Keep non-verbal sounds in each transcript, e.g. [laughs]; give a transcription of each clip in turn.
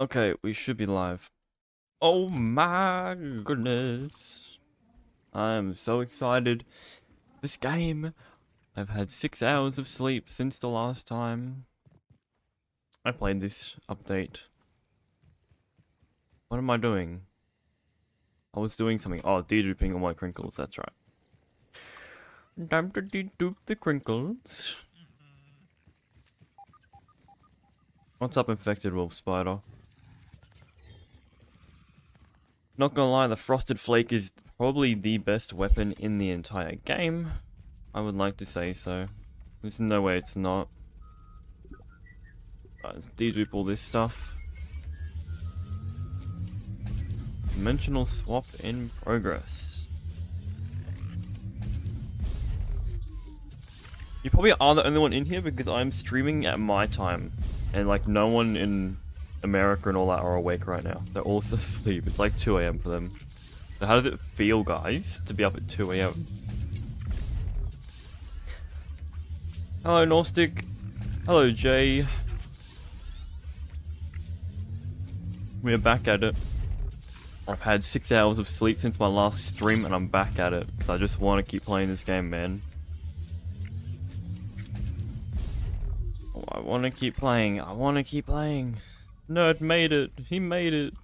Okay, we should be live. Oh my goodness. I'm so excited. This game. I've had six hours of sleep since the last time I played this update. What am I doing? I was doing something. Oh, deduping all my crinkles, that's right. Time to dedupe the crinkles. Mm-hmm. What's up, infected wolf spider? Not gonna lie, the Frosted Flake is probably the best weapon in the entire game. I would like to say so. There's no way it's not. Let's dedupe all this stuff. Dimensional swap in progress. You probably are the only one in here because I'm streaming at my time. And like no one in America and all that are awake right now. They're all [laughs] asleep. It's like 2 a.m. for them. So how does it feel, guys, to be up at 2 a.m.? Hello, Gnostic. Hello, Jay. We're back at it. I've had six hours of sleep since my last stream, and I'm back at it. Because I just want to keep playing this game, man. Oh, I want to keep playing. I want to keep playing. Nerd made it. He made it.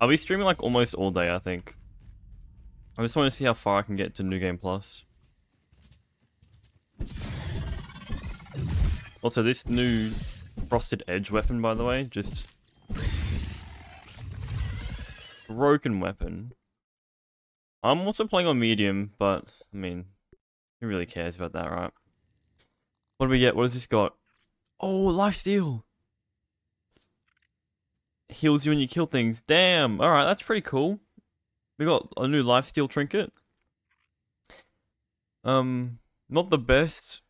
I'll be streaming like almost all day, I think. I just want to see how far I can get to New Game Plus. Also, this new Frosted Edge weapon, by the way, just... Broken weapon. I'm also playing on medium, but, I mean, who really cares about that, right? What do we get? What has this got? Oh, life steal! Heals you when you kill things. Damn! Alright, that's pretty cool. We got a new life steal trinket. Um, not the best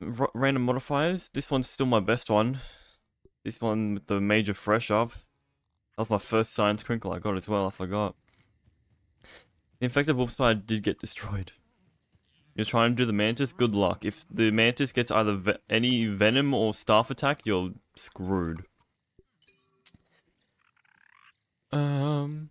random modifiers. This one's still my best one. This one with the major fresh up. That was my first science crinkle I got as well, I forgot. The infected wolf spider did get destroyed. You're trying to do the mantis, good luck. If the mantis gets either ve any venom or staff attack, you're screwed. Um...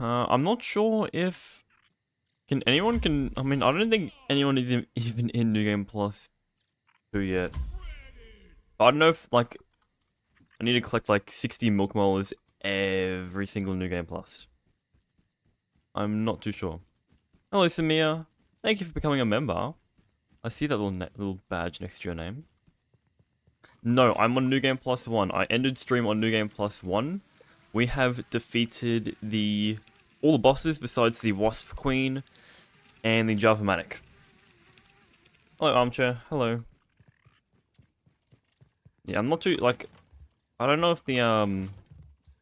Uh, I'm not sure if can anyone can. I mean, I don't think anyone is even in New Game Plus two yet. I don't know if like I need to collect like 60 milk molars every single New Game Plus. I'm not too sure. Hello, Samir. Thank you for becoming a member. I see that little little badge next to your name. No, I'm on New Game Plus 1. I ended stream on New Game Plus 1 we have defeated the all the bosses besides the Wasp Queen and the Java-matic. Hello, Armchair. Hello. Yeah, I'm not too, like, I don't know if the, um,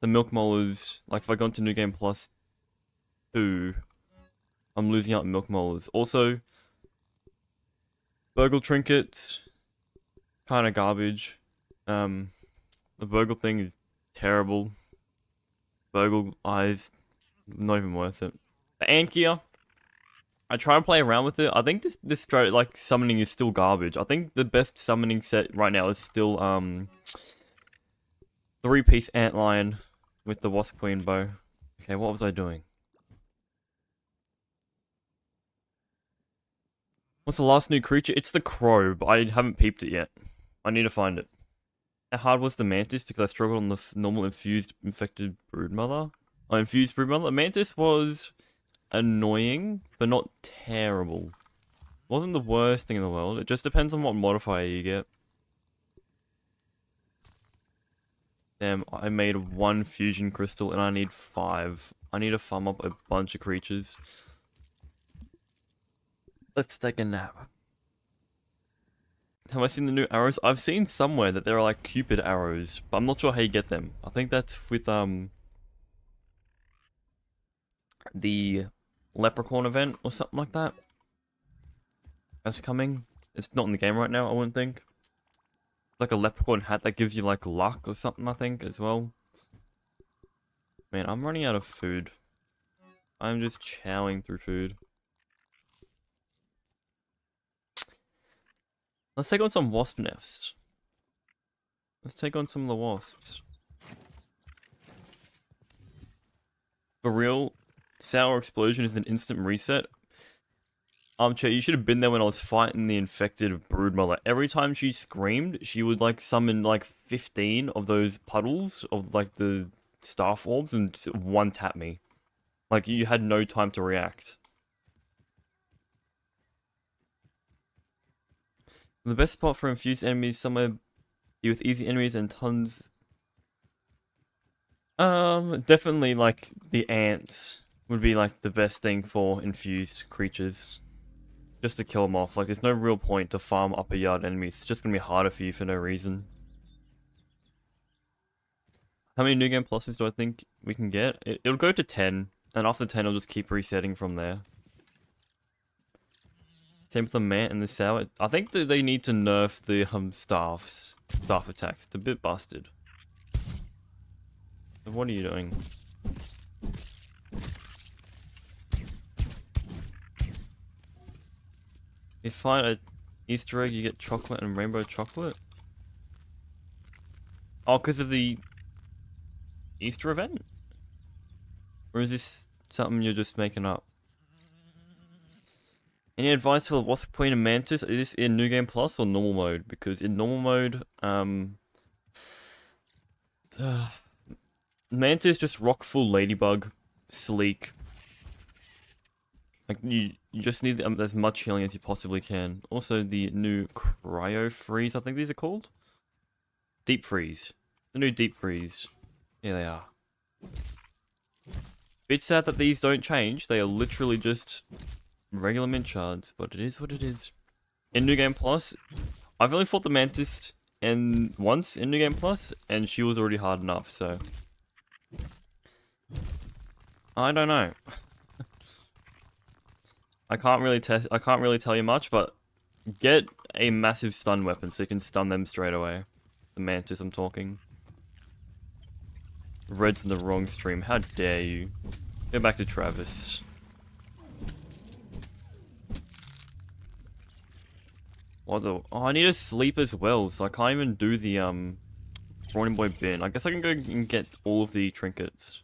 the Milk Molars, like, if I go into New Game Plus 2, I'm losing out Milk Molars. Also, Burgle Trinkets, kind of garbage. Um, the Burgle thing is terrible. Burgle eyes, not even worth it. The Ankia, I try and play around with it. I think this this straight like summoning is still garbage. I think the best summoning set right now is still um three piece antlion with the wasp queen bow. Okay, what was I doing? What's the last new creature? It's the crow, but I haven't peeped it yet. I need to find it. How hard was the Mantis? Because I struggled on the normal infused infected broodmother. Oh, infused broodmother. Mantis was annoying, but not terrible. Wasn't the worst thing in the world. It just depends on what modifier you get. Damn, I made one fusion crystal and I need five. I need to farm up a bunch of creatures. Let's take a nap. Have I seen the new arrows? I've seen somewhere that there are like Cupid arrows, but I'm not sure how you get them. I think that's with um the Leprechaun event or something like that. That's coming. It's not in the game right now, I wouldn't think. Like a leprechaun hat that gives you like luck or something, I think, as well. Man, I'm running out of food. I'm just chowing through food. Let's take on some wasp nests. Let's take on some of the wasps. For real, Sour Explosion is an instant reset. Um, Armchair, you should have been there when I was fighting the infected broodmother. Every time she screamed, she would like summon like 15 of those puddles of like the staff orbs and one tap me. Like you had no time to react. The best spot for infused enemies somewhere with easy enemies and tons. Um, definitely like the ants would be like the best thing for infused creatures. Just to kill them off. Like there's no real point to farm upper yard enemies. It's just gonna be harder for you for no reason. How many new game pluses do I think we can get? It, it'll go to 10, and after 10 it'll just keep resetting from there. Same with the man and the sour. I think that they need to nerf the um staffs, staff attacks. It's a bit busted. What are you doing? You find a Easter egg, you get chocolate and rainbow chocolate. Oh, because of the Easter event? Or is this something you're just making up? Any advice for the point of Mantis? Is this in New Game Plus or normal mode? Because in normal mode, um... Uh, [sighs] Mantis just rock full ladybug, sleek. Like, you, you just need um, as much healing as you possibly can. Also, the new Cryo Freeze, I think these are called? Deep Freeze. The new Deep Freeze. Here they are. Bit sad that these don't change. They are literally just regular mint shards, but it is what it is. In New Game Plus, I've only fought the Mantis and once in New Game Plus, and she was already hard enough, so... I don't know. I can't really test. I can't really tell you much, but get a massive stun weapon so you can stun them straight away. The Mantis I'm talking. Red's in the wrong stream. How dare you? Go back to Travis. What the? Oh, I need to sleep as well, so I can't even do the um, Brawny Boy bin. I guess I can go and get all of the trinkets,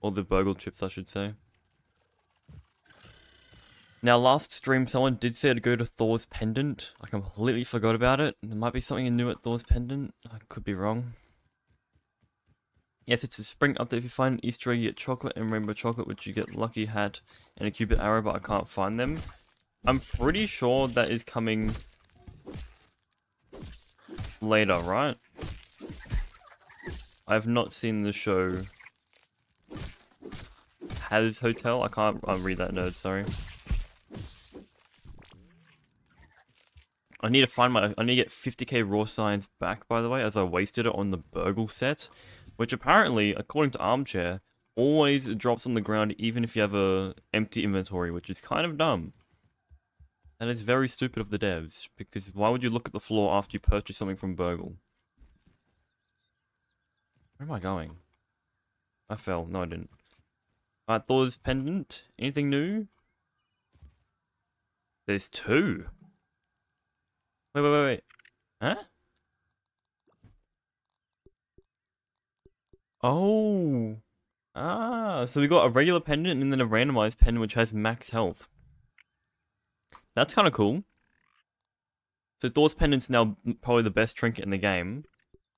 or the burgle chips, I should say. Now, last stream, someone did say to go to Thor's Pendant. I completely forgot about it. There might be something new at Thor's Pendant. I could be wrong. Yes, it's a spring update. If you find an Easter egg, you get chocolate and rainbow chocolate, which you get lucky hat and a cupid arrow, but I can't find them. I'm pretty sure that is coming later, right? I have not seen the show Hazbin Hotel. I can't I'll read that nerd, sorry. I need to find my I need to get 50k raw science back by the way as I wasted it on the burgle set which apparently according to armchair always drops on the ground even if you have a empty inventory which is kind of dumb that is very stupid of the devs, because why would you look at the floor after you purchase something from Burgle? Where am I going? I fell. No, I didn't. Alright, Thor's Pendant. Anything new? There's two. Wait, wait, wait, wait. Huh? Oh. Ah, so we got a regular pendant and then a randomized pendant which has max health. That's kind of cool. So Thor's Pendant's now probably the best trinket in the game.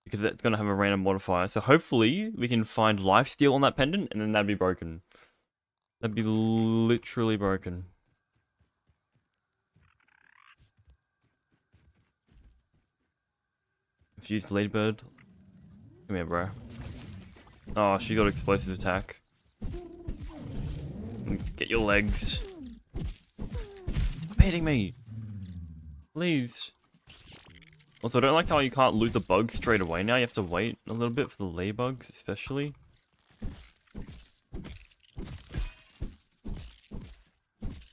Because it's going to have a random modifier. So hopefully we can find lifesteal on that pendant and then that'd be broken. That'd be literally broken. Fused Ladybird. Come here, bro. Oh, she got explosive attack. Get your legs hitting me? Please. Also, I don't like how you can't loot the bugs straight away now. You have to wait a little bit for the ladybugs, especially.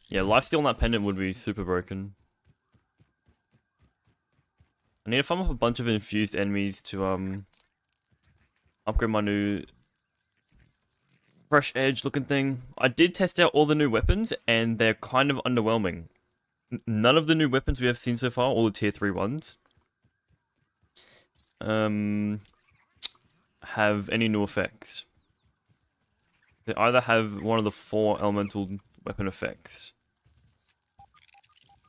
Yeah, lifesteal on that pendant would be super broken. I need to farm up a bunch of infused enemies to um upgrade my new fresh edge looking thing. I did test out all the new weapons and they're kind of underwhelming. None of the new weapons we have seen so far, all the tier three ones, um, have any new effects. They either have one of the four elemental weapon effects,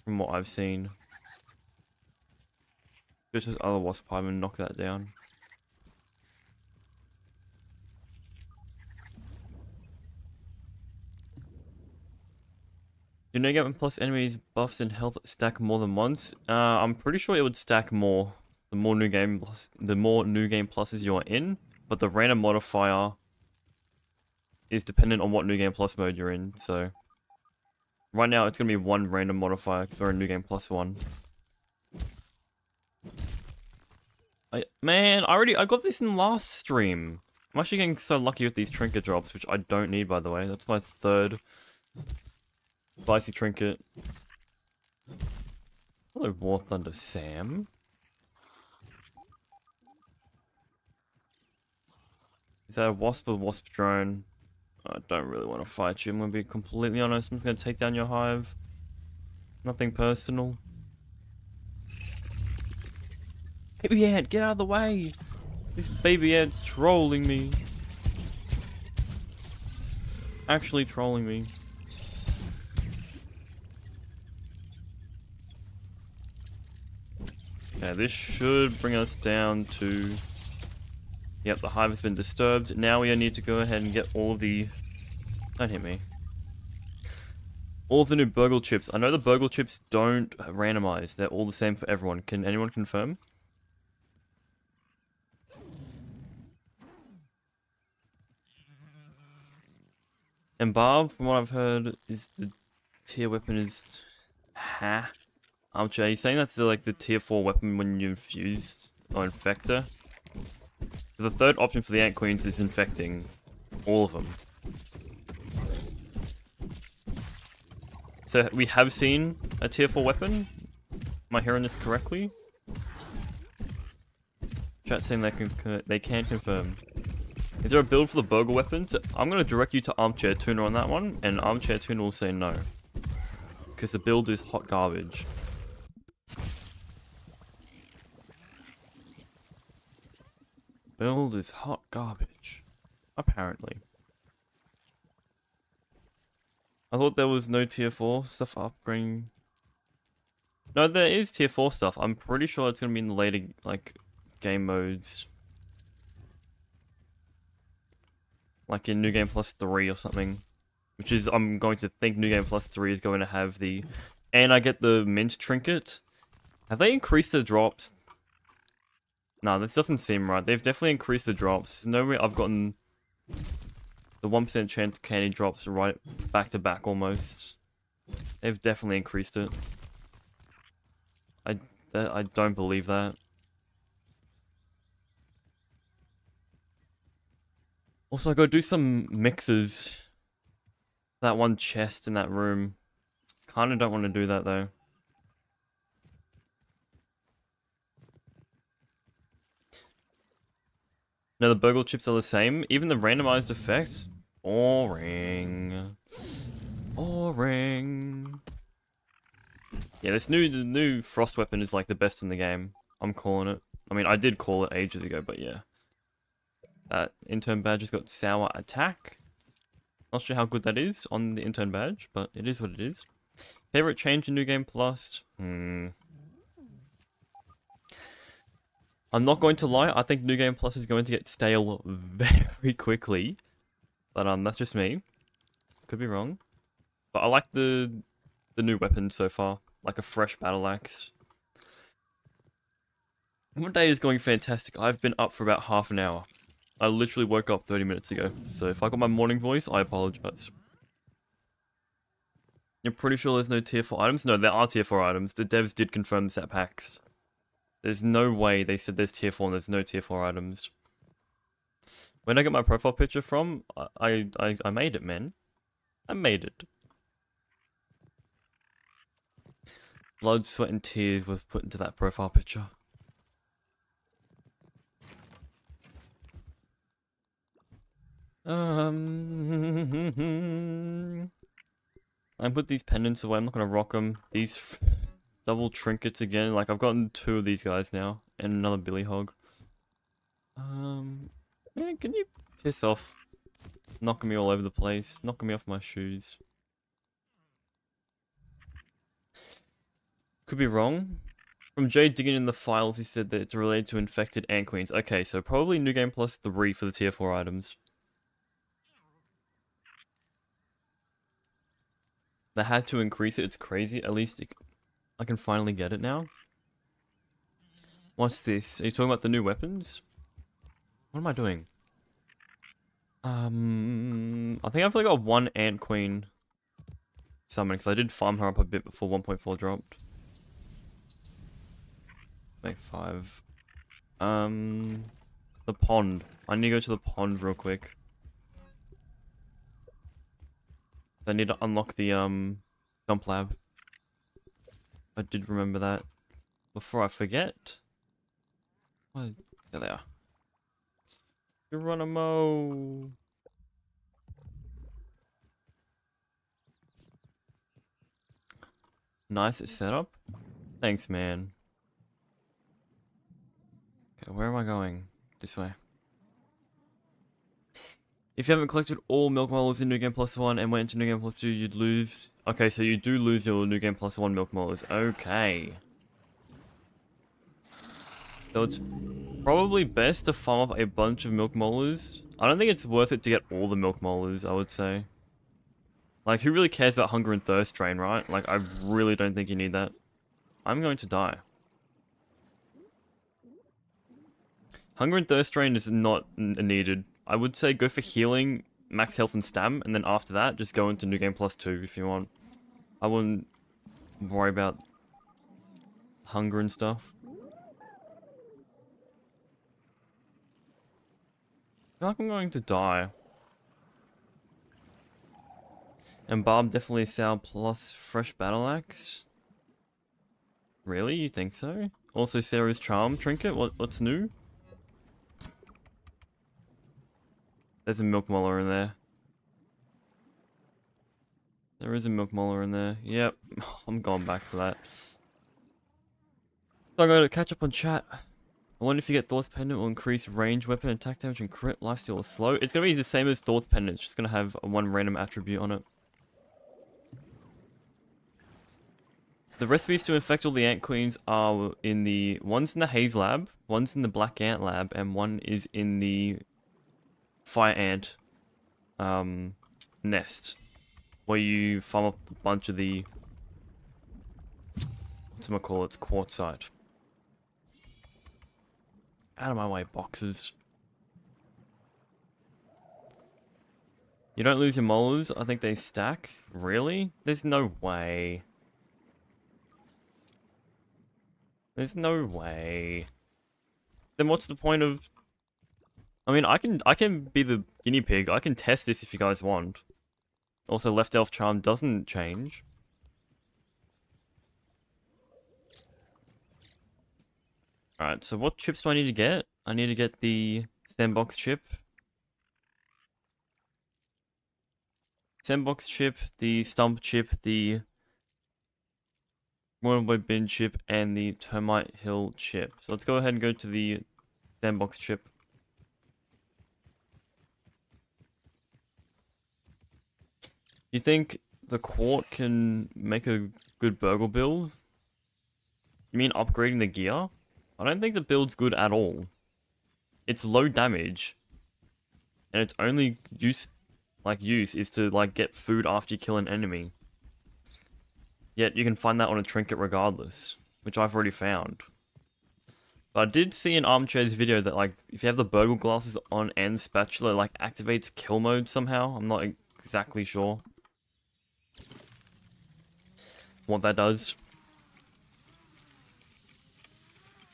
from what I've seen. Just as other wasp and knock that down. Do game plus enemies buffs and health stack more than once? Uh, I'm pretty sure it would stack more the more new game plus the more new game pluses you're in, but the random modifier is dependent on what new game plus mode you're in. So right now it's gonna be one random modifier because we're in new game plus one. I, man, I already I got this in last stream. I'm actually getting so lucky with these trinket drops, which I don't need by the way. That's my third Spicy trinket. Hello, War Thunder Sam. Is that a wasp or wasp drone? I don't really want to fight you, I'm going to be completely honest. I'm just going to take down your hive. Nothing personal. Baby ant, get out of the way! This baby ant's trolling me. Actually trolling me. Okay, this should bring us down to... Yep, the hive has been disturbed. Now we need to go ahead and get all the... Don't hit me. All the new burgle chips. I know the burgle chips don't randomize. They're all the same for everyone. Can anyone confirm? And Barb, from what I've heard, is the tier weapon is... Ha? Armchair, are you saying that's like the tier 4 weapon when you infuse or infector? The third option for the Ant Queens is infecting all of them. So we have seen a tier 4 weapon? Am I hearing this correctly? Chat saying they can they can confirm. Is there a build for the burger weapons? I'm going to direct you to Armchair Tuner on that one, and Armchair Tuner will say no. Because the build is hot garbage. Build is hot garbage. Apparently. I thought there was no tier 4 stuff upgrading. No, there is tier 4 stuff. I'm pretty sure it's going to be in the later, like, game modes. Like in New Game Plus 3 or something. Which is, I'm going to think New Game Plus 3 is going to have the... And I get the Mint Trinket. Have they increased the drops Nah, this doesn't seem right. They've definitely increased the drops. No way I've gotten the 1% chance candy drops right back to back almost. They've definitely increased it. I, I don't believe that. Also, I go do some mixes. That one chest in that room. Kinda don't want to do that though. No, the burgle chips are the same. Even the randomized effects. Boring. Boring. Yeah, this new the new frost weapon is like the best in the game. I'm calling it. I mean, I did call it ages ago, but yeah. That intern badge has got sour attack. Not sure how good that is on the intern badge, but it is what it is. Favorite change in New Game Plus? Hmm. I'm not going to lie, I think New Game Plus is going to get stale [laughs] very quickly. But um, that's just me. Could be wrong. But I like the the new weapon so far. Like a fresh battle axe. My day is going fantastic. I've been up for about half an hour. I literally woke up 30 minutes ago. So if I got my morning voice, I apologize. You're pretty sure there's no tier 4 items? No, there are tier 4 items. The devs did confirm the set packs. There's no way they said there's tier 4 and there's no tier 4 items. When I get my profile picture from, I, I, I made it, man. I made it. Blood, sweat, and tears was put into that profile picture. Um, [laughs] I put these pendants away. I'm not gonna rock them. These double trinkets again. Like I've gotten two of these guys now, and another Billy Hog. Um, man, can you piss off? Knocking me all over the place, knocking me off my shoes. Could be wrong. From Jay digging in the files, he said that it's related to infected ant queens. Okay, so probably New Game Plus 3 for the tier 4 items. They had to increase it, it's crazy. At least I can finally get it now. What's this? Are you talking about the new weapons? What am I doing? Um, I think I've only got one Ant Queen summon because I did farm her up a bit before 1.4 dropped. Make five. Um, the pond. I need to go to the pond real quick. I need to unlock the um dump lab. I did remember that. Before I forget. Oh, there they are. Geronimo. Nice setup. Thanks, man. Okay, where am I going? This way. If you haven't collected all milk molars in New Game Plus 1 and went into New Game Plus 2, you'd lose... Okay, so you do lose your New Game Plus 1 milk molars. Okay. So it's probably best to farm up a bunch of milk molars. I don't think it's worth it to get all the milk molars, I would say. Like, who really cares about hunger and thirst drain, right? Like, I really don't think you need that. I'm going to die. Hunger and thirst drain is not needed. I would say go for healing, max health and stam, and then after that, just go into New Game Plus 2 if you want. I wouldn't worry about hunger and stuff. I feel like I'm going to die. And Barb definitely Sal plus fresh battle axe. Really? You think so? Also Sarah's charm trinket? What what's new? There's a milk molar in there. There is a milk molar in there. Yep. [laughs] I'm going back to that. So I'm going to catch up on chat. I wonder if you get Thoughts Pendant will increase range, weapon, attack damage, and crit, lifesteal, or slow. It's going to be the same as Thoughts Pendant. It's just going to have one random attribute on it. The recipes to infect all the ant queens are in the one's in the haze lab, one's in the black ant lab, and one is in the fire ant um, nest, where you farm up a bunch of the what's gonna call it quartzite. Out of my way, boxes. You don't lose your molars. I think they stack. Really? There's no way. There's no way. Then what's the point of... I mean, I can I can be the guinea pig. I can test this if you guys want. Also, left elf charm doesn't change. Alright, so what chips do I need to get? I need to get the sandbox chip. Sandbox chip, the stump chip, the Boy Bin chip and the Termite Hill chip. So let's go ahead and go to the sandbox chip. You think the Quart can make a good burgle build? You mean upgrading the gear? I don't think the build's good at all. It's low damage. And its only use like use is to like get food after you kill an enemy. Yet you can find that on a trinket regardless, which I've already found. But I did see in Armchair's video that like if you have the burgle glasses on and spatula, like activates kill mode somehow. I'm not exactly sure what that does.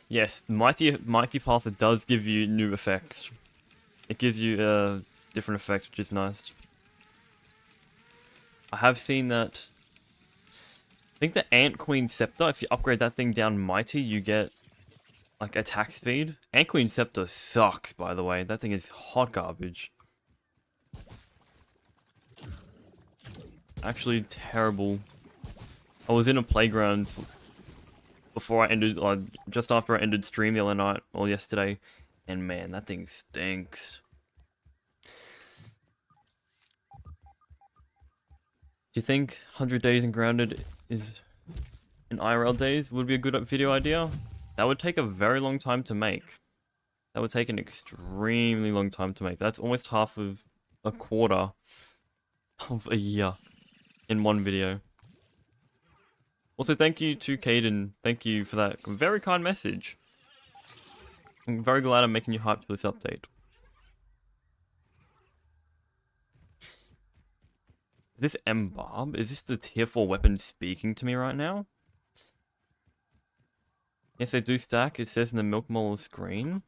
Yes, Mighty Mighty Path does give you new effects. It gives you a different effect, which is nice. I have seen that I think the Ant Queen Scepter, if you upgrade that thing down Mighty, you get, like, attack speed. Ant Queen Scepter sucks, by the way. That thing is hot garbage. actually terrible. I was in a playground before I ended, like, just after I ended stream the other night, or yesterday, and man, that thing stinks. Do you think 100 days in Grounded is in IRL days would be a good video idea? That would take a very long time to make. That would take an extremely long time to make. That's almost half of a quarter of a year in one video. Also, thank you to Caden. Thank you for that very kind message. I'm very glad I'm making you hyped for this update. Is this M-Barb? Is this the tier 4 weapon speaking to me right now? Yes, they do stack. It says in the Milk Molar screen.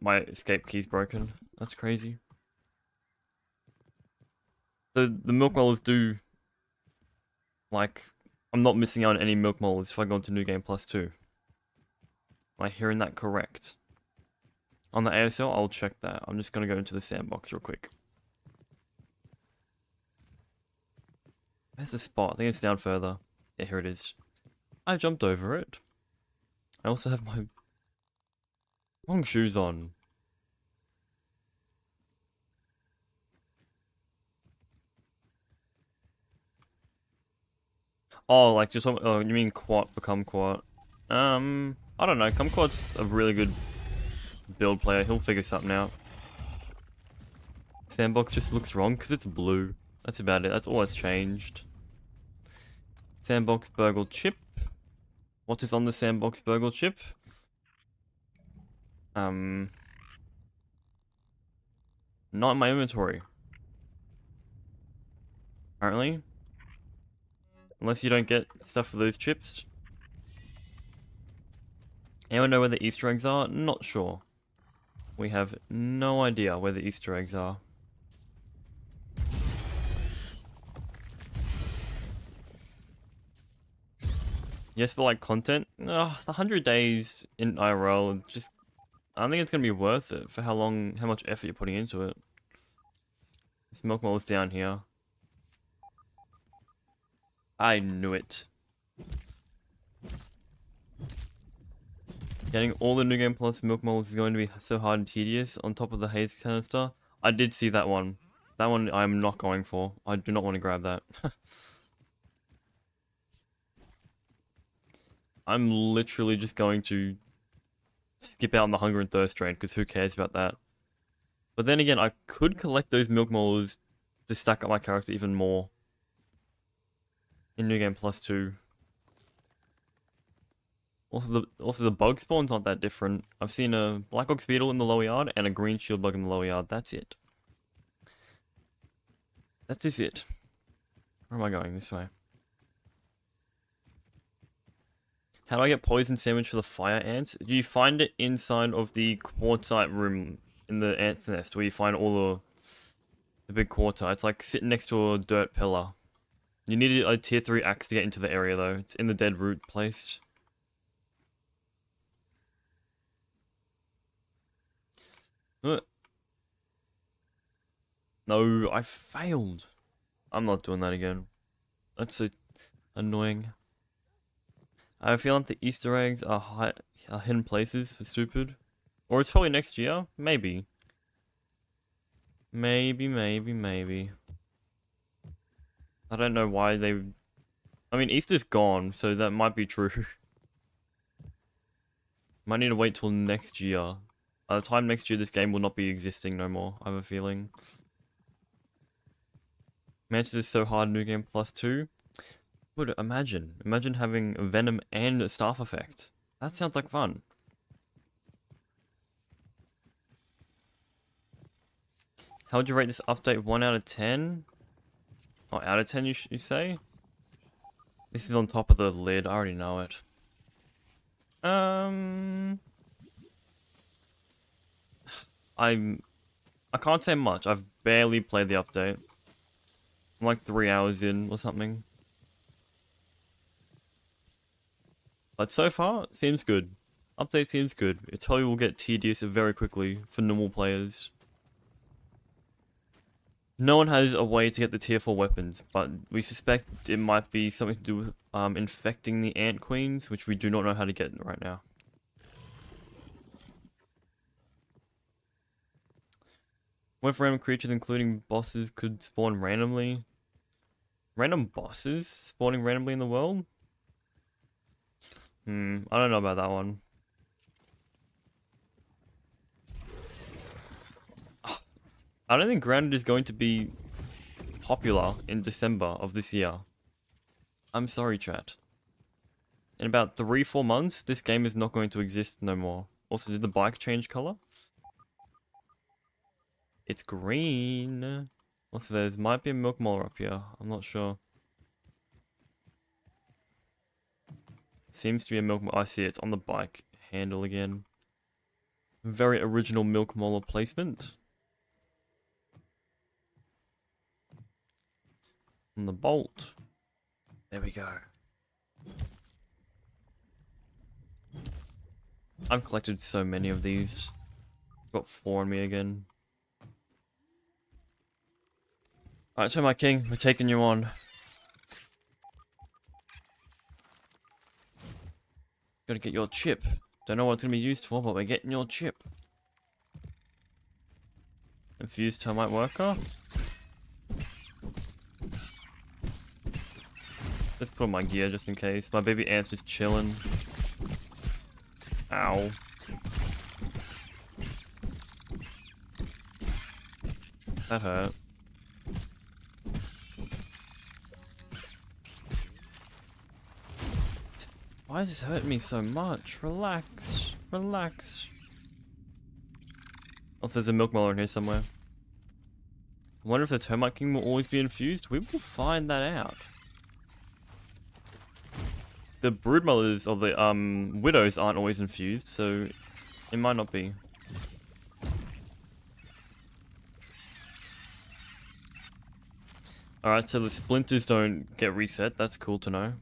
My escape key's broken. That's crazy. The the milk molars do like I'm not missing out on any milk molars if I go into New Game Plus 2. Am I hearing that correct? On the ASL, I'll check that. I'm just gonna go into the sandbox real quick. Where's the spot? I think it's down further. Yeah, here it is. I jumped over it. I also have my wrong shoes on. Oh, like just oh, you mean Quat for Kumquat? Um, I don't know. Kumquat's a really good build player. He'll figure something out. Sandbox just looks wrong because it's blue. That's about it. That's all that's changed. Sandbox Burgle chip. What is on the Sandbox Burgle chip? Um, not in my inventory. Apparently. Unless you don't get stuff for those chips. Anyone know where the Easter eggs are? Not sure. We have no idea where the Easter eggs are. Yes, but like content, oh, the 100 days in IRL, just, I don't think it's going to be worth it for how long, how much effort you're putting into it. This milk is down here. I knew it. Getting all the New Game Plus Milk Molars is going to be so hard and tedious on top of the Haze canister. I did see that one. That one I'm not going for. I do not want to grab that. [laughs] I'm literally just going to skip out on the Hunger and Thirst train because who cares about that. But then again, I could collect those Milk Molars to stack up my character even more in New Game Plus 2. Also, the also the bug spawn's aren't that different. I've seen a Black Ox Beetle in the lower yard and a green shield bug in the lower yard. That's it. That's just it. Where am I going? This way. How do I get poison sandwich for the fire ants? You find it inside of the quartzite room in the ant's nest where you find all the, the big quartzite. It's like sitting next to a dirt pillar. You need a tier 3 axe to get into the area though. It's in the dead root place. No, I failed. I'm not doing that again. That's so annoying. I feel like the Easter eggs are, high, are hidden places for stupid. Or it's probably next year. Maybe. Maybe, maybe, maybe. I don't know why they... I mean, Easter's gone, so that might be true. [laughs] might need to wait till next year. By the time next year, this game will not be existing no more, I have a feeling. Manchester is so hard, New Game Plus 2. Would imagine. Imagine having Venom and a Staff Effect. That sounds like fun. How would you rate this update? 1 out of 10? Oh, out of 10 you, you say? This is on top of the lid, I already know it. Um... I'm... I can't say much, I've barely played the update. I'm like three hours in or something. But so far, seems good. Update seems good. It probably will get tedious very quickly for normal players. No one has a way to get the tier 4 weapons, but we suspect it might be something to do with um, infecting the ant queens, which we do not know how to get right now. What random creatures, including bosses, could spawn randomly? Random bosses spawning randomly in the world? Hmm, I don't know about that one. I don't think Grounded is going to be popular in December of this year. I'm sorry, chat. In about three, four months, this game is not going to exist no more. Also, did the bike change color? It's green. Also, there might be a milk molar up here. I'm not sure. Seems to be a milk. molar. I see it. It's on the bike handle again. Very original milk molar placement. On the bolt. There we go. I've collected so many of these. Got four on me again. Alright, so my king, we're taking you on. Gotta get your chip. Don't know what it's gonna be used for, but we're getting your chip. Infused termite worker. Let's put on my gear just in case. My baby ant's just chilling. Ow. That hurt. Why is this hurting me so much? Relax. Relax. Oh, there's a milk molar in here somewhere. I wonder if the Termite King will always be infused? We will find that out. The brood mothers of the um widows aren't always infused, so it might not be. Alright, so the splinters don't get reset. That's cool to know.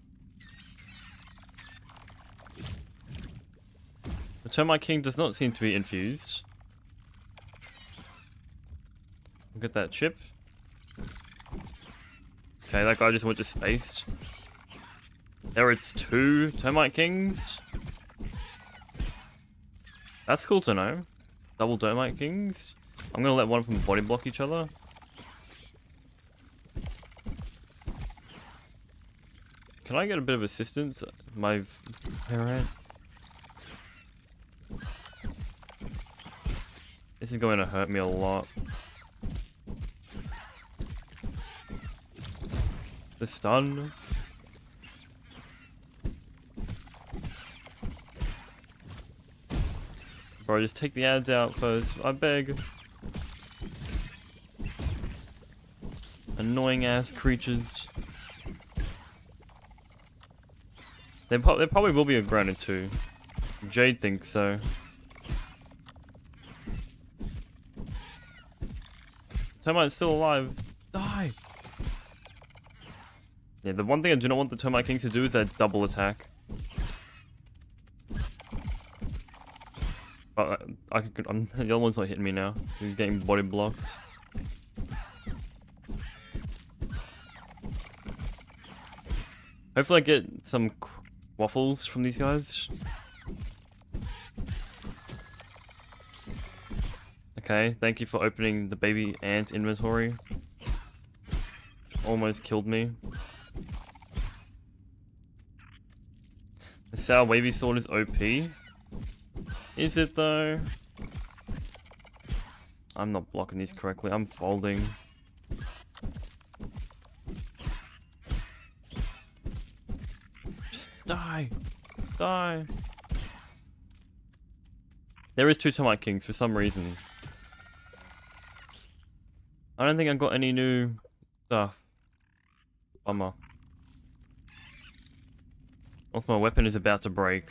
The Termite King does not seem to be infused. Look at that chip. Okay, that guy just went to space. There it's two Termite Kings. That's cool to know. Double Termite Kings. I'm gonna let one of them body block each other. Can I get a bit of assistance? My parent. This is going to hurt me a lot. The stun. Bro, just take the ads out first. I beg. Annoying ass creatures. They, pro they probably will be a grounded too. Jade thinks so. Termite's still alive. Die! Yeah, the one thing I do not want the Termite King to do is that double attack. But uh, I, I could, I'm, [laughs] the other one's not hitting me now. He's getting body blocked. Hopefully I get some waffles from these guys. Okay, thank you for opening the baby ant inventory. Almost killed me. The sour wavy sword is OP. Is it though? I'm not blocking these correctly. I'm folding. Just die. Die. There is two Termite Kings for some reason. I don't think I got any new stuff. Bummer. Also, my weapon is about to break.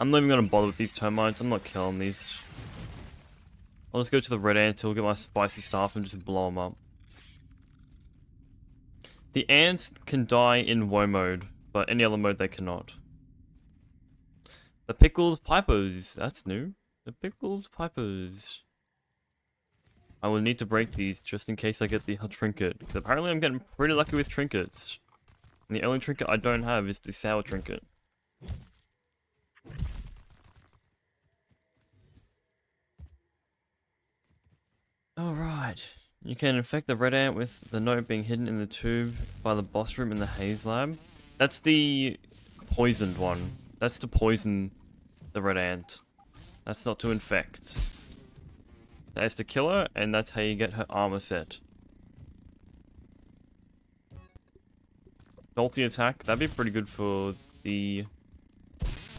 I'm not even going to bother with these termites. I'm not killing these. I'll just go to the red ant till get my spicy staff and just blow them up. The ants can die in Whoa mode, but any other mode they cannot. The pickled pipers. That's new. The pickled pipers. I will need to break these just in case I get the trinket. Because apparently I'm getting pretty lucky with trinkets. And the only trinket I don't have is the sour trinket. Alright. You can infect the red ant with the note being hidden in the tube by the boss room in the haze lab. That's the poisoned one. That's to poison the red ant. That's not to infect. That's to kill her, and that's how you get her armor set. Salty attack, that'd be pretty good for the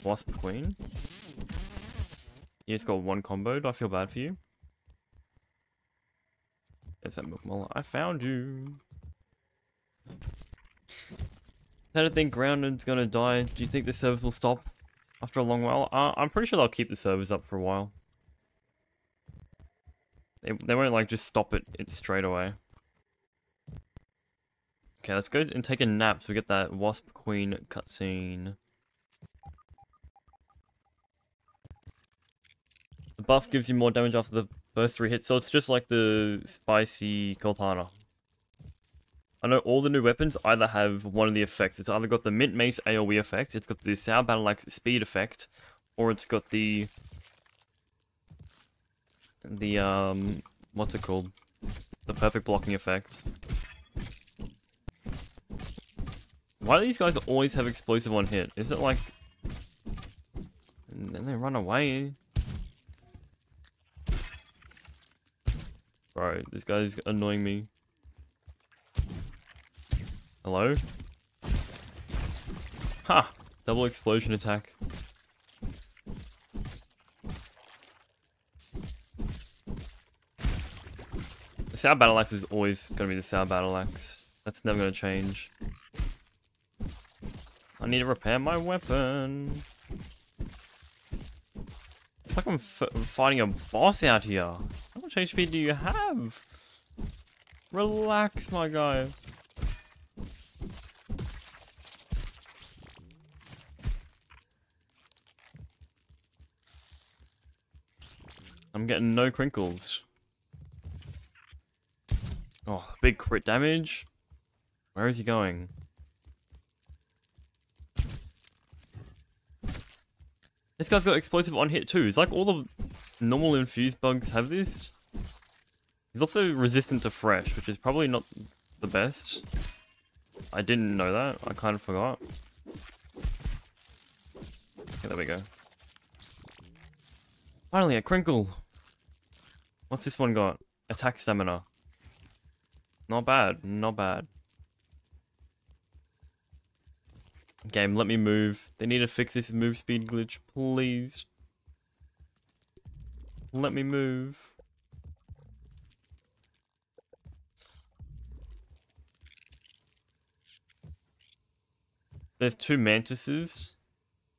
Wasp Queen. You just got one combo, do I feel bad for you? There's that Milk I found you. I don't think Grounded's gonna die. Do you think the servers will stop after a long while? Uh, I'm pretty sure they'll keep the servers up for a while. They, they won't like just stop it, it straight away. Okay, let's go and take a nap so we get that Wasp Queen cutscene. The buff gives you more damage after the first three hits, so it's just like the spicy Katana. I know all the new weapons either have one of the effects. It's either got the Mint Mace AoE effect, it's got the Sour Battle Axe speed effect, or it's got the... The, um... What's it called? The perfect blocking effect. Why do these guys always have explosive on hit? Is it like... And then they run away. Bro, this guy's annoying me. Hello? Ha! Double explosion attack. The Sour Battle Axe is always going to be the Sour Battle Axe. That's never going to change. I need to repair my weapon. It's like I'm fighting a boss out here. Much HP do you have? Relax, my guy. I'm getting no crinkles. Oh, big crit damage. Where is he going? This guy's got explosive on hit too. It's like all the normal infused bugs have this. He's also resistant to fresh, which is probably not the best. I didn't know that. I kind of forgot. Okay, there we go. Finally, a crinkle. What's this one got? Attack stamina. Not bad, not bad. Game, let me move. They need to fix this move speed glitch, please. Let me move. There's two mantises.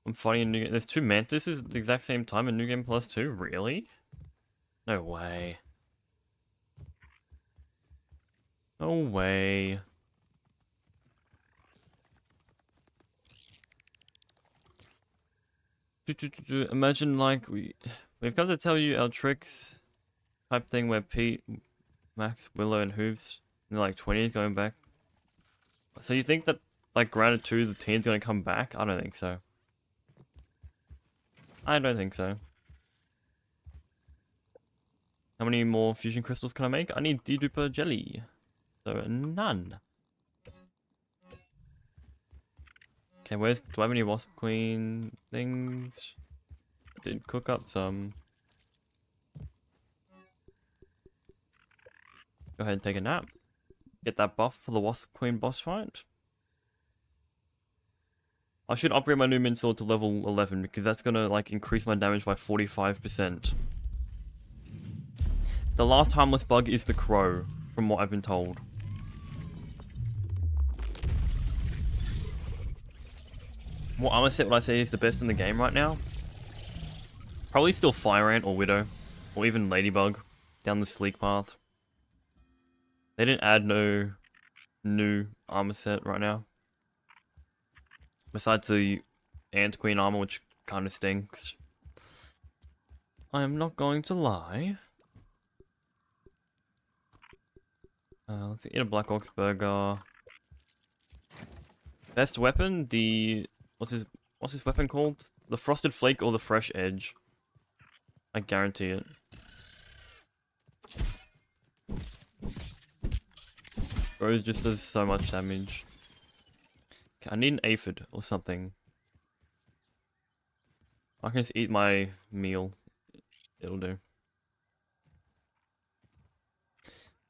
I'm fighting a new game. There's two mantises at the exact same time in New Game Plus 2? Really? No way. No way. Imagine like we we've got to tell you our tricks type thing where Pete, Max, Willow, and Hoops in like 20s going back. So you think that like Grounded 2 the team's gonna come back? I don't think so. I don't think so. How many more fusion crystals can I make? I need D-Duper jelly. So none. Okay, where's do I have any wasp queen things? I did cook up some. Go ahead and take a nap. Get that buff for the wasp queen boss fight. I should upgrade my new sword to level 11 because that's gonna like increase my damage by 45%. The last harmless bug is the crow, from what I've been told. What armor set would I say is the best in the game right now? Probably still Fire Ant or Widow, or even Ladybug, down the sleek path. They didn't add no new armor set right now. Besides the Ant Queen armor, which kind of stinks. I am not going to lie. Uh, let's eat a Black Ox burger. Best weapon, the what's his what's his weapon called? The frosted flake or the fresh edge? I guarantee it. Rose just does so much damage. I need an aphid or something. I can just eat my meal. It'll do.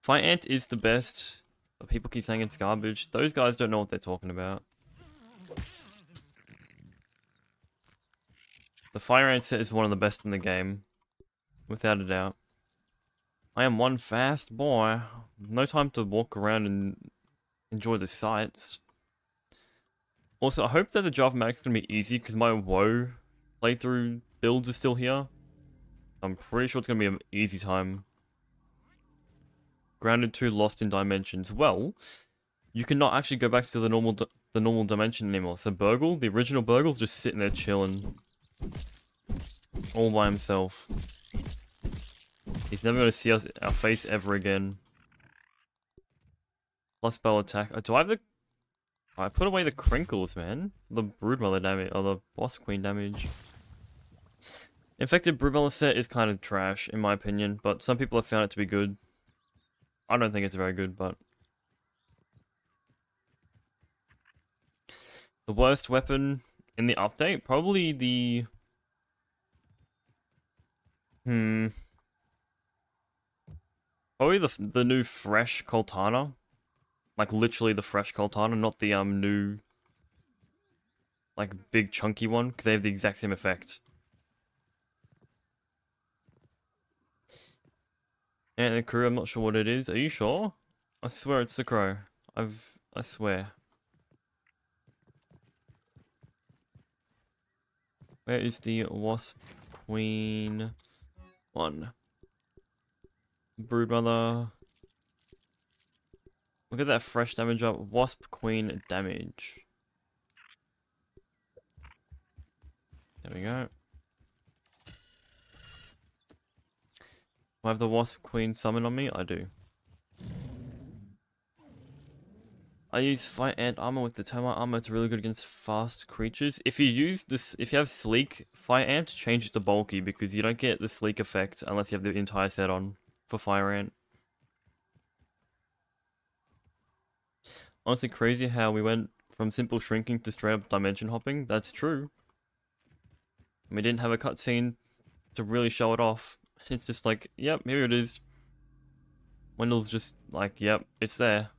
Fire Ant is the best, but people keep saying it's garbage. Those guys don't know what they're talking about. The Fire Ant set is one of the best in the game. Without a doubt. I am one fast boy. No time to walk around and enjoy the sights. Also, I hope that the Java is gonna be easy because my WoW playthrough builds are still here. I'm pretty sure it's gonna be an easy time. Grounded 2 Lost in Dimensions. Well, you cannot actually go back to the normal the normal dimension anymore. So BURG.L, the original BURG.L's just sitting there chilling. All by himself. He's never going to see us our face ever again. Plus spell attack. Oh, do I have the... I put away the crinkles, man. The Broodmother damage, or the Boss Queen damage. Infected Broodmother set is kind of trash, in my opinion, but some people have found it to be good. I don't think it's very good, but... The worst weapon in the update? Probably the... Hmm... Probably the the new fresh Coaltana. Like literally the fresh Coaltana, not the um new like big chunky one, because they have the exact same effect. And the crew, I'm not sure what it is. Are you sure? I swear it's the crow. I've I swear. Where is the wasp queen one? Broodmother. Look at that fresh damage up. Wasp Queen damage. There we go. Do I have the Wasp Queen summon on me? I do. I use Fire Ant armor with the termite armor. It's really good against fast creatures. If you use this, if you have sleek Fire Ant, change it to bulky because you don't get the sleek effect unless you have the entire set on for Fire Ant. Honestly, crazy how we went from simple shrinking to straight up dimension hopping. That's true. We didn't have a cutscene to really show it off. It's just like, yep, here it is. Wendell's just like, yep, it's there.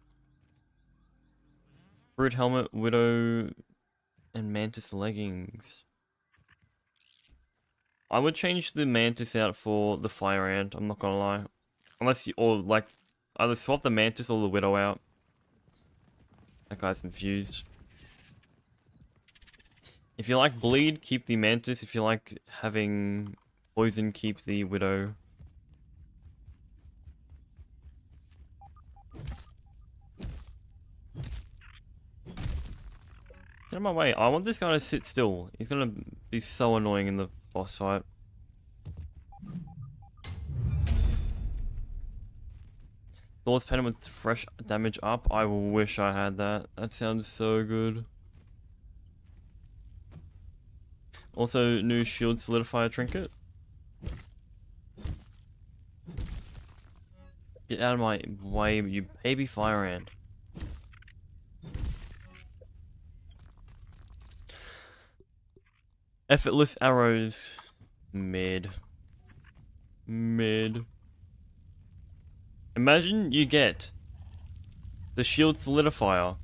Brood helmet, widow, and mantis leggings. I would change the mantis out for the fire ant, I'm not gonna lie. Unless you, or like, either swap the mantis or the widow out. That guy's confused. If you like bleed, keep the mantis. If you like having poison, keep the widow. Get out of my way. I want this guy to sit still. He's gonna be so annoying in the boss fight. Thor's Pendant with fresh damage up. I wish I had that. That sounds so good. Also, new shield solidifier trinket. Get out of my way, you baby fire ant. Effortless arrows. Mid. Mid. Imagine you get the shield solidifier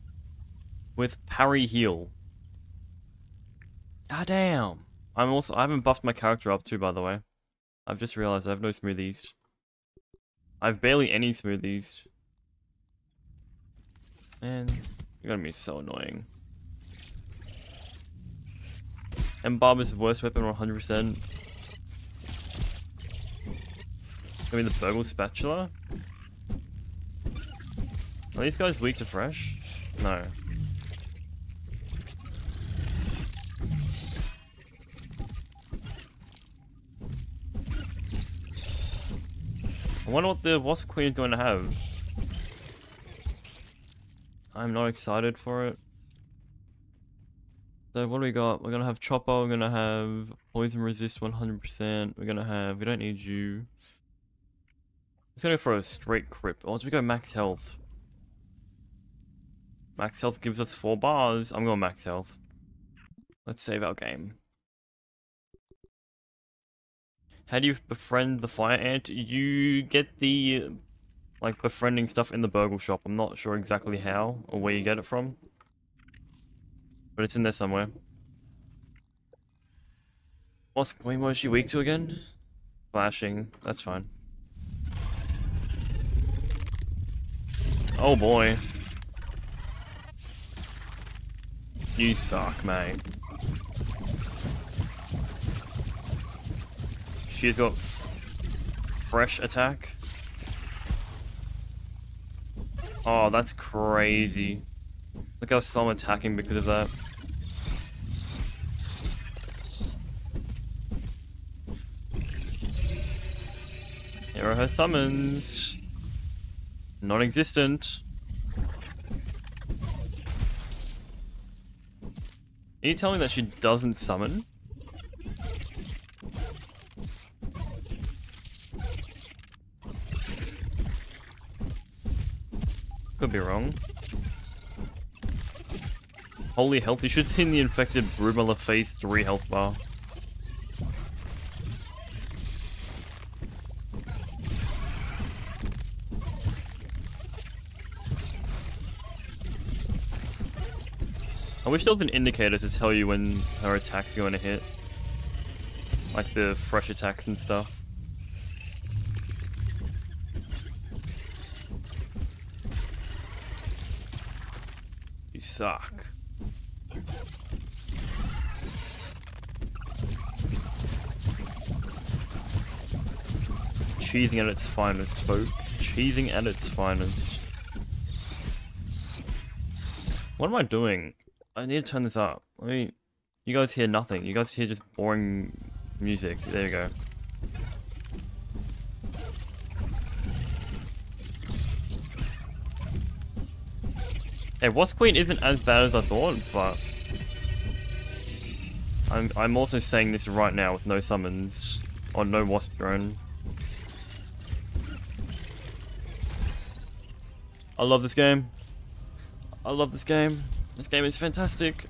with parry heal. God damn. I'm also I haven't buffed my character up too by the way. I've just realized I have no smoothies. I've barely any smoothies. Man, you're gonna be so annoying. And Bob is the worst weapon 100%. I mean the BURG.L spatula? Are these guys weak to fresh? No. I wonder what the Wasp Queen is going to have. I'm not excited for it. So what do we got? We're going to have Chopper, we're going to have Poison Resist 100%, we're going to have... We don't need you. Let's go for a straight trip. Or oh, do we go Max Health? Max health gives us four bars. I'm going max health. Let's save our game. How do you befriend the fire ant? You get the like befriending stuff in the BURG.L shop. I'm not sure exactly how or where you get it from. But it's in there somewhere. What's the point what is she weak to again? Flashing. That's fine. Oh boy. You suck, mate. She's got fresh attack. Oh, that's crazy. Look how some attacking because of that. Here are her summons. Non-existent. Are you telling me that she doesn't summon? Could be wrong. Holy health, you should see the infected Broodmother phase 3 health bar. I wish there was an indicator to tell you when her attacks are going to hit. Like the fresh attacks and stuff. You suck. Cheesing at its finest, folks. Cheesing at its finest. What am I doing? I need to turn this up. Let me... You guys hear nothing. You guys hear just boring music. There you go. Hey, Wasp Queen isn't as bad as I thought, but... I'm, I'm also saying this right now with no summons. Or no Wasp Drone. I love this game. I love this game. This game is fantastic.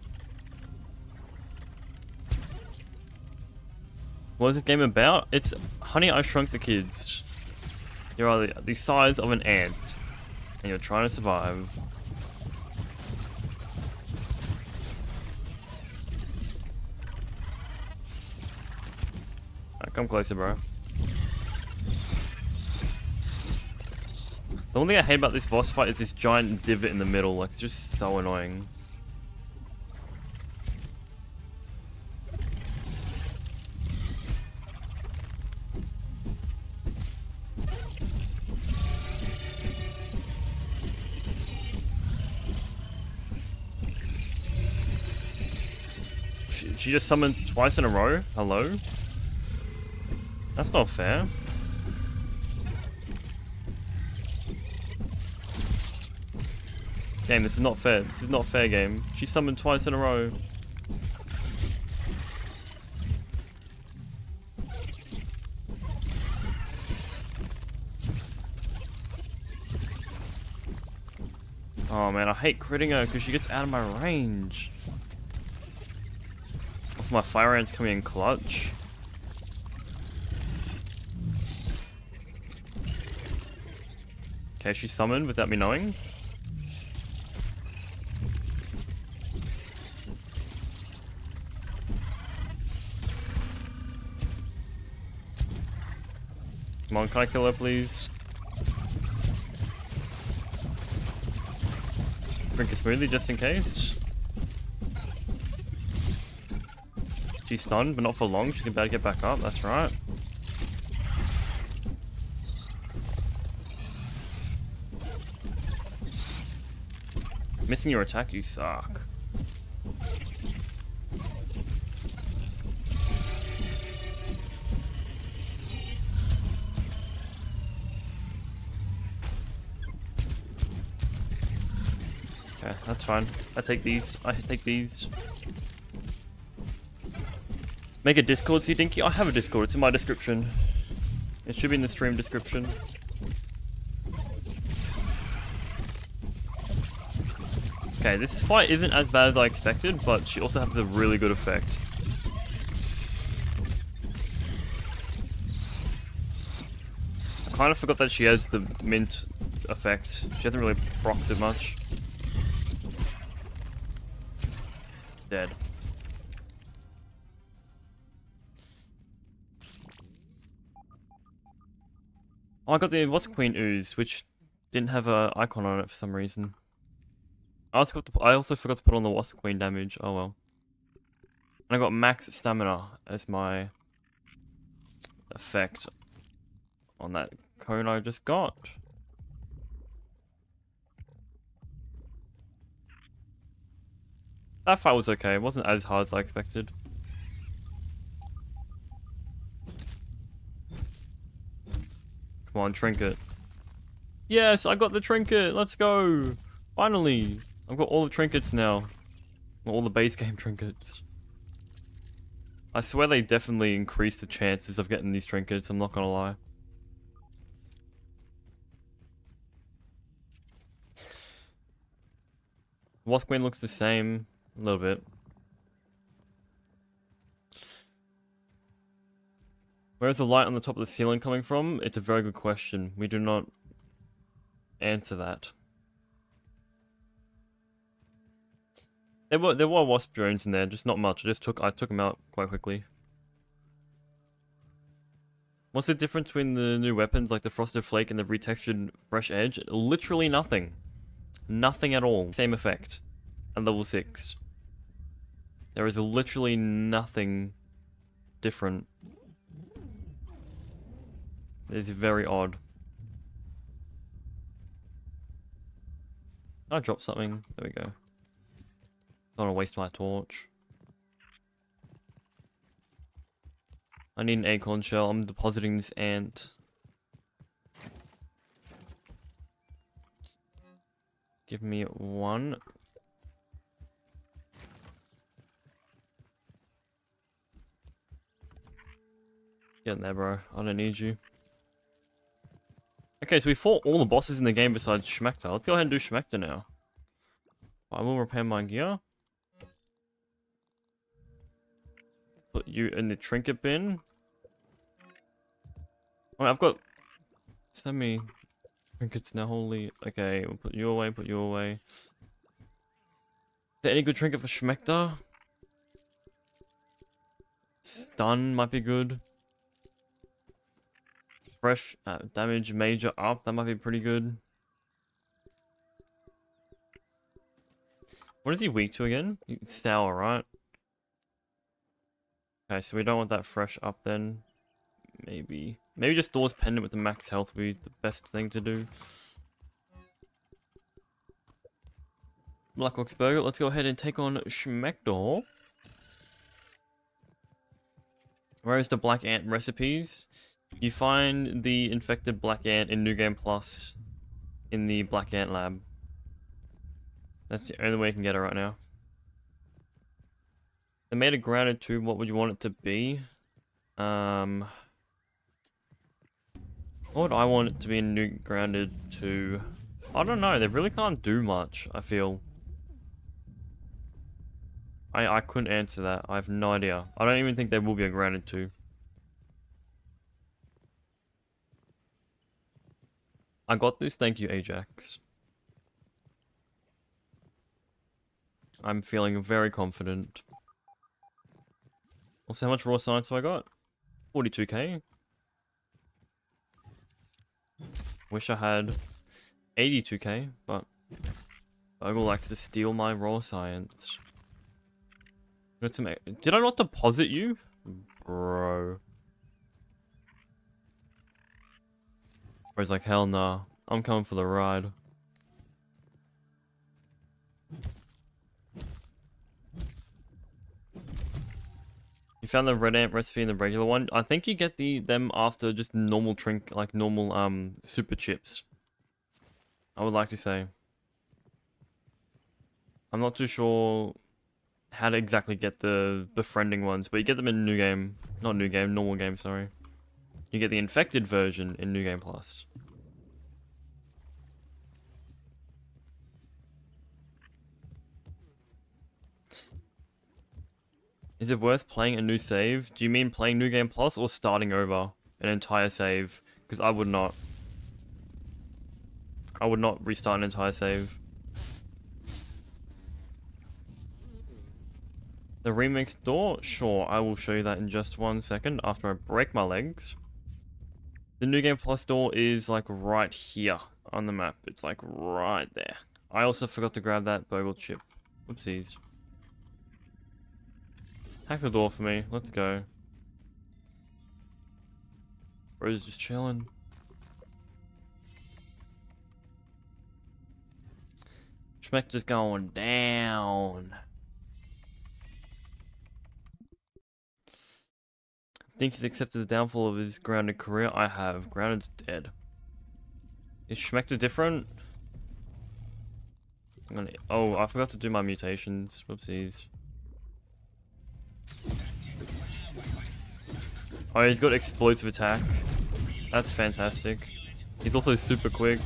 What is this game about? It's Honey, I Shrunk the Kids. You're the, the size of an ant. And you're trying to survive. Come closer, bro. The only thing I hate about this boss fight is this giant divot in the middle. Like, it's just so annoying. She, she just summoned twice in a row? Hello? That's not fair. Game, this is not fair. This is not fair, game. She summoned twice in a row. Oh man, I hate critting her because she gets out of my range. If my fire ants coming in clutch. Okay, she summoned without me knowing. Come on, can I kill her, please? Drink a smoothie just in case. She's stunned, but not for long. She's about to get back up. That's right. Missing your attack, you suck. Okay, that's fine. I take these. I take these. Make a Discord, see Dinky? I have a Discord. It's in my description. It should be in the stream description. Okay, this fight isn't as bad as I expected, but she also has a really good effect. I kind of forgot that she has the mint effect. She hasn't really procced it much. Dead. Oh, I got the Wasp Queen Ooze, which didn't have a icon on it for some reason. I also, to, I also forgot to put on the Wasp Queen damage. Oh well. And I got max stamina as my effect on that cone I just got. That fight was okay. It wasn't as hard as I expected. Come on, trinket. Yes, I got the trinket. Let's go. Finally. I've got all the trinkets now. All the base game [laughs] trinkets. I swear they definitely increase the chances of getting these trinkets, I'm not gonna lie. Wasp Queen looks the same, a little bit. Where is the light on the top of the ceiling coming from? It's a very good question. We do not answer that. There were there were wasp drones in there, just not much. I just took I took them out quite quickly. What's the difference between the new weapons like the Frosted Flake and the retextured Fresh Edge? Literally nothing. Nothing at all. Same effect. At level 6. There is literally nothing different. It's very odd. I dropped something. There we go. Don't want to waste my torch. I need an acorn shell. I'm depositing this ant. Give me one. Get in there, bro. I don't need you. Okay, so we fought all the bosses in the game besides Schmector. Let's go ahead and do Schmector now. I will repair my gear. Put you in the trinket bin. Oh, I've got semi trinkets now. Holy. Okay, we'll put you away, put you away. Is there any good trinket for Schmector? Stun might be good. Fresh uh, damage major up. That might be pretty good. What is he weak to again? Sour, right? Okay, so we don't want that fresh up then. Maybe. Maybe just Thor's Pendant with the max health would be the best thing to do. Black Ox Burger, let's go ahead and take on Schmector. Where is the Black Ant recipes? You find the infected Black Ant in New Game Plus in the Black Ant lab. That's the only way you can get it right now. They made a grounded tube. What would you want it to be? Um, what would I want it to be a new grounded to? I don't know. They really can't do much. I feel. I I couldn't answer that. I have no idea. I don't even think there will be a grounded two. I got this. Thank you, Ajax. I'm feeling very confident. Also, how much raw science have I got? 42k. Wish I had 82k, but I would like to steal my raw science. Did I not deposit you, bro? Bro's like, hell nah. I'm coming for the ride. You found the red ant recipe in the regular one. I think you get the them after just normal drink, like normal um super chips. I would like to say. I'm not too sure how to exactly get the befriending ones, but you get them in New Game. Not New Game, normal game, sorry. You get the infected version in New Game Plus. Is it worth playing a new save? Do you mean playing New Game Plus or starting over an entire save? Because I would not. I would not restart an entire save. The remix door? Sure, I will show you that in just one second after I break my legs. The New Game Plus door is like right here on the map. It's like right there. I also forgot to grab that BURG.L chip. Whoopsies. Hack the door for me. Let's go. Bro's just chilling. Schmeck just going down. Think he's accepted the downfall of his grounded career? I have. Grounded's dead. Is Schmector different? Gonna, oh, I forgot to do my mutations. Whoopsies. Oh, he's got explosive attack. That's fantastic. He's also super quick.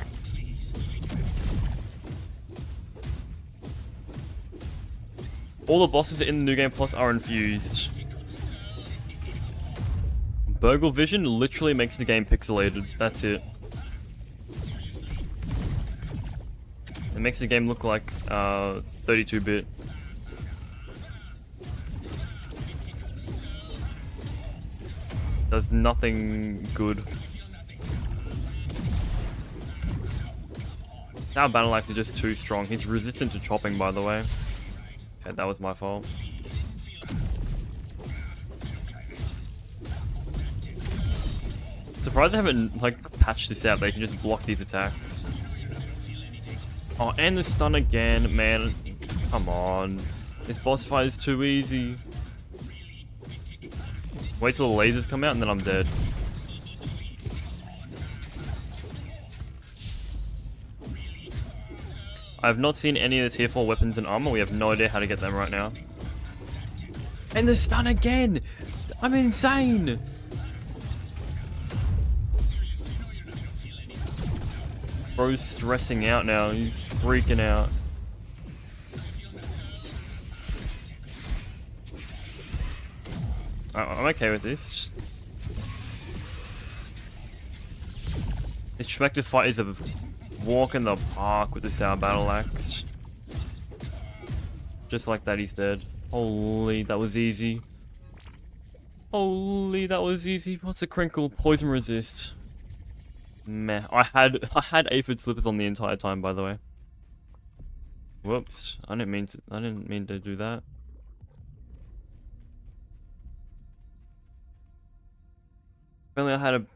All the bosses in the New Game Plus are infused. BURG.L Vision literally makes the game pixelated. That's it. It makes the game look like 32-bit. Uh, does nothing good. Now Battle Axe is just too strong. He's resistant to chopping, by the way. Okay, that was my fault. Surprised they haven't, like, patched this out. They can just block these attacks. Oh, and the stun again, man. Come on. This boss fight is too easy. Wait till the lasers come out and then I'm dead. I have not seen any of the tier 4 weapons and armor. We have no idea how to get them right now. And the stun again! I'm insane! Bro's stressing out now. He's freaking out. I'm okay with this. This Schmector fight is a walk in the park with the Sour Battle Axe. Just like that, he's dead. Holy, that was easy. Holy, that was easy. What's the crinkle? Poison resist. Meh. I had [laughs] I had aphid slippers on the entire time, by the way. Whoops. I didn't mean to I didn't mean to do that. Apparently I had a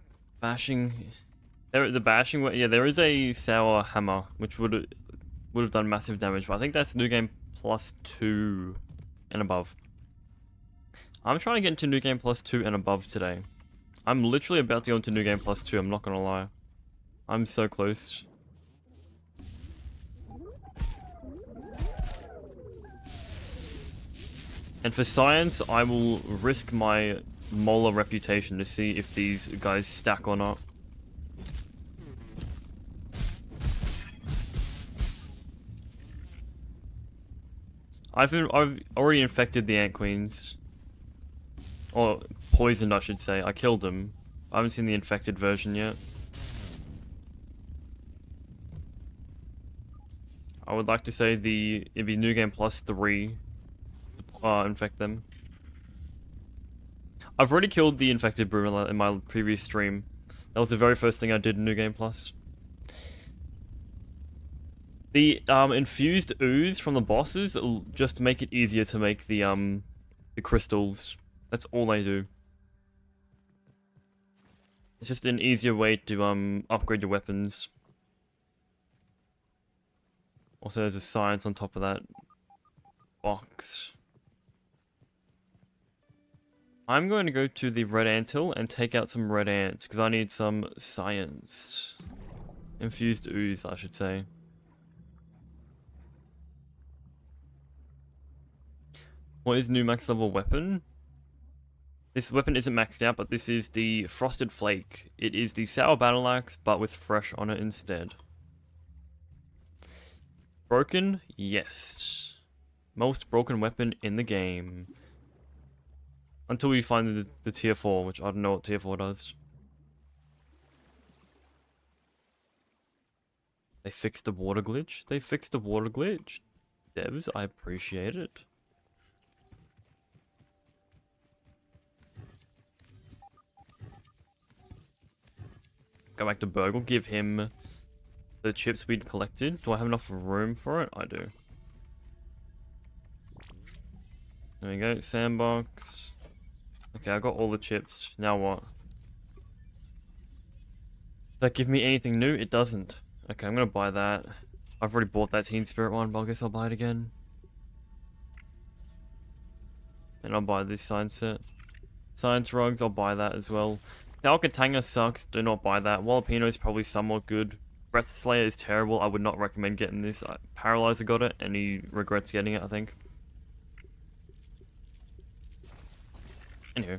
bashing... There, the bashing... Yeah, there is a sour hammer, which would would have done massive damage, but I think that's new game plus 2 and above. I'm trying to get into new game plus 2 and above today. I'm literally about to go into new game plus 2, I'm not gonna lie. I'm so close. And for science, I will risk my Molar reputation to see if these guys stack or not. I've, I've already infected the Ant Queens. Or poisoned, I should say. I killed them. I haven't seen the infected version yet. I would like to say the it'd be New Game Plus 3 to uh, infect them. I've already killed the infected Brumella in my previous stream. That was the very first thing I did in New Game Plus. The um, infused ooze from the bosses just make it easier to make the um the crystals. That's all they do. It's just an easier way to um upgrade your weapons. Also, there's a science on top of that box. I'm going to go to the red ant hill and take out some red ants because I need some science. Infused ooze, I should say. What is new max level weapon? This weapon isn't maxed out, but this is the Frosted Flake. It is the Sour Battle Axe, but with fresh on it instead. Broken? Yes. Most broken weapon in the game. Until we find the, the tier 4, which I don't know what tier 4 does. They fixed the water glitch. They fixed the water glitch. Devs, I appreciate it. Go back to BURG.L, give him the chips we'd collected. Do I have enough room for it? I do. There we go, sandbox. Okay, I got all the chips. Now what? Does that give me anything new? It doesn't. Okay, I'm gonna buy that. I've already bought that Teen Spirit one, but I guess I'll buy it again. And I'll buy this science set. Science rugs, I'll buy that as well. The Alcatanga sucks, do not buy that. Jalapeno is probably somewhat good. Breath Slayer is terrible, I would not recommend getting this. Uh, Paralyzer got it, and he regrets getting it, I think. Anyway.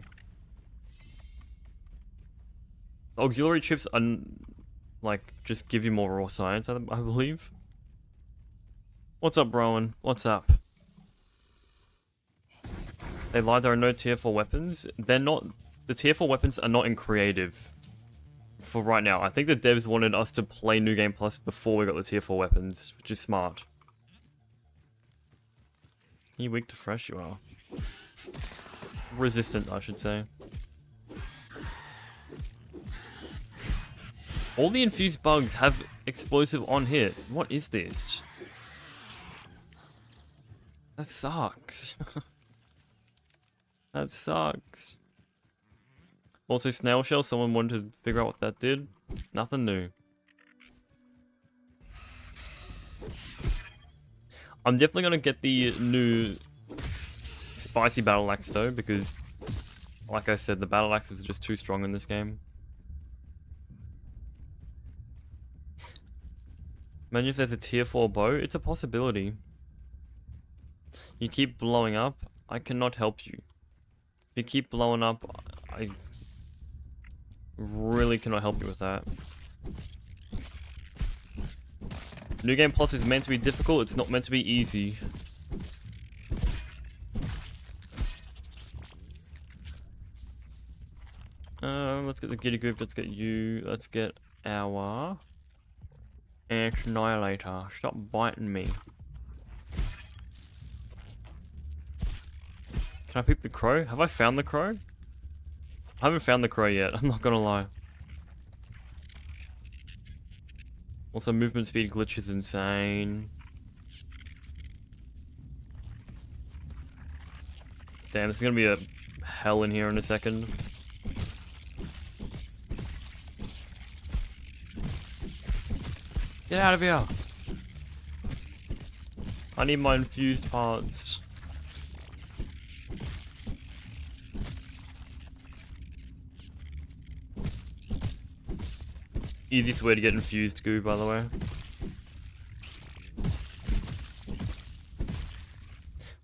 Auxiliary chips are, like, just give you more raw science, I, I believe. What's up, Rowan? What's up? They lie, there are no tier 4 weapons. They're not... The tier 4 weapons are not in creative. For right now. I think the devs wanted us to play New Game Plus before we got the tier 4 weapons, which is smart. You weak to fresh, you are. Resistant, I should say. All the infused bugs have explosive on hit. What is this? That sucks. [laughs] that sucks. Also, snail shell, someone wanted to figure out what that did. Nothing new. I'm definitely going to get the new spicy battle axe though, because like I said, the battle axes are just too strong in this game. Imagine if there's a tier 4 bow, it's a possibility. You keep blowing up, I cannot help you. If you keep blowing up, I really cannot help you with that. New Game Plus is meant to be difficult, it's not meant to be easy. Uh, let's get the Giddy Goop, let's get you, let's get our Annihilator. Stop biting me. Can I peep the crow? Have I found the crow? I haven't found the crow yet, [laughs] I'm not gonna lie. Also, movement speed glitch is insane. Damn, this is gonna be a hell in here in a second. Get out of here! I need my infused parts. Easiest way to get infused goo, by the way.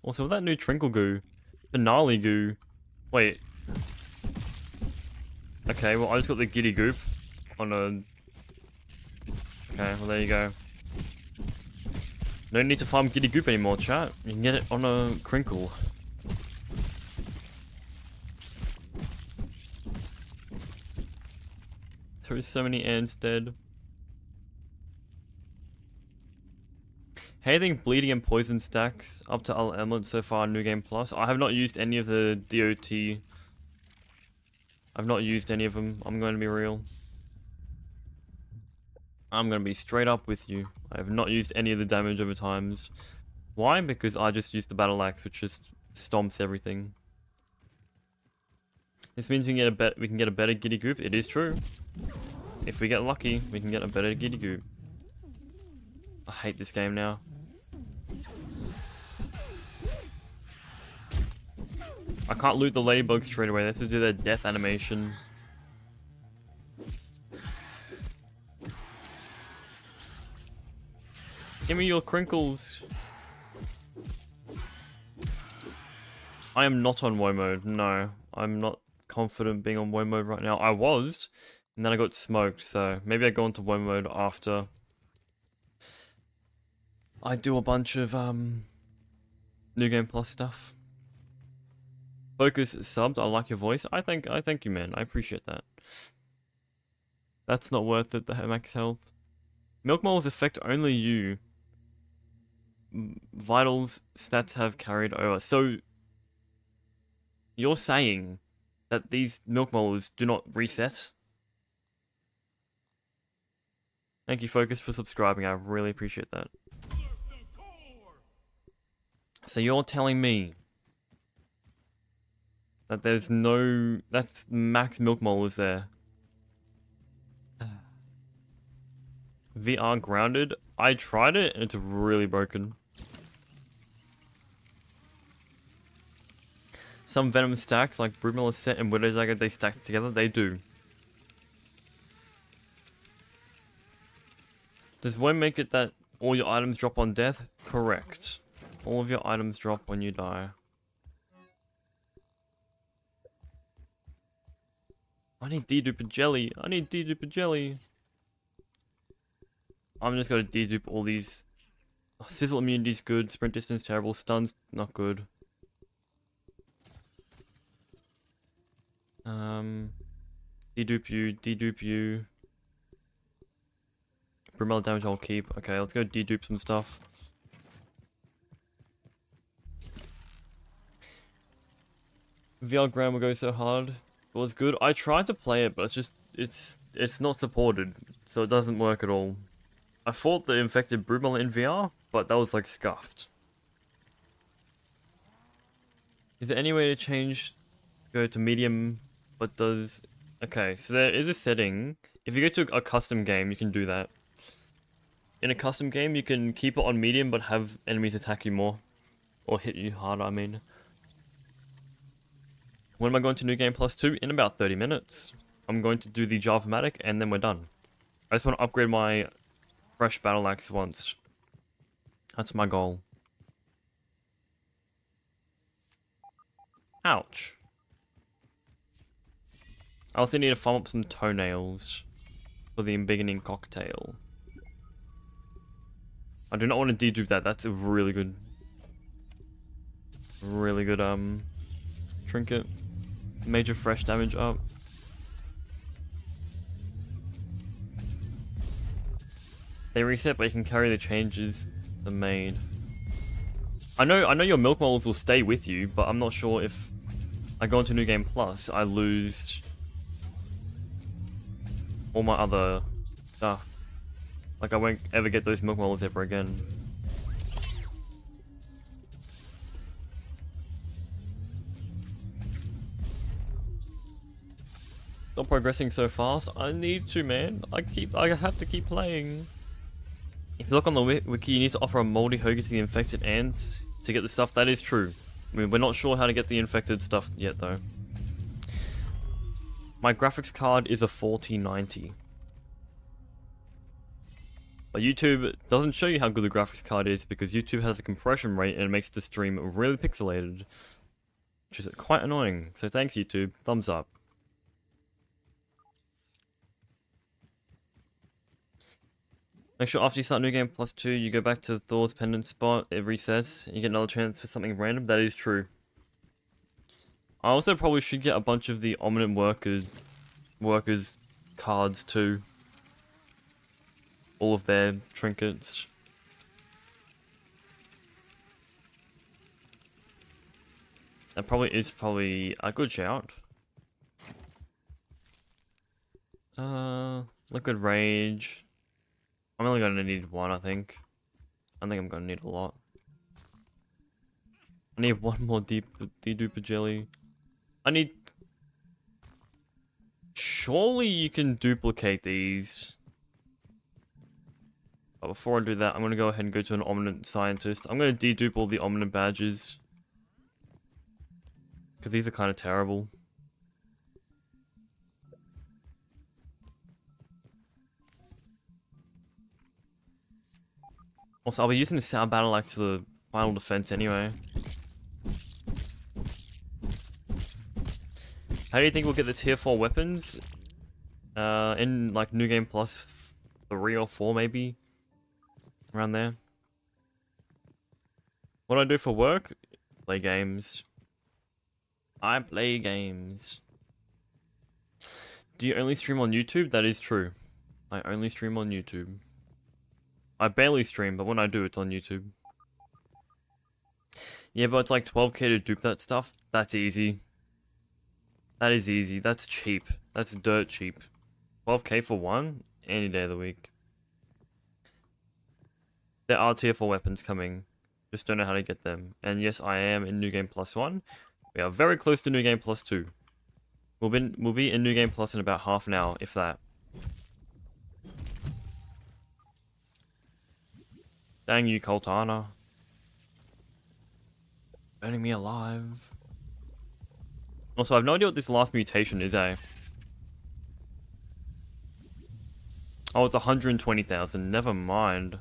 Also, with that new Trinkle goo, Finale goo. Wait. Okay, well, I just got the Giddy Goop on a... Okay, well, there you go. No need to farm Giddy Goop anymore, chat. You can get it on a Crinkle. There is so many ants dead. Anything bleeding and poison stacks up to all elements so far New Game Plus. I have not used any of the DOT. I've not used any of them. I'm going to be real. I'm going to be straight up with you. I have not used any of the damage over times. Why? Because I just used the battle axe, which just stomps everything. This means we can get a bet we can get a better giddy goop. It is true. If we get lucky, we can get a better giddy goop. I hate this game now. I can't loot the ladybugs straight away. They have to do their death animation. Give me your crinkles. I am not on Whoa mode. No, I'm not confident being on Whoa mode right now. I was, and then I got smoked. So maybe I go into Whoa mode after I do a bunch of um new game plus stuff. Focus subbed. I like your voice. I think I thank you, man. I appreciate that. That's not worth it. The max health. Milk moles affect only you. Vitals stats have carried over. So you're saying that these milk molars do not reset? Thank you, Focus, for subscribing. I really appreciate that. So you're telling me that there's no... That's max milk molars there. [sighs] VR grounded? I tried it and it's really broken. Some Venom stacks, like Broodmother set and Widow's Dagger, they stack together. They do. Does one make it that all your items drop on death? Correct. All of your items drop when you die. I need deduper jelly. I need deduper jelly. I'm just gonna dedupe all these. Oh, sizzle immunity's good. Sprint distance terrible. Stuns not good. Um, dedupe you, dedupe you. Brumella damage I'll keep. Okay, let's go dedupe some stuff. VR Grand will go so hard. It was good. I tried to play it, but it's just it's it's not supported, so it doesn't work at all. I fought the infected Broodmother in VR, but that was like scuffed. Is there any way to change, go to medium but does... Okay, so there is a setting. If you go to a custom game, you can do that. In a custom game, you can keep it on medium, but have enemies attack you more. Or hit you harder, I mean. When am I going to New Game Plus 2? In about 30 minutes. I'm going to do the Java-matic, and then we're done. I just want to upgrade my fresh battle axe once. That's my goal. Ouch. I also need to farm up some toenails for the embiggening cocktail. I do not want to dedupe that. That's a really good, really good um trinket. Major fresh damage up. They reset, but you can carry the changes the made. I know, I know your milk molars will stay with you, but I'm not sure if I go into New Game Plus, I lose all my other stuff. Like I won't ever get those milk molars ever again. Not progressing so fast. I need to, man. I keep. I have to keep playing. If you look on the wiki, you need to offer a moldy hoagie to the infected ants to get the stuff. That is true. I mean, we're not sure how to get the infected stuff yet, though. My graphics card is a 4090. But YouTube doesn't show you how good the graphics card is because YouTube has a compression rate and it makes the stream really pixelated. Which is quite annoying. So thanks YouTube, thumbs up. Make sure after you start new game plus two, you go back to Thor's pendant spot, it resets, you get another chance for something random. That is true. I also probably should get a bunch of the Omnium workers workers cards too. All of their trinkets. That probably is probably a good shout. Uh, Liquid Rage. I'm only gonna need one, I think. I think I'm gonna need a lot. I need one more deep Duper jelly. I need... Surely you can duplicate these. But before I do that, I'm going to go ahead and go to an Omnium Scientist. I'm going to dedupe all the Omnium badges. Because these are kind of terrible. Also, I'll be using the Sour Battle Axe for the final defense anyway. How do you think we'll get the tier 4 weapons? Uh, in like New Game Plus 3 or 4 maybe? Around there. What do I do for work? Play games. I play games. Do you only stream on YouTube? That is true. I only stream on YouTube. I barely stream, but when I do, it's on YouTube. Yeah, but it's like 12k to dupe that stuff. That's easy. That is easy. That's cheap. That's dirt cheap. 12k for one? Any day of the week. There are tier 4 weapons coming. Just don't know how to get them. And yes, I am in New Game Plus 1. We are very close to New Game Plus 2. We'll be, we'll be in New Game Plus in about half an hour, if that. Dang you, Coaltana. Burning me alive. Also, I have no idea what this last mutation is, eh? Oh, it's 120,000. Never mind.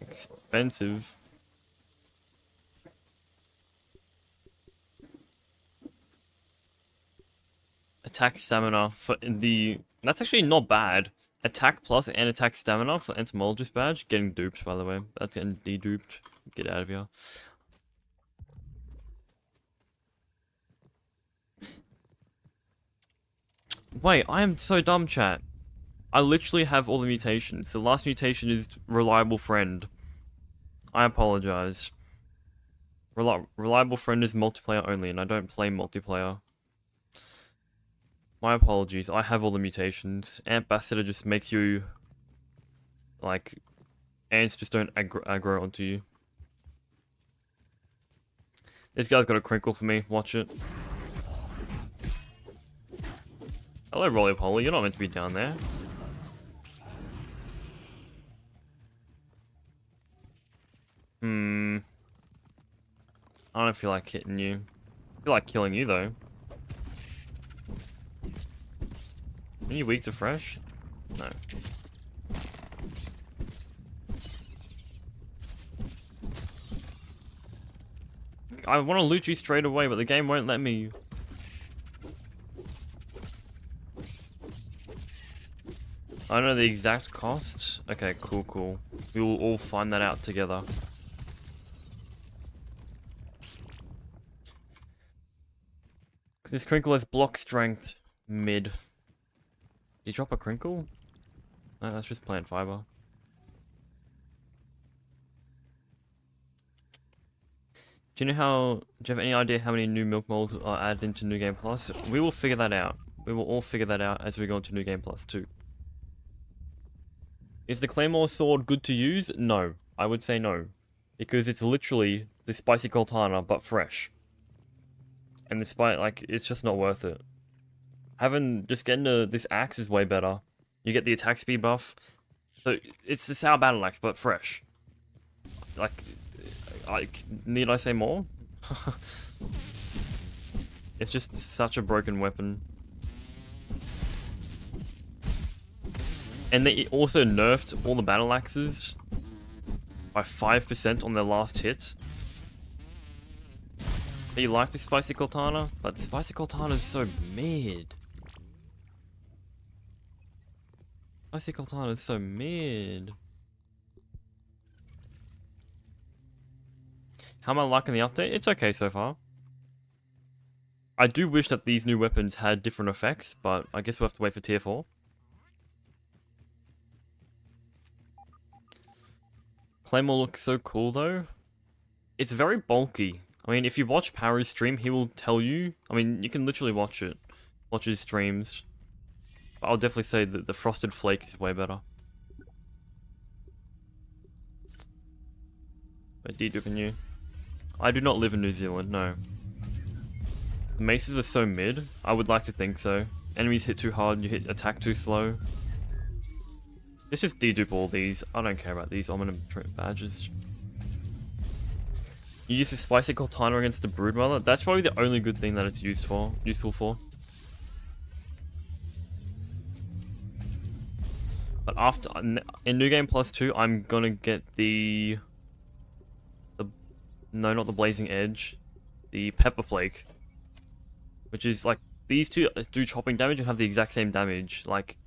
Expensive. Attack stamina for the... That's actually not bad. Attack plus and attack stamina for entomologist badge. Getting duped, by the way. That's getting de-duped. Get out of here. Wait, I am so dumb, chat. I literally have all the mutations. The last mutation is Reliable Friend. I apologize. Reli reliable Friend is multiplayer only, and I don't play multiplayer. My apologies, I have all the mutations. Ambassador just makes you... Like... Ants just don't aggro, aggro onto you. This guy's got a crinkle for me, watch it. Hello, Roly Poly, you're not meant to be down there. Hmm. I don't feel like hitting you. I feel like killing you, though. Are you weak to fresh? No. I want to loot you straight away, but the game won't let me. I don't know the exact cost. Okay, cool, cool. We will all find that out together. This crinkle has block strength mid. You drop a crinkle? No, that's just plant fiber. Do you know how, do you have any idea how many new milk molars are added into New Game Plus? We will figure that out. We will all figure that out as we go into New Game Plus 2. Is the Claymore sword good to use? No. I would say no. Because it's literally the spicy Coaltana, but fresh. And despite, like, it's just not worth it. Having just getting the, this axe is way better. You get the attack speed buff. So it's the sour battle axe, but fresh. Like, like need I say more? [laughs] it's just such a broken weapon. And they also nerfed all the battle axes by 5% on their last hit. You like the Spicy Coaltana, but Spicy Coaltana is so mid. Spicy Coaltana is so mid. How am I liking the update? It's okay so far. I do wish that these new weapons had different effects, but I guess we'll have to wait for tier 4. Claymore looks so cool though. It's very bulky. I mean, if you watch Para's stream, he will tell you. I mean, you can literally watch it. Watch his streams. I'll definitely say that the Frosted Flake is way better. Wait, Deidre, can you? I do not live in New Zealand, no. The maces are so mid. I would like to think so. Enemies hit too hard, you hit attack too slow. Let's just dedupe all these. I don't care about these Omnium badges. You use the Spicy Coaltana against the Broodmother? That's probably the only good thing that it's used for, useful for. But after in New Game Plus 2, I'm gonna get the the no, not the Blazing Edge, the Pepper Flake, which is like these two do chopping damage and have the exact same damage. Like,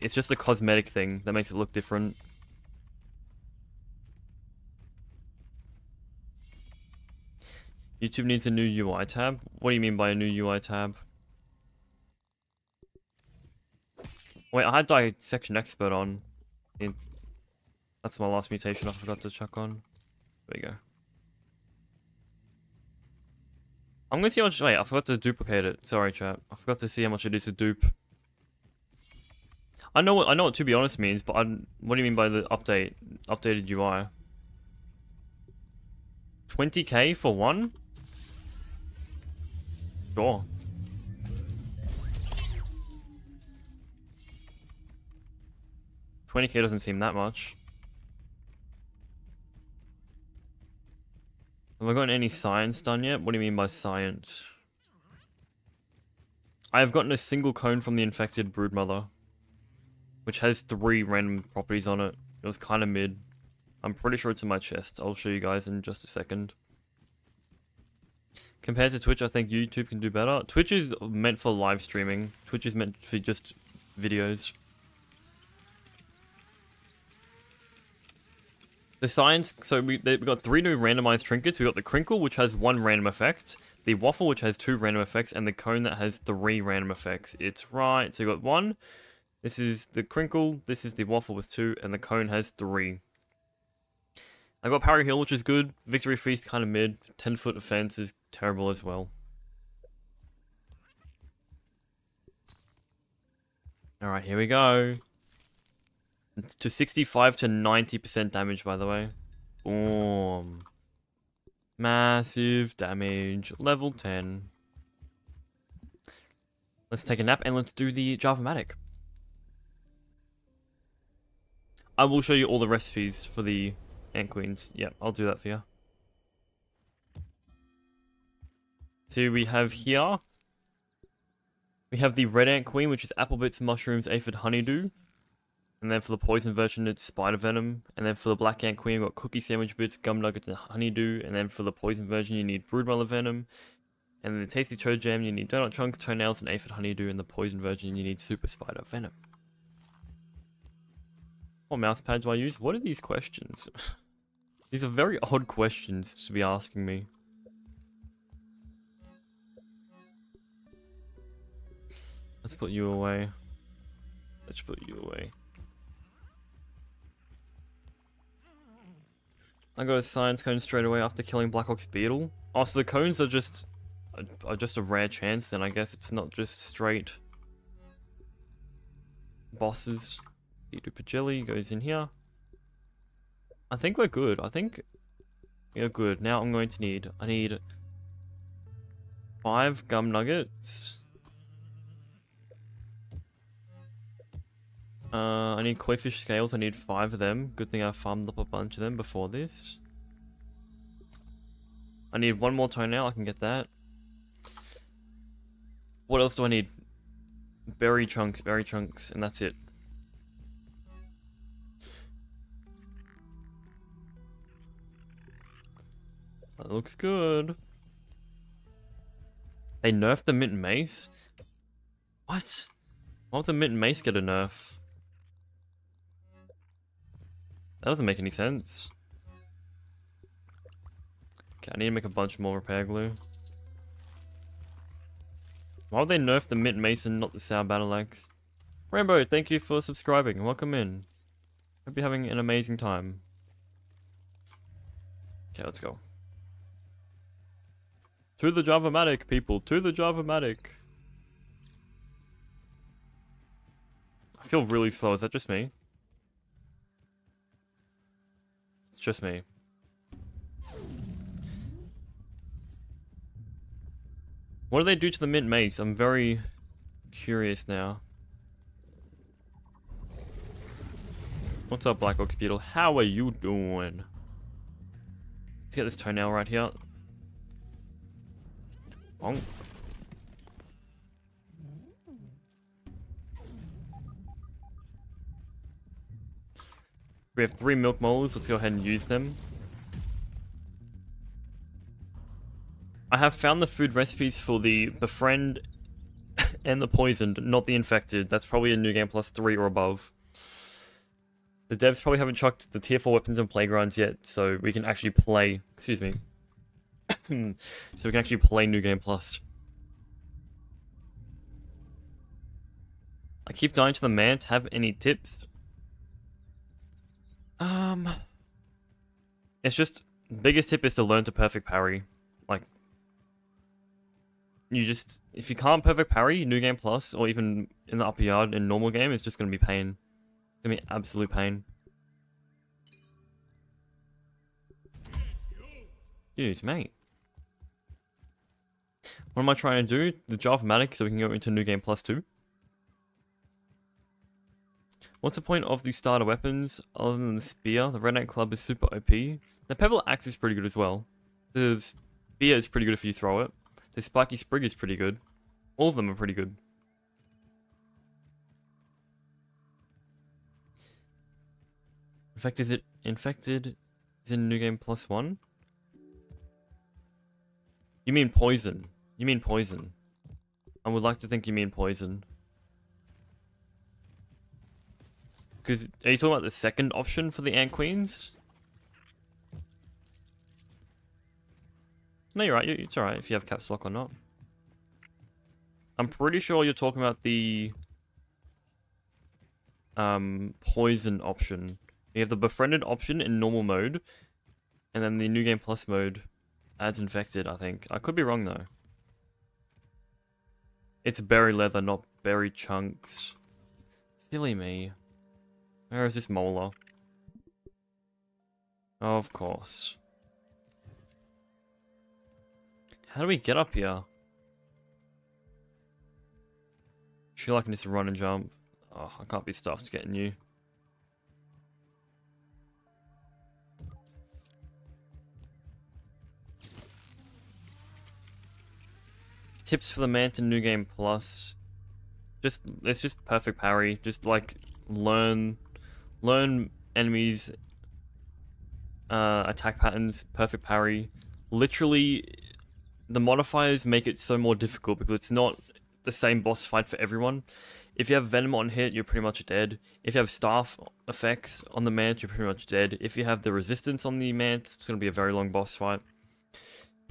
it's just a cosmetic thing that makes it look different. YouTube needs a new UI tab. What do you mean by a new UI tab? Wait, I had Dissection Expert on. That's my last mutation I forgot to check on. There you go. I'm gonna see how much- wait, I forgot to duplicate it. Sorry, chat. I forgot to see how much it is to dupe. I know what I know what to be honest means, but I, what do you mean by the update updated UI? 20k for one? Sure. Twenty K doesn't seem that much. Have I gotten any science done yet? What do you mean by science? I have gotten a single cone from the infected broodmother. Which has three random properties on it. It was kind of mid. I'm pretty sure it's in my chest. I'll show you guys in just a second. Compared to Twitch, I think YouTube can do better. Twitch is meant for live streaming. Twitch is meant for just videos. The science, so we, we got three new randomized trinkets. We got the Crinkle, which has one random effect, the Waffle, which has two random effects, and the Cone that has three random effects. It's right. So you got one. This is the Crinkle, this is the Waffle with two, and the Cone has three. I got Parry Heal, which is good. Victory Feast, kind of mid. 10 foot defense is terrible as well. Alright, here we go to 65 to 90% damage, by the way. Boom. Massive damage. Level 10. Let's take a nap and let's do the Java-matic. I will show you all the recipes for the Ant Queens. Yeah, I'll do that for you. So we have here, we have the Red Ant Queen, which is apple bits, mushrooms, aphid, honeydew. And then for the poison version, it's spider venom. And then for the black ant queen, we've got cookie sandwich bits, gum nuggets, and honeydew. And then for the poison version, you need broodmother venom. And then the tasty toad jam, you need donut chunks, toenails, and aphid honeydew. And the poison version, you need super spider venom. What mouse pad do I use? What are these questions? [laughs] these are very odd questions to be asking me. Let's put you away. Let's put you away. I got a science cone straight away after killing Black Ox Beetle. Oh, so the cones are just are just a rare chance then. I guess it's not just straight bosses. Duper Jelly goes in here. I think we're good. I think we're good. Now I'm going to need, I need five gum nuggets. Uh, I need koi fish scales. I need five of them. Good thing I farmed up a bunch of them before this. I need one more toenail. I can get that. What else do I need? Berry trunks, berry trunks, and that's it. That looks good. They nerfed the mint mace? What? Why would the mint mace get a nerf? That doesn't make any sense. Okay, I need to make a bunch more repair glue. Why would they nerf the Mint Mace and not the Sour Battle Axe? Rambo, thank you for subscribing. and Welcome in. Hope you're having an amazing time. Okay, let's go. To the Java-matic, people. To the Java-matic. I feel really slow. Is that just me? It's just me. What do they do to the mint mace? I'm very curious now. What's up, Black Ox Beetle? How are you doing? Let's get this toenail right here. Bonk. We have three milk molars. Let's go ahead and use them. I have found the food recipes for the befriend [laughs] and the poisoned, not the infected. That's probably a new game plus three or above. The devs probably haven't chucked the tier 4 weapons and playgrounds yet, so we can actually play, excuse me, so we can actually play New Game Plus. I keep dying to the man to have any tips. Um, it's just, biggest tip is to learn to perfect parry. Like, you just, if you can't perfect parry, New Game Plus, or even in the upper yard in normal game, it's just going to be pain. Gonna be absolute pain. Jeez, mate. What am I trying to do? The Java-matic so we can go into New Game Plus 2. What's the point of the starter weapons other than the spear? The Red Knight Club is super OP. The Pebble Axe is pretty good as well. The spear is pretty good if you throw it. The Spiky Sprig is pretty good. All of them are pretty good. In fact, is it infected? Is in New Game Plus One? You mean poison? You mean poison? I would like to think you mean poison. Because are you talking about the second option for the Ant Queens? No, you're right. It's alright if you have caps lock or not. I'm pretty sure you're talking about the um, poison option. You have the befriended option in normal mode, and then the new game plus mode adds infected, I think. I could be wrong though. It's berry leather, not berry chunks. Silly me. Where is this molar? Oh, of course. How do we get up here? Sure, I can just run and jump. Oh, I can't be stuffed getting you. Tips for the Manta New Game Plus. Just, it's just perfect parry. Just like learn, learn enemies, uh, attack patterns, perfect parry. Literally, the modifiers make it so more difficult because it's not the same boss fight for everyone. If you have Venom on hit, you're pretty much dead. If you have Staff effects on the Mant, you're pretty much dead. If you have the Resistance on the Mant, it's going to be a very long boss fight.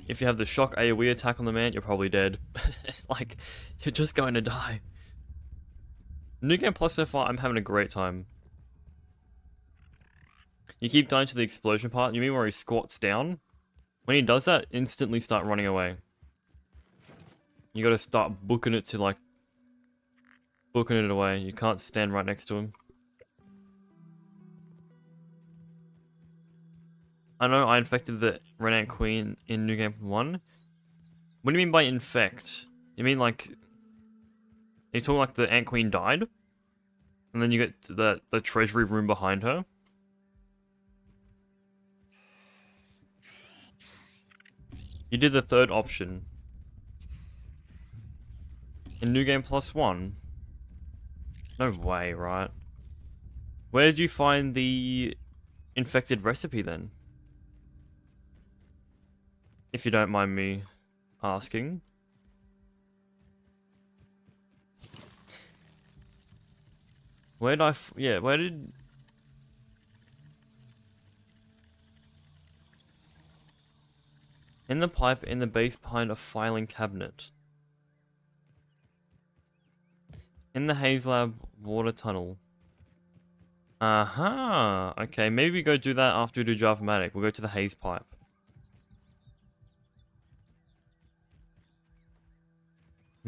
If you have the shock AoE attack on the Mant, you're probably dead. [laughs] like, you're just going to die. New Game Plus so far, I'm having a great time. You keep dying to the explosion part, you mean where he squats down? When he does that, instantly start running away. You gotta start booking it to like... Booking it away. You can't stand right next to him. I know I infected the Red Ant Queen in New Game 1. What do you mean by infect? You mean like... You talking like the Ant Queen died? And then you get the, the treasury room behind her? You did the third option. In New Game Plus One? No way, right? Where did you find the infected recipe then? If you don't mind me asking. Where did I... yeah, where did... In the pipe in the base behind a filing cabinet. In the Haze Lab water tunnel. Aha! Uh -huh. Okay, maybe we go do that after we do Java-matic. We'll go to the Haze pipe.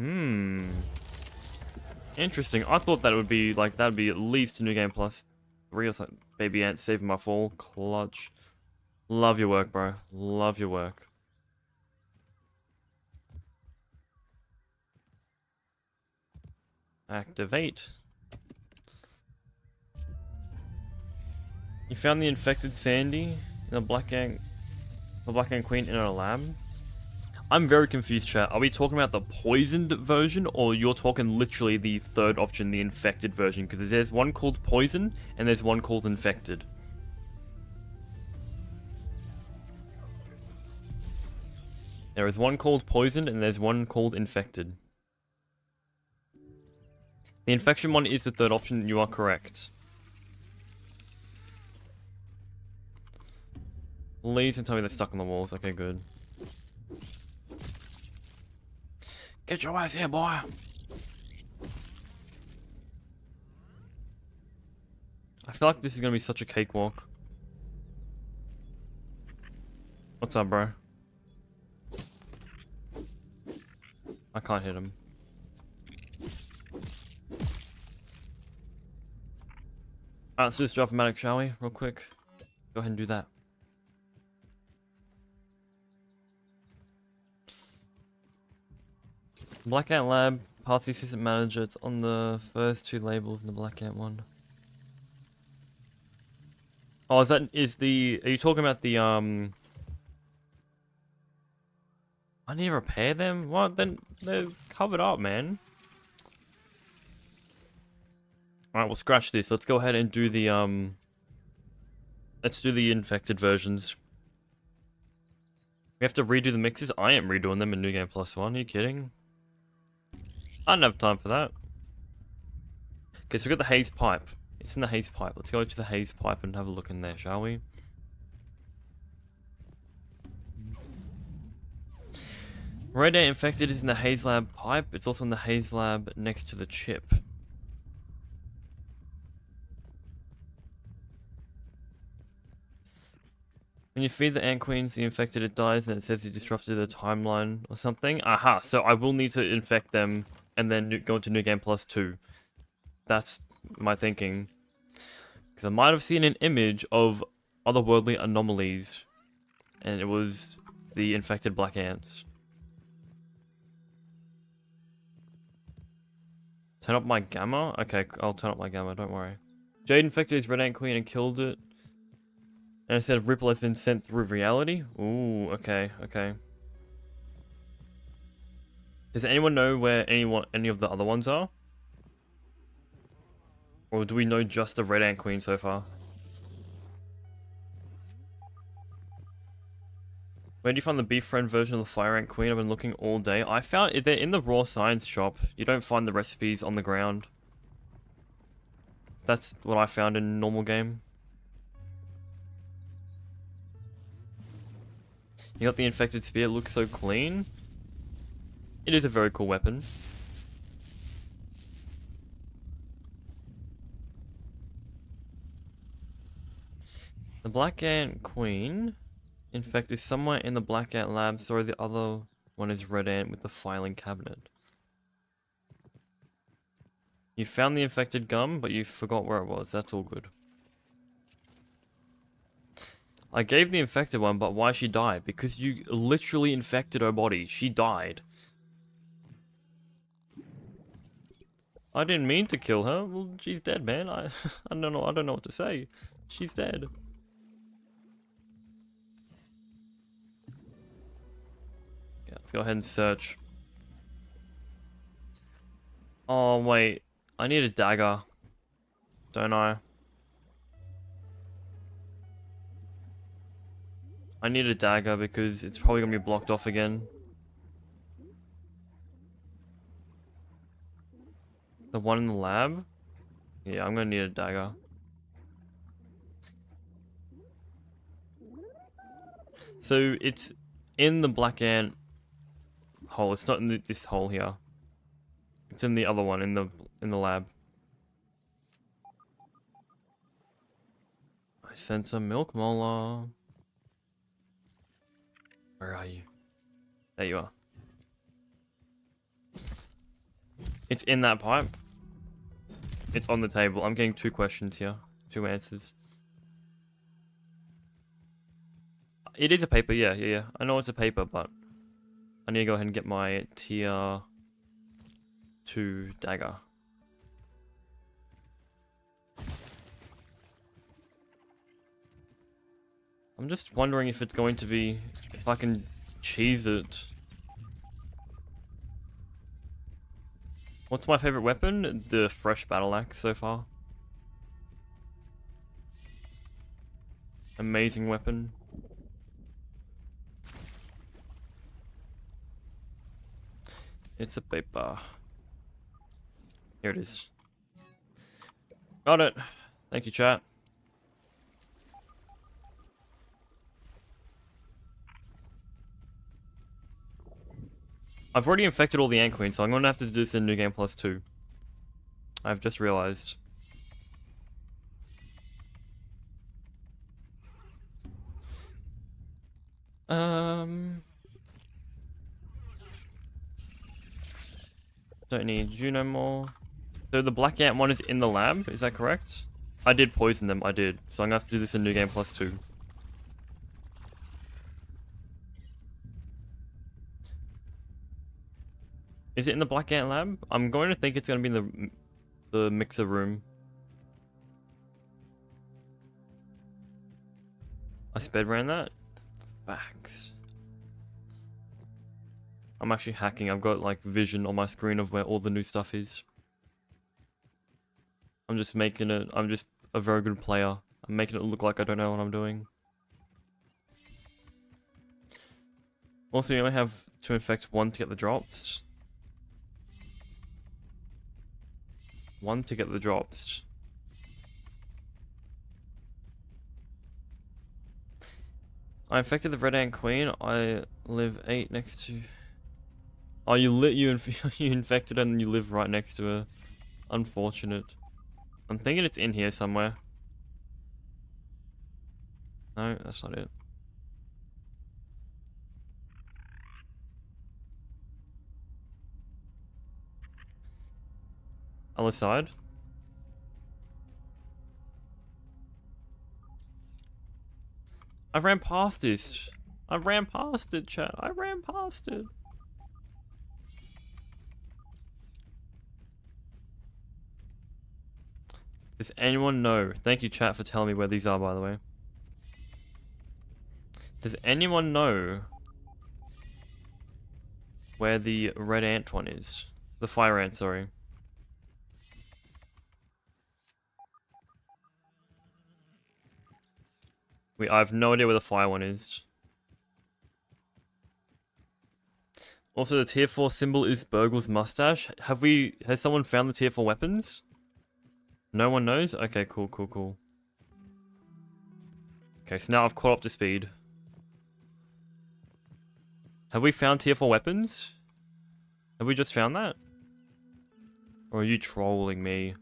Hmm. Interesting. I thought that would be like that would be at least a new game plus three or something. Baby ant saving my fall. Clutch. Love your work, bro. Love your work. Activate. You found the infected Sandy in the Black Ant, the Black Ant Queen in a lab. I'm very confused, chat. Are we talking about the poisoned version, or you're talking literally the third option, the infected version? Because there's one called poison, and there's one called infected. There is one called poisoned and there's one called infected. The infection one is the third option, you are correct. Please and tell me they're stuck on the walls. Okay, good. Get your ass here, boy! I feel like this is gonna be such a cakewalk. What's up, bro? I can't hit him. Alright, let's do this dramatic, shall we? Real quick. Go ahead and do that. Black Ant Lab, Party Assistant Manager. It's on the first two labels in the Blackout one. Oh, is that is the? Are you talking about the um? I need to repair them. What? Then they're covered up, man. All right, we'll scratch this. Let's go ahead and do the um. Let's do the infected versions. We have to redo the mixes. I am redoing them in New Game Plus One. Are you kidding? I don't have time for that. Okay, so we got the haze pipe. It's in the haze pipe. Let's go to the haze pipe and have a look in there, shall we? Red Ant Infected is in the Haze Lab pipe. It's also in the Haze Lab next to the chip. When you feed the ant queens, the infected it dies and it says you disrupted the timeline or something. Aha, so I will need to infect them and then go into New Game Plus 2. That's my thinking. Because I might have seen an image of otherworldly anomalies. And it was the infected black ants. Turn up my gamma? Okay, I'll turn up my gamma, don't worry. Jade infected his red ant queen and killed it. And instead of Ripple has been sent through reality? Ooh, okay, okay. Does anyone know where anyone any of the other ones are? Or do we know just the Red Ant Queen so far? Where do you find the beef friend version of the Fire Ant Queen? I've been looking all day. I found. They're in the raw science shop. You don't find the recipes on the ground. That's what I found in normal game. You got the infected spear. It looks so clean. It is a very cool weapon. The Black Ant Queen, in fact, is somewhere in the Black Ant lab. Sorry, the other one is Red Ant with the filing cabinet. You found the infected gum, but you forgot where it was. That's all good. I gave the infected one, but why she died? Because you literally infected her body. She died. I didn't mean to kill her. Well, she's dead, man. I [laughs] I don't know. I don't know what to say. She's dead. Yeah, let's go ahead and search. Oh wait, I need a dagger, don't I? I need a dagger because it's probably gonna be blocked off again. The one in the lab? Yeah, I'm gonna need a dagger. So it's in the black ant hole. It's not in the, this hole here. It's in the other one in the in the lab. I sense a milk molar. Where are you? There you are. It's in that pipe. It's on the table. I'm getting two questions here. Two answers. It is a paper, yeah, yeah, yeah. I know it's a paper, but I need to go ahead and get my tier 2 dagger. I'm just wondering if it's going to be, if I can cheese it. What's my favorite weapon? The fresh battle axe so far. Amazing weapon. It's a paper. Here it is. Got it. Thank you, chat. I've already infected all the Ant Queens, so I'm going to have to do this in New Game Plus 2. I've just realized. Um... Don't need you no more. So the black ant one is in the lab, is that correct? I did poison them, I did. So I'm gonna have to do this in New Game Plus 2. Is it in the black ant lab? I'm going to think it's gonna be in the the mixer room. I sped ran that? Facts. I'm actually hacking. I've got like vision on my screen of where all the new stuff is. I'm just making it, I'm just a very good player. I'm making it look like I don't know what I'm doing. Also, you only have to infect one to get the drops. One to get the drops. I infected the Red Ant Queen. I live eight next to... Oh, you lit you inf [laughs] you infected and you live right next to her. Unfortunate. I'm thinking it's in here somewhere. No, that's not it. Other side. I ran past this. I ran past it, chat. I ran past it. Does anyone know? Thank you, chat, for telling me where these are, by the way. Does anyone know where the red ant one is? The fire ant, sorry. We, I have no idea where the fire one is. Also, the tier 4 symbol is BURG.L's mustache. Have we, has someone found the tier 4 weapons? No one knows? Okay, cool, cool, cool. Okay, so now I've caught up to speed. Have we found tier 4 weapons? Have we just found that? Or are you trolling me?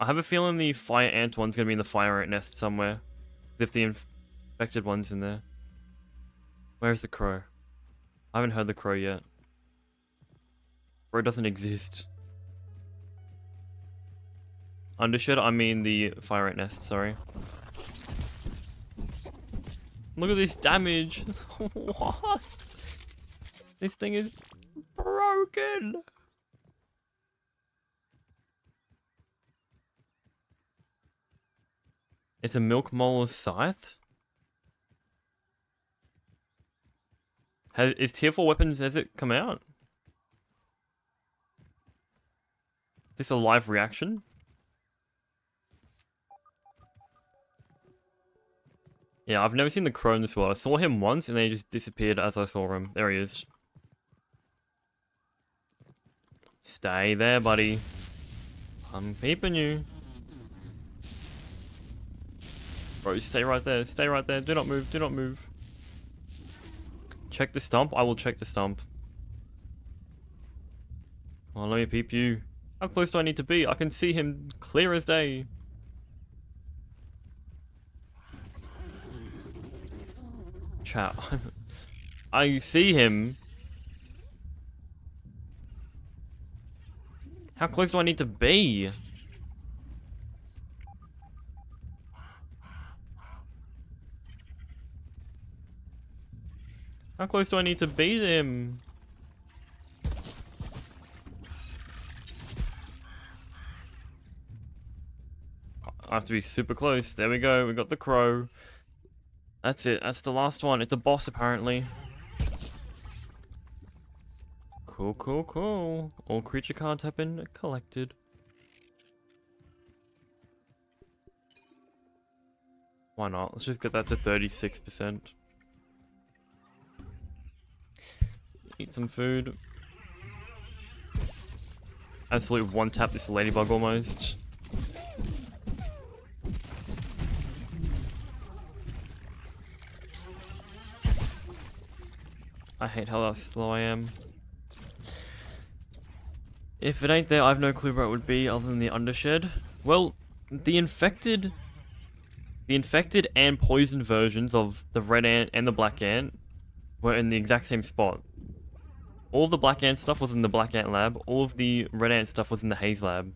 I have a feeling the fire ant one's gonna be in the fire ant nest somewhere. If the infected one's in there. Where's the crow? I haven't heard the crow yet. Crow doesn't exist. Undershed, I mean the fire ant nest, sorry. Look at this damage. [laughs] what? This thing is broken. It's a milk molar scythe? Has, is tier 4 weapons, has it come out? Is this a live reaction? Yeah, I've never seen the crow in this world. I saw him once and then he just disappeared as I saw him. There he is. Stay there, buddy. I'm peeping you. Bro, stay right there. Stay right there. Do not move. Do not move. Check the stump. I will check the stump. Oh, let me peep you. How close do I need to be? I can see him clear as day. Chat. [laughs] I see him. How close do I need to be? How close do I need to beat him? I have to be super close. There we go. We got the crow. That's it. That's the last one. It's a boss, apparently. Cool, cool, cool. All creature cards have been collected. Why not? Let's just get that to 36%. Eat some food. Absolute one tap this ladybug almost. I hate how slow I am. If it ain't there, I've no clue where it would be other than the undershed. Well, the infected... The infected and poisoned versions of the red ant and the black ant were in the exact same spot. All the black ant stuff was in the black ant lab. All of the red ant stuff was in the haze lab.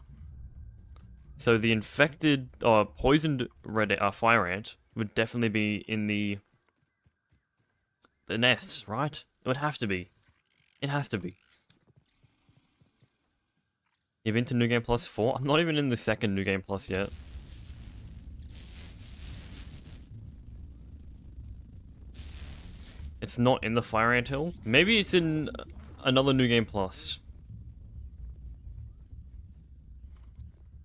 So the infected or uh, poisoned red uh, fire ant would definitely be in the the nest, right? It would have to be. It has to be. You've been to New Game Plus 4? I'm not even in the second New Game Plus yet. It's not in the Fire Ant Hill? Maybe it's in another New Game Plus.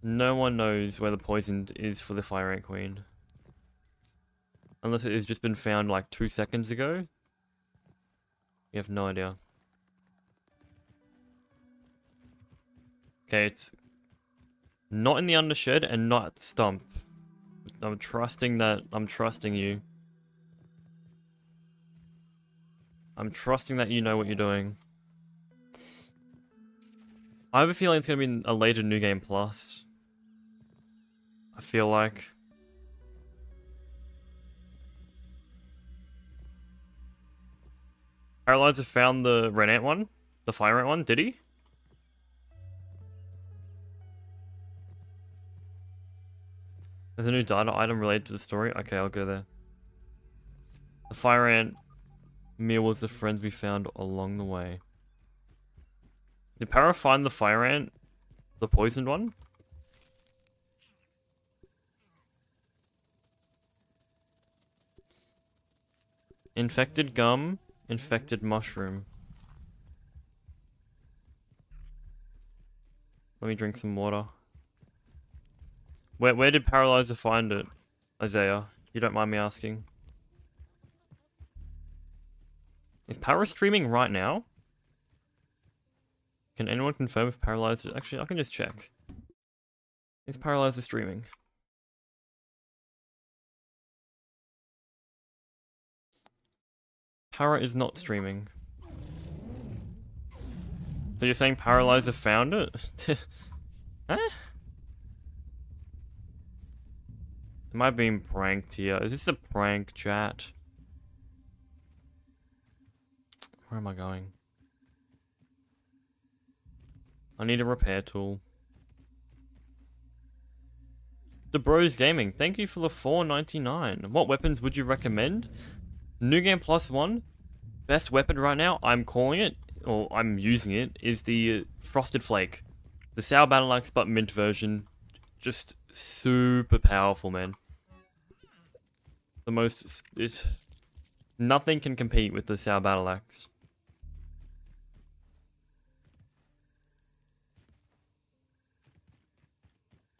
No one knows where the poisoned is for the Fire Ant Queen. Unless it has just been found like two seconds ago. You have no idea. Okay, it's not in the undershed and not at the stump. I'm trusting that, I'm trusting you. I'm trusting that you know what you're doing. I have a feeling it's going to be a later New Game Plus. I feel like. Paralyzer found the Red Ant one? The Fire Ant one, did he? There's a new data item related to the story? Okay, I'll go there. The Fire Ant meal was the friends we found along the way. Did Para find the fire ant? The poisoned one? Infected gum, infected mushroom. Let me drink some water. Where where did Paralyzer find it, Isaiah? You don't mind me asking. Is Para streaming right now? Can anyone confirm if Paralyzer... Actually, I can just check. Is Paralyzer streaming? Para is not streaming. So you're saying Paralyzer found it? [laughs] huh? Am I being pranked here? Is this a prank chat? Where am I going? I need a repair tool. The Bros Gaming, thank you for the 4.99. What weapons would you recommend? New Game Plus One, best weapon right now. I'm calling it, or I'm using it, is the uh, Frosted Flake, the Sour Battle Axe but mint version. Just super powerful, man. The most, it's nothing can compete with the Sour Battle Axe.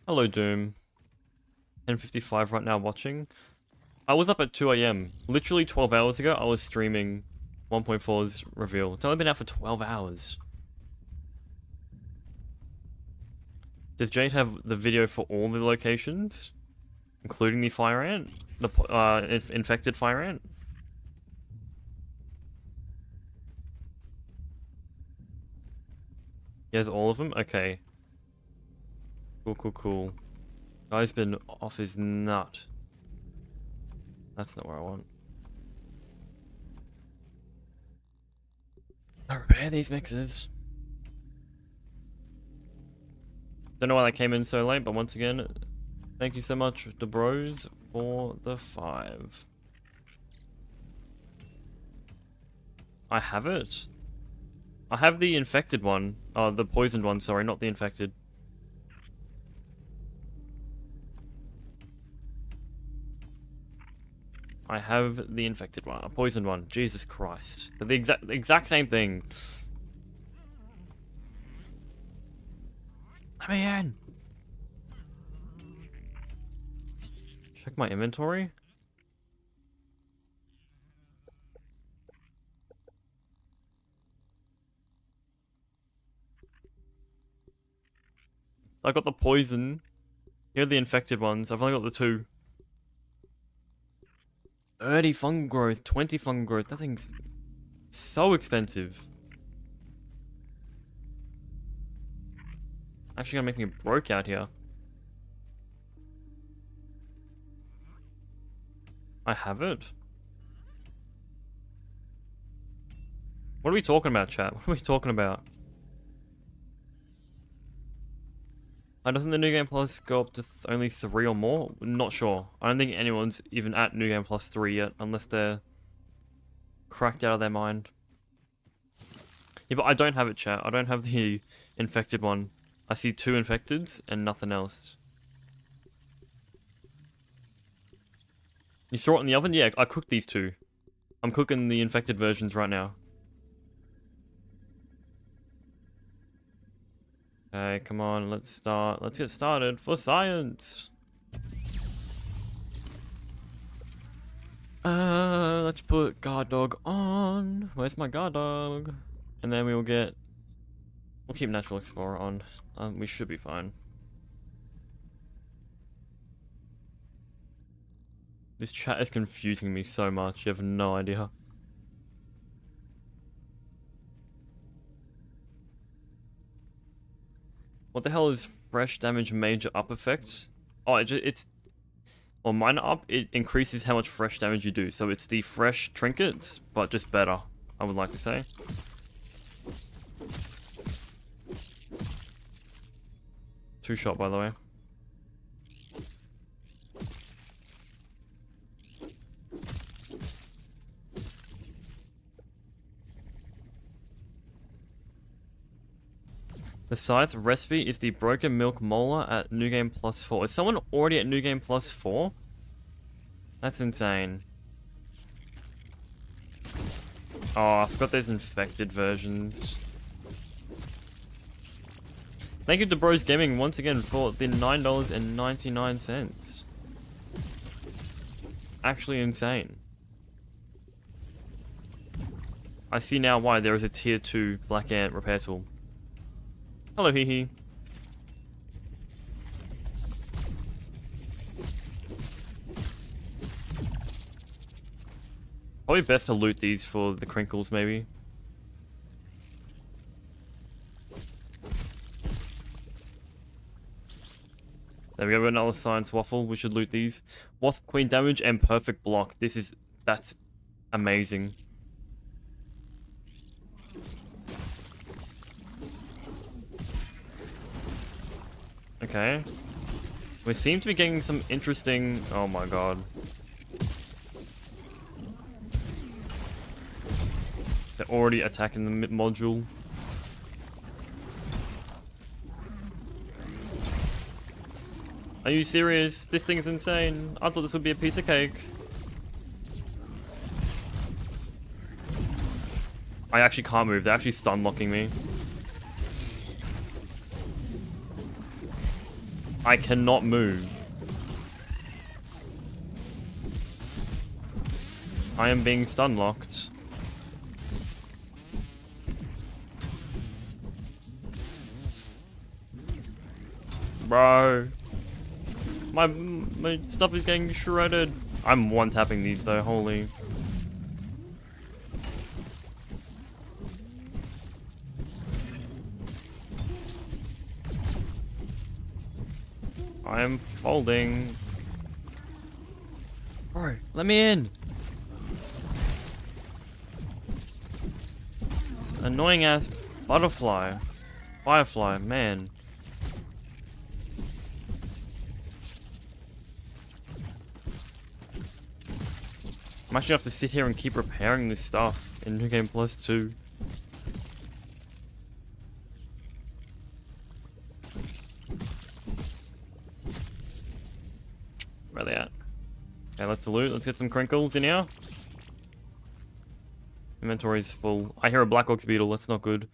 Hello, Doom. 10.55 right now watching. I was up at 2am. Literally 12 hours ago, I was streaming 1.4's reveal. It's only been out for 12 hours. Does Jade have the video for all the locations? Including the fire ant? The uh, inf infected fire ant? He has all of them? Okay. Cool, cool, cool. Guy's been off his nut. That's not where I want. I repair these mixes. Don't know why they came in so late, but once again, thank you so much, the bros, for the five. I have it? I have the infected one. Oh, the poisoned one, sorry, not the infected. I have the infected one, a poisoned one. Jesus Christ. They're the exact, the exact same thing. Let me in. Check my inventory. I got the poison. Here are the infected ones. I've only got the two. 30 fung growth, 20 fung growth. That thing's so expensive. Actually gonna make me broke out here. I have it? What are we talking about, chat? What are we talking about? Uh, doesn't the New Game Plus go up to th only three or more? Not sure. I don't think anyone's even at New Game Plus 3 yet, unless they're cracked out of their mind. Yeah, but I don't have it, chat. I don't have [laughs] the infected one. I see two infecteds and nothing else. You saw it in the oven? Yeah, I cooked these two. I'm cooking the infected versions right now. Okay, come on, let's start. Let's get started for science. Uh, let's put guard dog on. Where's my guard dog? And then we will get... We'll keep natural explorer on. Um, we should be fine. This chat is confusing me so much, you have no idea. What the hell is fresh damage major up effect? Oh, it just, it's... Or minor up, it increases how much fresh damage you do. So it's the fresh trinkets, but just better, I would like to say. Two shot, by the way. The scythe recipe is the broken milk molar at New Game Plus 4. Is someone already at New Game Plus 4? That's insane. Oh, I forgot those infected versions. Thank you to Bros Gaming once again for the $9.99. Actually insane. I see now why there is a tier 2 Black Ant repair tool. Hello, hee hee. Probably best to loot these for the crinkles, maybe. There we go, another science waffle. We should loot these. Wasp queen damage and perfect block. This is that's amazing. Okay. We seem to be getting some interesting... Oh my god. They're already attacking the module. Are you serious? This thing is insane. I thought this would be a piece of cake. I actually can't move. They're actually stun locking me. I cannot move. I am being stun locked. Bro. My, my stuff is getting shredded. I'm one tapping these though, holy. I am folding. Alright, let me in. Annoying ass butterfly. Firefly, man. I'm actually have to sit here and keep repairing this stuff in New Game Plus 2. Where they at? Okay, let's loot. Let's get some crinkles in here. Inventory's full. I hear a Black Ox beetle. That's not good.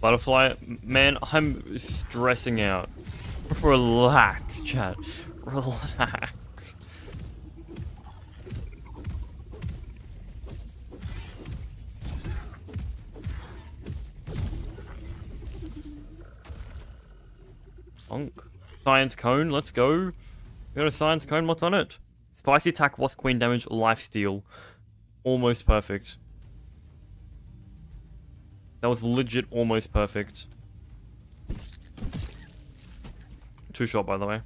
Butterfly, man, I'm stressing out. Relax, chat. Relax. Punk. Science Cone, let's go. We got a Science Cone, what's on it? Spicy attack, Wasp Queen damage, life steal. Almost perfect. That was legit almost perfect. Two shot, by the way.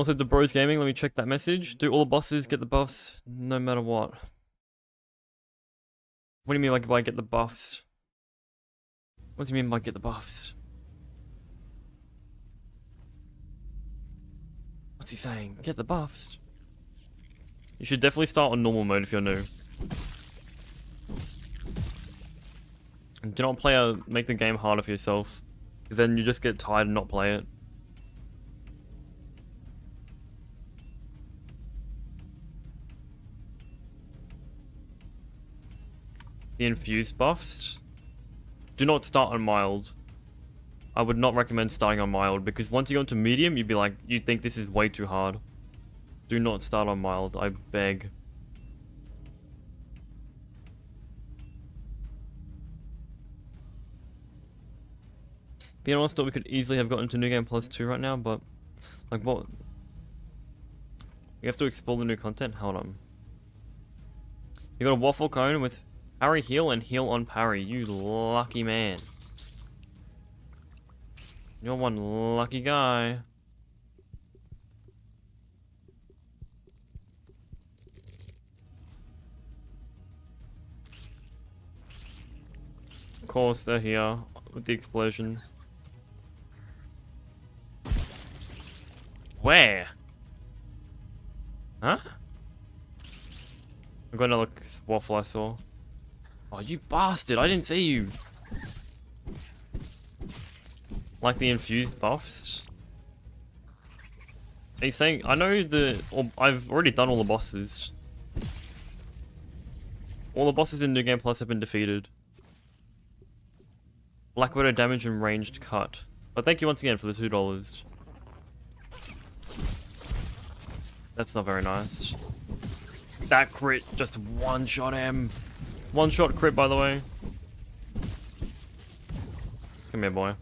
Also, the Bros Gaming, let me check that message. Do all the bosses get the buffs no matter what? What do you mean like by get the buffs? What do you mean by get the buffs? What's he saying? Get the buffs. You should definitely start on normal mode if you're new. And do not play a make the game harder for yourself. Then you just get tired and not play it. The infused buffs. Do not start on mild. I would not recommend starting on mild because once you go into medium, you'd be like, you'd think this is way too hard. Do not start on mild, I beg. Being honest, thought we could easily have gotten to New Game Plus 2 right now, but... Like, what? We have to explore the new content? Hold on. You got a waffle cone with Parry heal and heal on parry. You lucky man. You're one lucky guy. Of course, they're here with the explosion. Where? Huh? I'm gonna look waffle I saw. Oh, you bastard! I didn't see you. Like the infused buffs. He's saying, I know the, I've already done all the bosses. All the bosses in New Game Plus have been defeated. Black Widow damage and ranged cut. But thank you once again for the $2. That's not very nice. That crit just one-shot him. One shot crit, by the way. Come here, boy.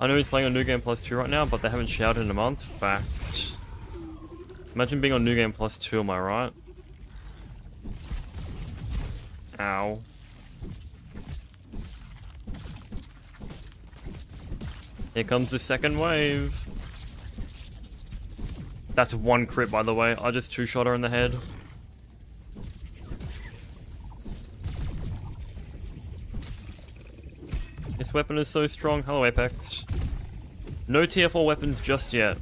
I know he's playing on New Game Plus 2 right now, but they haven't shouted in a month. Fact. Imagine being on New Game Plus 2, am I right? Ow. Here comes the second wave. That's one crit, by the way. I just two-shot her in the head. This weapon is so strong. Hello, Apex. No tier 4 weapons just yet.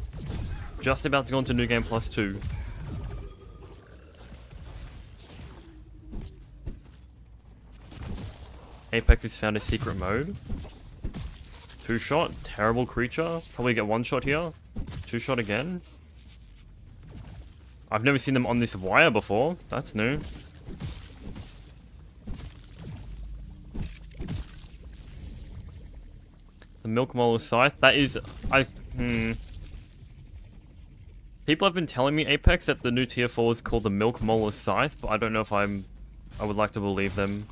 Just about to go into New Game Plus 2. Apex has found a secret mode. Two shot, terrible creature. Probably get one shot here. Two shot again. I've never seen them on this wire before. That's new. The Milk Molar Scythe. That is... I... Hmm. People have been telling me, Apex, that the new tier 4 is called the Milk Molar Scythe, but I don't know if I'm... I would like to believe them.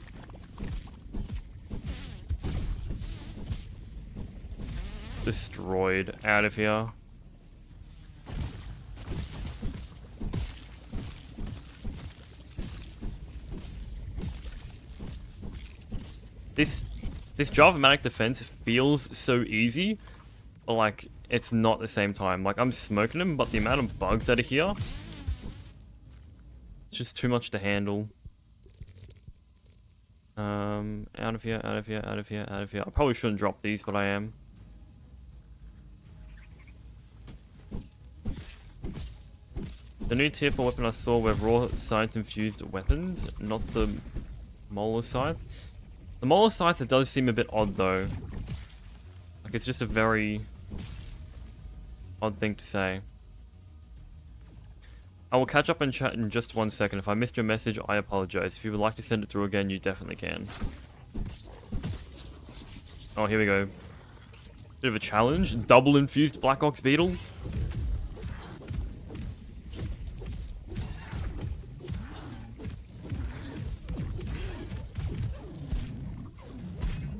Destroyed. Out of here. This this Java-matic defense feels so easy, but like it's not the same time. Like I'm smoking them, but the amount of bugs that are here, it's just too much to handle. Um, out of here, out of here, out of here, out of here. I probably shouldn't drop these, but I am. The new tier 4 weapon I saw were raw science infused weapons, not the molar scythe. The Molar Scythe does seem a bit odd though. Like it's just a very odd thing to say. I will catch up and chat in just one second. If I missed your message, I apologize. If you would like to send it through again, you definitely can. Oh, here we go. Bit of a challenge. Double infused Black Ox Beetle.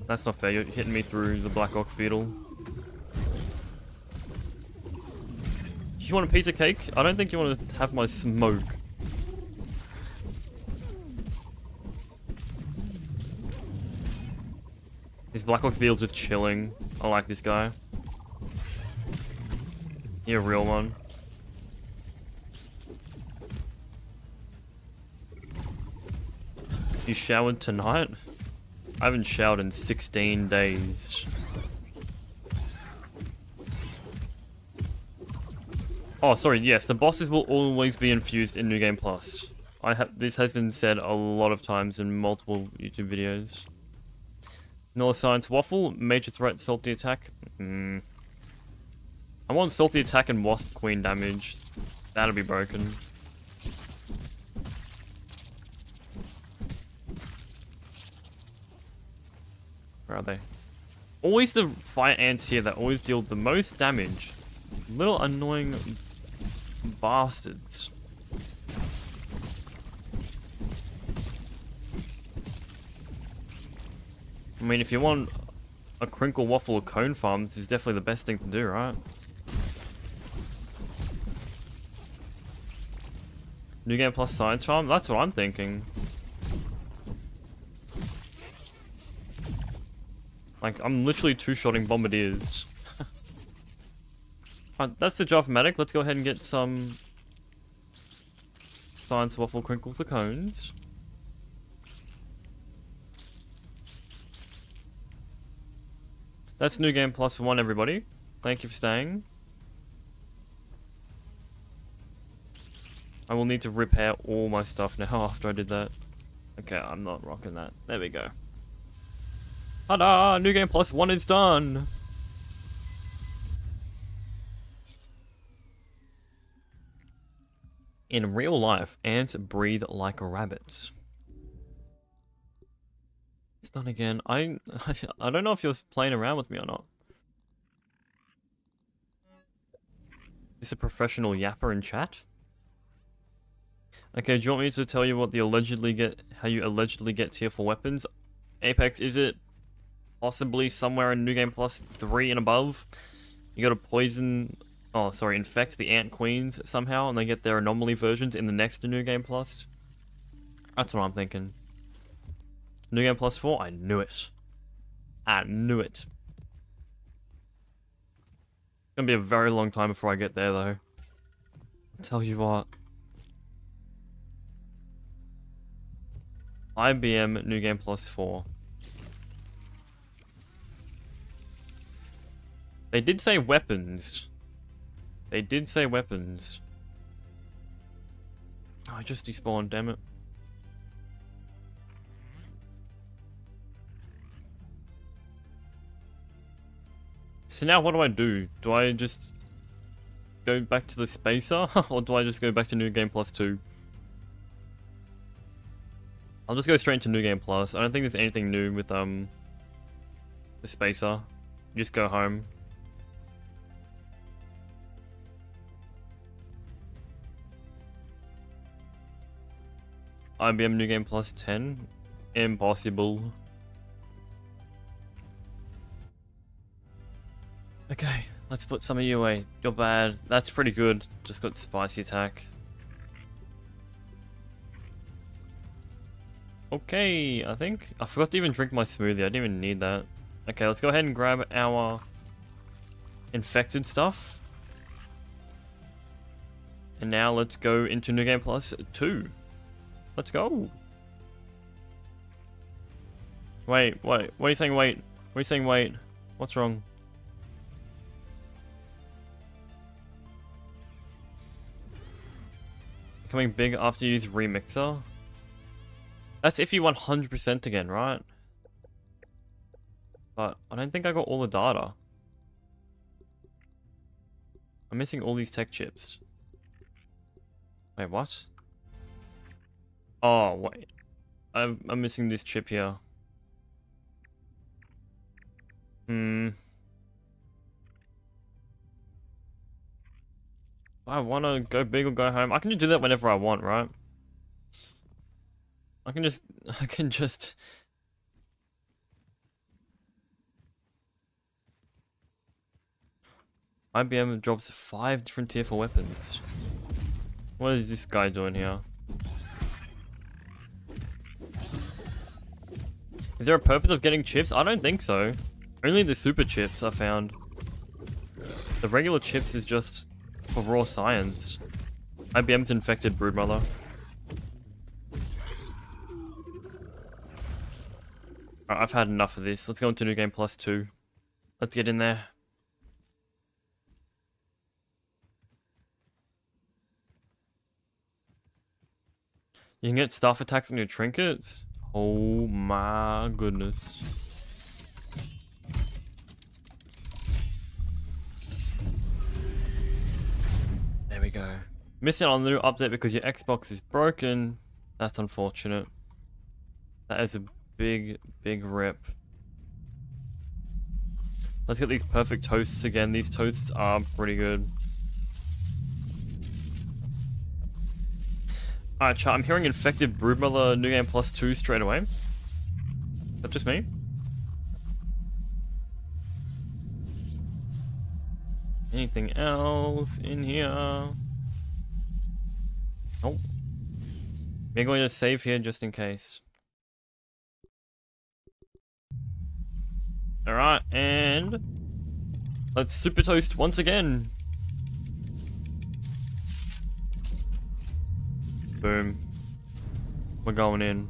That's not fair. You're hitting me through the Black Ox Beetle. You want a piece of cake? I don't think you want to have my smoke. This Black Ox Beetle's just chilling. I like this guy. You're a real one. You showered tonight? I haven't showered in 16 days. Oh, sorry, yes, the bosses will always be infused in New Game Plus. I have this has been said a lot of times in multiple YouTube videos. Vanilla Science Waffle, Major Threat, Salty Attack. Mm. I want Salty Attack and Wasp Queen damage. That'll be broken. Are they? Always the fire ants here that always deal the most damage. Little annoying bastards. I mean, if you want a crinkle waffle cone farm, this is definitely the best thing to do, right? New Game Plus Science Farm? That's what I'm thinking. Like, I'm literally two-shotting bombardiers. [laughs] that's the job medic. Let's go ahead and get some science waffle crinkles or cones. That's new game plus one, everybody. Thank you for staying. I will need to repair all my stuff now [laughs] after I did that. Okay, I'm not rocking that. There we go. Ta-da! New Game Plus 1 is done! In real life, ants breathe like rabbits. It's done again. I, [laughs] I don't know if you're playing around with me or not. Is a professional yapper in chat? Okay, do you want me to tell you what the allegedly get, how you allegedly get tier 4 weapons? Apex, is it possibly somewhere in New Game Plus 3 and above. You gotta poison, oh sorry, infect the Ant Queens somehow and they get their anomaly versions in the next New Game Plus. That's what I'm thinking. New Game Plus 4? I knew it. I knew it. It's gonna be a very long time before I get there though. I'll tell you what. IBM New Game Plus 4. They did say weapons. They did say weapons. Oh, I just despawned, damn it. So now what do I do? Do I just go back to the spacer? [laughs] or do I just go back to New Game Plus 2? I'll just go straight to New Game Plus. I don't think there's anything new with um the spacer. You just go home. IBM New Game Plus 10? Impossible. Okay, let's put some of you away. You're bad. That's pretty good. Just got spicy attack. Okay, I think. I forgot to even drink my smoothie. I didn't even need that. Okay, let's go ahead and grab our infected stuff. And now let's go into New Game Plus 2. Let's go. Wait, wait. What are you saying wait? What are you saying wait? What's wrong? Coming big after you use Remixer? That's if you 100% again, right? But I don't think I got all the data. I'm missing all these tech chips. Wait, what? Oh, wait. I'm, I'm missing this chip here. Hmm. I want to go big or go home. I can just do that whenever I want, right? I can just... [laughs] I can just... IBM drops five different tier 4 weapons. What is this guy doing here? Is there a purpose of getting chips? I don't think so. Only the super chips I found. The regular chips is just for raw science. IBM's infected broodmother. Right, I've had enough of this. Let's go into New Game Plus 2. Let's get in there. You can get staff attacks on your trinkets? Oh my goodness. There we go. Missing on the new update because your Xbox is broken. That's unfortunate. That is a big, big rip. Let's get these perfect toasts again. These toasts are pretty good. Alright, chat, I'm hearing Infected Broodmother New Game Plus 2 straight away. Is that just me? Anything else in here? Nope. We're going to save here just in case. Alright, and let's super toast once again. Boom. We're going in.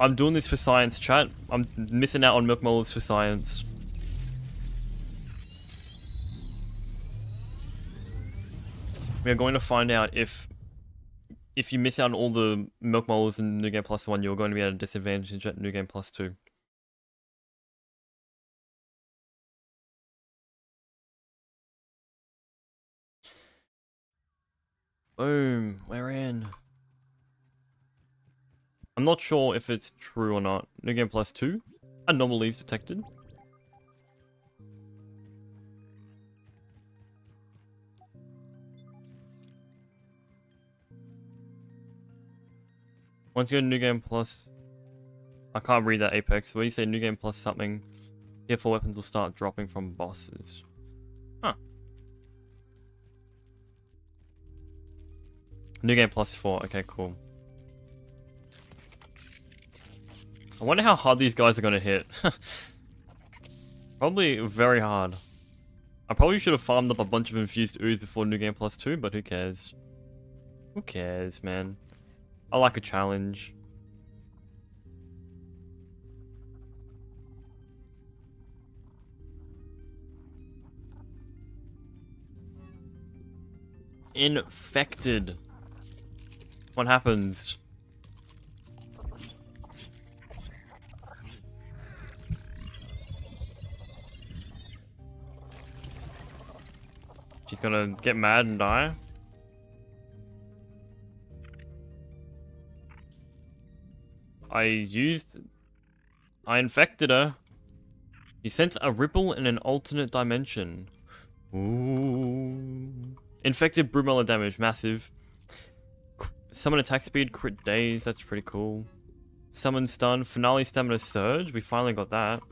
I'm doing this for science, chat. I'm missing out on milk molars for science. We are going to find out if if you miss out on all the milk molars in New Game Plus 1, you're going to be at a disadvantage at New Game Plus 2. Boom, we're in. I'm not sure if it's true or not. New game plus two. Anomalies detected. Once you go to new game plus, I can't read that Apex. When you say new game plus something, tier 4 weapons will start dropping from bosses. Huh. New game plus 4. Okay, cool. I wonder how hard these guys are going to hit. [laughs] probably very hard. I probably should have farmed up a bunch of infused ooze before New Game Plus 2, but who cares? Who cares, man? I like a challenge. Infected. What happens? She's gonna get mad and die. I used... I infected her. You sent a ripple in an alternate dimension. Ooh. Infected Brumella damage, massive. Summon attack speed, crit days, that's pretty cool. Summon stun, finale stamina surge, we finally got that.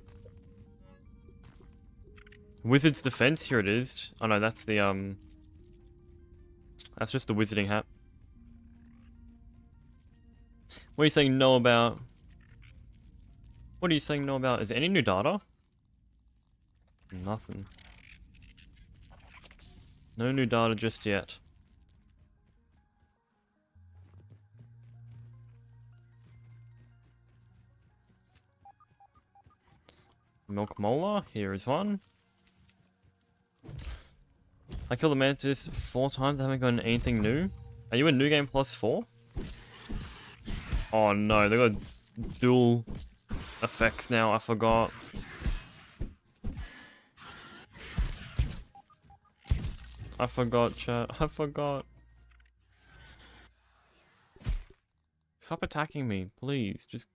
Wizard's defense, here it is. Oh no, that's the, um... That's just the wizarding hat. What are you saying no about? What are you saying no about? Is there any new data? Nothing. No new data just yet. Milk Molar, here is one. I killed the Mantis four times, I haven't gotten anything new. Are you a new game plus four? Oh no, they got dual effects now, I forgot. I forgot, chat. I forgot. Stop attacking me, please. Just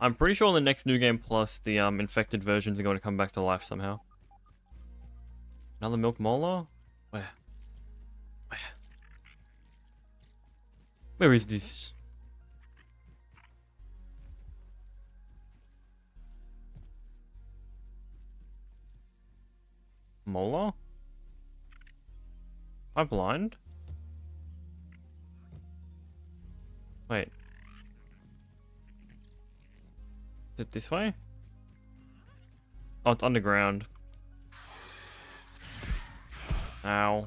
I'm pretty sure in the next New Game Plus, the um, infected versions are going to come back to life somehow. Another Milk Molar? Where? Where? Where is this? Molar? Am blind? Wait. Is it this way? Oh, it's underground. Ow.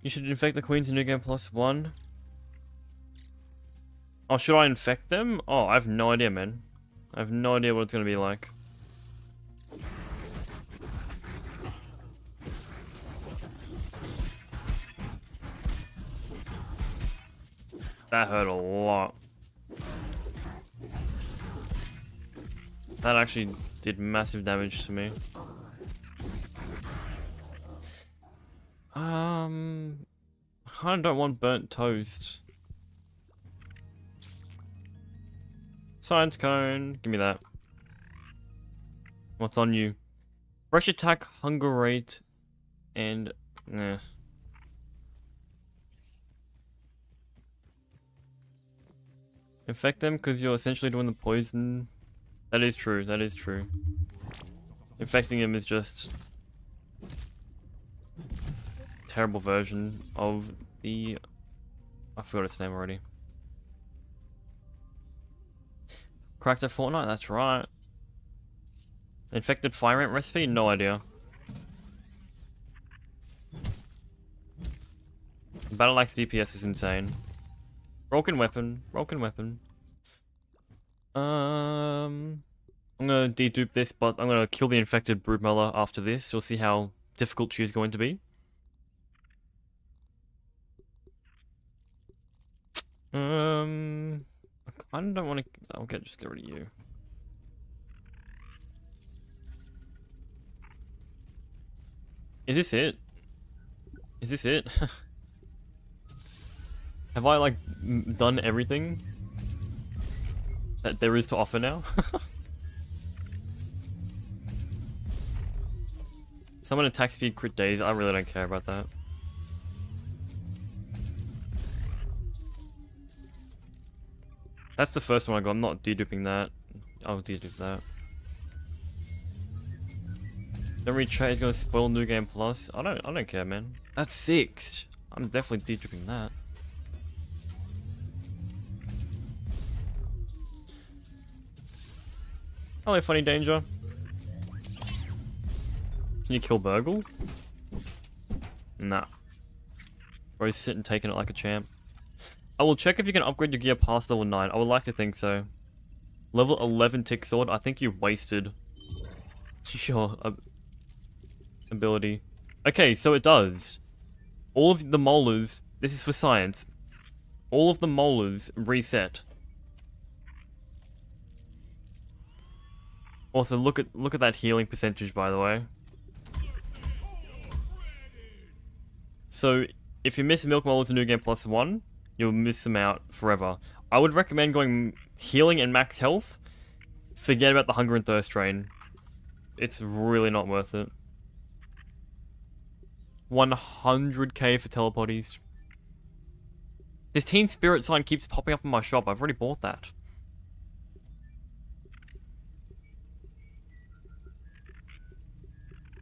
You should infect the queens in New Game Plus 1. Oh, should I infect them? Oh, I have no idea, man. I have no idea what it's going to be like. That hurt a lot. That actually did massive damage to me. Um, I kind of don't want burnt toast. Science cone, give me that. What's on you? Rush attack, hunger rate, and... Eh. Infect them because you're essentially doing the poison. That is true, that is true. Infecting him is just... Terrible version of the... I forgot its name already. Cracked a Fortnite, that's right. Infected fire ant recipe? No idea. Battle Axe DPS is insane. Broken weapon. Broken weapon. Um, I'm gonna dedupe this, but I'm gonna kill the infected broodmother after this. We'll see how difficult she is going to be. Um, I don't want to. I'll get just get rid of you. Is this it? Is this it? [laughs] Have I, like, done everything that there is to offer now? [laughs] Someone attack speed crit days, I really don't care about that. That's the first one I got, I'm not deduping that. I'll dedupe that. Memory trade is gonna spoil New Game Plus. I don't I don't care man. That's six. I'm definitely deduping that. Hello, Funny Danger. Can you kill BURG.L? Nah. Bro's sitting taking it like a champ. I will check if you can upgrade your gear past level 9. I would like to think so. Level 11 tick sword, I think you wasted [laughs] your ability. Okay, so it does. All of the molars, this is for science, all of the molars reset. Also, look at look at that healing percentage, by the way. So, if you miss Milk Molars in New Game Plus 1, you'll miss them out forever. I would recommend going healing and max health. Forget about the Hunger and Thirst Drain. It's really not worth it. 100k for teleporties. This Teen Spirit sign keeps popping up in my shop. I've already bought that.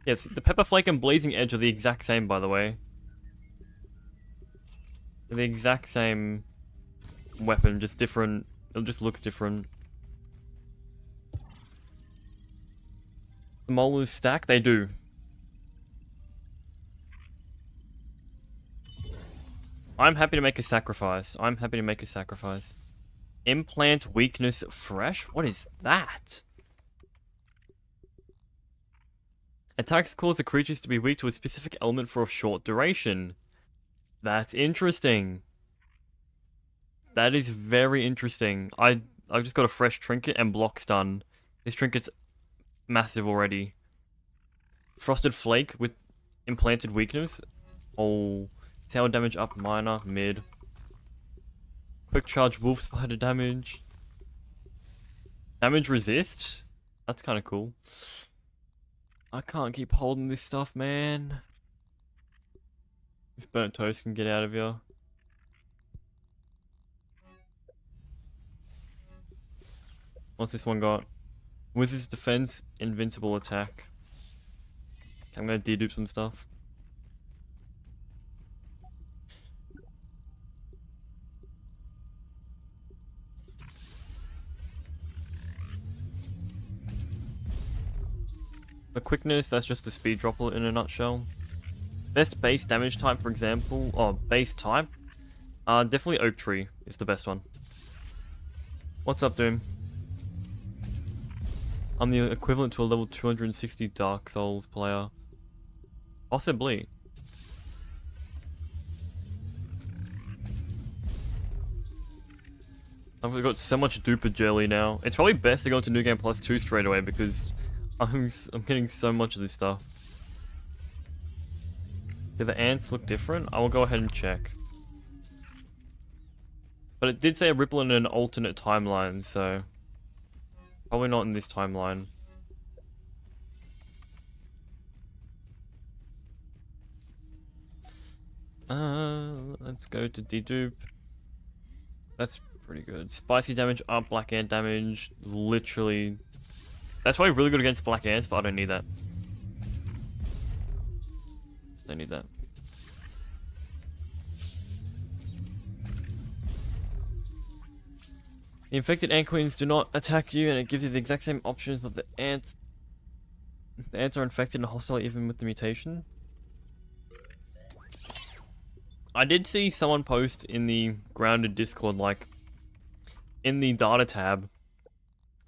Yeah, the Pepper Flake and Blazing Edge are the exact same, by the way. They're the exact same weapon, just different. It just looks different. The molars stack? They do. I'm happy to make a sacrifice. I'm happy to make a sacrifice. Implant weakness fresh? What is that? Attacks cause the creatures to be weak to a specific element for a short duration. That's interesting. That is very interesting. I I just got a fresh trinket and block stun. This trinket's massive already. Frosted Flake with implanted weakness. Oh, tower damage up minor, mid. Quick charge wolf spider damage. Damage resist? That's kind of cool. I can't keep holding this stuff, man. This burnt toast can get out of here. What's this one got? With his defense, invincible attack. I'm gonna dedupe some stuff. The quickness, that's just a speed dropper in a nutshell. Best base damage type, for example, or base type, uh, definitely Oak Tree is the best one. What's up, Doom? I'm the equivalent to a level 260 Dark Souls player. Possibly. I've got so much duper jelly now. It's probably best to go into New Game Plus 2 straight away because I'm, I'm getting so much of this stuff. Do the ants look different? I will go ahead and check. But it did say a ripple in an alternate timeline, so... Probably not in this timeline. Uh, let's go to dedupe. That's pretty good. Spicy damage up, black ant damage, literally that's why really good against black ants, but I don't need that. Don't need that. The infected ant queens do not attack you, and it gives you the exact same options, but the ants... The ants are infected and hostile even with the mutation. I did see someone post in the grounded discord, like, in the data tab,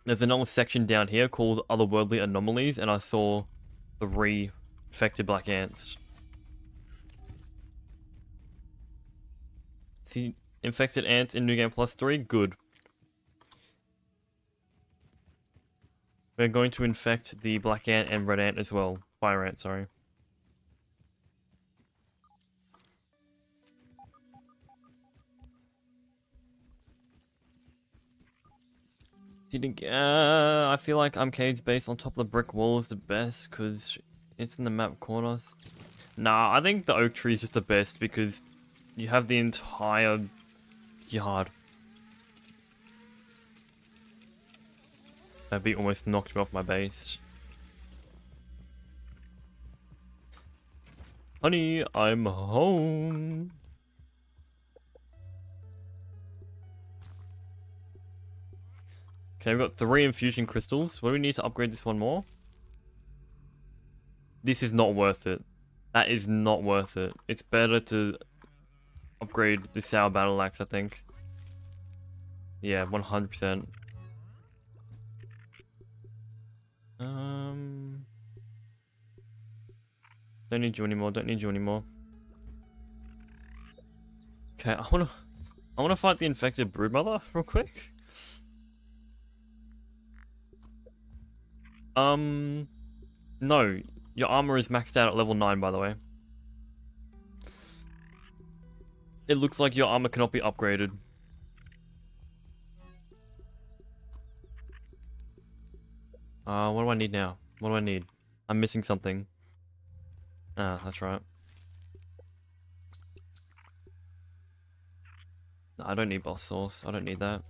there's another section down here called Otherworldly Anomalies, and I saw three infected black ants. See, infected ants in New Game Plus 3? Good. We're going to infect the black ant and red ant as well. Fire ant, sorry. Didn't uh, I feel like Arcade's base on top of the brick wall is the best because it's in the map corners. Nah, I think the oak tree is just the best because you have the entire yard. That beat almost knocked me off my base. Honey, I'm home. Okay, we've got three infusion crystals. What do we need to upgrade this one more? This is not worth it. That is not worth it. It's better to upgrade the Sour Battle Axe, I think. Yeah, 100%. Um... Don't need you anymore, don't need you anymore. Okay, I wanna... I wanna fight the infected broodmother [laughs] real quick. Um, no. Your armor is maxed out at level 9, by the way. It looks like your armor cannot be upgraded. Uh, what do I need now? What do I need? I'm missing something. Ah, that's right. I don't need boss sauce. I don't need that.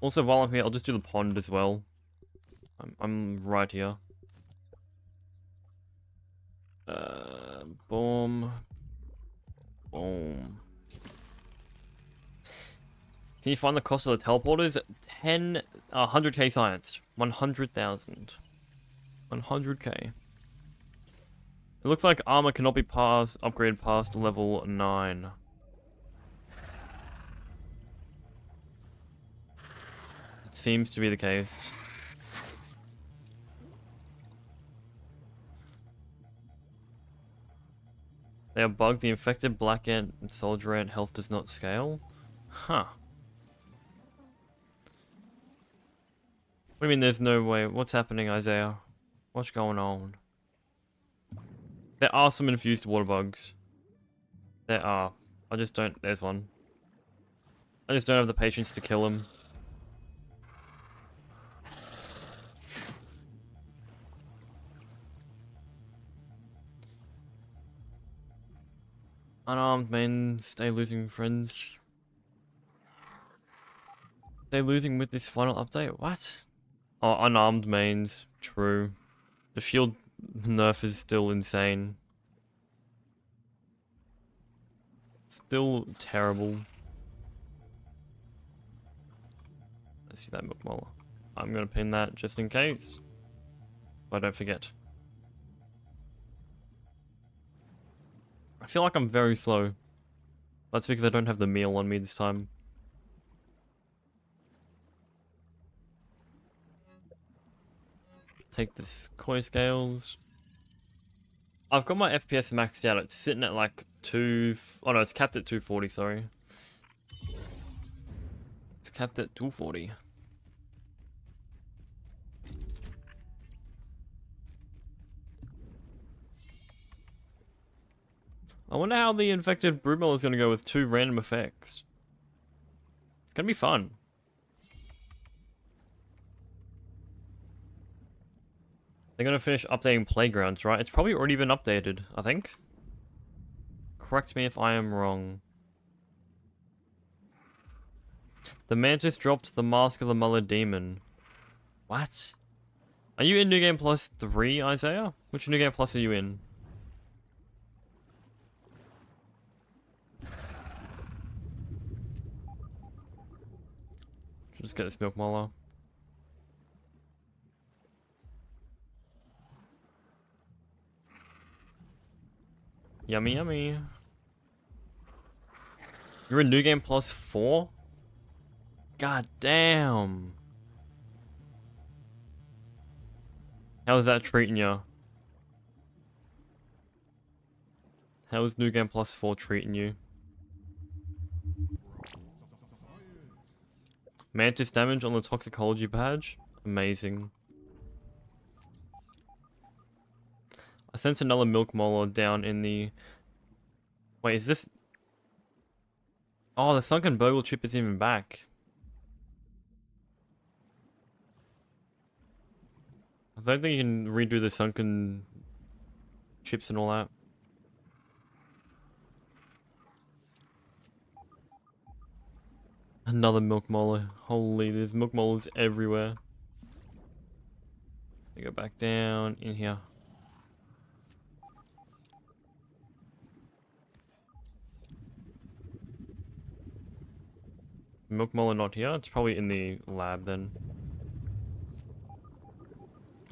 Also, while I'm here, I'll just do the pond as well. I'm, I'm right here. Uh, boom. Boom. Can you find the cost of the teleporters? 10, uh, 100k science. 100,000. 100k. It looks like armor cannot be passed, upgraded past level 9. Seems to be the case. They are bugged. The infected black ant and soldier ant health does not scale. Huh. What do you mean there's no way? What's happening, Isaiah? What's going on? There are some infused water bugs. There are. I just don't... There's one. I just don't have the patience to kill them. Unarmed men stay losing friends. They're losing with this final update? What? Oh, unarmed mains. True. The shield nerf is still insane. Still terrible. Let's see that milk. I'm gonna pin that just in case. I don't forget. Feel like I'm very slow. That's because I don't have the meal on me this time. Take this koi scales. I've got my FPS maxed out. It's sitting at like two. Oh no, it's capped at 240. Sorry. It's capped at 240. I wonder how the infected broodmole is going to go with two random effects. It's going to be fun. They're going to finish updating playgrounds, right? It's probably already been updated, I think. Correct me if I am wrong. The Mantis dropped the Mask of the Mother Demon. What? Are you in New Game Plus 3, Isaiah? Which New Game Plus are you in? Just get this milk molar. Yummy, yummy. You're in New Game Plus 4? God damn. How's that treating you? How's New Game Plus 4 treating you? Mantis damage on the toxicology badge? Amazing. I sent another milk molar down in the... Wait, is this... Oh, the sunken BURG.L chip is even back. I don't think you can redo the sunken chips and all that. Another milk molar. Holy, there's milk molars everywhere. We go back down in here. Milk molar not here? It's probably in the lab then.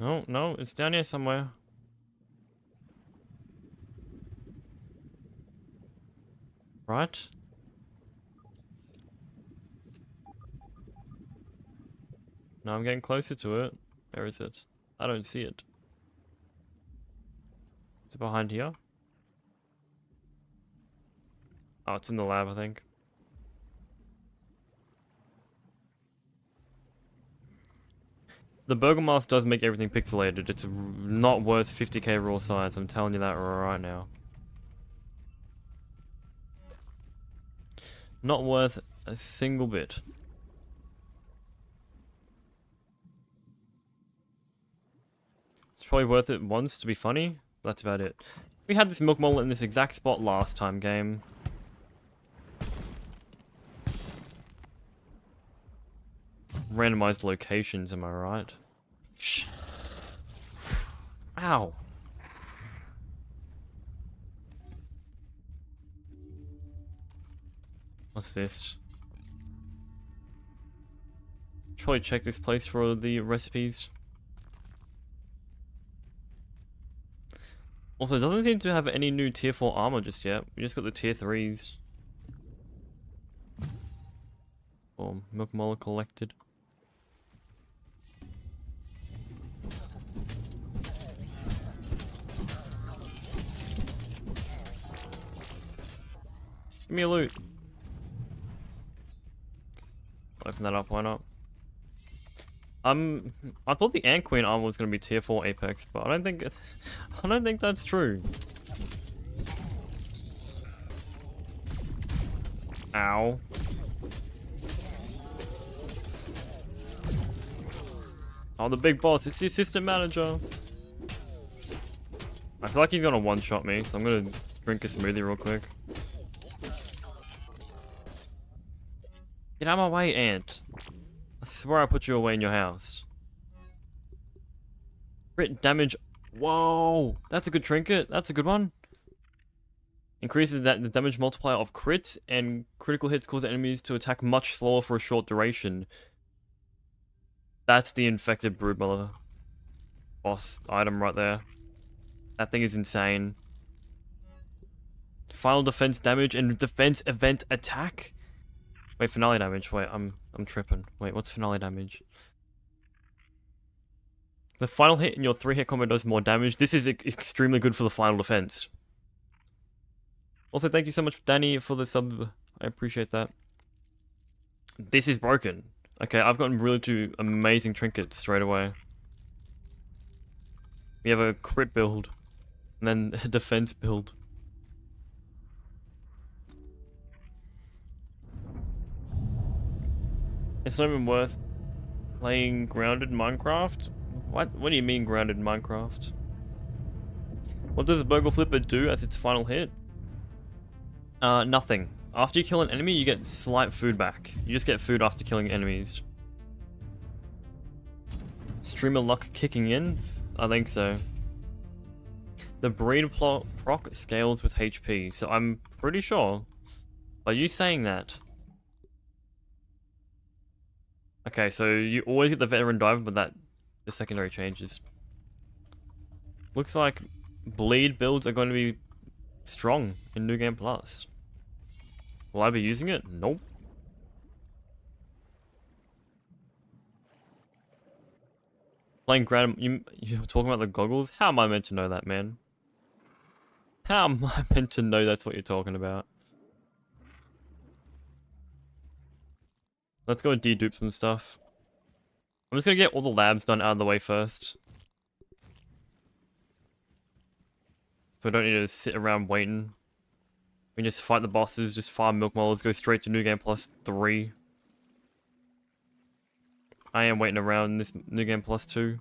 Oh, no, it's down here somewhere. Right? Now I'm getting closer to it. Where is it? I don't see it. Is it behind here? Oh, it's in the lab, I think. The Burgomask does make everything pixelated. It's not worth 50k raw science. I'm telling you that right now. Not worth a single bit. Probably worth it once to be funny. That's about it. We had this milk molar in this exact spot last time game. randomized locations, am I right? Ow. What's this? Probably check this place for the recipes. Also, it doesn't seem to have any new tier 4 armor just yet. We just got the tier 3s. Or Milk Molar collected. Give me a loot. Open that up, why not? Um, I thought the Ant Queen armor was gonna be tier 4 Apex, but I don't think [laughs] I don't think that's true. Ow. Oh, the big boss. It's the assistant manager. I feel like he's gonna one-shot me, so I'm gonna drink a smoothie real quick. Get out of my way, ant. Swear I put you away in your house. Crit damage. Whoa, that's a good trinket. That's a good one. Increases that the damage multiplier of crit and critical hits cause enemies to attack much slower for a short duration. That's the infected broodmother boss item right there. That thing is insane. Final defense damage and defense event attack. Wait, finale damage. Wait, I'm I'm tripping. Wait, what's finale damage? The final hit in your three hit combo does more damage. This is extremely good for the final defense. Also, thank you so much, Danny, for the sub. I appreciate that. This is broken. Okay, I've gotten really two amazing trinkets straight away. We have a crit build, and then a defense build. It's not even worth playing grounded Minecraft. What? What do you mean grounded Minecraft? What does the BURG.L Flipper do as its final hit? Uh, nothing. After you kill an enemy, you get slight food back. You just get food after killing enemies. Streamer luck kicking in? I think so. The bleed proc scales with HP, so I'm pretty sure. Are you saying that? Okay, so you always get the veteran diver, but that the secondary changes. Looks like bleed builds are going to be strong in New Game Plus. Will I be using it? Nope. Playing Grand, you you're talking about the goggles? How am I meant to know that, man? How am I [laughs] meant to know that's what you're talking about? Let's go and dedupe some stuff. I'm just gonna get all the labs done out of the way first. So I don't need to sit around waiting. We just fight the bosses, just farm milk molars, go straight to New Game Plus 3. I am waiting around this New Game Plus 2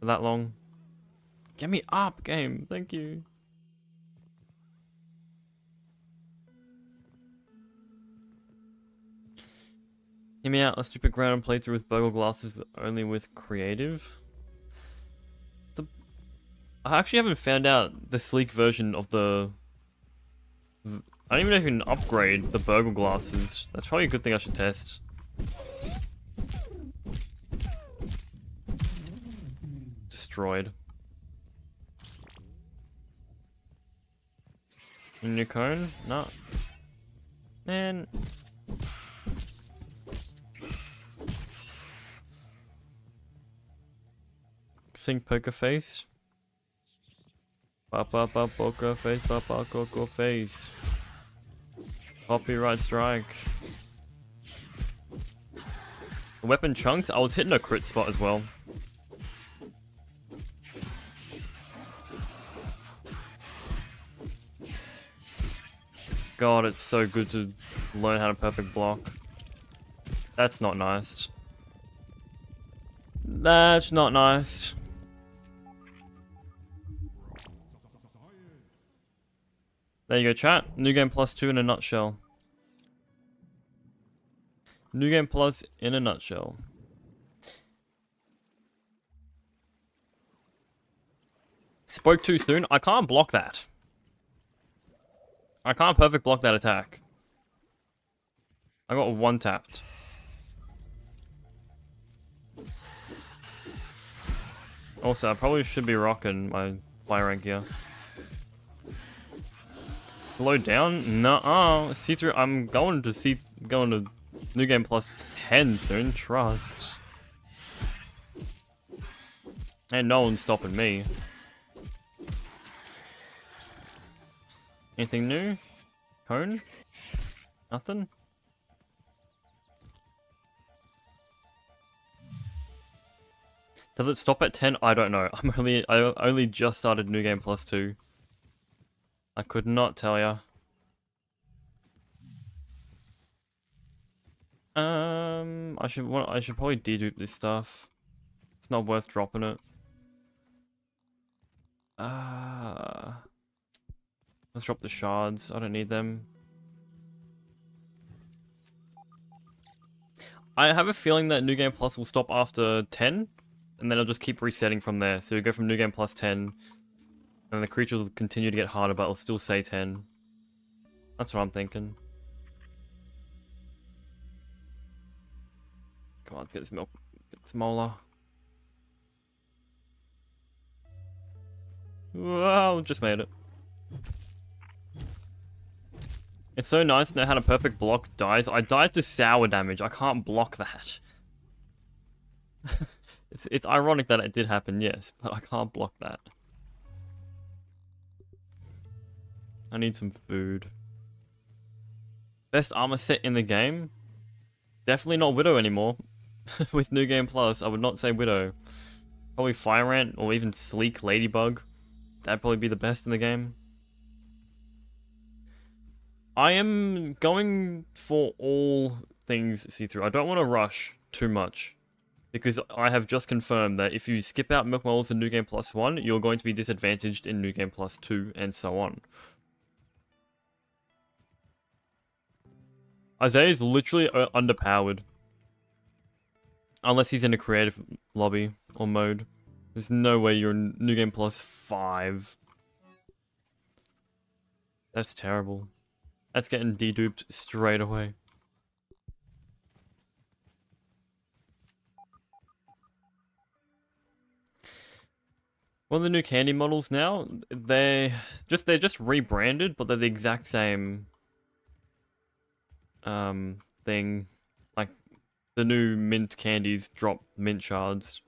for that long. Get me up, game. Thank you. Hear me out, a stupid ground playthrough with BURG.L glasses, but only with creative. The I actually haven't found out the sleek version of the... I don't even know if you can upgrade the BURG.L glasses. That's probably a good thing I should test. Destroyed. New cone? No. Man, sing poker face? Papa pa poker face, papa coco face. Copyright strike. Weapon chunks? I was hitting a crit spot as well. God, it's so good to learn how to perfect block. That's not nice. That's not nice. There you go, chat. New Game Plus 2 in a nutshell. New Game Plus in a nutshell. Spoke too soon? I can't block that. I can't perfect block that attack. I got one tapped. Also, I probably should be rocking my fire rank here slow down? Nuh-uh. See through. I'm going to see going to New Game Plus 10 soon. Trust. And no one's stopping me. Anything new? Cone? Nothing? Does it stop at 10? I don't know. [laughs] I'm only I only just started New Game Plus 2. I could not tell ya. Um, I should want. I should probably dedupe this stuff. It's not worth dropping it. Ah, uh, let's drop the shards. I don't need them. I have a feeling that New Game Plus will stop after 10, and then it'll just keep resetting from there. So you go from New Game Plus 10, and the creatures will continue to get harder, but it'll still say 10. That's what I'm thinking. Come on, let's get this milk. Get molar. Wow, just made it. It's so nice to know how to perfect block dies. I died to sour damage. I can't block that. [laughs] it's it's ironic that it did happen, yes, but I can't block that. I need some food. Best armor set in the game? Definitely not Widow anymore. [laughs] With New Game Plus, I would not say Widow. Probably Fire Ant or even Sleek Ladybug. That'd probably be the best in the game. I am going for all things see-through. I don't want to rush too much. Because I have just confirmed that if you skip out Milk Molars in New Game Plus 1, you're going to be disadvantaged in New Game Plus 2, and so on. Isaiah is literally uh, underpowered. Unless he's in a creative lobby or mode. There's no way you're New Game Plus 5. That's terrible. That's getting deduped straight away. One of the new candy models now, they just they're just rebranded, but they're the exact same um thing. Like the new mint candies drop mint shards,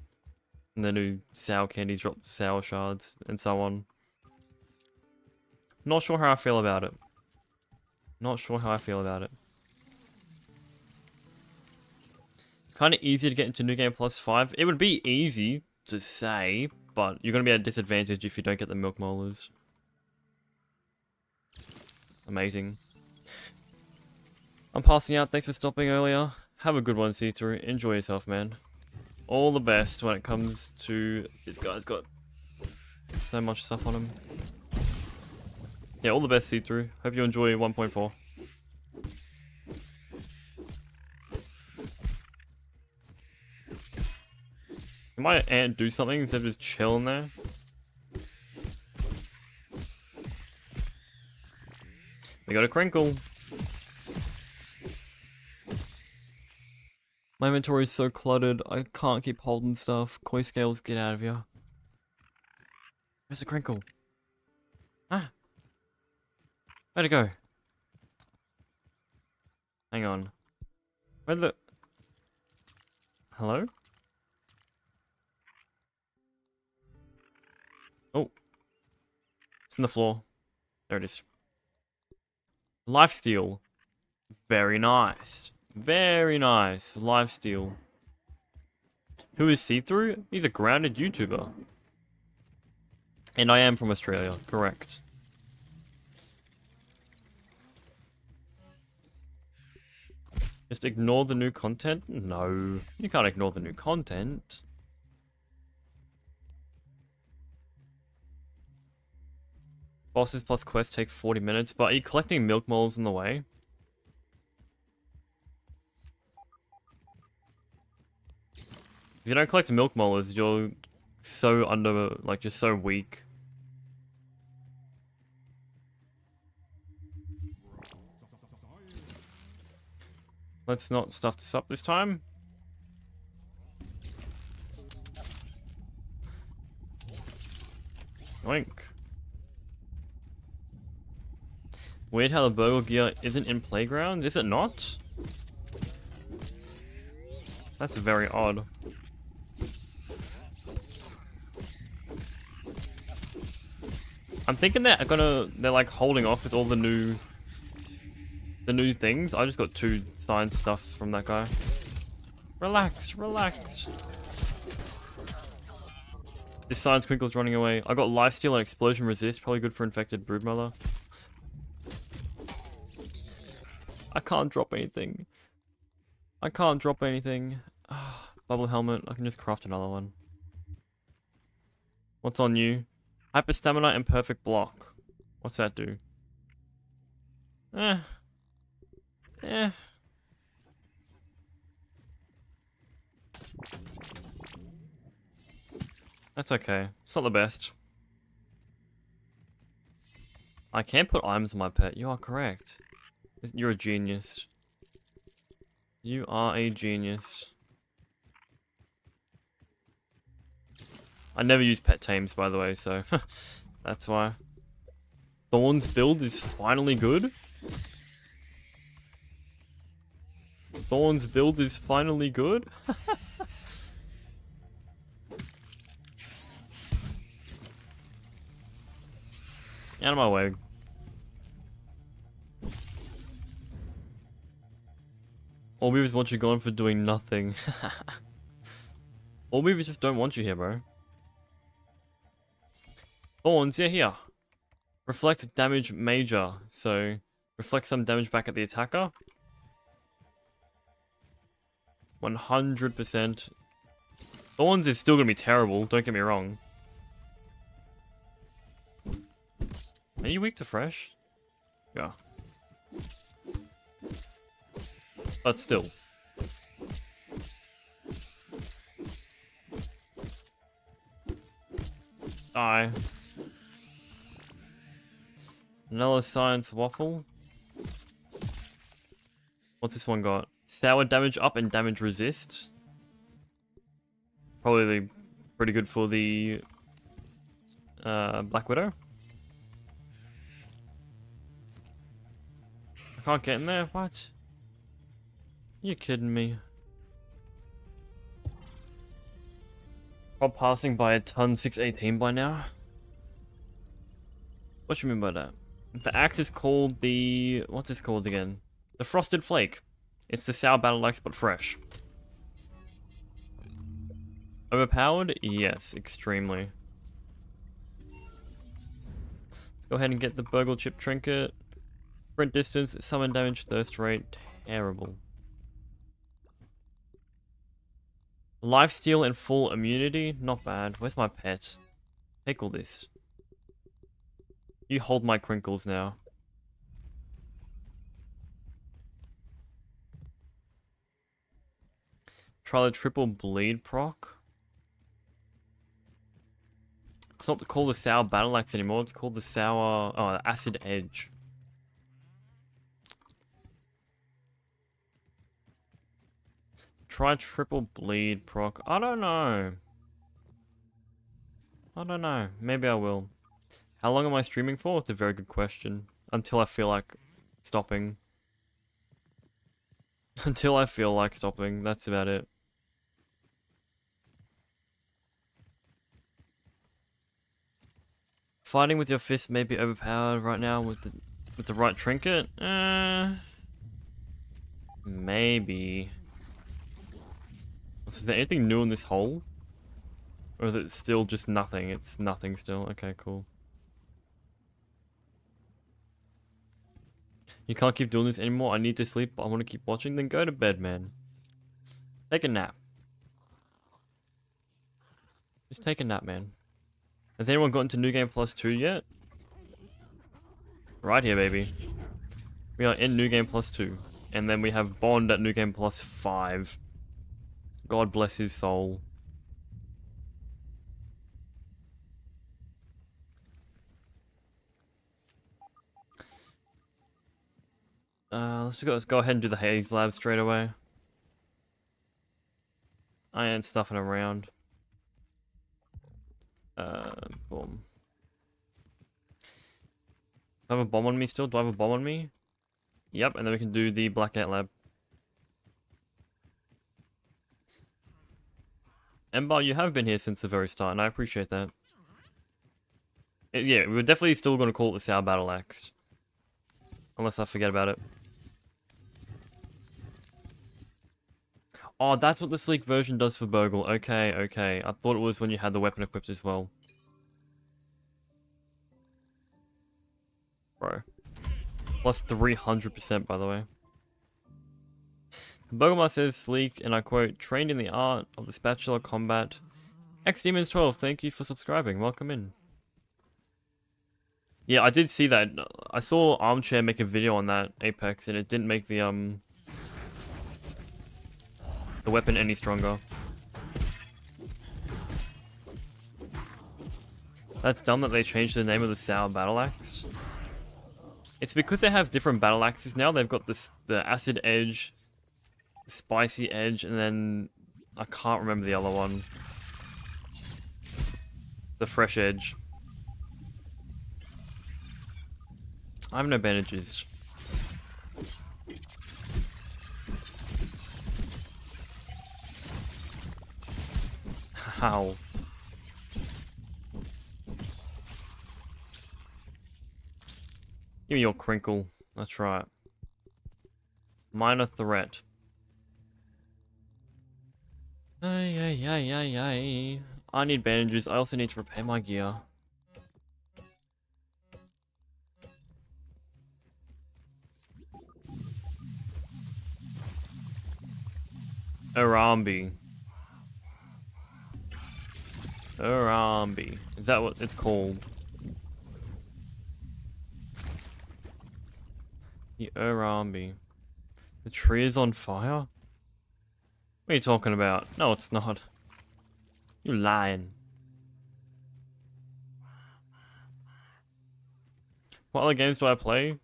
and the new sour candies drop sour shards, and so on. Not sure how I feel about it. Not sure how I feel about it. Kind of easy to get into New Game Plus 5. It would be easy to say, but you're going to be at a disadvantage if you don't get the Milk Molars. Amazing. I'm passing out. Thanks for stopping earlier. Have a good one, See-Through. Enjoy yourself, man. All the best when it comes to... This guy's got so much stuff on him. Yeah, all the best, See-Through. Hope you enjoy 1.4. Can my ant do something instead of just chilling there? We got a crinkle. My inventory is so cluttered, I can't keep holding stuff. Koi scales, get out of here. Where's the crinkle? Ah. Where'd it go? Hang on. Where the... Hello? Oh. It's in the floor. There it is. Lifesteal. Very nice. Very nice. Lifesteal. Who is see-through? He's a grounded YouTuber. And I am from Australia, correct. Just ignore the new content? No, you can't ignore the new content. Bosses plus quests take 40 minutes, but are you collecting milk molars in the way? If you don't collect milk molars, you're so under, like, you're so weak. Let's not stuff this up this time. Oink. Weird how the BURG.L gear isn't in playground, is it not? That's very odd. I'm thinking they're gonna they're like holding off with all the new the new things. I just got two science stuff from that guy. Relax, relax. This science crinkle's running away. I got lifesteal and explosion resist, probably good for infected broodmother. I can't drop anything. I can't drop anything. Ah, bubble helmet, I can just craft another one. What's on you? Hyper stamina and perfect block. What's that do? Eh. Eh. That's okay. It's not the best. I can't put items on my pet. You are correct. You're a genius. You are a genius. I never use pet tames, by the way, so [laughs] that's why. Thorn's build is finally good. Thorn's build is finally good. [laughs] Out of my way. All movers want you gone for doing nothing. [laughs] All movers just don't want you here, bro. Thorns, yeah, here. Reflect damage major. So, reflect some damage back at the attacker. 100%. Thorns is still going to be terrible, don't get me wrong. Are you weak to fresh? Yeah. But still. Die. Vanilla Science Waffle. What's this one got? Sour damage up and damage resist. Probably pretty good for the uh, Black Widow. I can't get in there? What? You kidding me? Rob passing by a ton 618 by now? What do you mean by that? The axe is called the... What's this called again? The Frosted Flake. It's the sour battle axe but fresh. Overpowered? Yes, extremely. Let's go ahead and get the BURG.L Chip Trinket. Sprint distance, summon damage, thirst rate, terrible. Lifesteal and full immunity, not bad. Where's my pets? Take all this. You hold my crinkles now. Try the triple bleed proc. It's not called the sour battle axe anymore, it's called the sour oh acid edge. Try triple bleed proc. I don't know. I don't know. Maybe I will. How long am I streaming for? It's a very good question. Until I feel like stopping. [laughs] Until I feel like stopping. That's about it. Fighting with your fist may be overpowered right now with the with the right trinket. Uh, maybe. Is there anything new in this hole? Or is it still just nothing? It's nothing still. Okay, cool. You can't keep doing this anymore. I need to sleep, but I want to keep watching. Then go to bed, man. Take a nap. Just take a nap, man. Has anyone gotten to New Game Plus 2 yet? Right here, baby. We are in New Game Plus 2. And then we have Bond at New Game Plus 5. God bless his soul. Uh, let's go, let's go ahead and do the Haze Lab straight away. I ain't stuffing around. Uh, boom. Do I have a bomb on me still? Do I have a bomb on me? Yep, and then we can do the Black Ant Lab. Ember, you have been here since the very start, and I appreciate that. It, yeah, we're definitely still going to call it the Sour Battle Axe. Unless I forget about it. Oh, that's what the sleek version does for BURG.L. Okay, okay. I thought it was when you had the weapon equipped as well. Bro. Plus 300% by the way. Bogomar says sleek, and I quote, trained in the art of the spatula combat. X-Demons12, thank you for subscribing. Welcome in. Yeah, I did see that. I saw Armchair make a video on that Apex, and it didn't make the, um... The weapon any stronger. That's dumb that they changed the name of the Sour Battle Axe. It's because they have different battle axes now. They've got this the Acid Edge, Spicy Edge, and then I can't remember the other one. The Fresh Edge. I have no bandages. How? Give me your crinkle. That's right. Minor threat. Ay, ay, ay, ay, ay. I need bandages. I also need to repair my gear. Arambi. Arambi. Is that what it's called? The Arambi. The tree is on fire? What are you talking about? No, it's not. You lying. What other games do I play?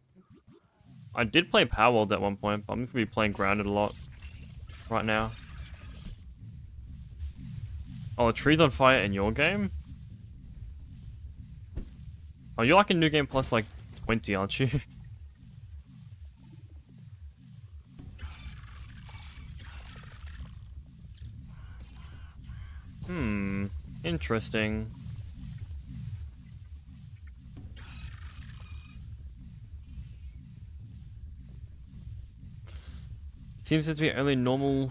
I did play Palworld at one point, but I'm just gonna be playing Grounded a lot right now. Oh, the tree's on fire in your game? Oh, you're like a New Game Plus like 20, aren't you? [laughs] hmm, interesting. Seems to be only normal...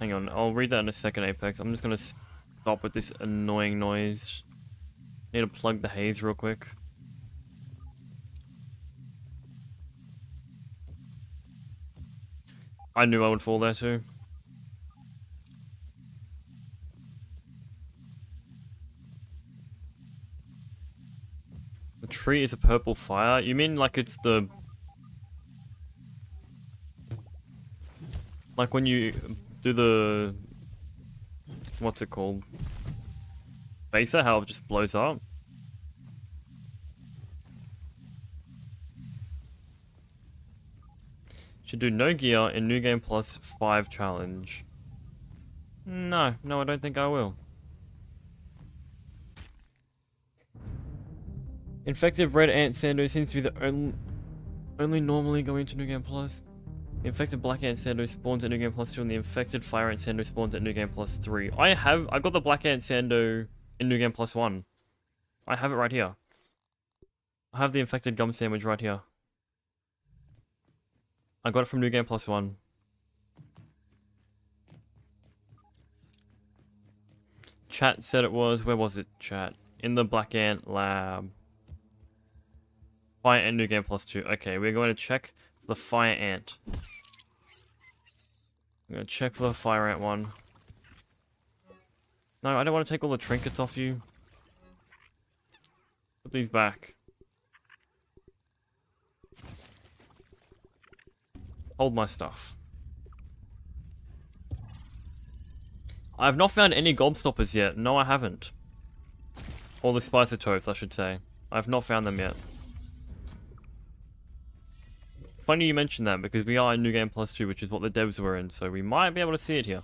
Hang on, I'll read that in a second, Apex. I'm just gonna stop with this annoying noise. Need to plug the haze real quick. I knew I would fall there too. The tree is a purple fire? You mean like it's the... Like when you do the what's it called? Baser, how it just blows up. Should do no gear in New Game Plus 5 challenge. No, no I don't think I will. Infected Red Ant Sando seems to be the only, only normally going to New Game Plus. Infected Black Ant Sando spawns at New Game Plus 2 and the infected Fire Ant Sando spawns at New Game Plus 3. I have, I got the Black Ant Sando in New Game Plus 1. I have it right here. I have the infected gum sandwich right here. I got it from New Game Plus 1. Chat said it was, where was it, chat? In the Black Ant lab. Fire Ant New Game Plus 2. Okay, we're going to check the fire ant. I'm gonna check for the fire ant one. No, I don't want to take all the trinkets off you. Put these back. Hold my stuff. I've not found any gobstoppers yet. No, I haven't. Or the Spicer-Toads, I should say. I've not found them yet. Funny you mentioned that, because we are in New Game Plus 2, which is what the devs were in, so we might be able to see it here.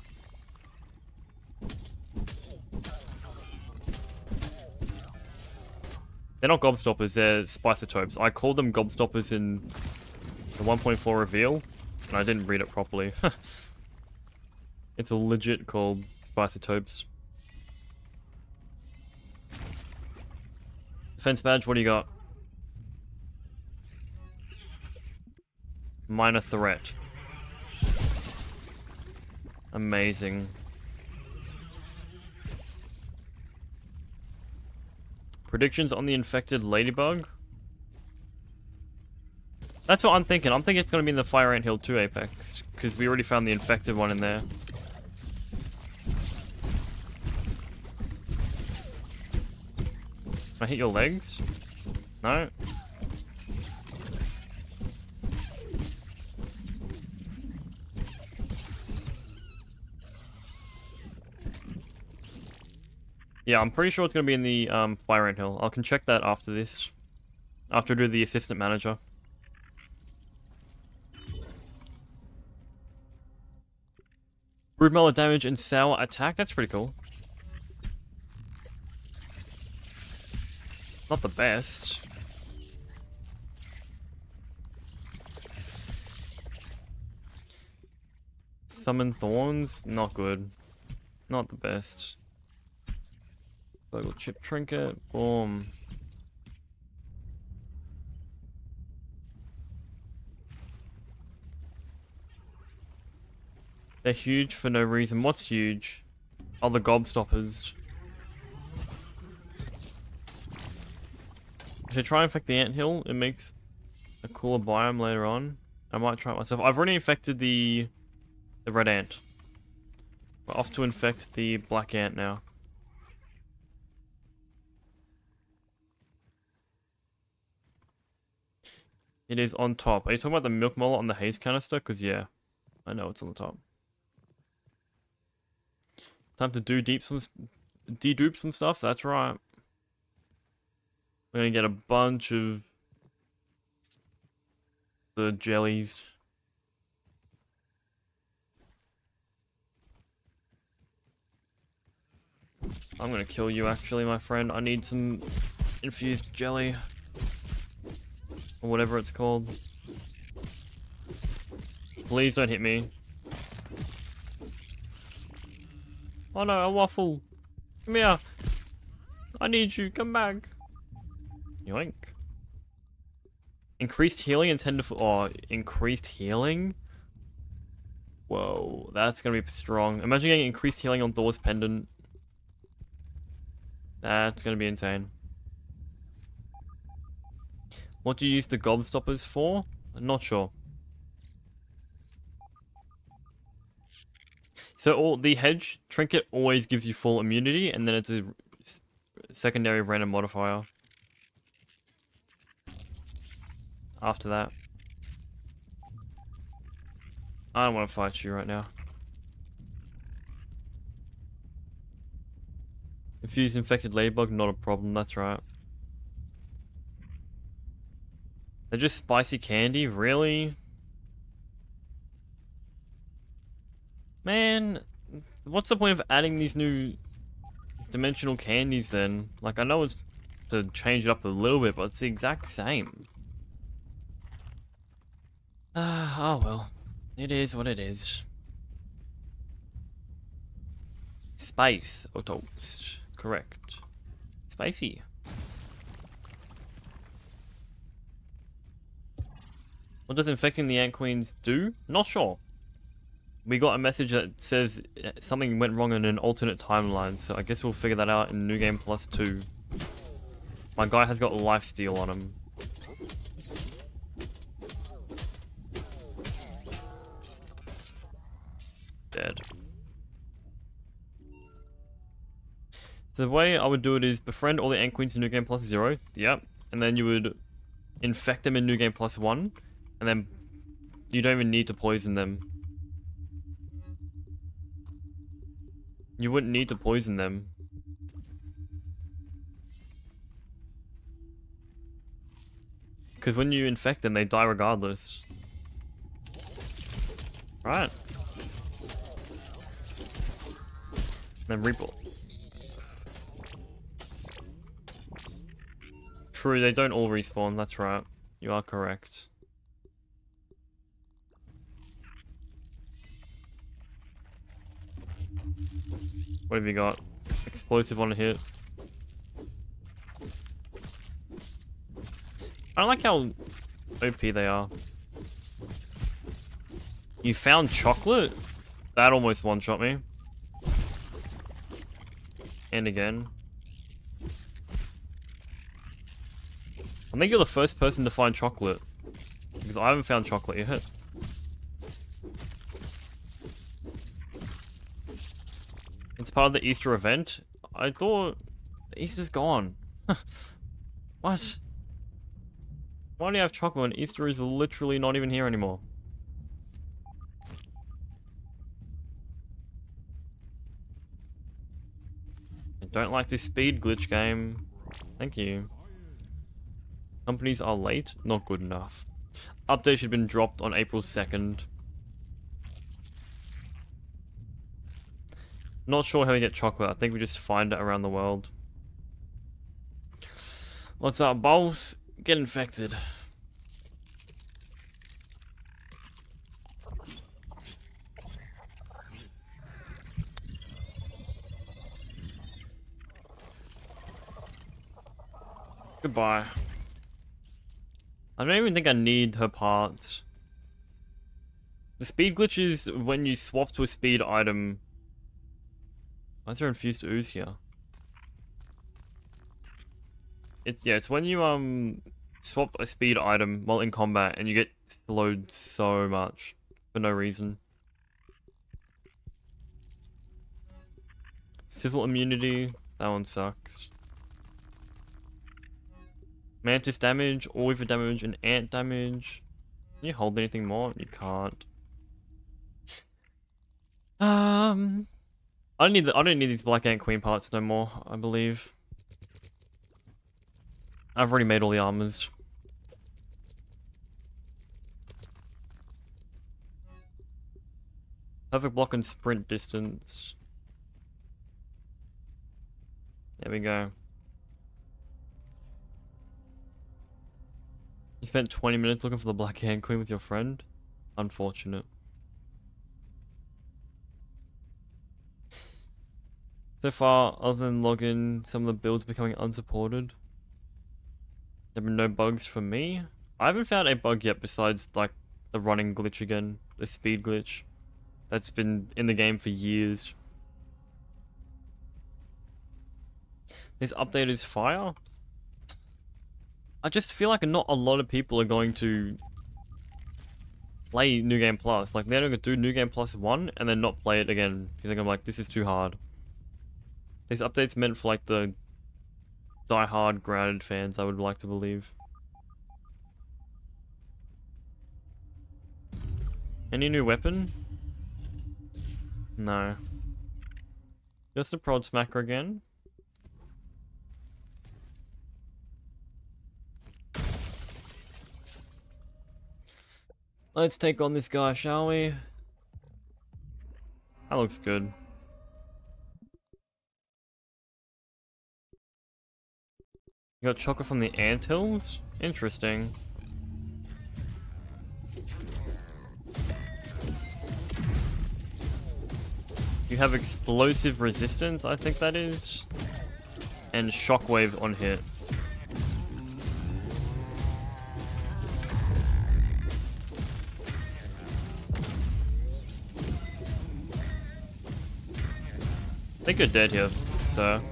They're not gobstoppers, they're spicer-toads. I called them gobstoppers in the 1.4 reveal, and I didn't read it properly. [laughs] it's a legit called spicer-toads. Defense badge, what do you got? Minor threat. Amazing. Predictions on the infected ladybug? That's what I'm thinking. I'm thinking it's going to be in the Fire Ant Hill 2 Apex. Because we already found the infected one in there. I hit your legs? No? Yeah, I'm pretty sure it's going to be in the um, Fire Ant Hill. I can check that after this. After I do the assistant manager. Brood damage and sour attack. That's pretty cool. Not the best. Summon thorns. Not good. Not the best. Global chip trinket. Boom. They're huge for no reason. What's huge? Oh, the gobstoppers. I try and infect the ant hill, it makes a cooler biome later on. I might try it myself. I've already infected the the red ant. We're off to infect the black ant now. It is on top. Are you talking about the milk molar on the haze canister? Because, yeah, I know it's on the top. Time to do deep some, dedupe some stuff. That's right. We're gonna get a bunch of the jellies. I'm gonna kill you actually, my friend. I need some infused jelly. Or whatever it's called. Please don't hit me. Oh no, a waffle. Come here. I need you. Come back. Yoink. Increased healing and tender for oh, increased healing? Whoa, that's gonna be strong. Imagine getting increased healing on Thor's pendant. That's gonna be insane. What do you use the gobstoppers for? I'm not sure. So all the hedge trinket always gives you full immunity, and then it's a secondary random modifier. After that. I don't want to fight you right now. Infused infected ladybug, not a problem, that's right. They're just spicy candy, really? Man, what's the point of adding these new dimensional candies then? Like, I know it's to change it up a little bit, but it's the exact same. Uh, [sighs] oh well. It is what it is. Spice toast. Correct. Spicy. What does infecting the ant queens do? Not sure we got a message that says uh, something went wrong in an alternate timeline, so I guess we'll figure that out in New Game Plus 2. My guy has got life steal on him. Dead. So the way I would do it is befriend all the Ant Queens in New Game Plus 0. Yep. And then you would infect them in New Game Plus 1. And then you don't even need to poison them. You wouldn't need to poison them. Because when you infect them, they die regardless. Right. Then Reaper. True, they don't all respawn, that's right. You are correct. What have you got? Explosive on a hit. I like how OP they are. You found chocolate? That almost one-shot me. And again. I think you're the first person to find chocolate. Because I haven't found chocolate yet. It's part of the Easter event. I thought Easter's gone. [laughs] what? Why do you have chocolate when Easter is literally not even here anymore? I don't like this speed glitch game. Thank you. Companies are late, not good enough. Update should have been dropped on April 2nd. Not sure how we get chocolate. I think we just find it around the world. What's up, balls? Get infected. Goodbye. I don't even think I need her parts. The speed glitch is when you swap to a speed item. Why is there infused ooze here? It yeah, it's when you um swap a speed item while in combat and you get slowed so much for no reason. Sizzle immunity, that one sucks. Mantis damage, Weaver damage, and Ant damage. Can you hold anything more? You can't. [laughs] Um, I don't need the, I don't need these Black Ant Queen parts no more. I believe. I've already made all the armors. Perfect block and sprint distance. There we go. You spent 20 minutes looking for the Black Ant Queen with your friend? Unfortunate. So far, other than login, some of the builds becoming unsupported. There have been no bugs for me. I haven't found a bug yet besides like the running glitch again, the speed glitch. That's been in the game for years. This update is fire? I just feel like not a lot of people are going to play New Game Plus. Like, they're going to do New Game Plus 1 and then not play it again. Think I'm like, this is too hard. This update's meant for, like, the die-hard grounded fans, I would like to believe. Any new weapon? No. Just a prod smacker again. Let's take on this guy, shall we? That looks good. You got chocolate from the anthills? Interesting. You have explosive resistance, I think that is. And shockwave on hit. I think you're dead here, so.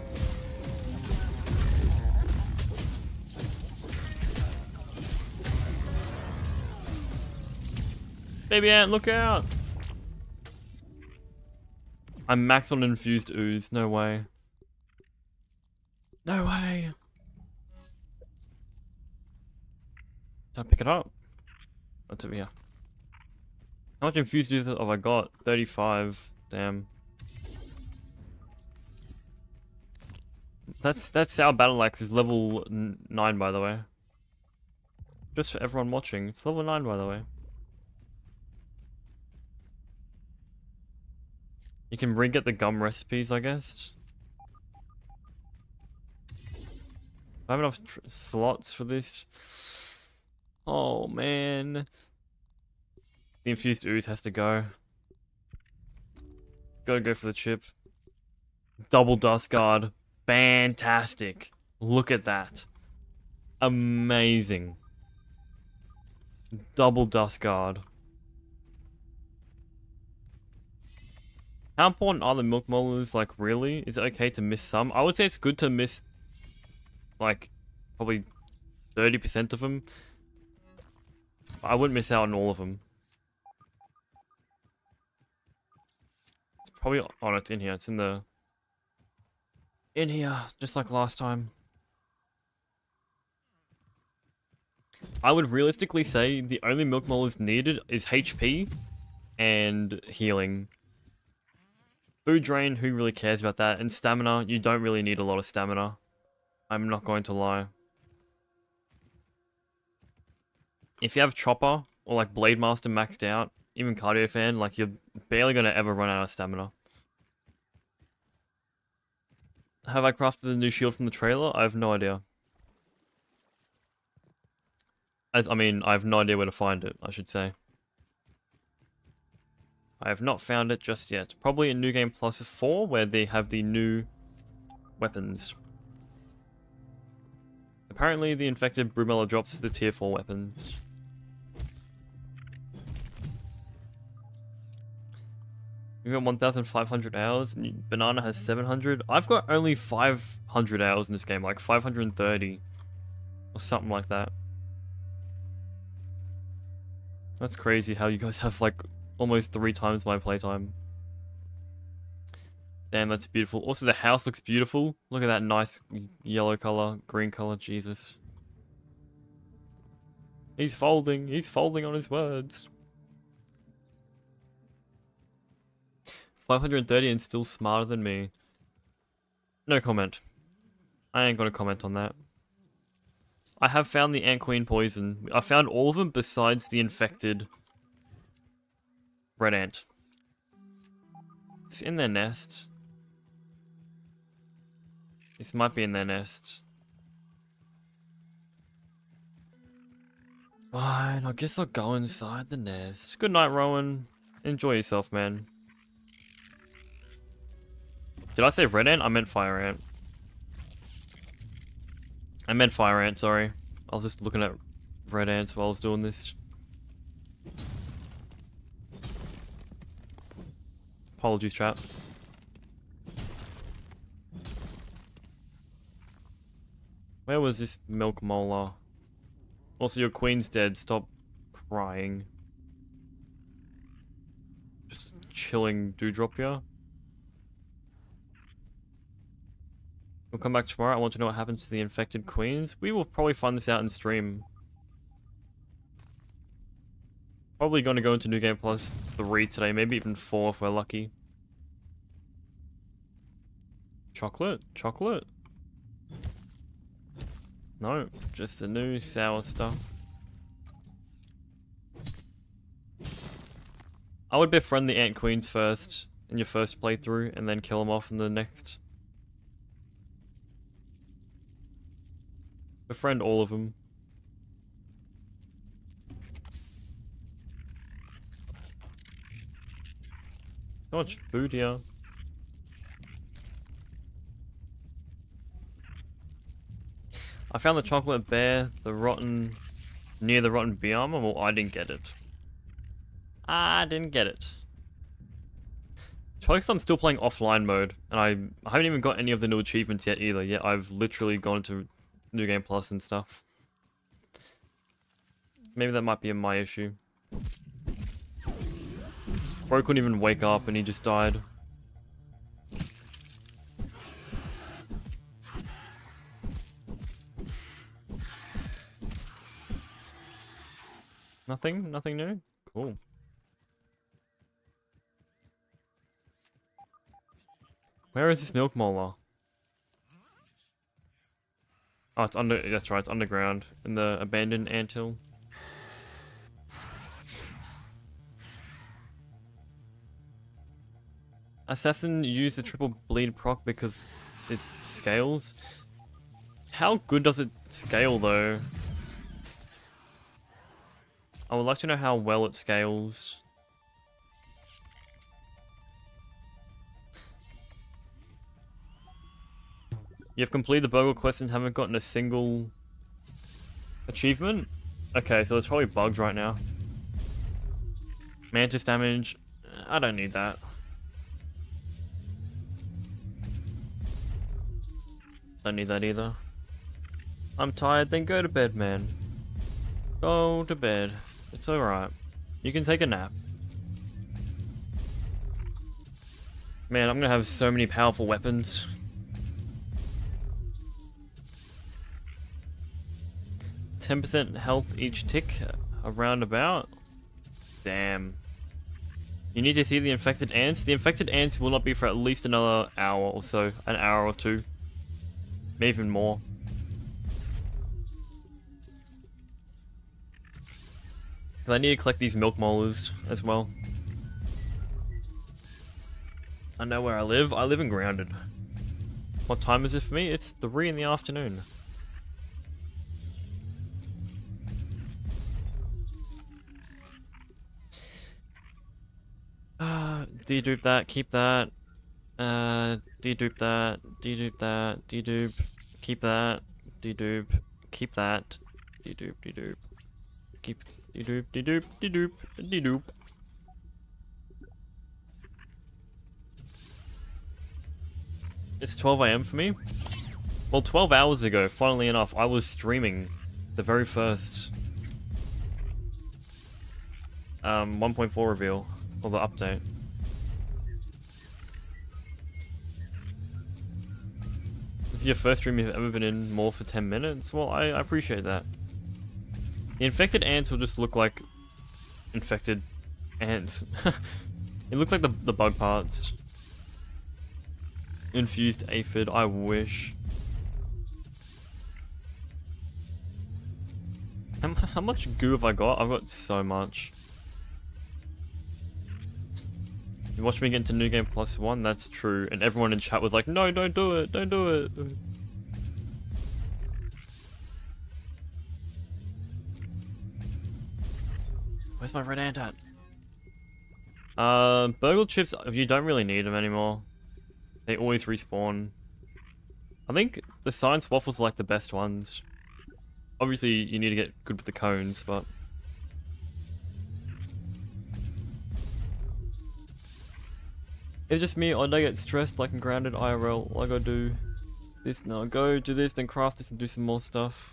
Baby ant, look out! I'm max on infused ooze, no way. No way! Did I pick it up? Oh, What's over here? How much infused ooze have I got? 35. Damn. That's that's our battle axe is level nine, by the way. Just for everyone watching, it's level nine, by the way. You can re-get the gum recipes, I guess. I have enough slots for this. Oh man. The infused ooze has to go. Gotta go for the chip. Double dust guard. Fantastic. Look at that. Amazing. Double dust guard. How important are the milk molars, like, really? Is it okay to miss some? I would say it's good to miss, like, probably 30% of them. I wouldn't miss out on all of them. It's probably, oh, it's in here. It's in the in here, just like last time. I would realistically say the only milk molars needed is HP and healing. Food drain, who really cares about that? And stamina, you don't really need a lot of stamina. I'm not going to lie. If you have Chopper or like Blade Master maxed out, even Cardio Fan, like you're barely going to ever run out of stamina. Have I crafted the new shield from the trailer? I have no idea. As, I mean, I have no idea where to find it, I should say. I have not found it just yet. Probably in New Game Plus 4, where they have the new weapons. Apparently, the infected Broodmother drops the tier 4 weapons. You've got 1,500 hours, and Banana has 700. I've got only 500 hours in this game, like 530. Or something like that. That's crazy how you guys have like almost three times my playtime. Damn, that's beautiful. Also, the house looks beautiful. Look at that nice yellow color, green color, Jesus. He's folding. He's folding on his words. 530 and still smarter than me. No comment. I ain't gonna comment on that. I have found the Ant Queen poison. I found all of them besides the infected red ant. It's in their nests. This might be in their nests. Fine, I guess I'll go inside the nest. Good night, Rowan. Enjoy yourself, man. Did I say red ant? I meant fire ant. I meant fire ant, sorry. I was just looking at red ants while I was doing this. Apologies, trap. Where was this milk molar? Also, your queen's dead. Stop crying. Just chilling dewdrop here. We'll come back tomorrow. I want to know what happens to the infected queens. We will probably find this out in stream. Probably going to go into New Game Plus 3 today, maybe even 4 if we're lucky. Chocolate? Chocolate? No, just the new sour stuff. I would befriend the Ant Queens first in your first playthrough and then kill them off in the next. Befriend all of them. Much food here. I found the chocolate bear, the rotten, near the rotten biome. Well, I didn't get it. I didn't get it. Probably because I'm still playing offline mode, and I, I haven't even got any of the new achievements yet either. Yet I've literally gone to New Game Plus and stuff. Maybe that might be my issue. Bro couldn't even wake up and he just died. Nothing? Nothing new? Cool. Where is this milk molar? Oh, it's under. That's right. It's underground in the abandoned anthill. Assassin used the triple bleed proc because it scales. How good does it scale though? I would like to know how well it scales. You've completed the BURG.L quest and haven't gotten a single achievement? Okay, so there's probably bugs right now. Mantis damage. I don't need that. Don't need that either. I'm tired, then go to bed, man. Go to bed. It's alright. You can take a nap. Man, I'm gonna have so many powerful weapons. 10% health each tick, around about. Damn. You need to see the infected ants. The infected ants will not be for at least another hour or so. An hour or two. Even more. I need to collect these milk molars as well. I know where I live. I live in Grounded. What time is it for me? It's 3 in the afternoon. Uh, [sighs] dedupe that, keep that. Uh, dedupe that, dedupe that, dedupe, keep that, dedupe, keep that, dedupe, dedupe, keep, dedupe, dedupe, dedupe, dedupe. It's 12 a.m. for me. Well, 12 hours ago, funnily enough, I was streaming the very first um, 1.4 reveal, or the update. This is your first stream you've ever been in more for 10 minutes? Well, I, I appreciate that. The infected ants will just look like infected ants. [laughs] it looks like the, the bug parts. Infused aphid, I wish. How much goo have I got? I've got so much. You watched me get into New Game Plus One, that's true. And everyone in chat was like, no, don't do it, don't do it. Where's my red ant at? Uh, BURG.L chips, you don't really need them anymore. They always respawn. I think the science waffles are like the best ones. Obviously, you need to get good with the cones, but... It's just me, I do I get stressed like I'm grounded IRL? I gotta do this now. Go do this, then craft this and do some more stuff.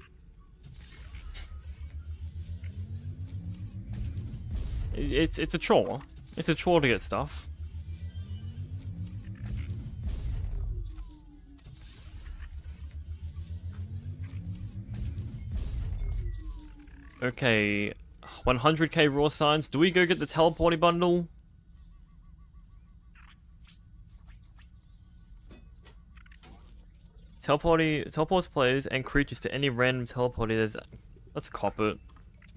It's, it's a chore. It's a chore to get stuff. Okay, 100k raw science. Do we go get the teleporting bundle? Teleporty teleports players and creatures to any random teleporty. Let's cop it.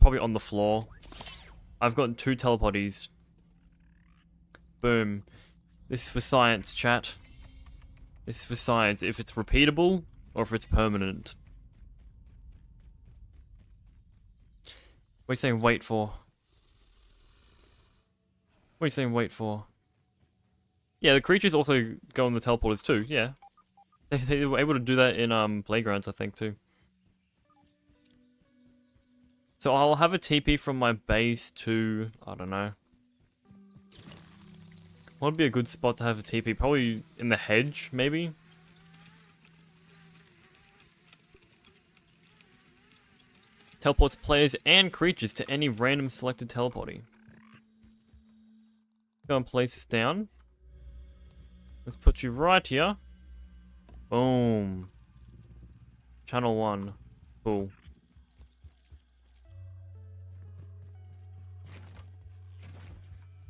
Probably on the floor. I've got two teleporties. Boom. This is for science, chat. This is for science. If it's repeatable or if it's permanent. What are you saying wait for? What are you saying wait for? Yeah, the creatures also go on the teleporters too, yeah. [laughs] They, they were able to do that in um playgrounds, I think, too. So I'll have a TP from my base to, I don't know. What would be a good spot to have a TP? Probably in the hedge, maybe? Teleports players and creatures to any random selected teleporty. Go and place this down. Let's put you right here. Boom. Channel 1. Cool.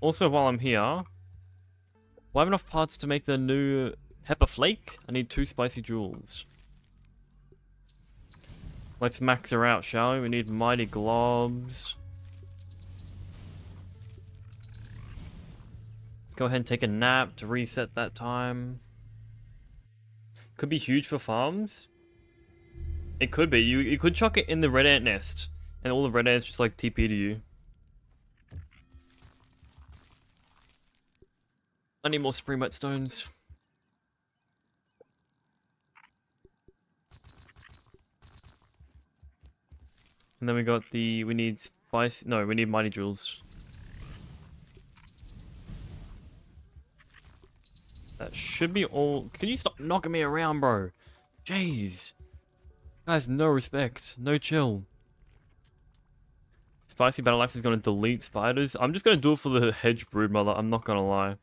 Also, while I'm here, will I have enough parts to make the new pepper flake? I need two spicy jewels. Let's max her out, shall we? We need mighty globs. Go ahead and take a nap to reset that time. Could be huge for farms. It could be. You you could chuck it in the red ant nest, and all the red ants just like TP to you. I need more spring stones. And then we got the, we need spice, no, we need mighty jewels. That should be all, can you stop knocking me around, bro? Jeez. Guys, no respect, no chill. Spicy Battle Axe is going to delete spiders. I'm just going to do it for the hedge Broodmother, I'm not going to lie.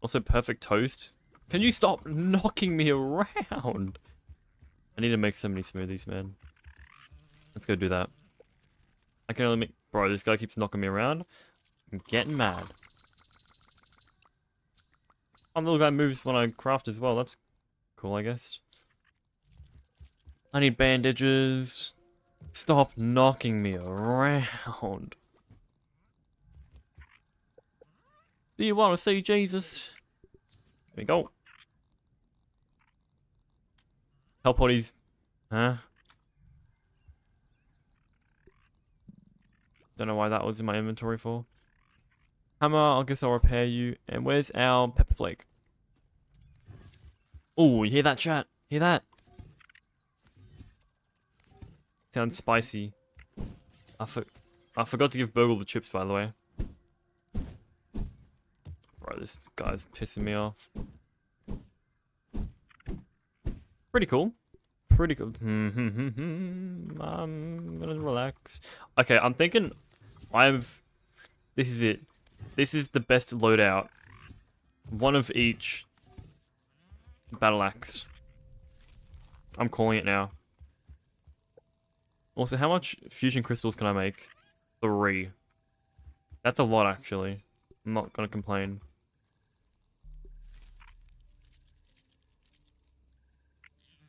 Also, perfect toast. Can you stop knocking me around? I need to make so many smoothies, man. Let's go do that. I can only make... Bro, this guy keeps knocking me around. I'm getting mad. Oh, the little guy moves when I craft as well. That's cool, I guess. I need bandages. Stop knocking me around. Do you want to see Jesus? There we go. Teleporties. Huh? Don't know why that was in my inventory for. Hammer, I guess I'll repair you. And where's our pepper flake? Oh, you hear that chat? Hear that? Sounds spicy. I, for I forgot to give BURG.L the chips, by the way. Bro, this guy's pissing me off. Pretty cool. Pretty cool. Hmm, hmm, hmm, I'm gonna relax. Okay, I'm thinking I've... This is it. This is the best loadout. One of each battle axe. I'm calling it now. Also, how much fusion crystals can I make? Three. That's a lot, actually. I'm not gonna complain.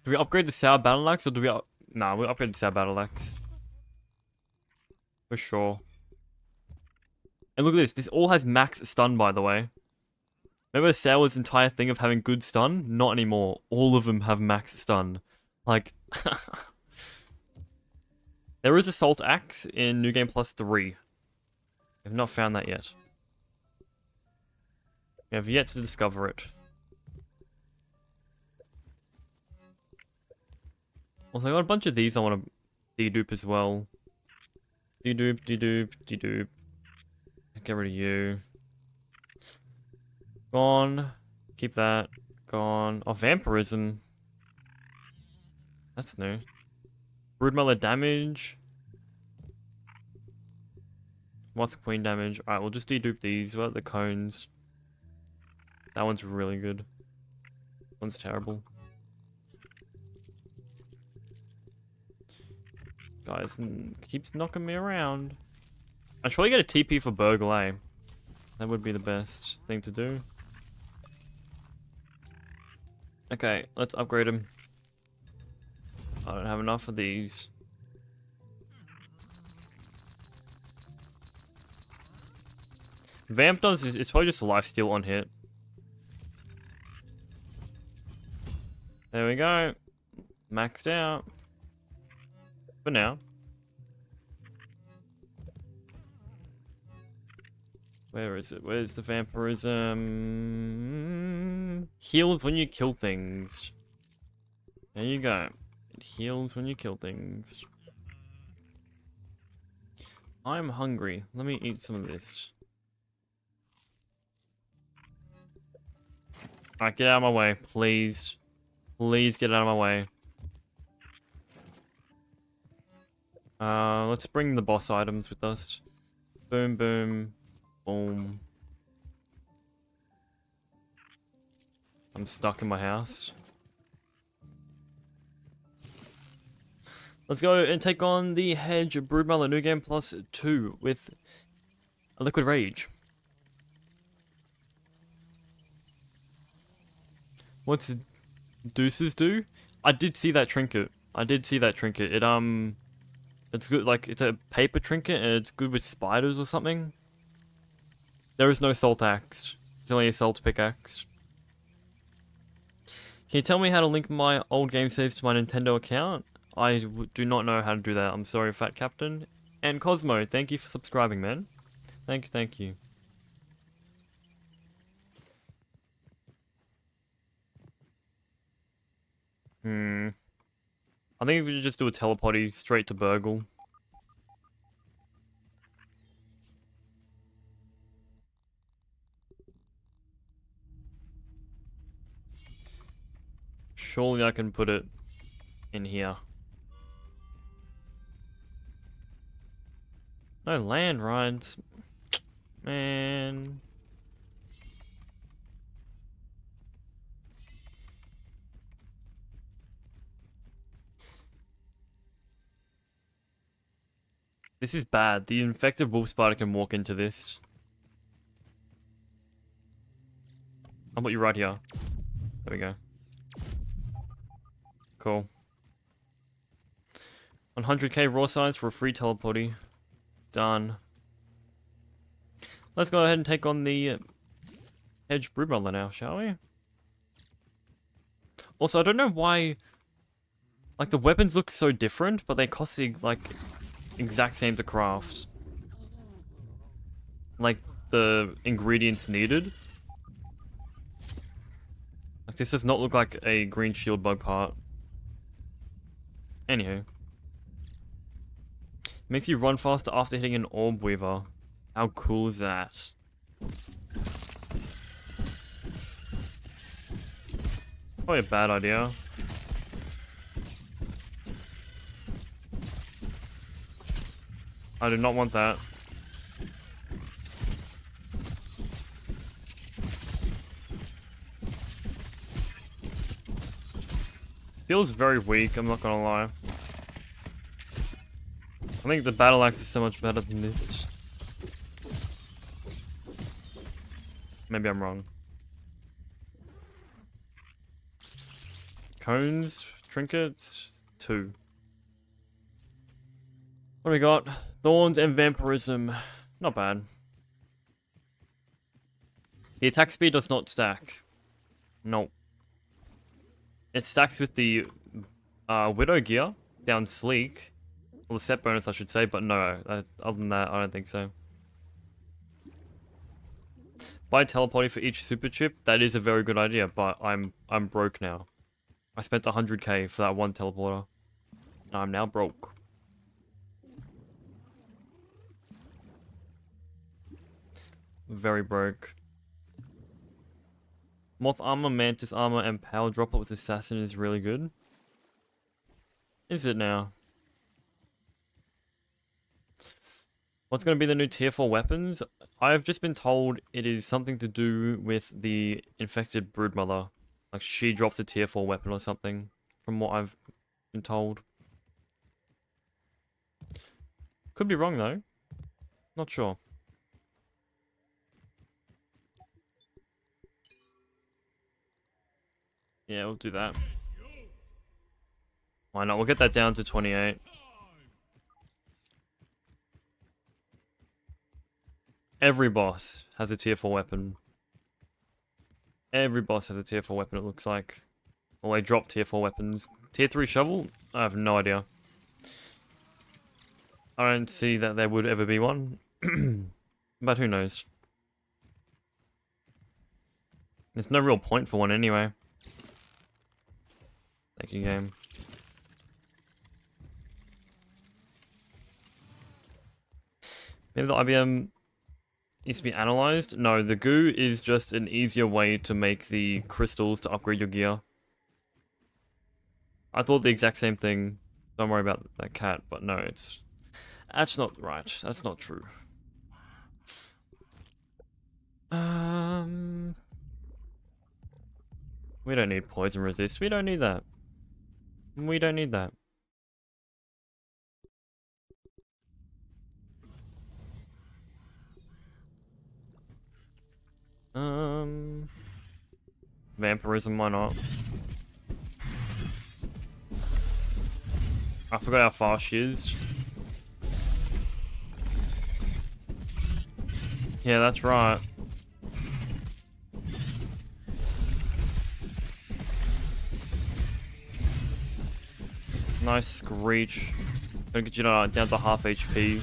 Do we upgrade the Sour Battle Axe, or do we... Nah, we upgrade the Sour Battle Axe. For sure. And look at this. This all has max stun, by the way. Remember Sour's entire thing of having good stun? Not anymore. All of them have max stun. Like... [laughs] There is Assault Axe in New Game Plus 3. I've not found that yet. We have yet to discover it. Also, I got a bunch of these I want to dedupe as well. Dedupe, dedupe, dedupe. Get rid of you. Gone. Keep that. Gone. Oh, vampirism. That's new. Broodmother damage. What's the queen damage? Alright, we'll just dedupe these. What the cones? That one's really good. One's terrible. Guys, keeps knocking me around. I should probably get a TP for BURG.L, eh? That would be the best thing to do. Okay, let's upgrade him. I don't have enough of these. Vamp does is, probably just lifesteal on hit. There we go. Maxed out. For now. Where is it? Where's the vampirism? Heals when you kill things. There you go. It heals when you kill things. I'm hungry. Let me eat some of this. Alright, get out of my way, please. Please get out of my way. Uh, let's bring the boss items with us. Boom, boom, boom. I'm stuck in my house. Let's go and take on the Hedge Broodmother New Game Plus 2 with a Liquid Rage. What's Deuces do? I did see that trinket. I did see that trinket. It, um... It's good, like, it's a paper trinket and it's good with spiders or something. There is no salt axe. It's only a salt pickaxe. Can you tell me how to link my old game saves to my Nintendo account? I do not know how to do that. I'm sorry, Fat Captain. And Cosmo, thank you for subscribing, man. Thank you, thank you. Hmm. I think we should just do a teleporty straight to BURG.L. Surely I can put it in here. No land rides. Man. This is bad. The infected wolf spider can walk into this. I'll put you right here. There we go. Cool. 100k raw science for a free teleporty. Done. Let's go ahead and take on the uh, Hedge Broodmother now, shall we? Also, I don't know why... Like, the weapons look so different, but they cost the, like, exact same to craft. Like, the ingredients needed. Like, this does not look like a green shield bug part. Anywho. Makes you run faster after hitting an orb weaver. How cool is that? Probably a bad idea. I do not want that. Feels very weak, I'm not gonna lie. I think the battle axe is so much better than this. Maybe I'm wrong. Cones, trinkets, two. What do we got? Thorns and vampirism. Not bad. The attack speed does not stack. Nope. It stacks with the uh, Widow gear down sleek. Well, the set bonus, I should say, but no. Uh, other than that, I don't think so. Buy teleporting for each super chip. That is a very good idea, but I'm I'm broke now. I spent 100k for that one teleporter. And I'm now broke. Very broke. Moth armor, mantis armor, and power dropper with assassin is really good. Is it now? What's going to be the new tier 4 weapons? I've just been told it is something to do with the infected broodmother. Like she drops a tier 4 weapon or something, from what I've been told. Could be wrong though. Not sure. Yeah, we'll do that. Why not? We'll get that down to 28. Every boss has a tier 4 weapon. Every boss has a tier 4 weapon, it looks like. Or they drop tier 4 weapons. Tier 3 shovel? I have no idea. I don't see that there would ever be one. [clears throat] but who knows. There's no real point for one anyway. Game. Maybe the IBM needs to be analyzed? No, the goo is just an easier way to make the crystals to upgrade your gear. I thought the exact same thing. Don't worry about that cat, but no, it's... That's not right. That's not true. Um... We don't need poison resist. We don't need that. We don't need that. Um, vampirism, why not? I forgot how fast she is. Yeah, that's right. Nice screech. Gonna get you uh, down to half HP.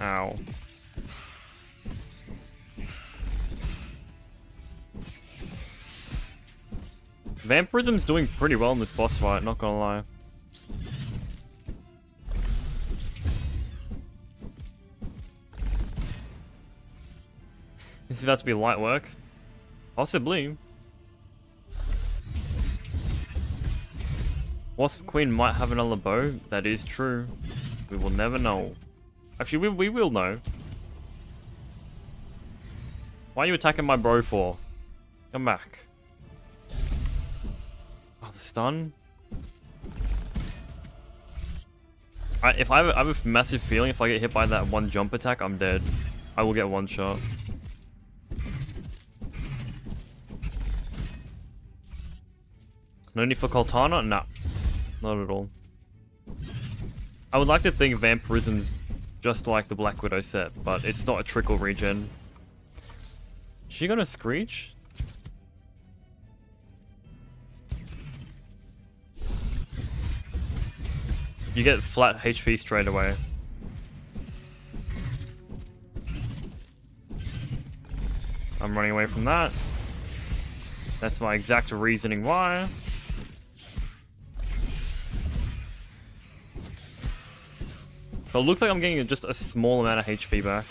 Ow. Vampirism's doing pretty well in this boss fight, not gonna lie. This is about to be light work. Possibly. Wasp Queen might have another bow. That is true. We will never know. Actually, we, we will know. Why are you attacking my bro for? Come back. Oh, the stun? I, if I have, I have a massive feeling if I get hit by that one jump attack, I'm dead. I will get one shot. No need for Coaltana? Nah. Not at all. I would like to think Vampirism's just like the Black Widow set, but it's not a trickle regen. Is she gonna screech? You get flat HP straight away. I'm running away from that. That's my exact reasoning why. So it looks like I'm getting just a small amount of HP back.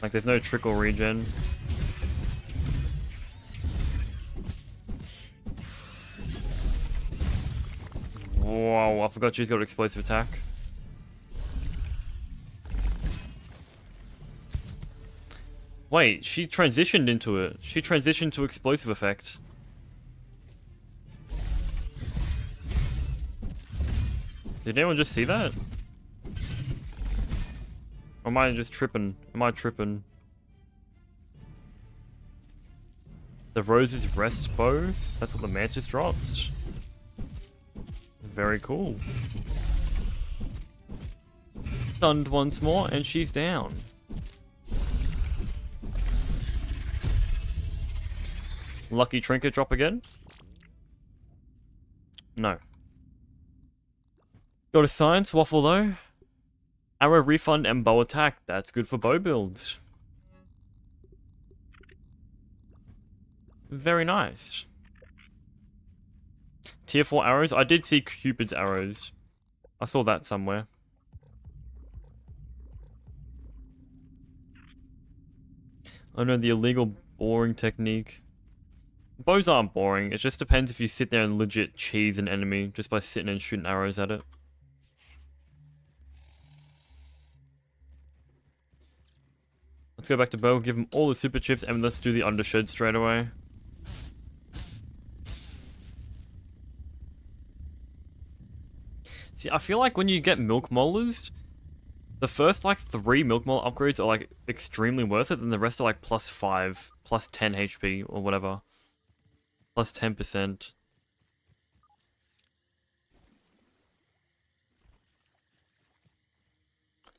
Like there's no trickle regen. Whoa, I forgot she's got explosive attack. Wait, she transitioned into it. She transitioned to explosive effect. Did anyone just see that? Or am I just tripping? Am I tripping? The Rose's Rest Bow? That's what the Mantis drops. Very cool. Stunned once more, and she's down. Lucky trinket drop again? No. Got a science waffle though. Arrow refund and bow attack. That's good for bow builds. Very nice. Tier 4 arrows? I did see Cupid's arrows. I saw that somewhere. I know the illegal boring technique. Bows aren't boring. It just depends if you sit there and legit cheese an enemy just by sitting and shooting arrows at it. Let's go back to Bo, give him all the super chips, and let's do the undershed straight away. See, I feel like when you get milk molars, the first like three milk molar upgrades are like extremely worth it, and the rest are like plus five, plus 10 HP or whatever. Plus 10%.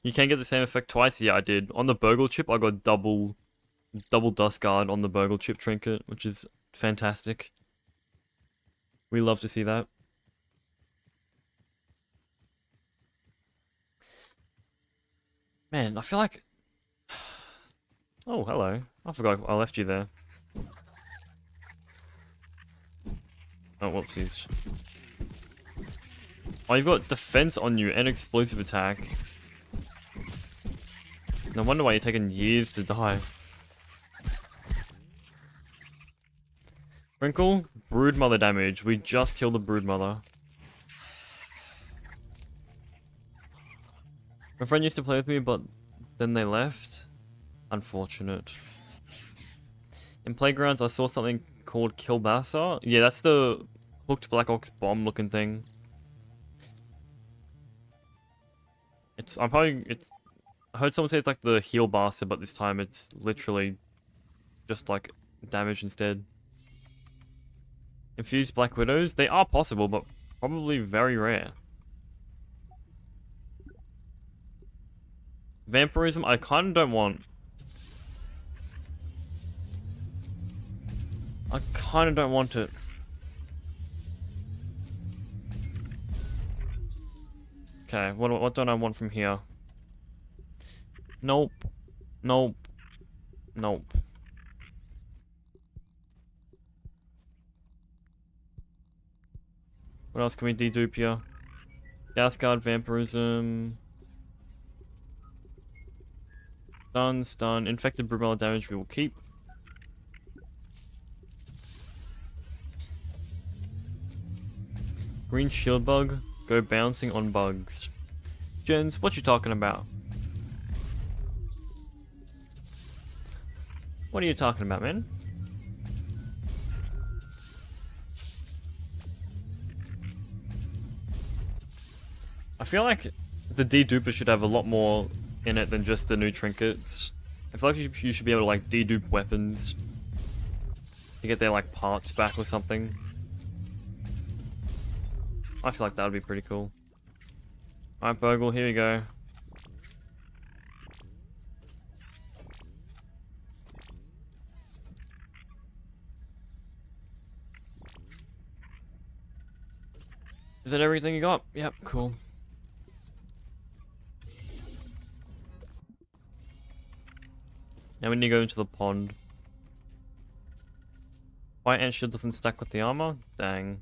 You can get the same effect twice? Yeah, I did. On the BURG.L chip, I got double double dust guard on the BURG.L chip trinket, which is fantastic. We love to see that. Man, I feel like... [sighs] Oh, hello. I forgot I left you there. Oh, whoopsies. Oh, you've got defense on you and explosive attack. No wonder why you're taking years to die. Wrinkle, broodmother damage. We just killed the broodmother. My friend used to play with me, but then they left. Unfortunate. In Playgrounds, I saw something called Kilbasa. Yeah, that's the hooked Black Ox bomb looking thing. It's, I'm probably, it's I heard someone say it's like the heal bastard, but this time it's literally just like damage instead. Infused Black Widows? They are possible, but probably very rare. Vampirism, I kind of don't want. I kind of don't want it. Okay, what, what don't I want from here? Nope. Nope. Nope. What else can we dedupe here? Gas guard, vampirism. Stun, stun. Infected brumella damage we will keep. Green shield bug. Go bouncing on bugs. Jens, what you talking about? What are you talking about, man? I feel like the deduper should have a lot more in it than just the new trinkets. I feel like you should, be able to like dedupe weapons to get their like parts back or something. I feel like that would be pretty cool. Alright, BURG.L, here we go. Is that everything you got? Yep, cool. Now we need to go into the pond. White ant shield doesn't stack with the armor? Dang.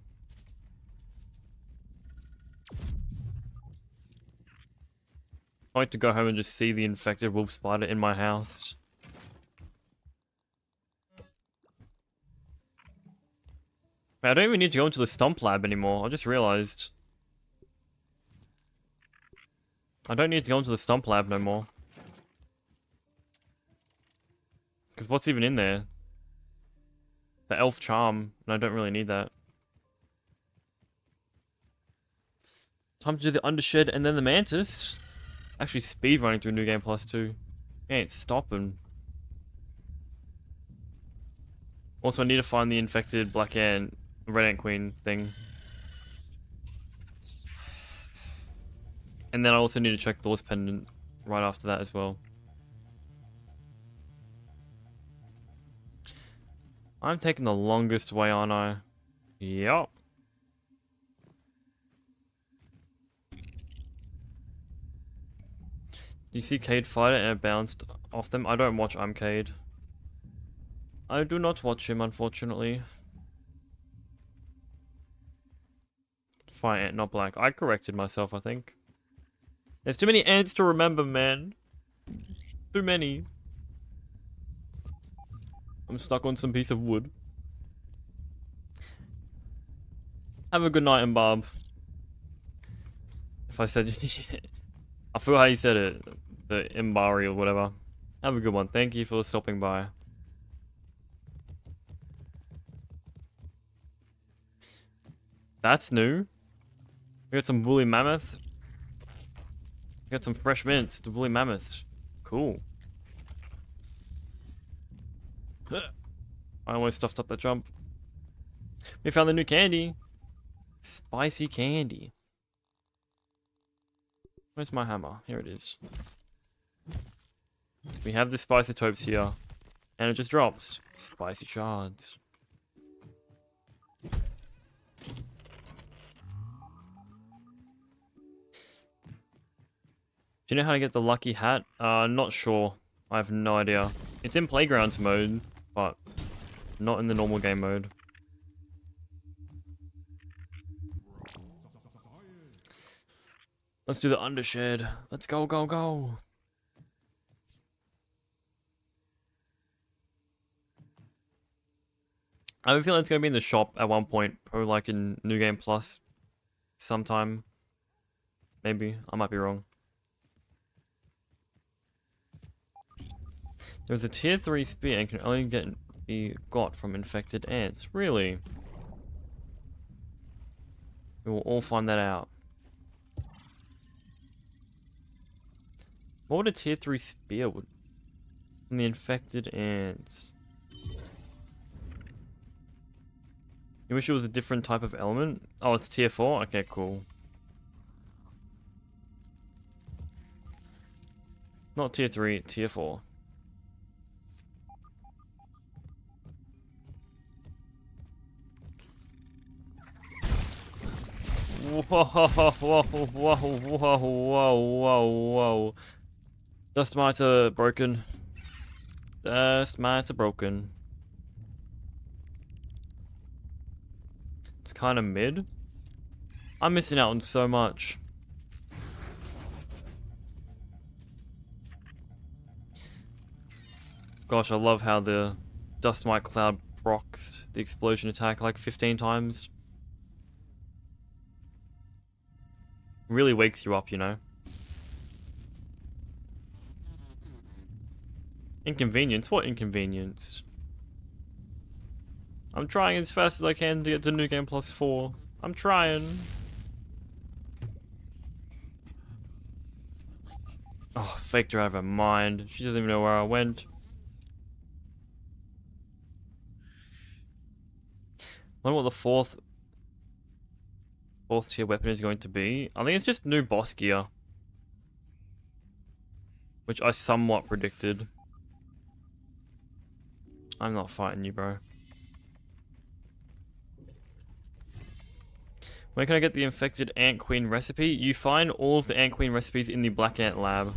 I like to go home and just see the infected wolf spider in my house. I don't even need to go into the stump lab anymore. I just realized. I don't need to go into the stump lab no more. Because what's even in there? The elf charm, and I don't really need that. Time to do the undershed and then the mantis. Actually speed running through New Game Plus 2. Ain't stopping. Also, I need to find the infected black ant, red ant queen thing. And then I also need to check Thor's pendant right after that as well. I'm taking the longest way, aren't I? Yup. You see Cade fight it and it bounced off them? I don't watch I'm Cade. I do not watch him, unfortunately. Fire ant, not black. I corrected myself, I think. There's too many ants to remember, man. Too many. I'm stuck on some piece of wood. Have a good night, and. If I said [laughs] I feel how you said it. The Imbari or whatever. Have a good one. Thank you for stopping by. That's new. We got some woolly mammoth. We got some fresh mints. The woolly mammoths. Cool. I almost stuffed up that jump. We found the new candy. Spicy candy. Where's my hammer? Here it is. We have the spicy topes here. And it just drops. Spicy shards. Do you know how to get the lucky hat? Uh, not sure. I have no idea. It's in playgrounds mode, but not in the normal game mode. Let's do the undershed. Let's go, go, go. I have a feeling it's going to be in the shop at one point, probably like in New Game Plus sometime. Maybe. I might be wrong. There's a tier 3 spear and can only get be got from infected ants. Really? We will all find that out. What would a tier 3 spear would from the infected ants? You wish it was a different type of element? Oh, it's tier 4? Okay, cool. Not tier 3, tier 4. Whoa, whoa, whoa, whoa, whoa, whoa, whoa. Dust mitre broken. Dust mitre broken. It's kind of mid. I'm missing out on so much. Gosh, I love how the Dust Mite Cloud procs the explosion attack like 15 times. Really wakes you up, you know. Inconvenience? What inconvenience? I'm trying as fast as I can to get to New Game Plus 4. I'm trying. Oh, faked her mind. She doesn't even know where I went. wonder what the fourth fourth tier weapon is going to be. I think it's just new boss gear. Which I somewhat predicted. I'm not fighting you, bro. Where can I get the infected ant queen recipe? You find all of the ant queen recipes in the black ant lab.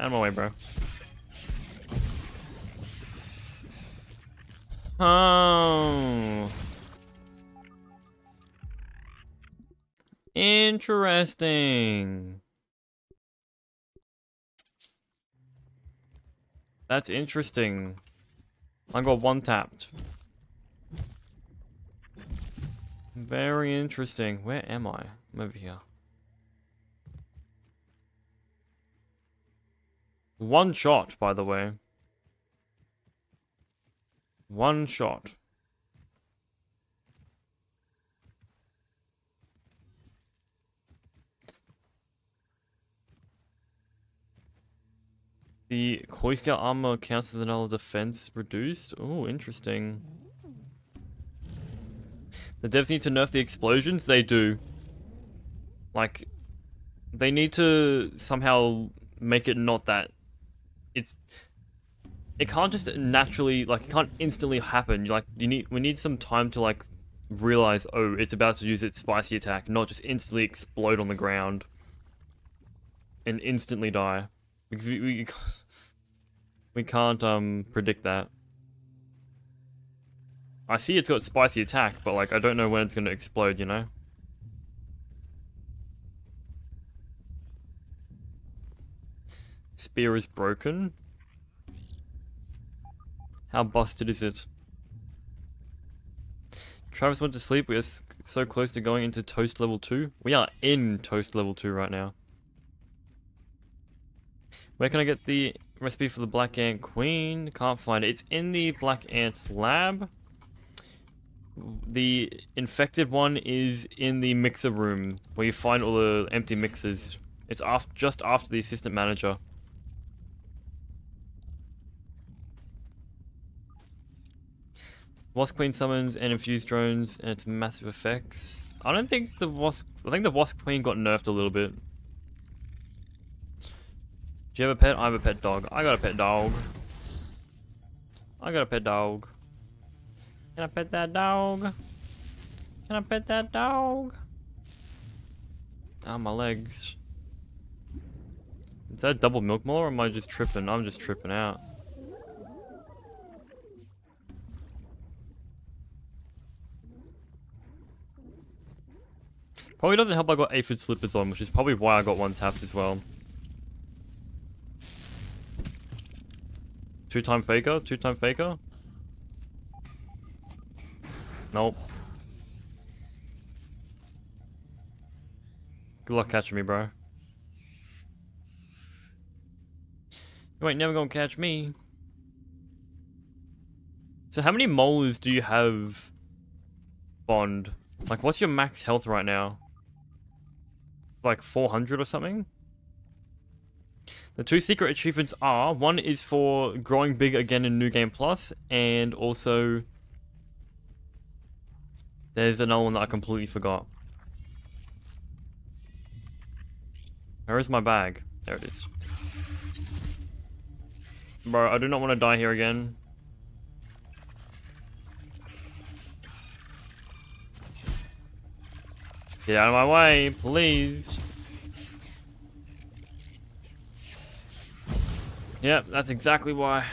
Out of my way, bro. Oh. Interesting. That's interesting. I got one tapped. Very interesting. Where am I? I'm over here. One shot, by the way. One shot. The Koi armor counts as another defense reduced? Oh, interesting. The devs need to nerf the explosions? They do. Like, they need to somehow make it not that... It's it can't just naturally like it can't instantly happen. Like you need we need some time to like realize oh it's about to use its spicy attack, not just instantly explode on the ground and instantly die because we we, [laughs] we can't um predict that. I see it's got spicy attack, but like I don't know when it's gonna explode. You know. Spear is broken. How busted is it? Travis went to sleep. We are so close to going into Toast Level 2. We are in Toast Level 2 right now. Where can I get the recipe for the Black Ant Queen? Can't find it. It's in the Black Ant Lab. The infected one is in the mixer room, where you find all the empty mixers. It's after, just after the assistant manager. Wasp Queen summons and infused drones and its massive effects. I don't think the Wasp... I think the Wasp Queen got nerfed a little bit. Do you have a pet? I have a pet dog. I got a pet dog. I got a pet dog. Can I pet that dog? Can I pet that dog? Ah, my legs. Is that double milk more or am I just tripping? I'm just tripping out. Probably doesn't help I got aphid slippers on, which is probably why I got one tapped as well. Two-time faker? Two-time faker? Nope. Good luck catching me, bro. You ain't never gonna catch me. So how many molars do you have, Bond? Like, what's your max health right now? Like 400 or something. The two secret achievements are, one is for growing big again in New Game Plus, and also there's another one that I completely forgot. Where is my bag? There it is. Bro, I do not want to die here again. Get out of my way, please. Yep, that's exactly why.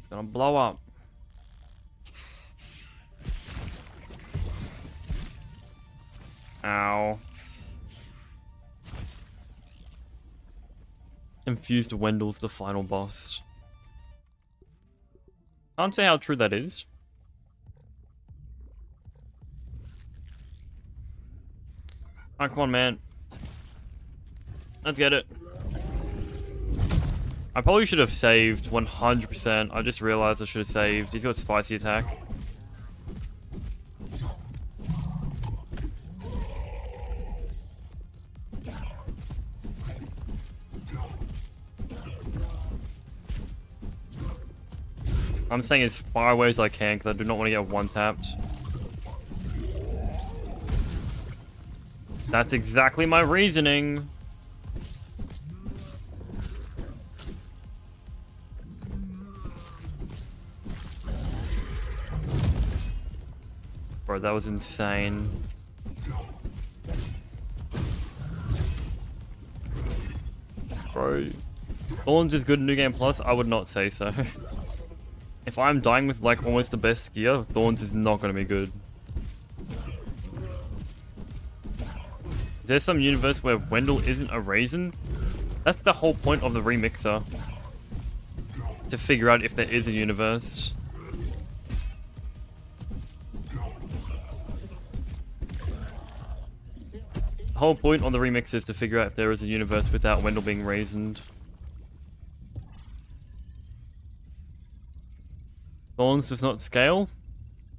It's gonna blow up. Ow. Infused Wendell's the final boss. Can't say how true that is. Oh, come on, man. Let's get it. I probably should have saved 100%. I just realized I should have saved. He's got spicy attack. I'm staying as far away as I can because I do not want to get one tapped. That's exactly my reasoning. Bro, that was insane. Bro. Thorns is good in New Game Plus? I would not say so. [laughs] if I'm dying with like almost the best gear, Thorns is not going to be good. Is there some universe where Wendell isn't a raisin? That's the whole point of the remixer. To figure out if there is a universe. The whole point on the remix is to figure out if there is a universe without Wendell being raisined. Thorns does not scale.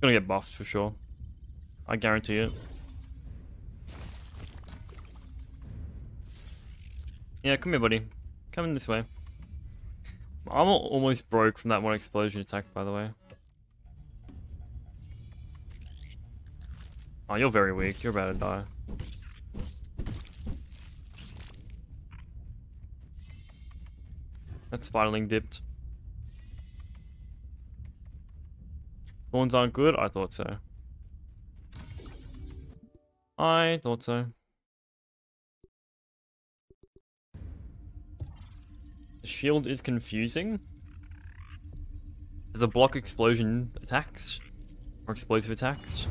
Gonna get buffed for sure. I guarantee it. Yeah, come here, buddy. Come in this way. I'm almost broke from that one explosion attack, by the way. Oh, you're very weak. You're about to die. That spiderling dipped. Thorns aren't good? I thought so. I thought so. The shield is confusing. The block explosion attacks? Or explosive attacks?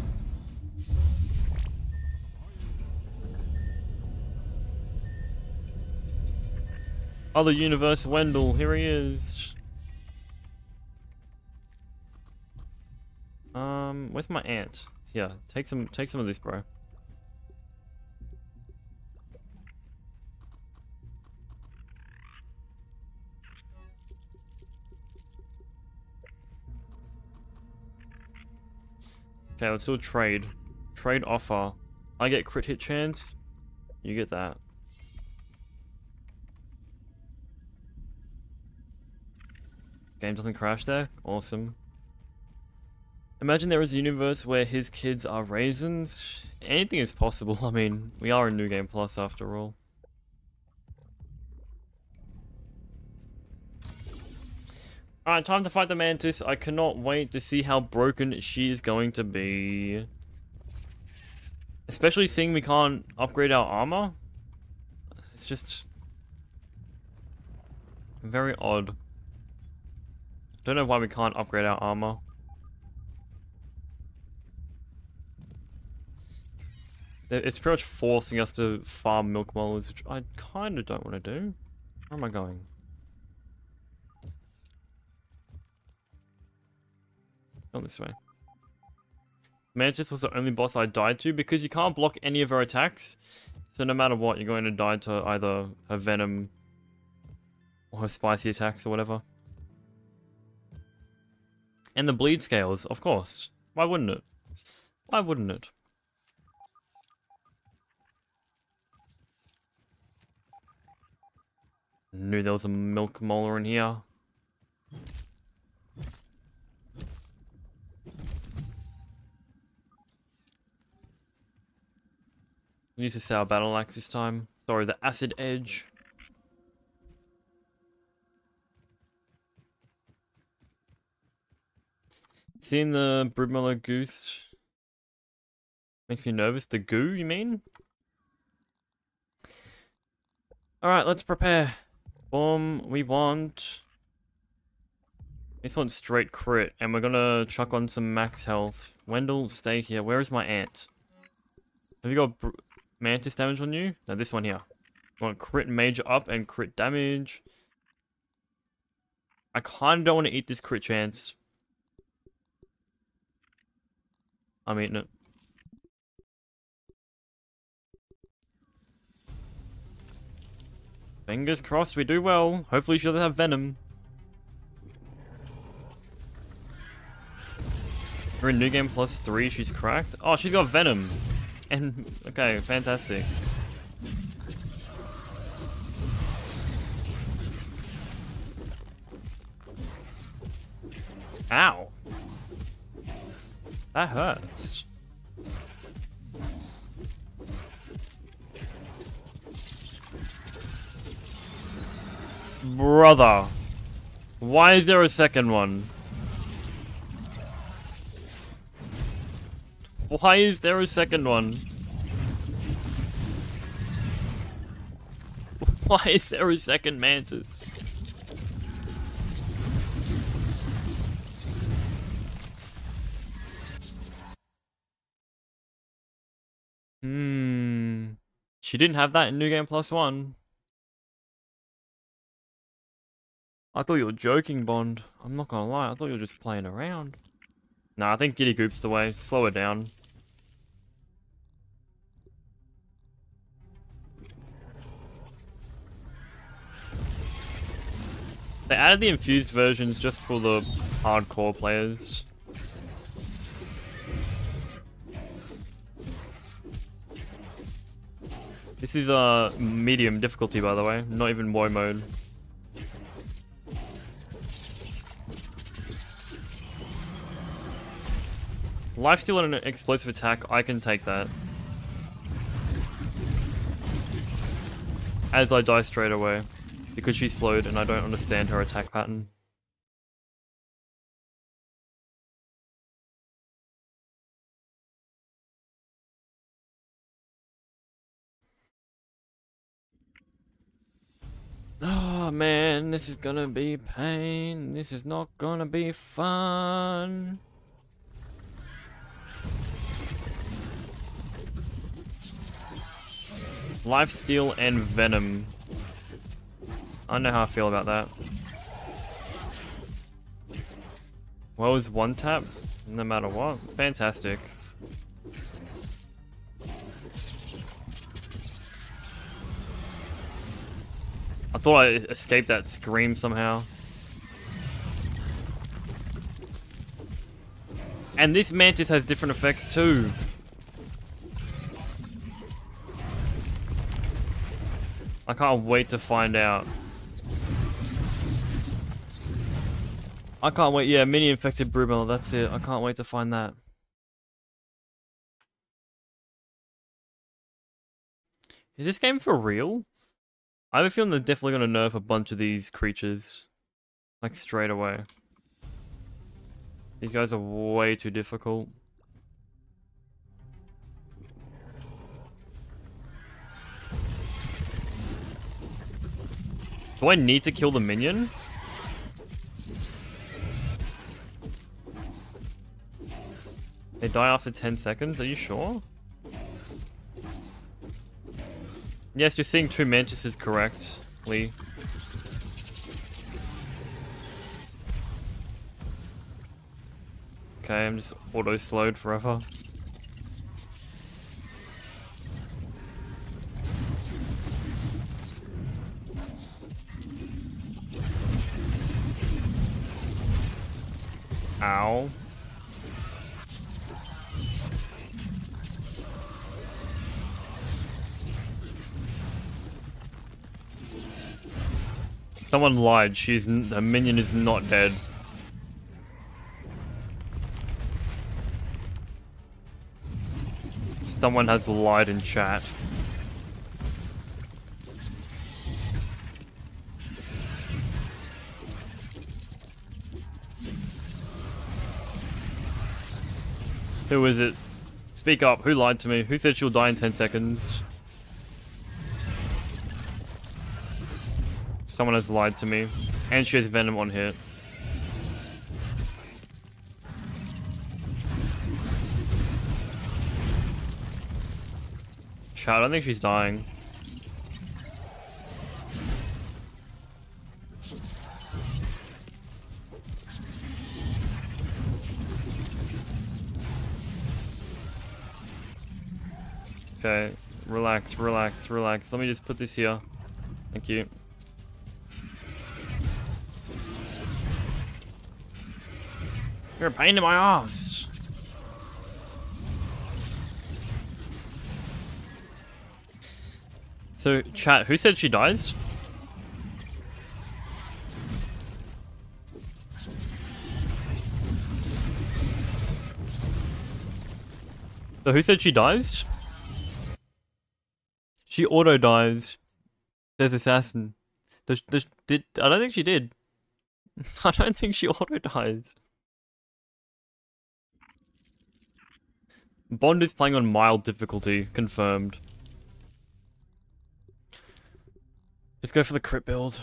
Other universe Wendell, here he is. Um, where's my ant? Yeah, take some take some of this, bro. Okay, let's do a trade. Trade offer. I get crit hit chance. You get that. Game doesn't crash there? Awesome. Imagine there is a universe where his kids are raisins. Anything is possible. [laughs] I mean, we are in New Game Plus after all. Alright, time to fight the Mantis. I cannot wait to see how broken she is going to be. Especially seeing we can't upgrade our armor. It's just... Very odd. Don't know why we can't upgrade our armor. It's pretty much forcing us to farm milk molars, which I kind of don't want to do. Where am I going? Going this way. Mantis was the only boss I died to because you can't block any of her attacks. So no matter what, you're going to die to either her venom or her spicy attacks or whatever. And the bleed scales, of course. Why wouldn't it? Why wouldn't it? Knew there was a milk molar in here. Use the sour battle axe this time. Sorry, the acid edge. Seeing the Broodmother goose makes me nervous. The goo, you mean? Alright, let's prepare. Boom, we want... This one's straight crit, and we're gonna chuck on some max health. Wendell, stay here. Where is my ant? Have you got mantis damage on you? No, this one here. I want crit major up and crit damage. I kinda don't want to eat this crit chance. I'm eating it. Fingers crossed we do well. Hopefully she doesn't have venom. We're in New Game Plus 3, she's cracked. Oh, she's got venom. And, okay, fantastic. Ow. That hurts. Brother. Why is there a second one? Why is there a second one? [laughs] Why is there a second mantis? Hmm. She didn't have that in New Game Plus One. I thought you were joking, Bond. I'm not gonna lie, I thought you were just playing around. Nah, I think Giddy Goop's the way. Slow her down. They added the infused versions just for the hardcore players. This is a uh, medium difficulty, by the way, not even Whoa mode. Lifesteal and an explosive attack, I can take that. As I die straight away. Because she's slowed and I don't understand her attack pattern. Oh man, this is gonna be pain. This is not gonna be fun. Lifesteal and Venom. I know how I feel about that. Well, is one tap? No matter what. Fantastic. I thought I escaped that scream somehow. And this Mantis has different effects too. I can't wait to find out. I can't wait. Yeah, mini infected Brumel. That's it. I can't wait to find that. Is this game for real? I have a feeling they're definitely going to nerf a bunch of these creatures. Like, straight away. These guys are way too difficult. Do I need to kill the minion? They die after 10 seconds, are you sure? Yes, you're seeing two mantises correctly. Okay, I'm just auto-slowed forever. Ow. Someone lied. She's the minion is not dead. Someone has lied in chat. Who is it? Speak up. Who lied to me? Who said she'll die in 10 seconds? Someone has lied to me. And she has Venom on hit. Chat, I don't think she's dying. Okay, relax, relax, relax. Let me just put this here. Thank you. You're a pain in my arms. So, chat, who said she dies? So who said she dies? She auto dies. There's assassin. Does, does, did, I don't think she did. [laughs] I don't think she auto dies. Bond is playing on mild difficulty, confirmed. Let's go for the crit build.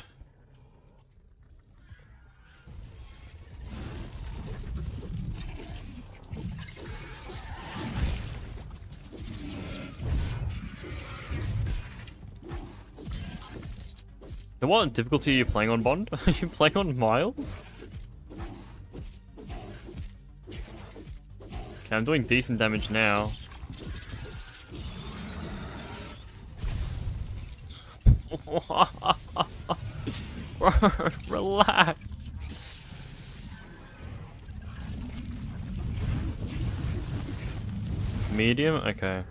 So what difficulty are you playing on, Bond? [laughs] Are you playing on mild? Okay, I'm doing decent damage now. [laughs] Relax. Medium? Okay.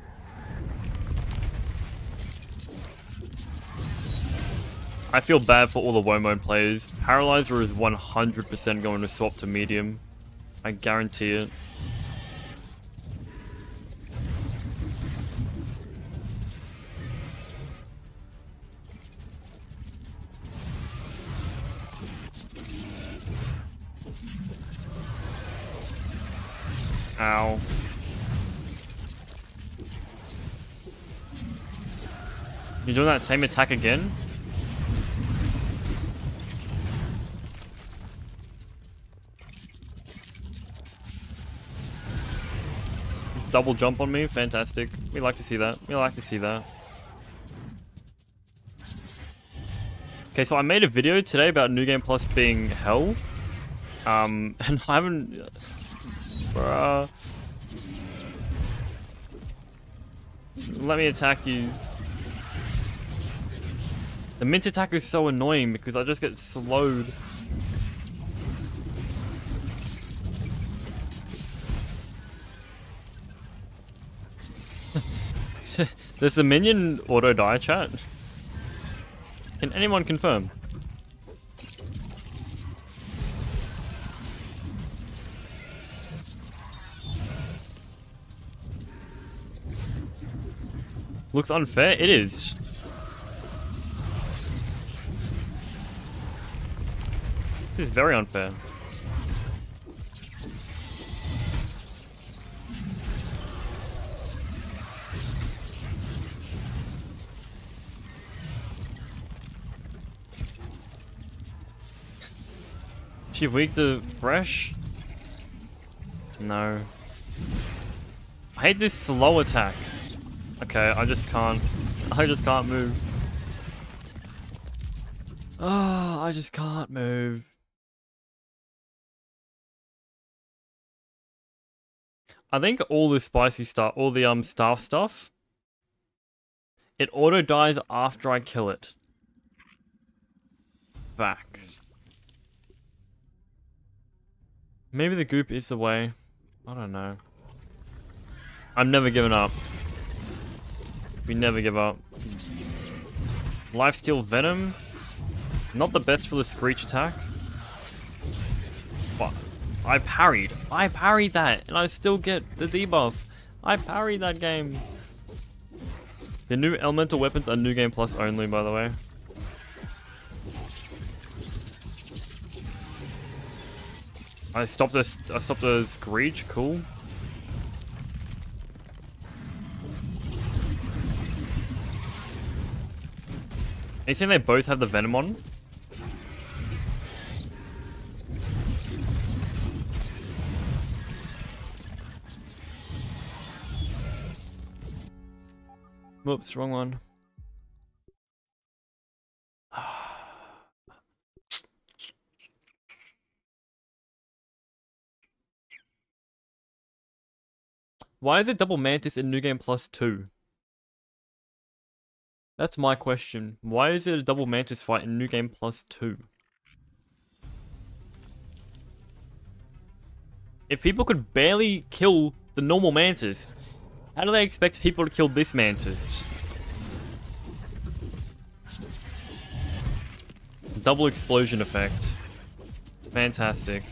I feel bad for all the Whoa players. Paralyzer is 100% going to swap to medium. I guarantee it. Ow. You doing that same attack again? Double jump on me, fantastic. We like to see that. We like to see that. Okay, so I made a video today about New Game Plus being hell. Um, [laughs] and I haven't... Bruh. Let me attack you. The mint attack is so annoying because I just get slowed. [laughs] Does the minion auto die chat? Can anyone confirm? Looks unfair? It is. This is very unfair. She weak to fresh? No. I hate this slow attack. Okay, I just can't. I just can't move. Oh, I just can't move. I think all the spicy stuff, all the um staff stuff, it auto dies after I kill it. Facts. Maybe the goop is the way. I don't know. I'm never giving up. We never give up. Lifesteal Venom. Not the best for the Screech attack. But I parried. I parried that, and I still get the debuff. I parried that game. The new elemental weapons are new game plus only, by the way. I stopped the I stopped the screech. Cool. You saying they both have the venom on? Whoops, wrong one. Why is it Double Mantis in New Game Plus 2? That's my question. Why is it a Double Mantis fight in New Game Plus 2? If people could barely kill the normal Mantis, how do they expect people to kill this Mantis? Double explosion effect. Fantastic.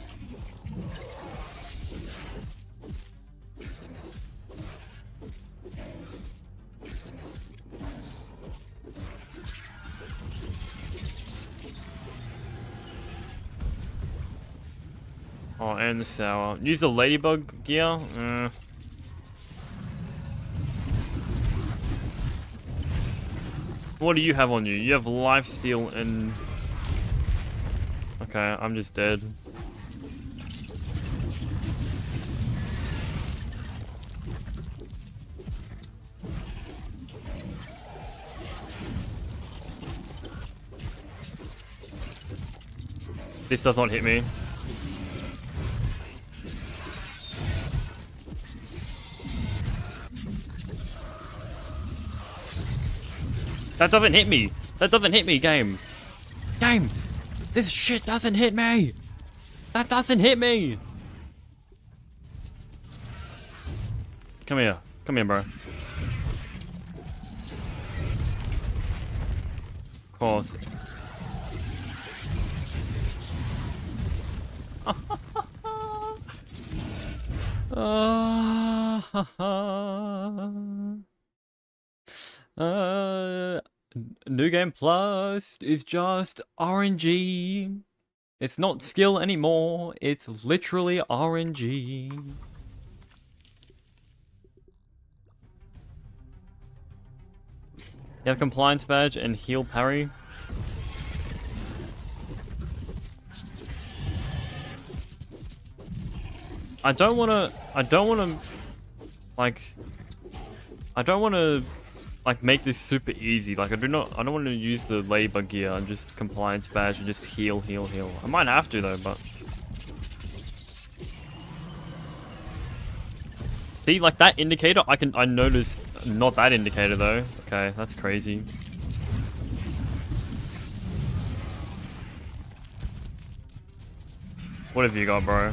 Oh, and the sour. Use the ladybug gear. Uh. What do you have on you? You have life steal and... Okay, I'm just dead. This does not hit me. That doesn't hit me. That doesn't hit me, game. Game. This shit doesn't hit me. That doesn't hit me. Come here. Come here, bro. Of course. uh, [laughs] uh, [laughs] New Game Plus is just RNG. It's not skill anymore, it's literally RNG. You have compliance badge and heal parry. I don't want to, I don't want to, like, I don't want to like make this super easy. Like I do not I don't want to use the labor gear and just compliance badge and just heal, heal, heal. I might have to though, but See, like that indicator, I can I noticed not that indicator though. Okay, that's crazy. What have you got, bro?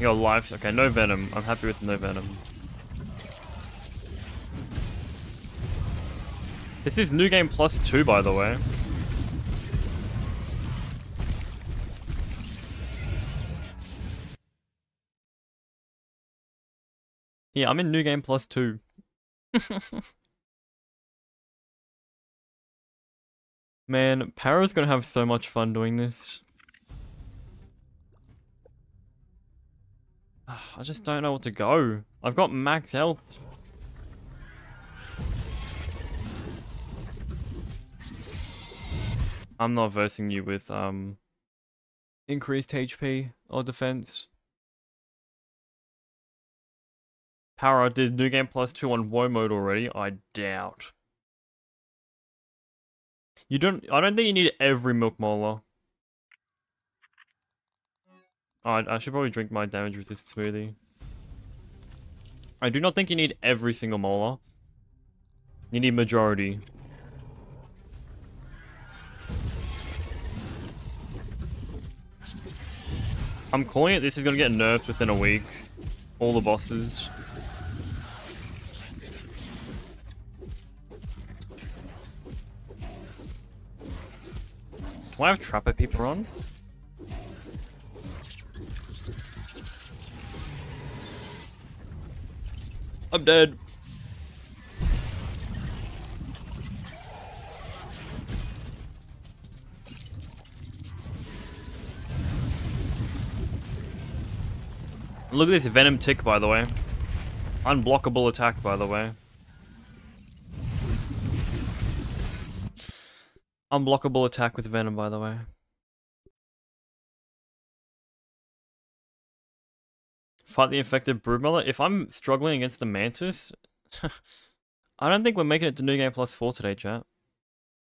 You got life. Okay, no venom. I'm happy with no venom. This is New Game Plus 2, by the way. Yeah, I'm in New Game Plus 2. [laughs] Man, Para's gonna have so much fun doing this. [sighs] I just don't know what to go. I've got max health. I'm not versing you with um increased HP or defense. Power did New Game Plus 2 on Whoa mode already? I doubt. You don't I don't think you need every milk molar. I, I should probably drink my damage resist smoothie. I do not think you need every single molar. You need majority. I'm calling it this is gonna get nerfed within a week. All the bosses. Do I have Trapper Peeper on? I'm dead. Look at this Venom tick, by the way. Unblockable attack, by the way. Unblockable attack with Venom, by the way. Fight the infected Broodmother. If I'm struggling against the Mantis, [laughs] I don't think we're making it to New Game Plus 4 today, chat.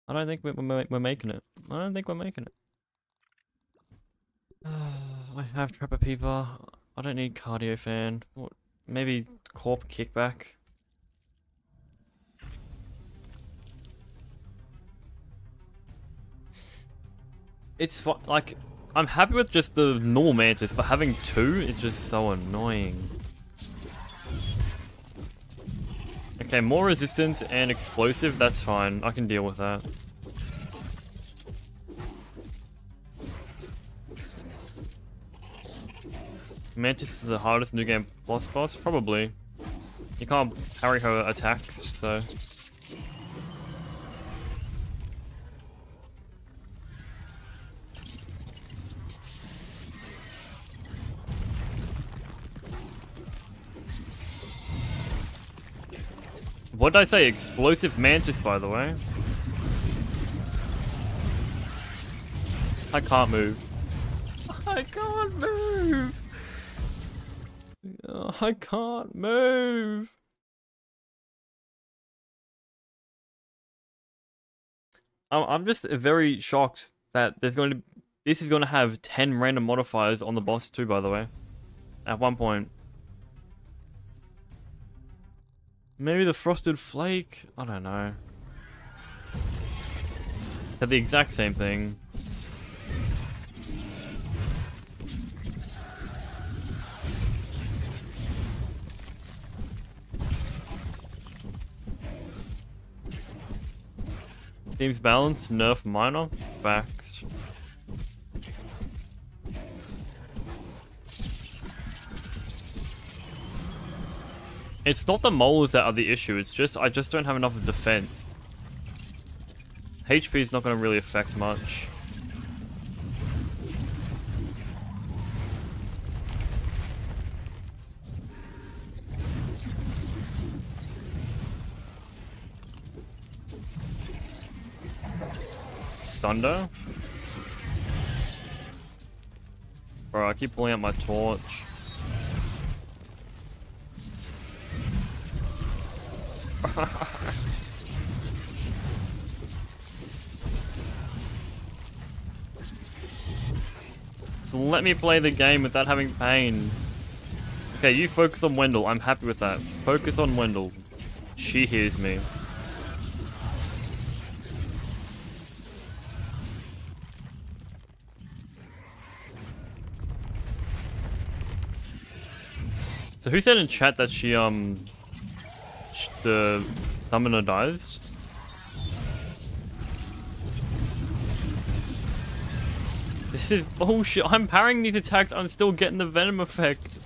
I don't think we're, we're, we're making it. I don't think we're making it. [sighs] I have Trapper Peeper. I don't need cardio fan. What, maybe corp kickback. It's like I'm happy with just the normal mantis, but having two is just so annoying. Okay, more resistance and explosive, that's fine. I can deal with that. Mantis is the hardest new game boss boss? Probably. You can't parry her attacks, so... What did I say? Explosive Mantis, by the way. I can't move. [laughs] I can't move! [laughs] I can't move. I'm just very shocked that there's going to this is going to have 10 random modifiers on the boss too by the way at one point. Maybe the frosted flake? I don't know. They're the exact same thing Team's balance, nerf minor, facts. It's not the moles that are the issue, it's just I just don't have enough defense. HP is not going to really affect much. Thunder. Bro, I keep pulling out my torch. [laughs] so let me play the game without having pain. Okay, you focus on Wendell. I'm happy with that. Focus on Wendell. She hears me. So who said in chat that she, um, the summoner dies? This is bullshit. I'm parrying these attacks. I'm still getting the venom effect.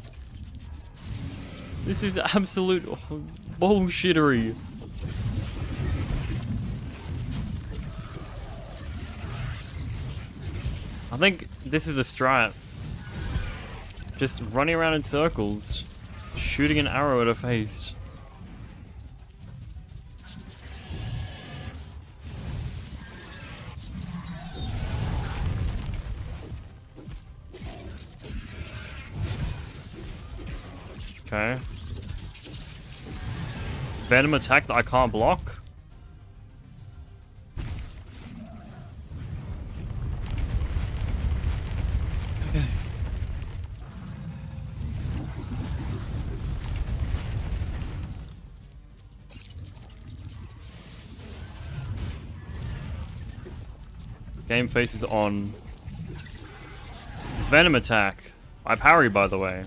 This is absolute [laughs] bullshittery. I think this is a strat. Just running around in circles shooting an arrow at her face. Okay. Venom attack that I can't block? Game faces on. Venom attack. I parry, by the way.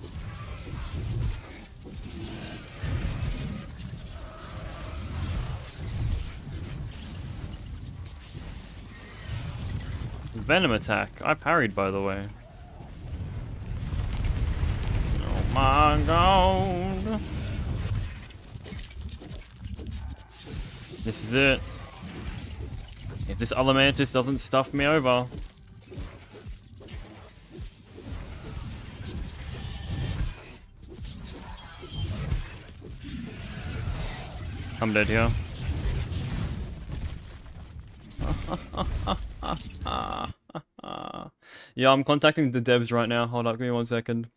Venom attack. I parried, by the way. Oh my god. This is it. If this other mantis doesn't stuff me over. I'm dead here. [laughs] yeah, I'm contacting the devs right now. Hold up, give me one second.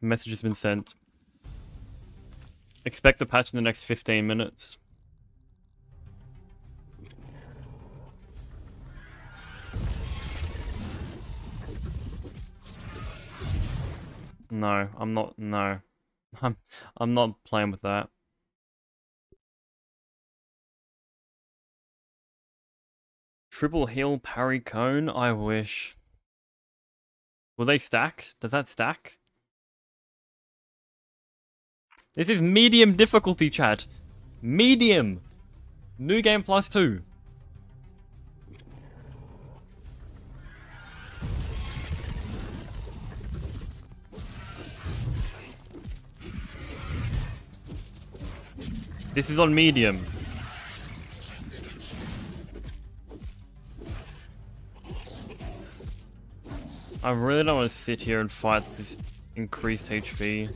Message has been sent. Expect a patch in the next 15 minutes. No, I'm not, no. [laughs] I'm, I'm not playing with that. Triple heal parry cone? I wish. Will they stack? Does that stack? This is medium difficulty, chat. Medium. New game plus two. This is on medium. I really don't want to sit here and fight this increased HP.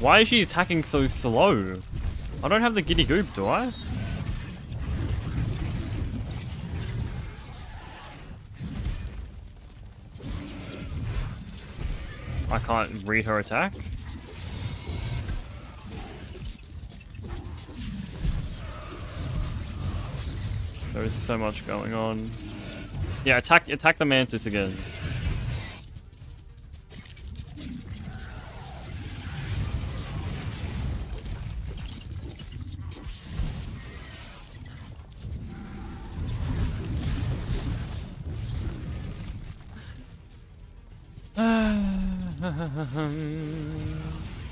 Why is she attacking so slow? I don't have the giddy goop, do I? I can't read her attack. There is so much going on. Yeah, attack attack the mantis again.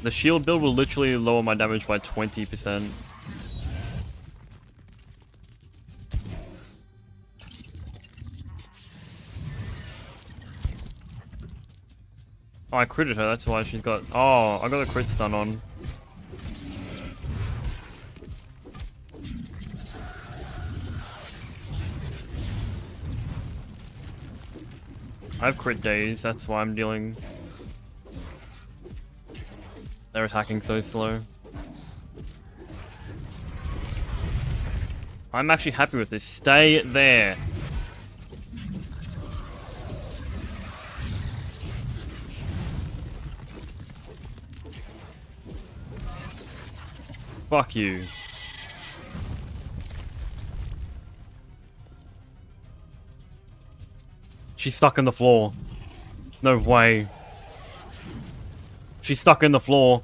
The shield build will literally lower my damage by 20%. Oh, I critted her, that's why she's got... Oh, I got a crit stun on. I have crit days, that's why I'm dealing... They're attacking so slow. I'm actually happy with this. Stay there. Fuck you. She's stuck in the floor. No way. She's stuck in the floor.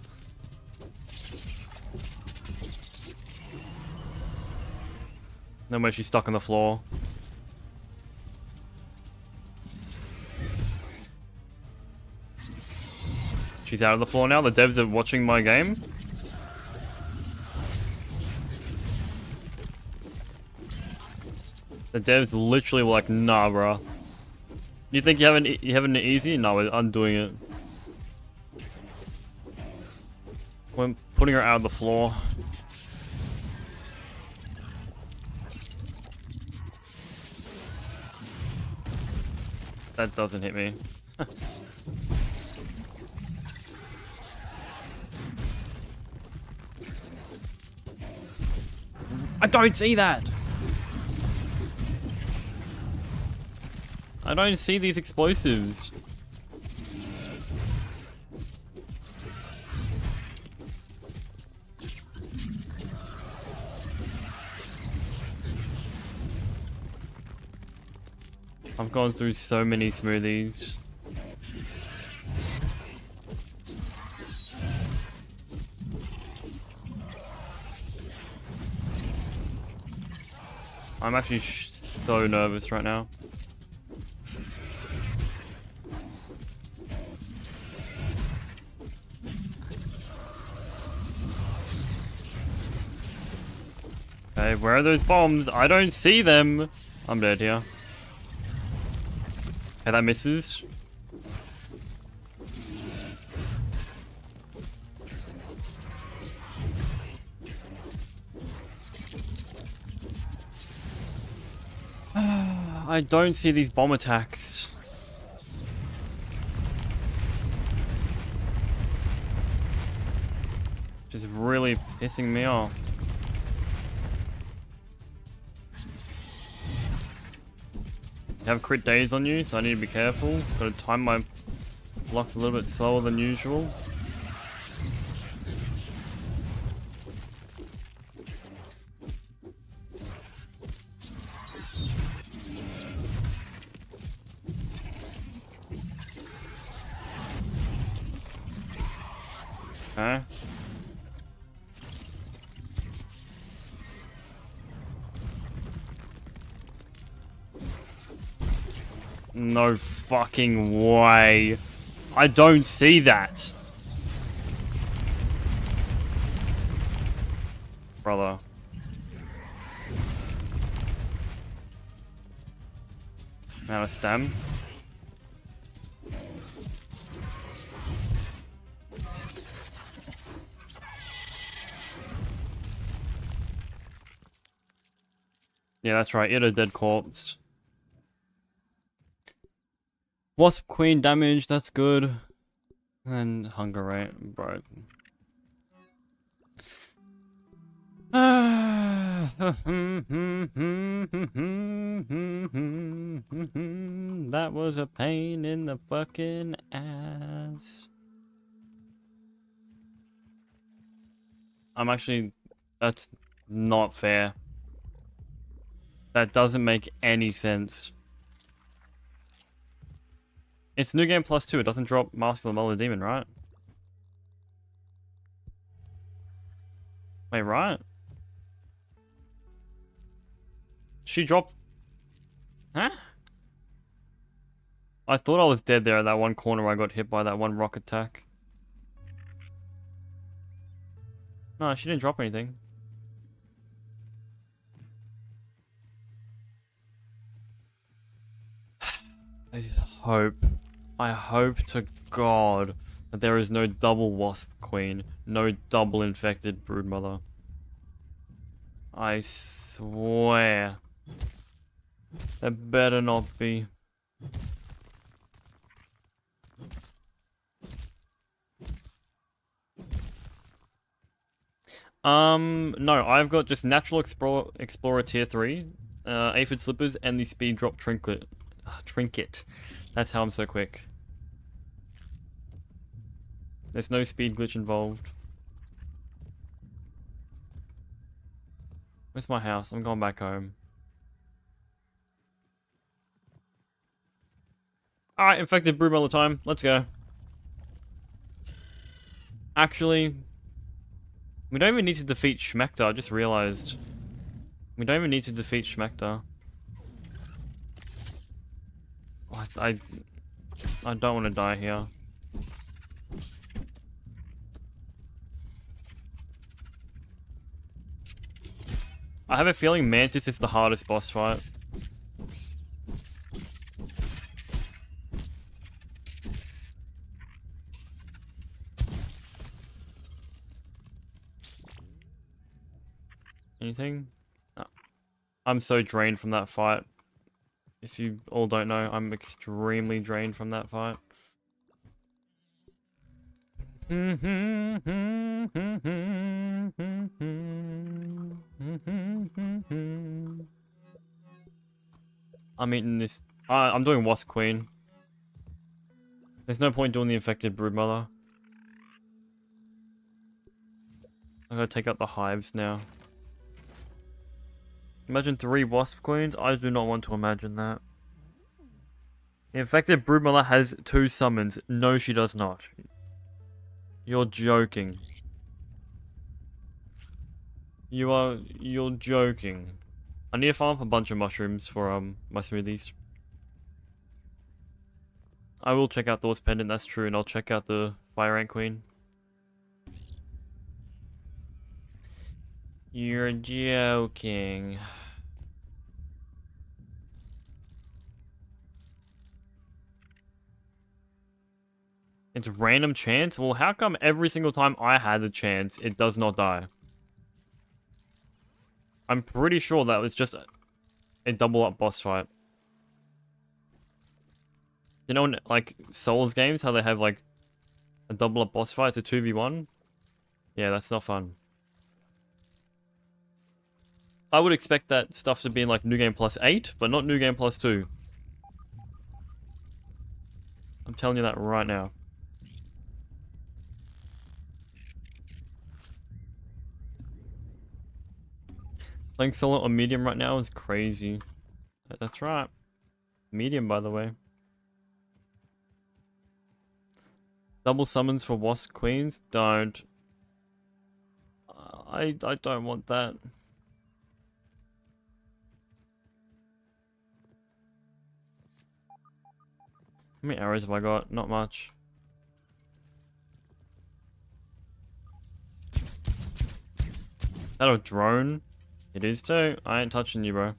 No way she's stuck in the floor. She's out of the floor now. The devs are watching my game. The devs literally were like, nah, bro. You think you haven't you haven't easy? No, I'm doing it. Putting her out of the floor. That doesn't hit me. [laughs] I don't see that! I don't see these explosives. I've gone through so many smoothies. I'm actually so nervous right now. Okay, where are those bombs? I don't see them. I'm dead here. Okay, that misses. [sighs] I don't see these bomb attacks. Just really pissing me off. Have crit days on you, so I need to be careful. Gotta time my blocks a little bit slower than usual. fucking way. I don't see that. Brother. Now a stem. Yeah, that's right. It a dead corpse. Wasp Queen damage, that's good. And hunger rate, bro. [sighs] that was a pain in the fucking ass. I'm actually... That's not fair. That doesn't make any sense. It's New Game Plus 2. It doesn't drop Mask of the Mother Demon, right? Wait, right? She dropped... Huh? I thought I was dead there at that one corner where I got hit by that one rock attack. No, she didn't drop anything. [sighs] I just hope, I hope to God that there is no double Wasp Queen, no double infected Broodmother. I swear. There better not be. Um, no, I've got just Natural Explorer, Explorer Tier 3, uh, Aphid Slippers, and the Speed Drop Trinket. Uh, trinket. That's how I'm so quick. There's no speed glitch involved. Where's my house? I'm going back home. Alright, infected broom all the time. Let's go. Actually, we don't even need to defeat Schmector, I just realized. We don't even need to defeat Schmector. I, I, I don't want to die here. I have a feeling Mantis is the hardest boss fight. Anything? No. I'm so drained from that fight. If you all don't know, I'm extremely drained from that fight. [laughs] I'm eating this. I'm doing Wasp Queen. There's no point doing the infected Broodmother. I'm gonna take out the hives now. Imagine three Wasp Queens? I do not want to imagine that. The infected Broodmother has two summons. No, she does not. You're joking. You are... You're joking. I need to farm up a bunch of mushrooms for um my smoothies. I will check out Thor's Pendant, that's true, and I'll check out the Fire Ant Queen. You're joking. It's random chance? Well, how come every single time I had the chance, it does not die? I'm pretty sure that was just a, a double up boss fight. You know, in, like, Souls games, how they have, like, a double up boss fight? A 2v1? Yeah, that's not fun. I would expect that stuff to be in like New Game Plus 8, but not New Game Plus 2. I'm telling you that right now. Playing solo on medium right now is crazy. That's right. Medium, by the way. Double summons for Wasp Queens? Don't. I, I don't want that. How many arrows have I got? Not much. That a drone? It is too. I ain't touching you, bro.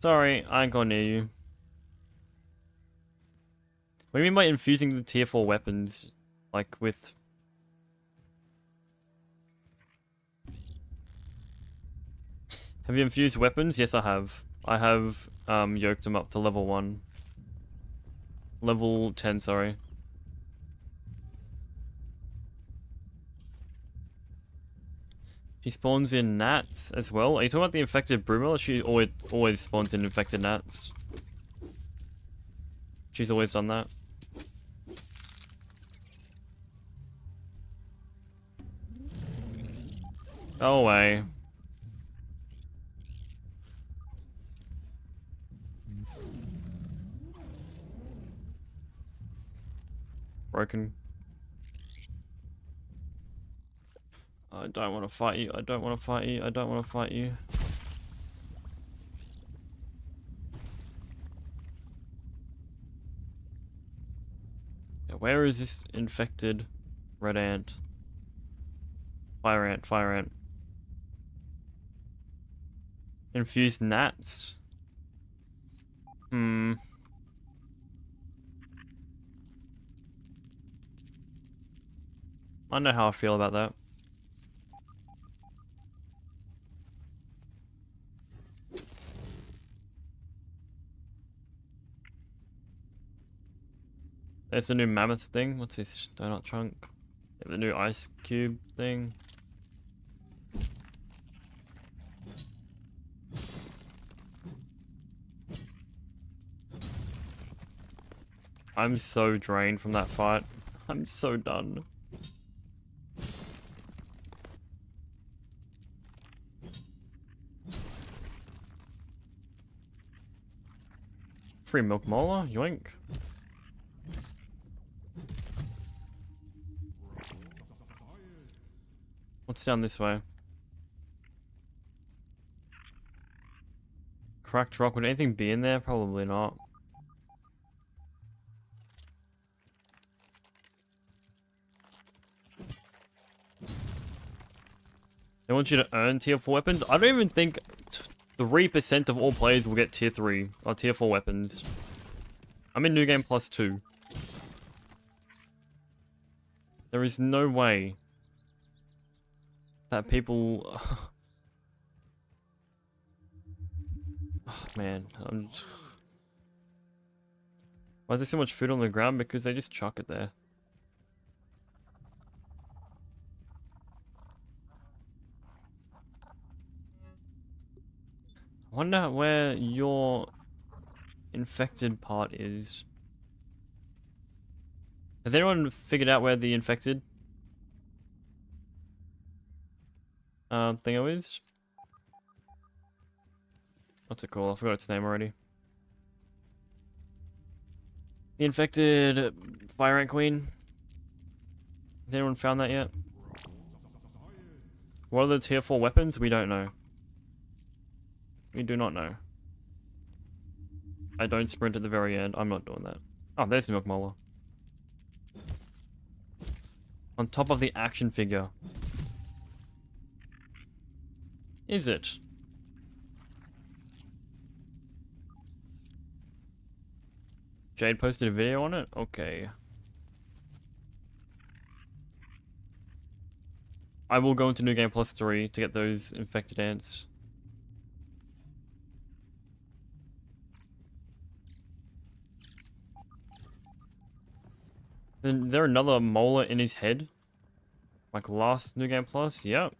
Sorry, I ain't going near you. What do you mean by infusing the tier 4 weapons? Like, with... Have you infused weapons? Yes, I have. I have um, yoked them up to level 1. Level 10, sorry. She spawns in gnats as well. Are you talking about the infected Brumella? She always always spawns in infected gnats. She's always done that. Go away. Broken. I don't want to fight you. I don't want to fight you. I don't want to fight you. Where is this infected red ant? Fire ant, fire ant. Infused gnats? Hmm. I know how I feel about that. There's a new mammoth thing. What's this donut trunk? The new ice cube thing. I'm so drained from that fight. [laughs] I'm so done. Free milk molar, yoink. What's down this way? Cracked rock. Would anything be in there? Probably not. They want you to earn tier 4 weapons? I don't even think 3% of all players will get tier 3 or tier 4 weapons. I'm in New Game Plus 2. There is no way that people... [laughs] oh, man, I'm... Why is there so much food on the ground? Because they just chuck it there. I wonder where your infected part is. Has anyone figured out where the infected Um, thingo is? What's it called? I forgot its name already. The infected fire ant queen. Has anyone found that yet? What are the tier 4 weapons? We don't know. We do not know. I don't sprint at the very end. I'm not doing that. Oh, there's the Milk Molar. On top of the action figure. Is it? Jade posted a video on it? Okay. I will go into New Game Plus 3 to get those infected ants. Is there another molar in his head? Like last New Game Plus? Yep.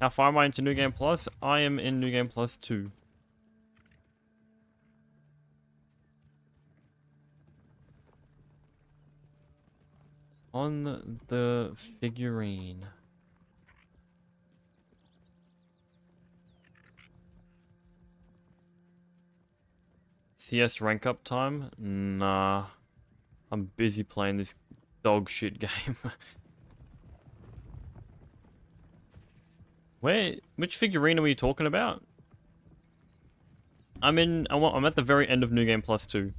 How far am I into New Game Plus? I am in New Game Plus 2. On the figurine. CS rank up time? Nah. I'm busy playing this dog shit [laughs] game. Where, which figurine are we talking about? I'm in, I'm at the very end of New Game Plus 2.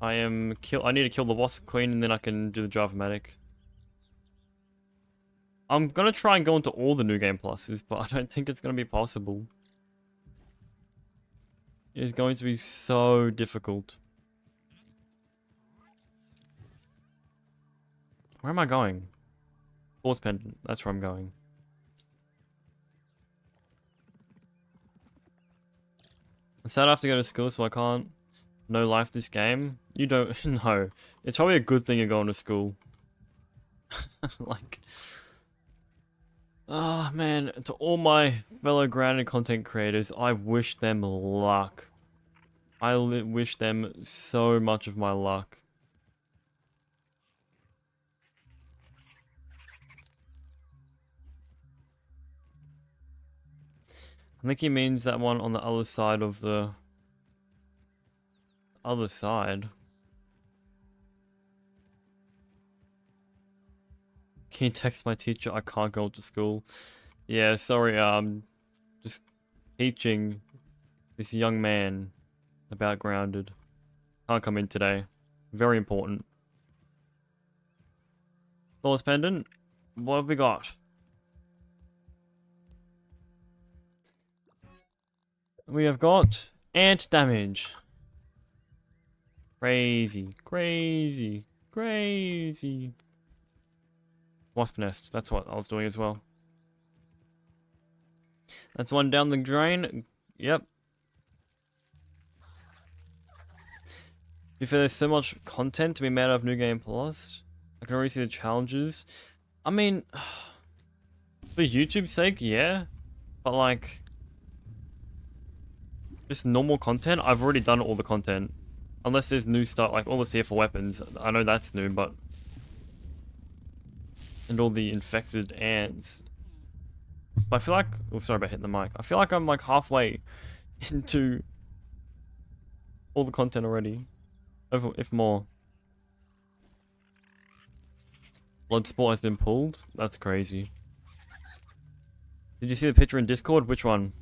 I am kill, I need to kill the Wasp Queen and then I can do the Java-matic. I'm gonna try and go into all the new game pluses, but [laughs] I don't think it's gonna be possible. It is going to be so difficult. Where am I going? Thor's pendant. That's where I'm going. Sad I have to go to school, so I can't no life this game. You don't [laughs] know. It's probably a good thing you're going to school. [laughs] like, ah oh, man, to all my fellow grounded content creators, I wish them luck. I wish them so much of my luck. I think he means that one on the other side of the other side. Can you text my teacher? I can't go to school. Yeah, sorry, um, just teaching this young man about Grounded. Can't come in today. Very important. Thor's Pendant, what have we got? We have got ant damage. Crazy, crazy, crazy. Wasp nest, that's what I was doing as well. That's one down the drain. Yep. If there's so much content to be made out of New Game Plus, I can already see the challenges. I mean, [sighs] for YouTube's sake, yeah. But like, just normal content, I've already done all the content. Unless there's new stuff, like all the CF weapons. I know that's new, but... And all the infected ants. But I feel like... Oh, sorry about hitting the mic. I feel like I'm like halfway [laughs] into all the content already. Over, if more. Bloodsport has been pulled? That's crazy. Did you see the picture in Discord? Which one?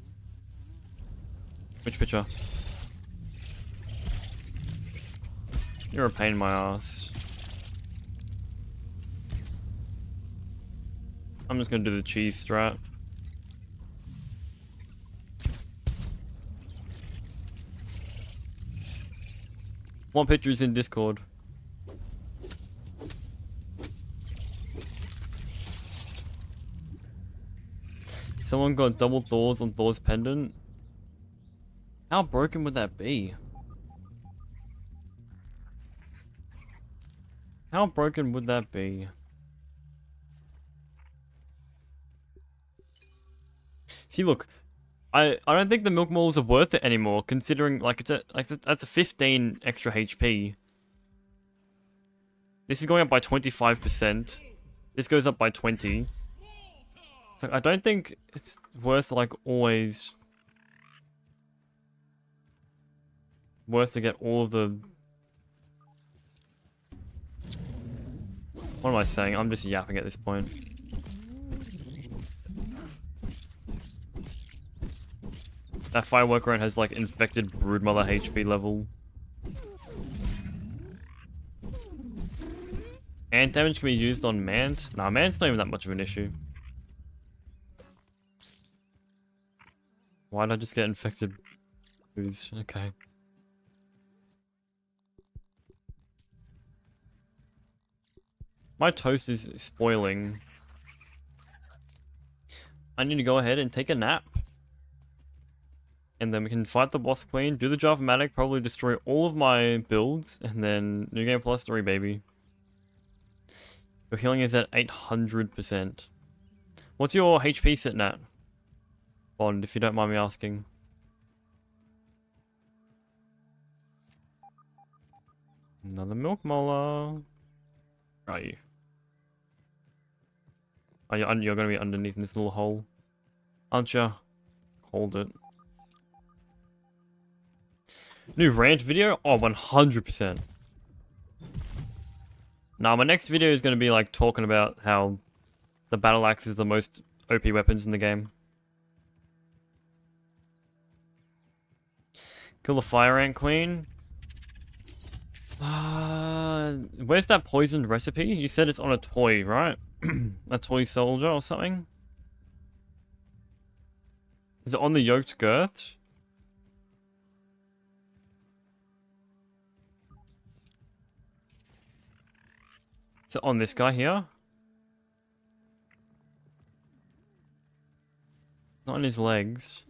Which picture? You're a pain in my ass. I'm just gonna do the cheese strat. One picture is in Discord. Someone got double Thors on Thor's pendant. How broken would that be? How broken would that be? See, look, I I don't think the milk molars are worth it anymore, considering like it's a like that's a 15 extra HP. This is going up by 25%. This goes up by 20. So I don't think it's worth like always worth to get all of the What am I saying? I'm just yapping at this point. That firework run has like infected broodmother HP level. Ant damage can be used on Mant. Nah, Mant's not even that much of an issue. Why did I just get infected? Okay. My toast is spoiling. I need to go ahead and take a nap. And then we can fight the boss queen, do the Java-matic, probably destroy all of my builds, and then New Game Plus 3, baby. Your healing is at 800%. What's your HP sitting at? Bond, if you don't mind me asking. Another milk molar. Where are you? Oh, you're, you're going to be underneath this little hole. Aren't you? Hold it. New rant video? Oh, 100%. Now, my next video is going to be like talking about how the battle axe is the most OP weapons in the game. Kill the fire ant queen. Uh, where's that poisoned recipe? You said it's on a toy, right? [clears throat] a toy soldier or something? Is it on the yoked girth? Is it on this guy here? Not on his legs.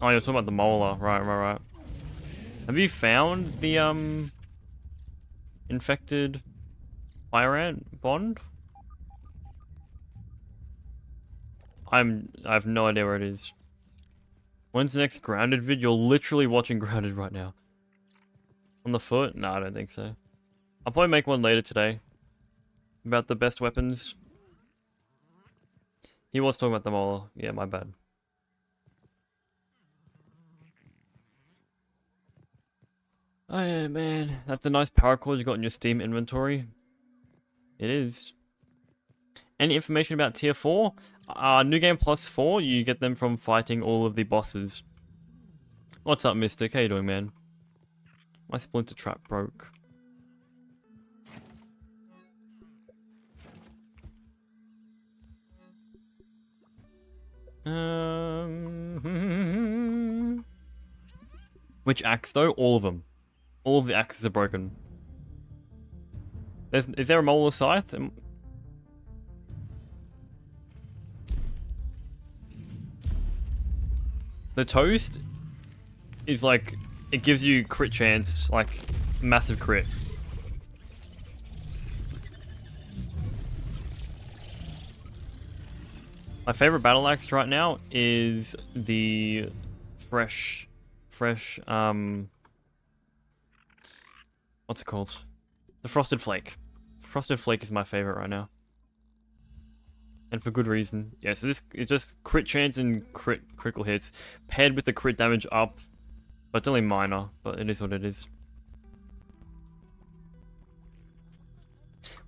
Oh, you're talking about the molar. Right, right, right. Have you found the, um... Infected... Fire ant bond? I'm... I have no idea where it is. When's the next Grounded vid? You're literally watching [laughs] Grounded right now. On the foot? No, I don't think so. I'll probably make one later today. About the best weapons. He was talking about them all. Yeah, my bad. Oh man. That's a nice paracord you got in your Steam inventory. It is. Any information about tier 4? Uh, New Game Plus 4, you get them from fighting all of the bosses. What's up, Mystic? How you doing, man? My splinter trap broke. Um, [laughs] which axe though? All of them. All the axes are broken. There's, is there a molar scythe? The toast is like, it gives you crit chance, like massive crit. My favorite battle axe right now is the fresh, fresh, um, what's it called? The Frosted Flake. Frosted Flake is my favorite right now. And for good reason. Yeah, so this is just crit chance and crit critical hits, paired with the crit damage up. But it's only minor, but it is what it is.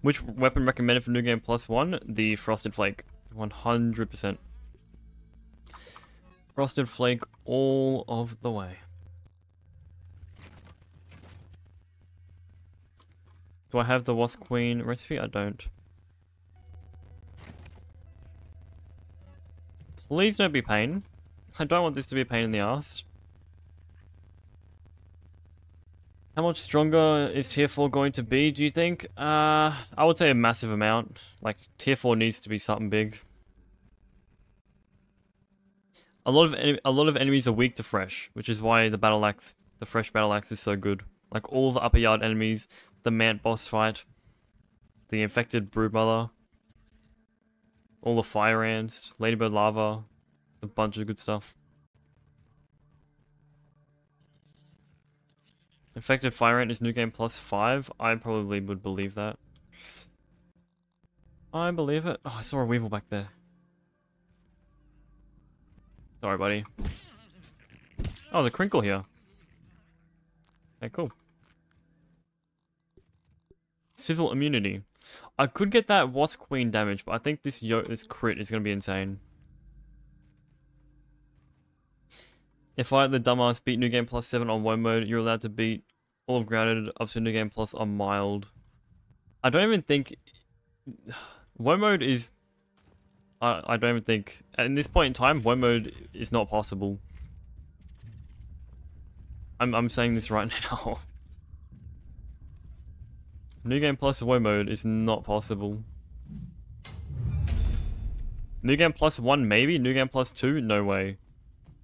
Which weapon recommended for New Game Plus 1? The Frosted Flake. 100%. Frosted Flake all of the way. Do I have the Wasp Queen recipe? I don't. Please don't be pain. I don't want this to be a pain in the ass. How much stronger is tier 4 going to be, do you think? Uh, I would say a massive amount. Like, tier 4 needs to be something big. A lot of a lot of enemies are weak to fresh, which is why the battle axe, the fresh battle axe is so good. Like all the upper yard enemies, the Mant boss fight, the infected broodmother, all the fire ants, ladybird larva, a bunch of good stuff. Infected Fire Ant is new game plus 5. I probably would believe that. I believe it. Oh, I saw a Weevil back there. Sorry, buddy. Oh, the crinkle here. Okay, cool. Sizzle immunity. I could get that Wasp Queen damage, but I think this yo this crit is going to be insane. If I, the dumbass, beat New Game Plus 7 on one mode, you're allowed to beat all of Grounded up to New Game Plus on mild. I don't even think... [sighs] One mode is... I, I don't even think... At this point in time, one mode is not possible. I'm, I'm saying this right [laughs] now. New Game Plus Whoa mode is not possible. New Game Plus 1 maybe, New Game Plus 2 no way.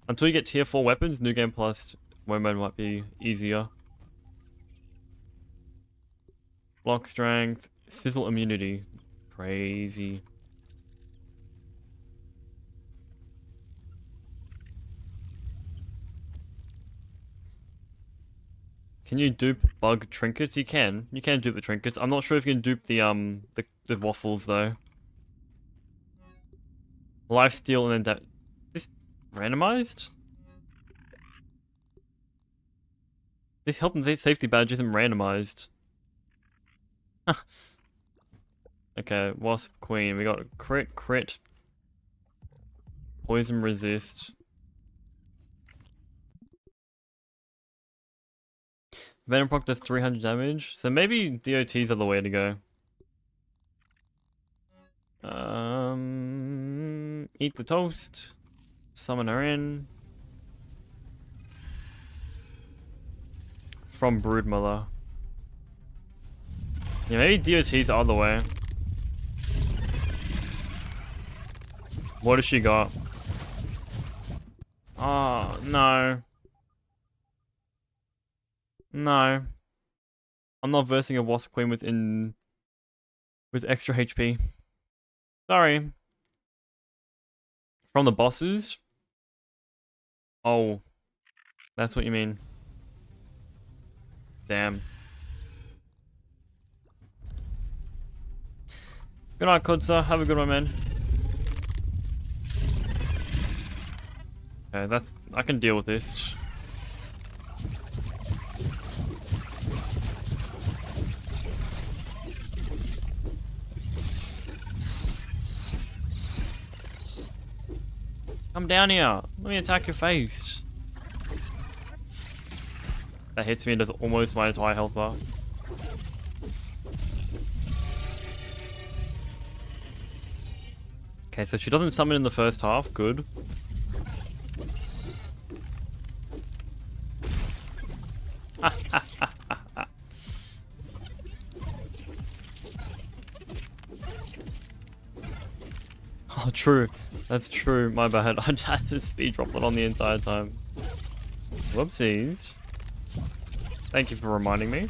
Until you get tier 4 weapons, New Game Plus Whoa mode might be easier. Block strength, sizzle immunity. Crazy. Can you dupe bug trinkets? You can. You can dupe the trinkets. I'm not sure if you can dupe the um the, the waffles though. Life steal and then that this randomized? This health and safety badge isn't randomized. [laughs] okay, Wasp Queen. We got crit, crit, poison resist. Venom proc does 300 damage, so maybe DOTs are the way to go. Um, eat the toast. Summon her in. From Broodmother. Yeah, maybe DOT's are the way. What does she got? Oh, no. No. I'm not versing a Wasp Queen within with extra HP. Sorry. From the bosses? Oh. That's what you mean. Damn. Good night, Kudza. Have a good one, man. Okay, that's... I can deal with this. Come down here. Let me attack your face. That hits me into almost my entire health bar. Okay, so she doesn't summon in the first half. Good. [laughs] oh, true. That's true. My bad. [laughs] I had to speed drop it on the entire time. Whoopsies. Thank you for reminding me.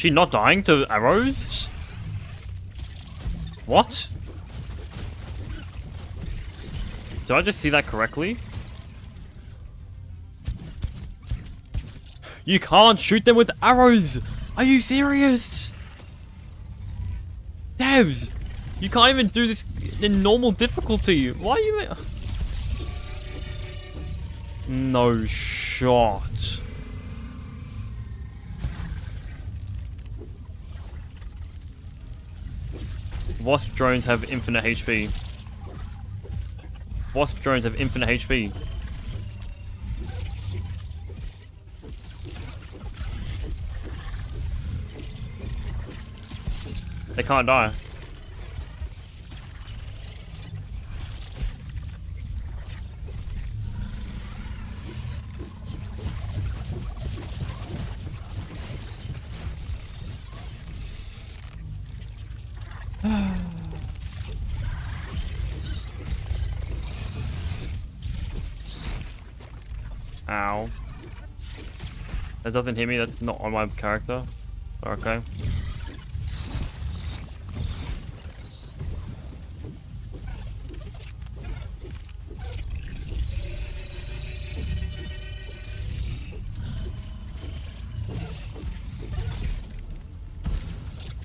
She not dying to arrows? What? Did I just see that correctly? You can't shoot them with arrows! Are you serious? Devs! You can't even do this in normal difficulty. Why are you... No shot. Wasp drones have infinite HP. Wasp drones have infinite HP. They can't die. Ow. Doesn't hit me, that's not on my character. Okay.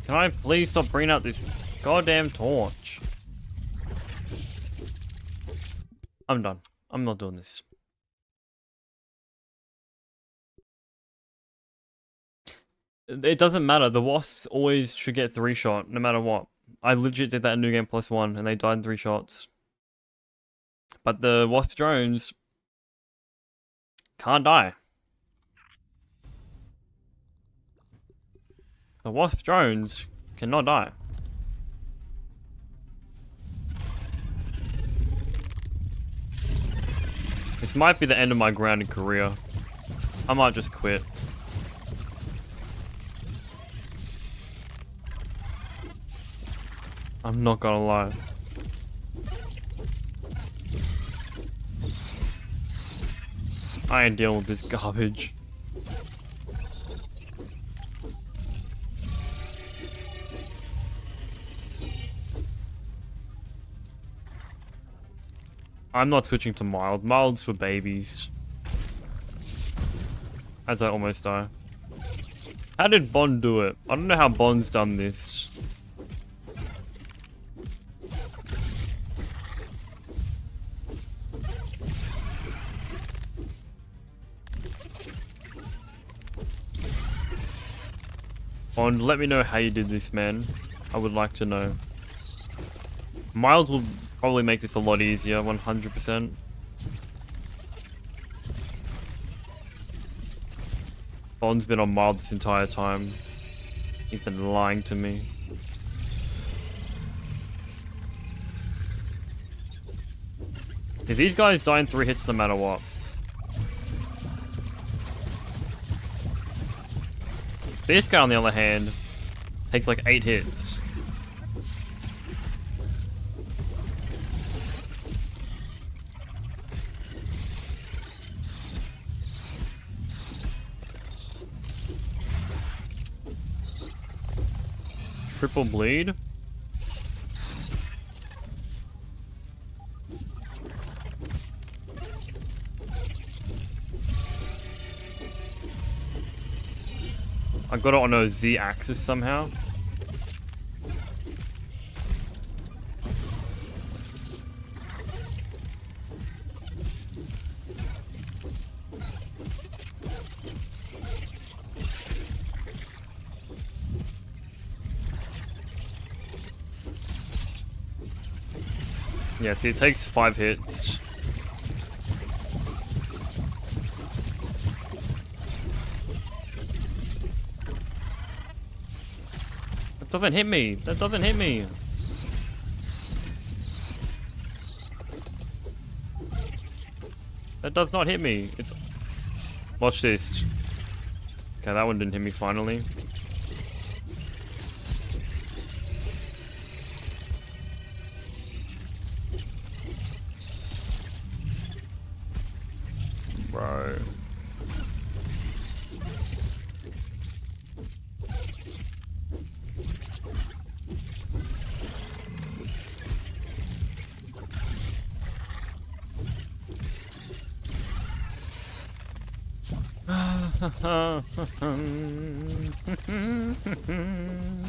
Can I please stop bringing out this goddamn torch? I'm done. I'm not doing this. It doesn't matter. The wasps always should get three shot, no matter what. I legit did that in New Game Plus One, and they died in three shots. But the wasp drones can't die. The wasp drones cannot die. This might be the end of my grounded career. I might just quit. I'm not gonna lie. I ain't dealing with this garbage. I'm not switching to mild. Mild's for babies. As I almost die. How did Bond do it? I don't know how Bond's done this. On, let me know how you did this, man. I would like to know. Miles will Probably make this a lot easier, 100%. Bond's been on mild this entire time. He's been lying to me. If these guys die in three hits no matter what. This guy, on the other hand, takes like eight hits. Triple bleed? I got it on a Z axis somehow. Yeah, see, it takes five hits. Doesn't hit me. That doesn't hit me. That does not hit me. It's... Watch this. Okay, that one didn't hit me finally. Bro. [laughs] [laughs]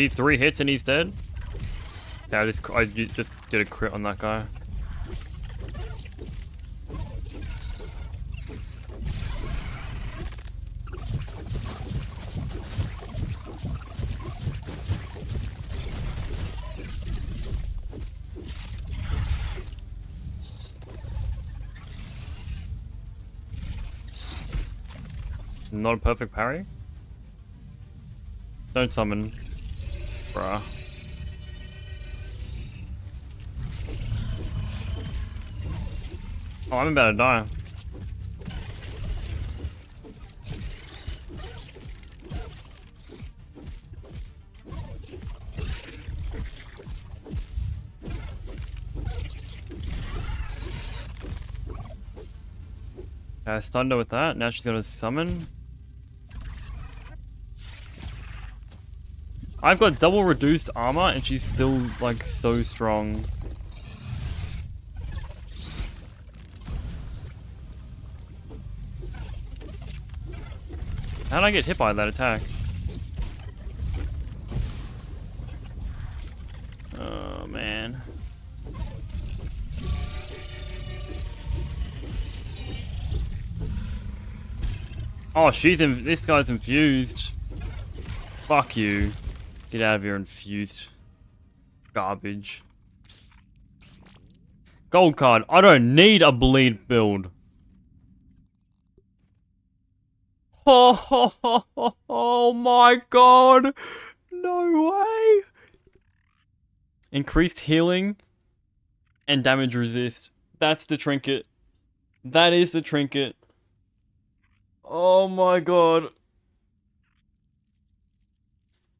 He three hits and he's dead. Yeah, I just I just did a crit on that guy. Not a perfect parry. Don't summon. Bruh. Oh, I'm about to die. I stunned her with that. Now she's gonna summon. I've got double reduced armor and she's still like so strong. How did I get hit by that attack? Oh man. Oh, she's in this guy's infused. Fuck you. Get out of here, infused garbage. Gold card. I don't need a bleed build. [laughs] Oh, my god. No way. Increased healing and damage resist. That's the trinket. That is the trinket. Oh my god.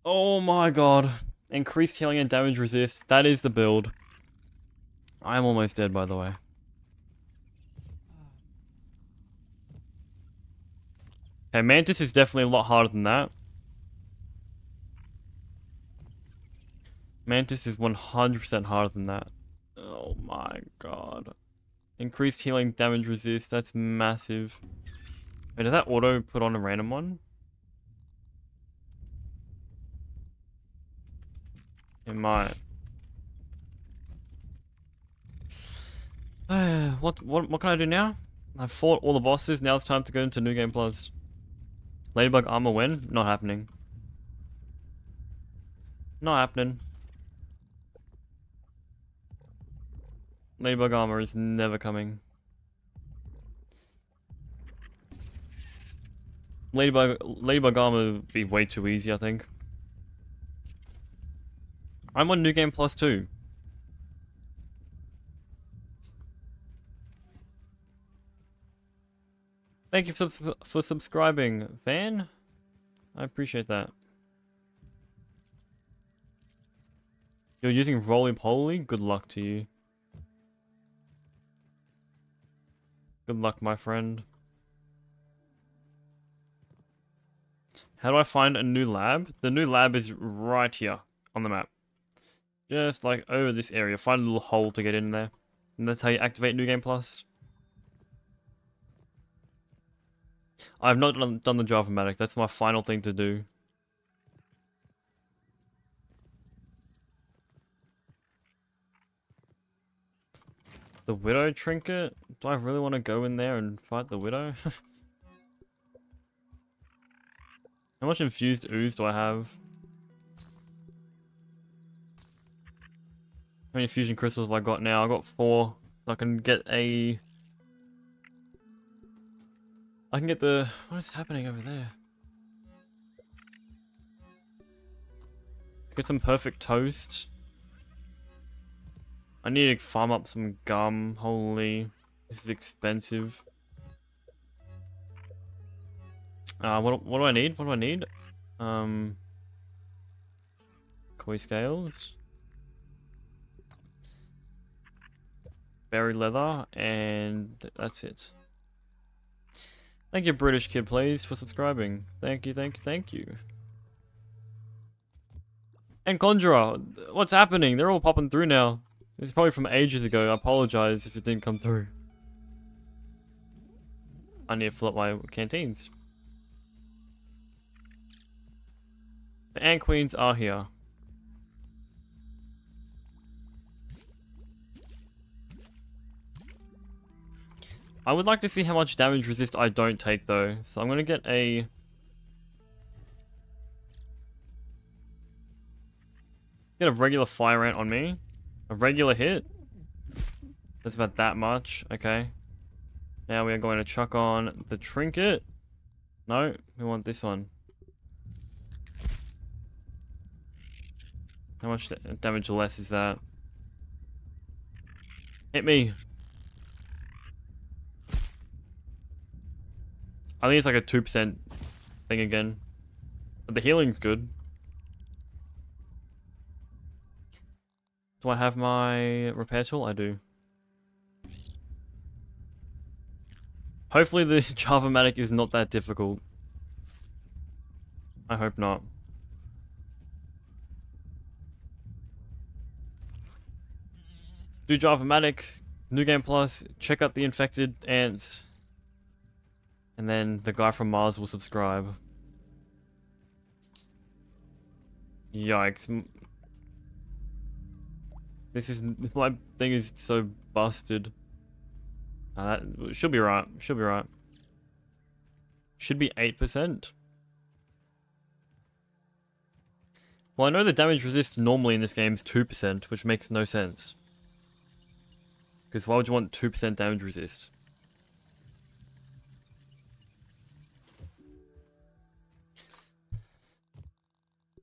Oh my god. Increased healing and damage resist. That is the build. I am almost dead, by the way. Okay, Mantis is definitely a lot harder than that. Mantis is 100% harder than that. Oh my god. Increased healing damage resist. That's massive. Wait, did that auto put on a random one? It might. [sighs] what what what can I do now? I've fought all the bosses. Now it's time to go into New Game Plus. Ladybug armor win? Not happening. Not happening. Ladybug armor is never coming. Ladybug Ladybug armor would be way too easy, I think. I'm on New Game Plus too. Thank you for, for subscribing, Van. I appreciate that. You're using roly poly? Good luck to you. Good luck, my friend. How do I find a new lab? The new lab is right here on the map. Just like over this area. Find a little hole to get in there. And that's how you activate New Game Plus. I've not done, done the Java-matic. That's my final thing to do. The Widow Trinket? Do I really want to go in there and fight the Widow? [laughs] How much infused ooze do I have? How many fusion crystals have I got now? I got four. I can get a... I can get the... What is happening over there? Get some perfect toast. I need to farm up some gum. Holy. This is expensive. Uh, what, what do I need? What do I need? Um... Koi scales. Berry leather, and that's it. Thank you, British Kid Please, for subscribing. Thank you, thank you, thank you. And Conjurer, what's happening? They're all popping through now. It's probably from ages ago. I apologize if it didn't come through. I need to fill my canteens. The Ant Queens are here. I would like to see how much damage resist I don't take though. So I'm going to get a... Get a regular fire ant on me. A regular hit. That's about that much. Okay. Now we are going to chuck on the trinket. No, we want this one. How much damage less is that? Hit me. I think it's like a 2% thing again. But the healing's good. Do I have my repair tool? I do. Hopefully the [laughs] Java-matic is not that difficult. I hope not. Do Java-matic, New Game Plus, check out the infected ants. And then the guy from Mars will subscribe. Yikes. This is, my thing is so busted. Uh, that should be right, should be right. Should be 8%. Well, I know the damage resist normally in this game is 2%, which makes no sense. Because why would you want 2% damage resist?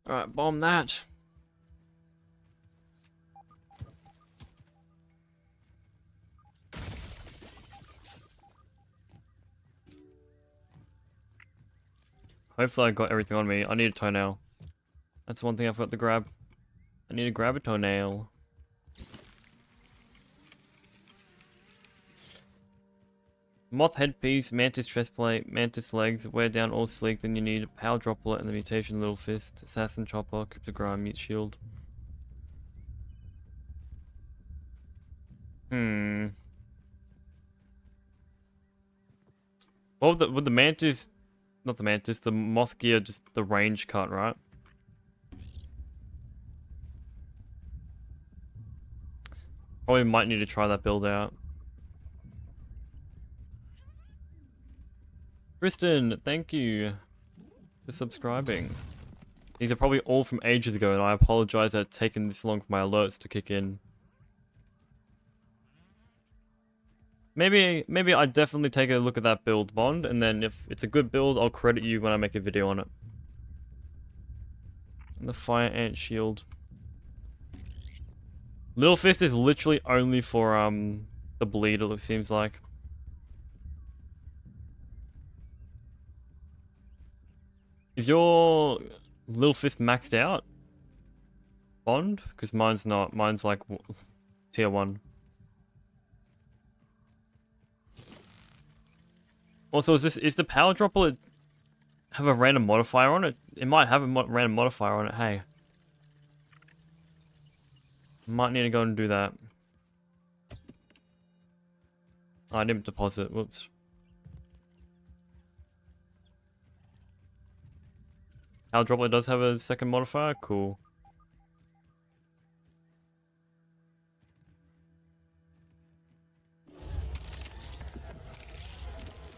Alright, bomb that. Hopefully I got everything on me. I need a toenail. That's one thing I forgot to grab. I need to grab a toenail. Moth headpiece, mantis chestplate, mantis legs, wear down all sleek, then you need a power droplet and the mutation little fist, assassin chopper, cryptogram, meat shield. Hmm. Well, with the, with the mantis, not the mantis, the moth gear, just the range cut, right? Probably might need to try that build out. Kristen, thank you for subscribing. These are probably all from ages ago, and I apologize that it's taken this long for my alerts to kick in. Maybe, maybe I definitely take a look at that build, Bond, and then if it's a good build, I'll credit you when I make a video on it. And the fire ant shield. Little Fist is literally only for um the bleed, it seems like. Is your Little Fist maxed out? Bond? Because mine's not. Mine's like [laughs] tier 1. Also, is this is the power droplet have a random modifier on it? It might have a mo random modifier on it. Hey, might need to go and do that. Oh, I didn't deposit. Whoops. Our droplet does have a second modifier? Cool.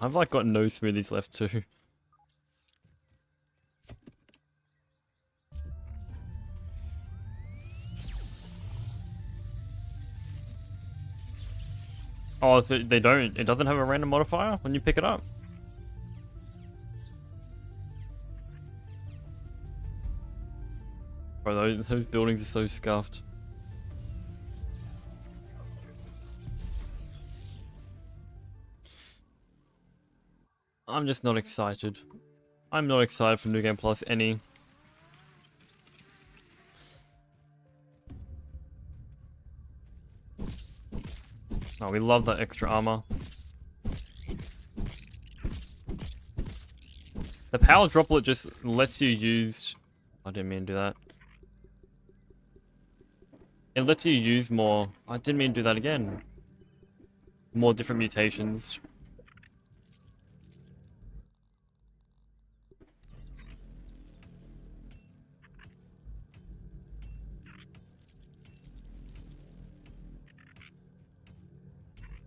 I've like got no smoothies left too. Oh, so they don't. It doesn't have a random modifier when you pick it up. Bro, those, those buildings are so scuffed. I'm just not excited. I'm not excited for New Game Plus any. Oh, we love that extra armor. The power droplet just lets you use... I didn't mean to do that. It lets you use more... I didn't mean to do that again. More different mutations.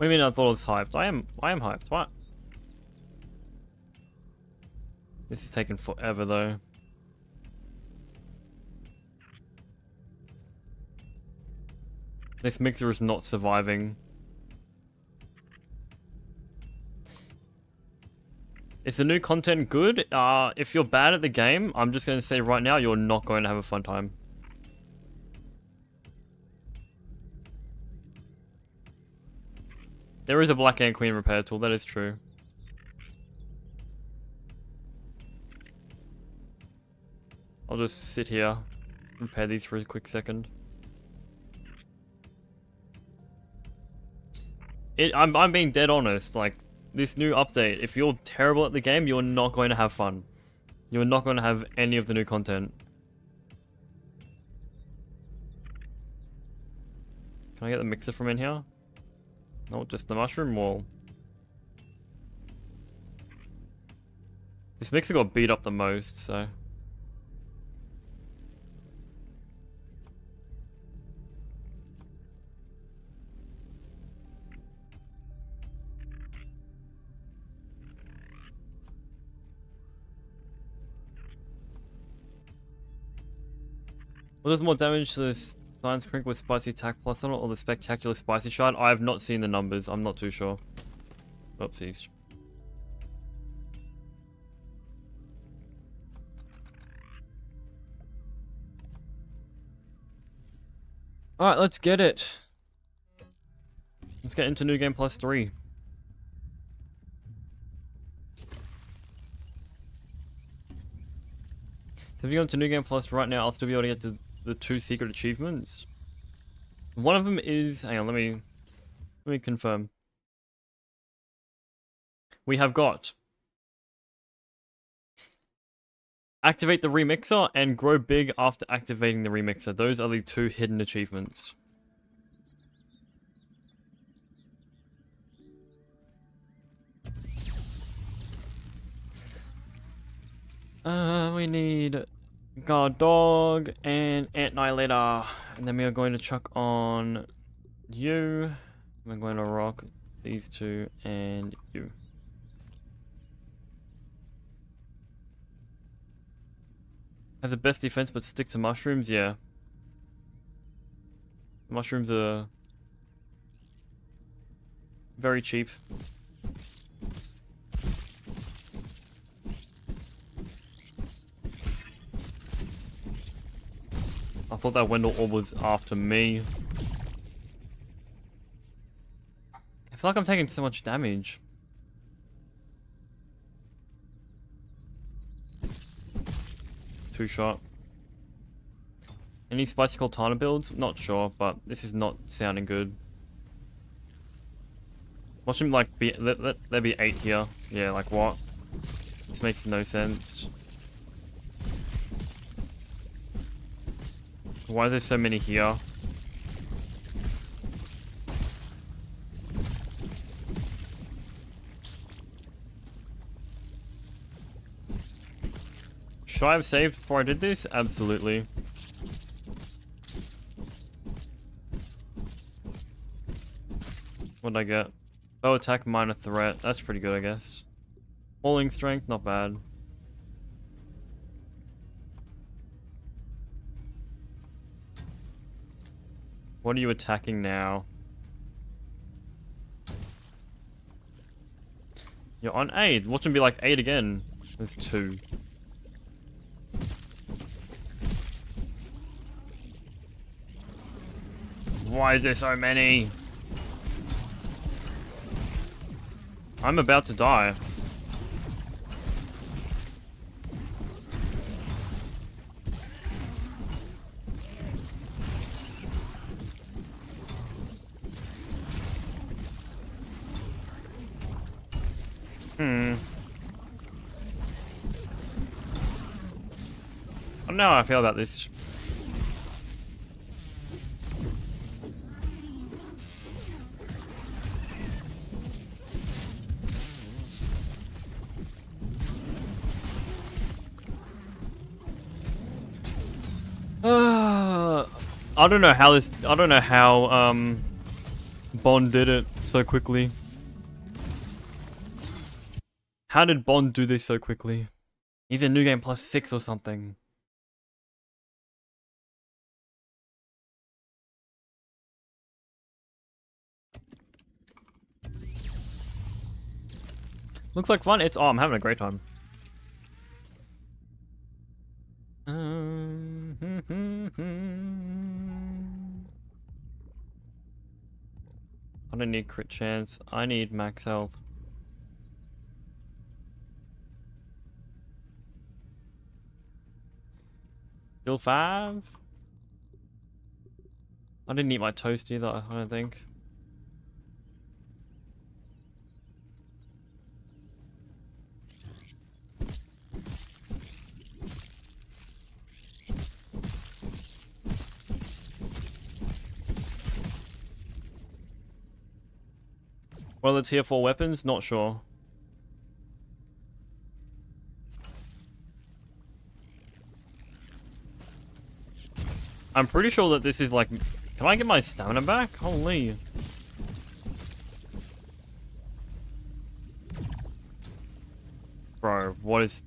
What do you mean I thought it was hyped? I am I am hyped. What? This is taking forever though. This mixer is not surviving. Is the new content good? Uh, if you're bad at the game, I'm just going to say right now, you're not going to have a fun time. There is a Black Ant Queen repair tool, that is true. I'll just sit here, and repair these for a quick second. It, I'm, I'm being dead honest, like, this new update, if you're terrible at the game, you're not going to have fun. You're not going to have any of the new content. Can I get the mixer from in here? No, just the mushroom wall. This mixer got beat up the most, so... Well, there's more damage to this Science Crink with Spicy Attack Plus on it, or the Spectacular Spicy Shard? I have not seen the numbers. I'm not too sure. Oopsies. Alright, let's get it. Let's get into New Game Plus 3. If you go into New Game Plus right now, I'll still be able to get to the two secret achievements. One of them is, hang on, let me, let me confirm. We have got activate the remixer and grow big after activating the remixer. Those are the two hidden achievements. Uh, we need guard dog and annihilator, and then we are going to chuck on you. We're going to rock these two and you. Has the best defense but stick to mushrooms? Yeah. Mushrooms are very cheap. I thought that Wendell orb was after me. I feel like I'm taking so much damage. Two shot. Any spicy Coaltana builds? Not sure, but this is not sounding good. Watch him like be let, let there be eight here. Yeah, like what? This makes no sense. Why are there so many here? Should I have saved before I did this? Absolutely. What'd I get? Bow attack, minor threat. That's pretty good, I guess. Falling strength, not bad. What are you attacking now? You're on 8. Watch him be like 8 again. There's 2. Why is there so many? I'm about to die. Know how I feel about this. I don't know how this. I don't know how um, Bond did it so quickly. How did Bond do this so quickly? He's in New Game Plus 6 or something. Looks like fun. It's oh, I'm having a great time. I don't need crit chance. I need max health. Still five? I didn't eat my toast either, I don't think. Well, the tier 4 weapons? Not sure. I'm pretty sure that this is like... Can I get my stamina back? Holy... Bro, what is...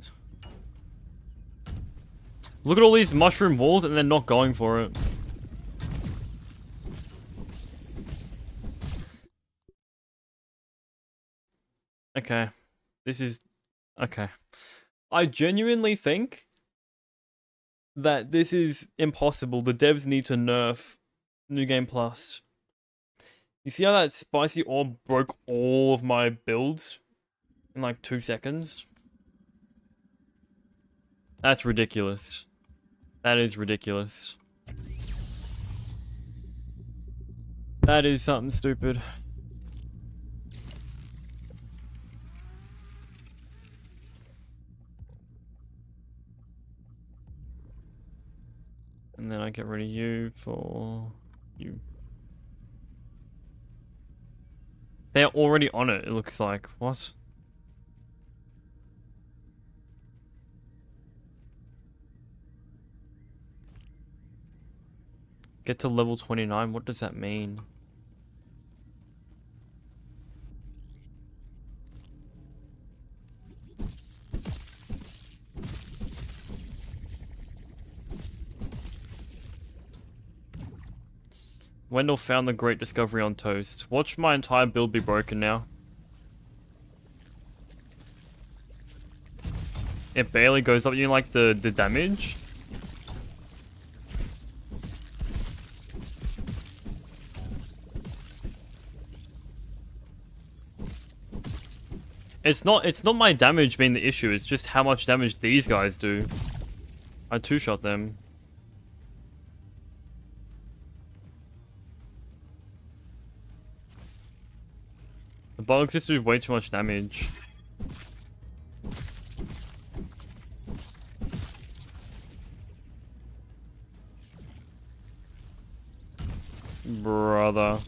Look at all these mushroom walls and they're not going for it. Okay. This is... Okay. I genuinely think that this is impossible. The devs need to nerf New Game Plus. You see how that spicy orb broke all of my builds in like two seconds? That's ridiculous. That is ridiculous. That is something stupid. And then I get rid of you for you. They're already on it, it looks like. What? Get to level 29, what does that mean? Wendell found the great discovery on toast. Watch my entire build be broken now. It barely goes up. You like the, the damage? It's not it's not my damage being the issue, it's just how much damage these guys do. I two-shot them. The bugs just do way too much damage. Brother.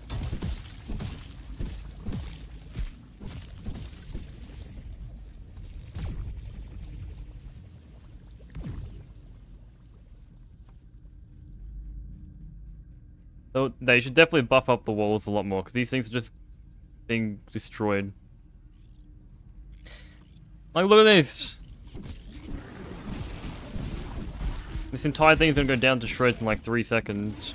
So they should definitely buff up the walls a lot more, because these things are just being destroyed. Like, look at this! This entire thing's gonna go down to shreds in like three seconds.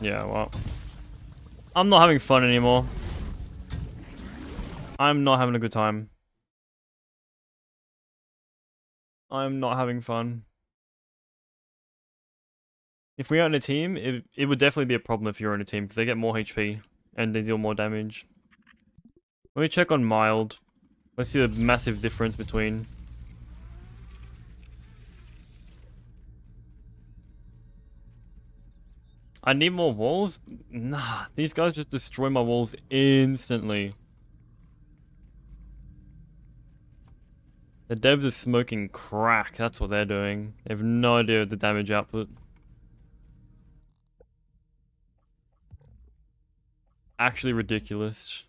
Yeah, well. I'm not having fun anymore. I'm not having a good time. I'm not having fun. If we are in a team, it, it would definitely be a problem if you're in a team, because they get more HP, and they deal more damage. Let me check on mild. Let's see the massive difference between... I need more walls? Nah, these guys just destroy my walls instantly. The devs are smoking crack, that's what they're doing. They have no idea of the damage output. Actually ridiculous.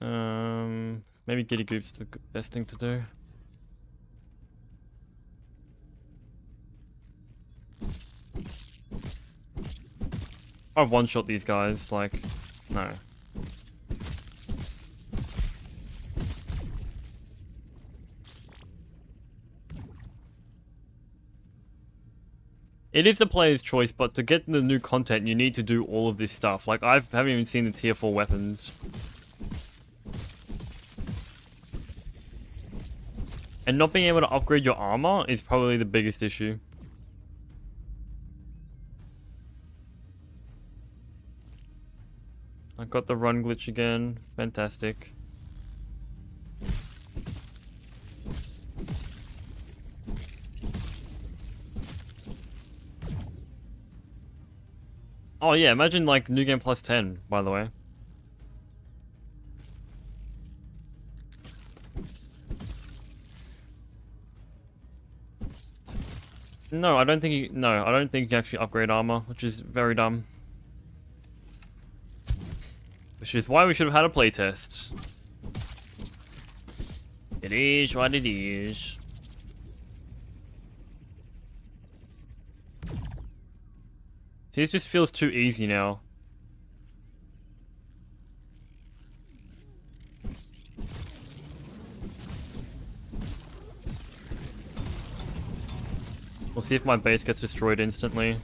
Um, maybe Giddy Goop's the best thing to do. I've one-shot these guys, like, no. It is the player's choice, but to get the new content, you need to do all of this stuff. Like, I haven't even seen the tier 4 weapons. And not being able to upgrade your armor is probably the biggest issue. I got the run glitch again. Fantastic. Oh yeah, imagine like New Game Plus 10, by the way. No, I don't think you, no, I don't think you can actually upgrade armor, which is very dumb. Which is why we should have had a playtest. It is what it is. See, this just feels too easy now. We'll see if my base gets destroyed instantly.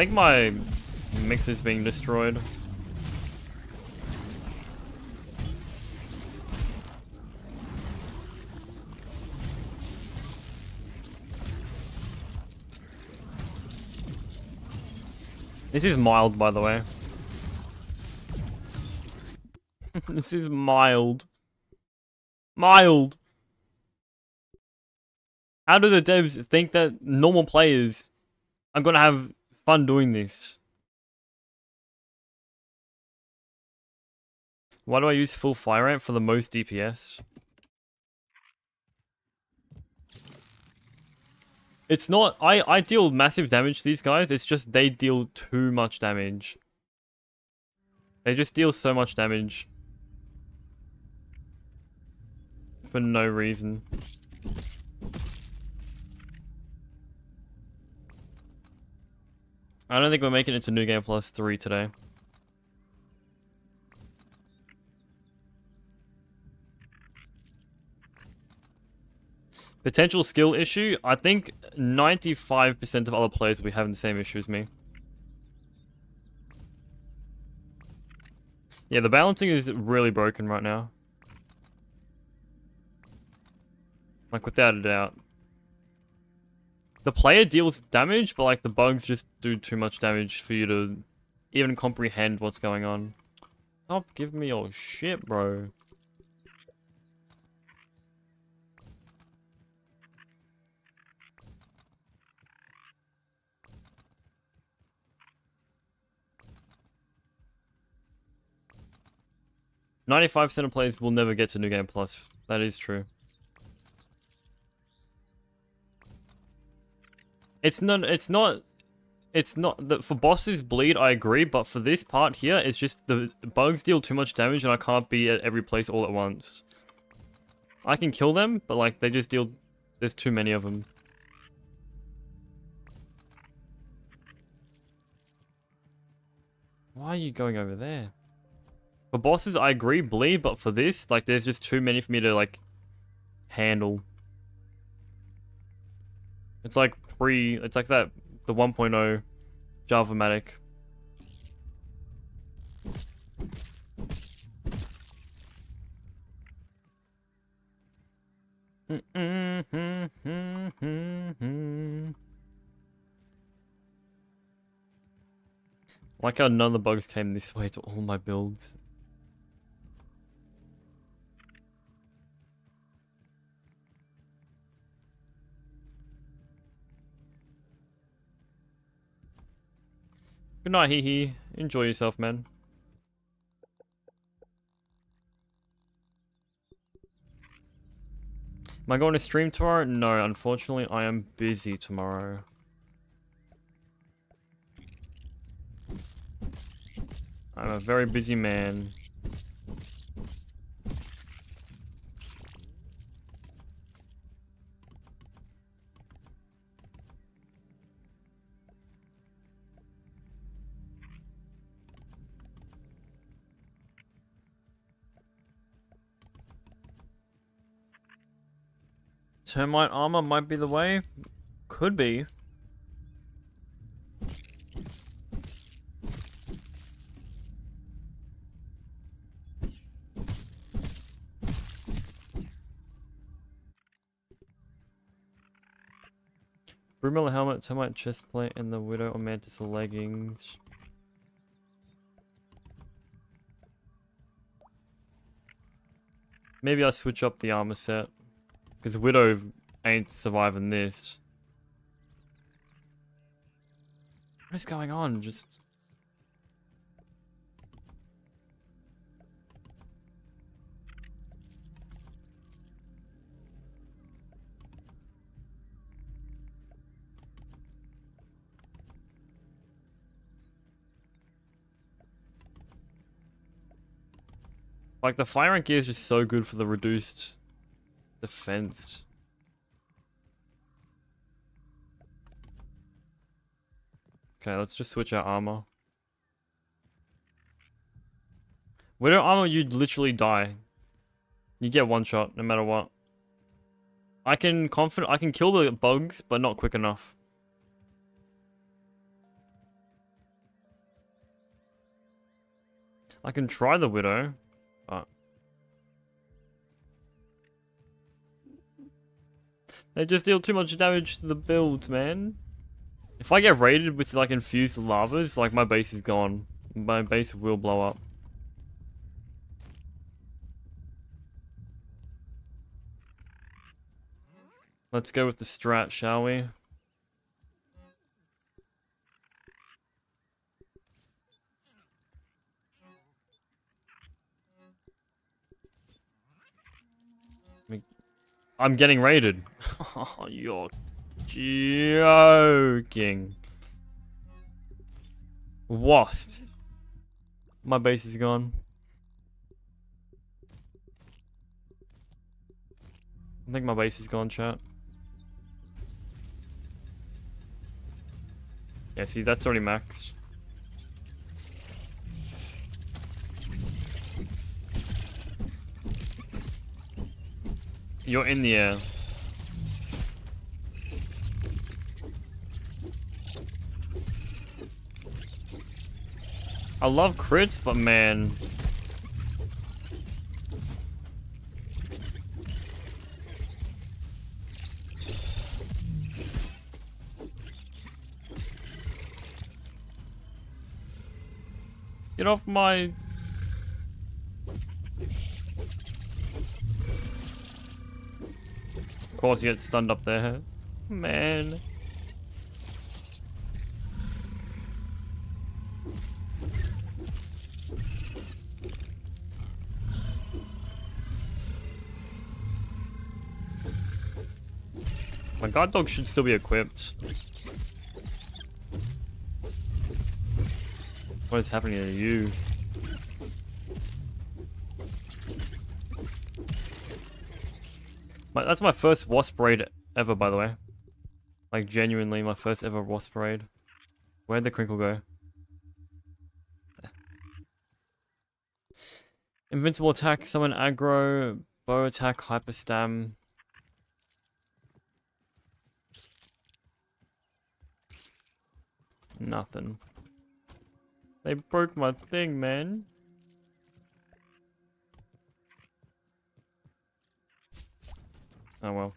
Think my mix is being destroyed. This is mild, by the way. [laughs] this is mild. Mild. How do the devs think that normal players are gonna have fun doing this? Why do I use full fire ant for the most DPS? It's not, I, I deal massive damage to these guys, it's just they deal too much damage. They just deal so much damage. For no reason. I don't think we're making it to New Game Plus 3 today. Potential skill issue. I think 95% of other players will be having the same issue as me. Yeah, the balancing is really broken right now. Like, without a doubt. The player deals damage, but like the bugs just do too much damage for you to even comprehend what's going on. Stop giving me your shit, bro. Ninety-five percent of players will never get to New Game Plus. That is true. It's not. It's not. It's not that for bosses bleed. I agree, but for this part here, it's just the bugs deal too much damage, and I can't be at every place all at once. I can kill them, but like they just deal. There's too many of them. Why are you going over there? For bosses, I agree, bleed, but for this, like, there's just too many for me to, like, handle. It's like pre, it's like that, the 1.0 Java-matic. like how none of the bugs came this way to all my builds. Good night, hee hee. Enjoy yourself, man. Am I going to stream tomorrow? No, unfortunately, I am busy tomorrow. I'm a very busy man. Termite armor might be the way. Could be. Broomilla helmet, termite chestplate, and the widow or mantis leggings. Maybe I'll switch up the armor set. Because the Widow ain't surviving this. What is going on? Just... Like, the fire ant gear is just so good for the reduced Defense. Okay, let's just switch our armor. Widow armor, you'd literally die. You get one shot, no matter what. I can confident I can kill the bugs, but not quick enough. I can try the widow, They just deal too much damage to the builds, man. If I get raided with like infused lavas, like my base is gone. My base will blow up. Let's go with the strat, shall we? I'm getting raided. [laughs] You're joking. Wasps. My base is gone. I think my base is gone, chat. Yeah, see, that's already maxed. You're in the air. I love crits, but man. Get off my course you get stunned up there. Man. My guard dog should still be equipped. What is happening to you? My, that's my first wasp raid ever, by the way. Like, genuinely, my first ever wasp raid. Where'd the crinkle go? Invincible attack, summon aggro, bow attack, hyper stam. Nothing. They broke my thing, man. Oh well.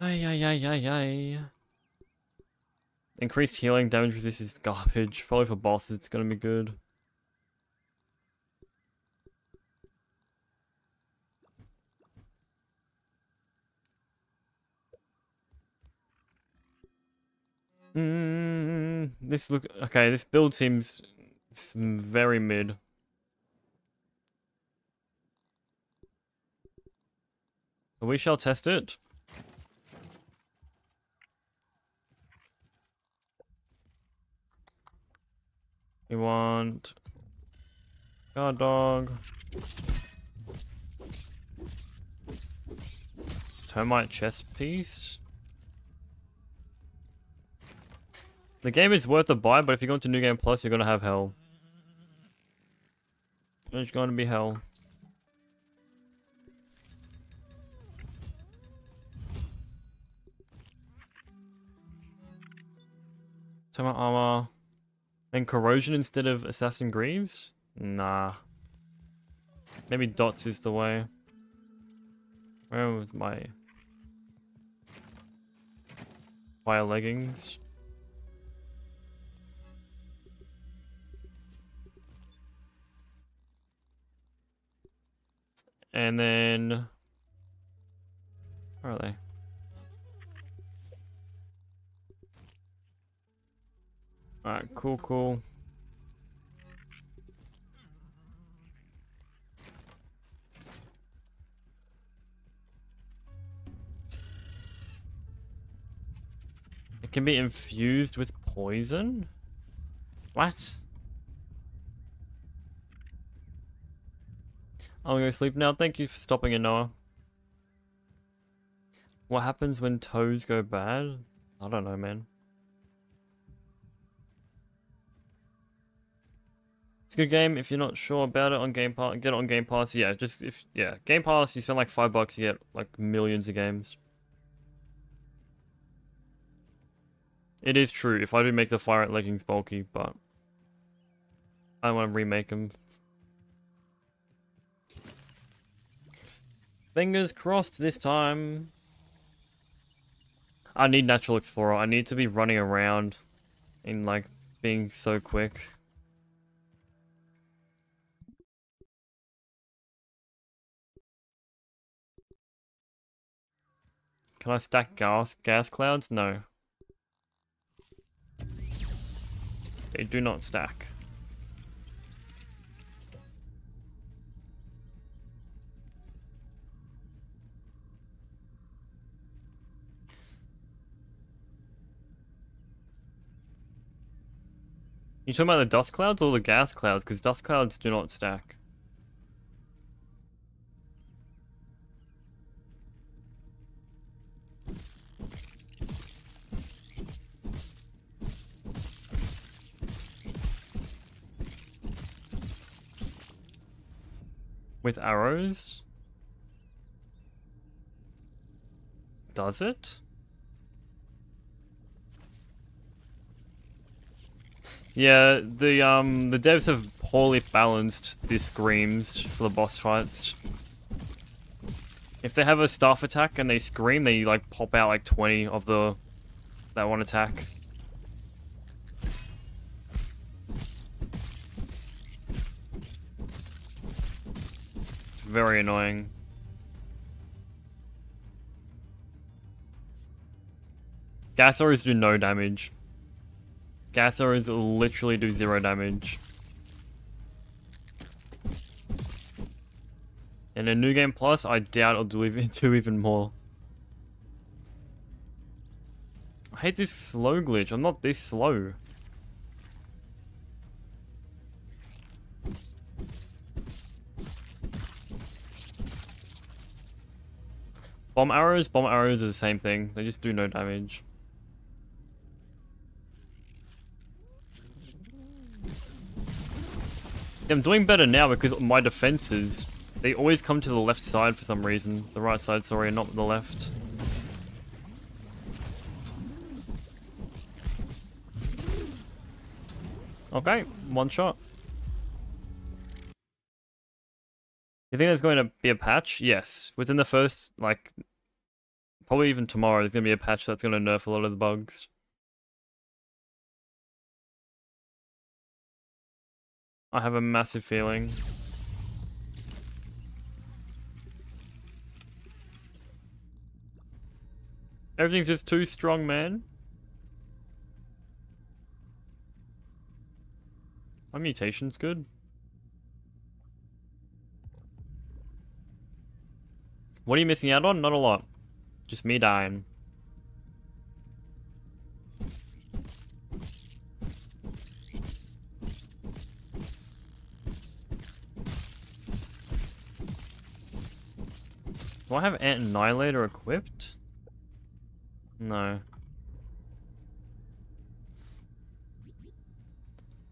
Ay ay ay ay ay. Increased healing, damage resist is garbage. Probably for bosses it's gonna be good. Mm, this look okay. This build seems very mid. We shall test it. We want guard dog. Termite chest piece. The game is worth a buy, but if you go into New Game Plus, you're gonna have hell. It's gonna be hell. Armor. Then corrosion instead of assassin greaves? Nah. Maybe dots is the way. Where was my fire leggings? And then where are they? Alright, cool, cool. It can be infused with poison? What? I'm gonna go sleep now. Thank you for stopping in, Noah. What happens when toes go bad? I don't know, man. It's a good game. If you're not sure about it on Game Pass, get it on Game Pass. Yeah, just if yeah, Game Pass. You spend like five bucks, you get like millions of games. It is true. If I do make the fire ant leggings bulky, but I want to remake them. Fingers crossed this time. I need Natural Explorer. I need to be running around in like being so quick. Can I stack gas, gas clouds? No. They do not stack. You talking about the dust clouds or the gas clouds? Because dust clouds do not stack. With arrows? Does it? Yeah, the um the devs have poorly balanced the screams for the boss fights. If they have a staff attack and they scream, they like pop out like 20 of the that one attack. Very annoying. Gas arrows do no damage. Gas arrows literally do zero damage. In a new game plus, I doubt it'll do even, [laughs] do even more. I hate this slow glitch. I'm not this slow. Bomb arrows, bomb arrows are the same thing. They just do no damage. I'm doing better now because my defenses, they always come to the left side for some reason. The right side, sorry, not the left. Okay, one shot. You think there's going to be a patch? Yes. Within the first, like, probably even tomorrow, there's going to be a patch that's going to nerf a lot of the bugs. I have a massive feeling. Everything's just too strong, man. My mutation's good. What are you missing out on? Not a lot. Just me dying. Do I have Ant Annihilator equipped? No.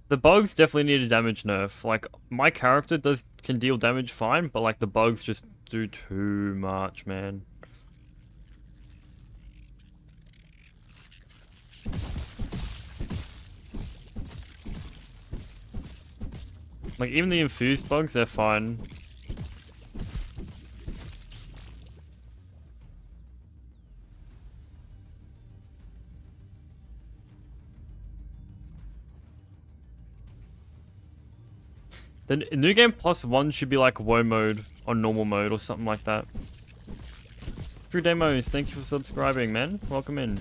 The bugs definitely need a damage nerf. Like, my character does can deal damage fine, but like the bugs just do too much, man. Like, even the infused bugs, they're fine. The new game plus one should be like Whoa mode or normal mode or something like that. True demos, thank you for subscribing, man. Welcome in.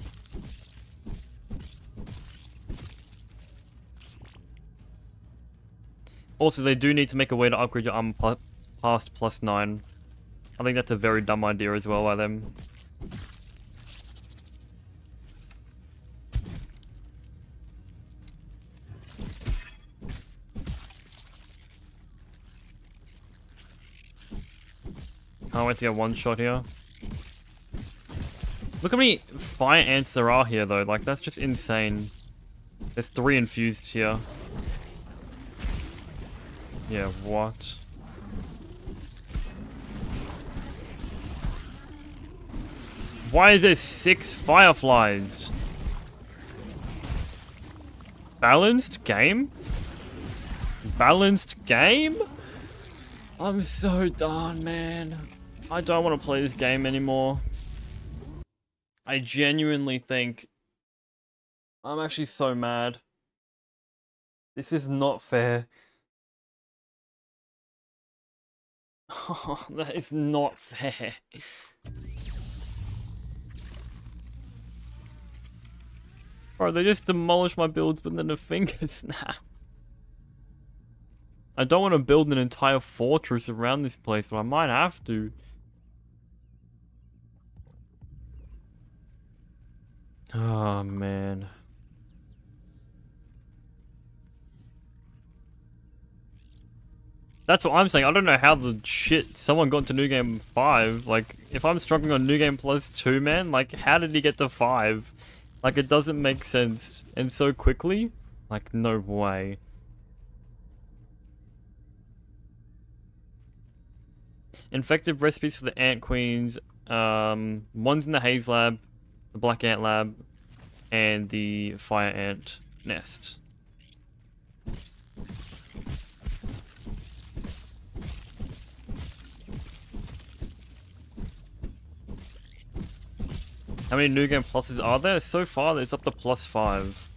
Also, they do need to make a way to upgrade your armor past plus 9. I think that's a very dumb idea as well by them. Can't wait to get one shot here. Look how many fire ants there are here though, like that's just insane. There's three infused here. Yeah, what? Why is there six fireflies? Balanced game? Balanced game? I'm so done, man. I don't want to play this game anymore. I genuinely think I'm actually so mad. This is not fair. Oh, [laughs] that is not fair. Bro, they just demolished my builds but then a finger [laughs] snap. I don't want to build an entire fortress around this place, but I might have to. Oh, man. That's what I'm saying. I don't know how the shit someone got to New Game 5. Like, if I'm struggling on New Game Plus 2, man, like, how did he get to 5? Like, it doesn't make sense. And so quickly? Like, no way. Infective recipes for the ant queens. Um, one's in the haze lab the Black Ant Lab, and the Fire Ant Nest. How many New Game Pluses are there? So far, it's up to plus five.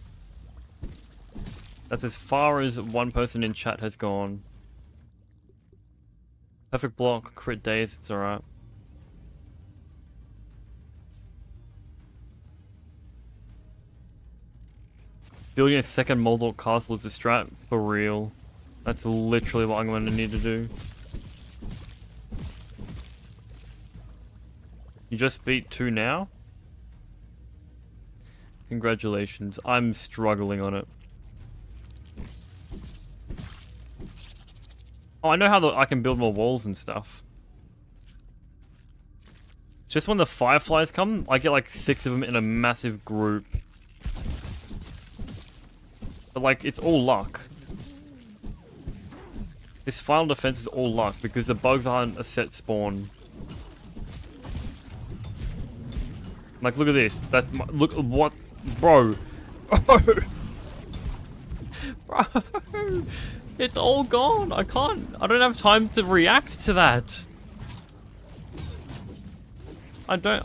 That's as far as one person in chat has gone. Perfect block, crit days, it's alright. Building a second Moldorc castle is a strat for real. That's literally what I'm going to need to do. You just beat two now? Congratulations. I'm struggling on it. Oh, I know how the, I can build more walls and stuff. It's just when the fireflies come, I get like six of them in a massive group. Like, it's all luck. This final defense is all luck because the bugs aren't a set spawn. Like, look at this. That look what Bro. [laughs] Bro. It's all gone. I can't. I don't have time to react to that. I don't.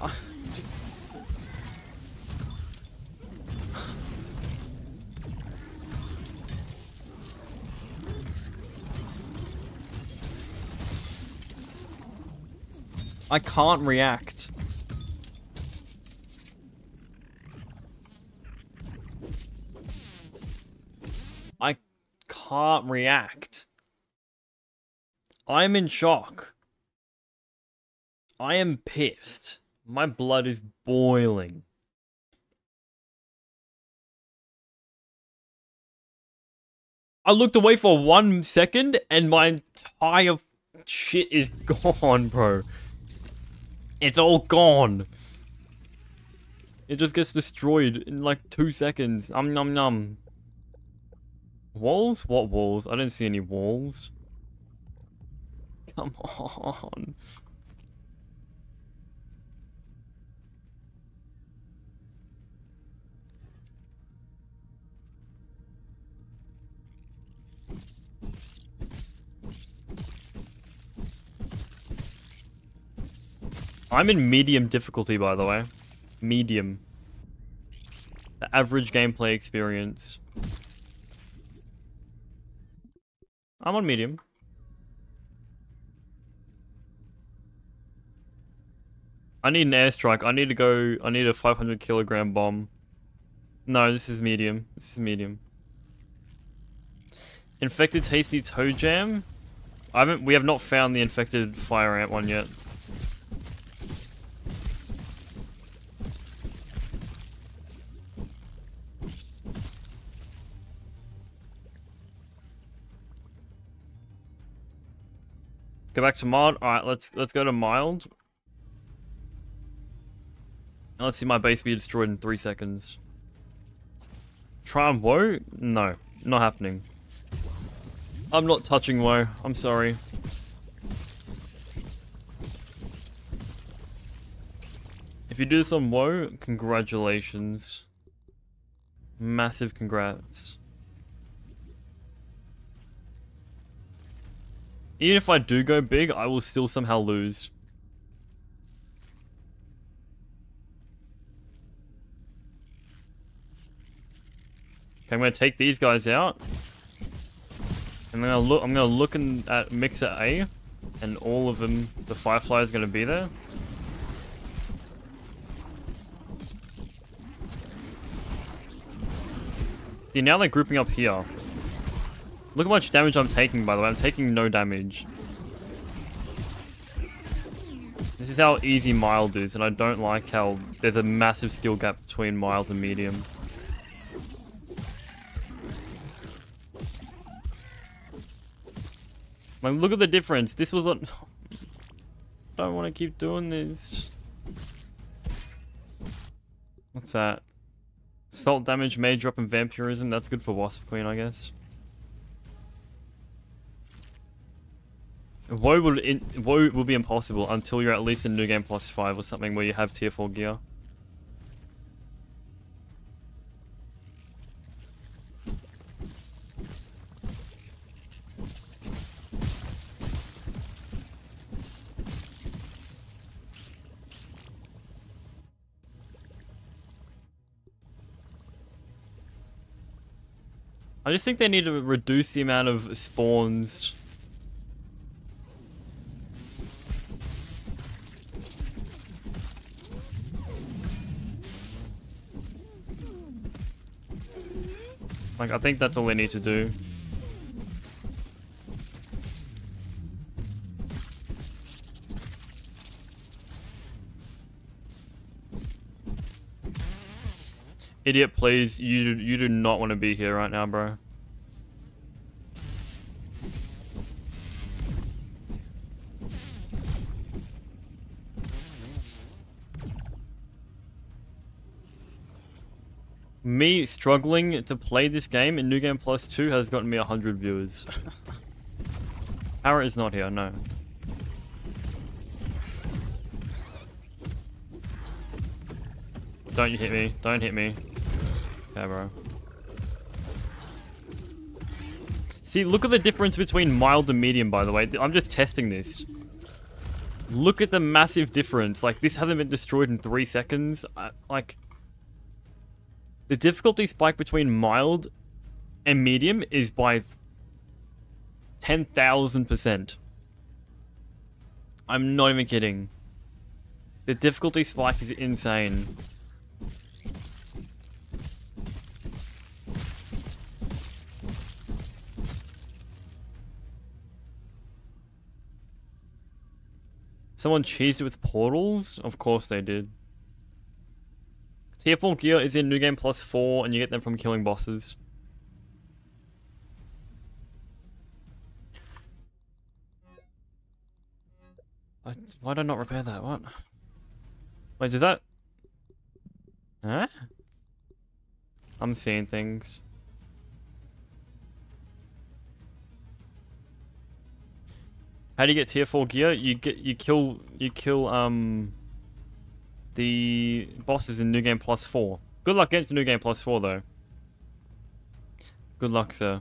I can't react. I can't react. I'm in shock. I am pissed. My blood is boiling. I looked away for one second and my entire shit is [laughs] gone, bro. It's all gone. It just gets destroyed in like two seconds. Um num num. Walls? What walls? I don't see any walls. [laughs] Come on. I'm in medium difficulty, by the way. Medium. The average gameplay experience. I'm on medium. I need an airstrike. I need to go. I need a 500 kilogram bomb. No, this is medium. This is medium. Infected tasty toe jam. I haven't. We have not found the infected fire ant one yet. Go back to mod. All right, let's let's go to mild. Let's see my base be destroyed in three seconds. Try and Whoa? No, not happening. I'm not touching Whoa. I'm sorry. If you do this on Whoa, congratulations. Massive congrats. Even if I do go big, I will still somehow lose. Okay, I'm gonna take these guys out. And then I'll look I'm gonna look in, at MIX.R A and all of them the firefly is gonna be there. See now they're grouping up here. Look how much damage I'm taking, by the way. I'm taking no damage. This is how easy mild is, and I don't like how there's a massive skill gap between mild and medium. Like, look at the difference. This was on. [laughs] I don't want to keep doing this. What's that? Salt damage, may drop, and vampirism. That's good for Wasp Queen, I guess. Whoa will in, Whoa will be impossible until you're at least in New Game Plus 5 or something where you have tier 4 gear. I just think they need to reduce the amount of spawns. Like, I think that's all they need to do. Idiot, please. You do, you do not want to be here right now, bro. Me struggling to play this game in New Game Plus 2 has gotten me 100 viewers. [laughs] Ara is not here, no. Don't you hit me. Don't hit me. Okay, bro. See, look at the difference between mild and medium, by the way. I'm just testing this. Look at the massive difference. Like, this hasn't been destroyed in three seconds. I, like, the difficulty spike between mild and medium is by 10,000%. I'm not even kidding. The difficulty spike is insane. Someone cheesed it with portals? Of course they did. Tier 4 gear is in New Game Plus 4 and you get them from killing bosses. I, why did I not repair that? What? Wait, does that... Huh? I'm seeing things. How do you get tier 4 gear? You get you kill you kill um the bosses in New Game Plus 4. Good luck to New Game Plus 4 though. Good luck, sir.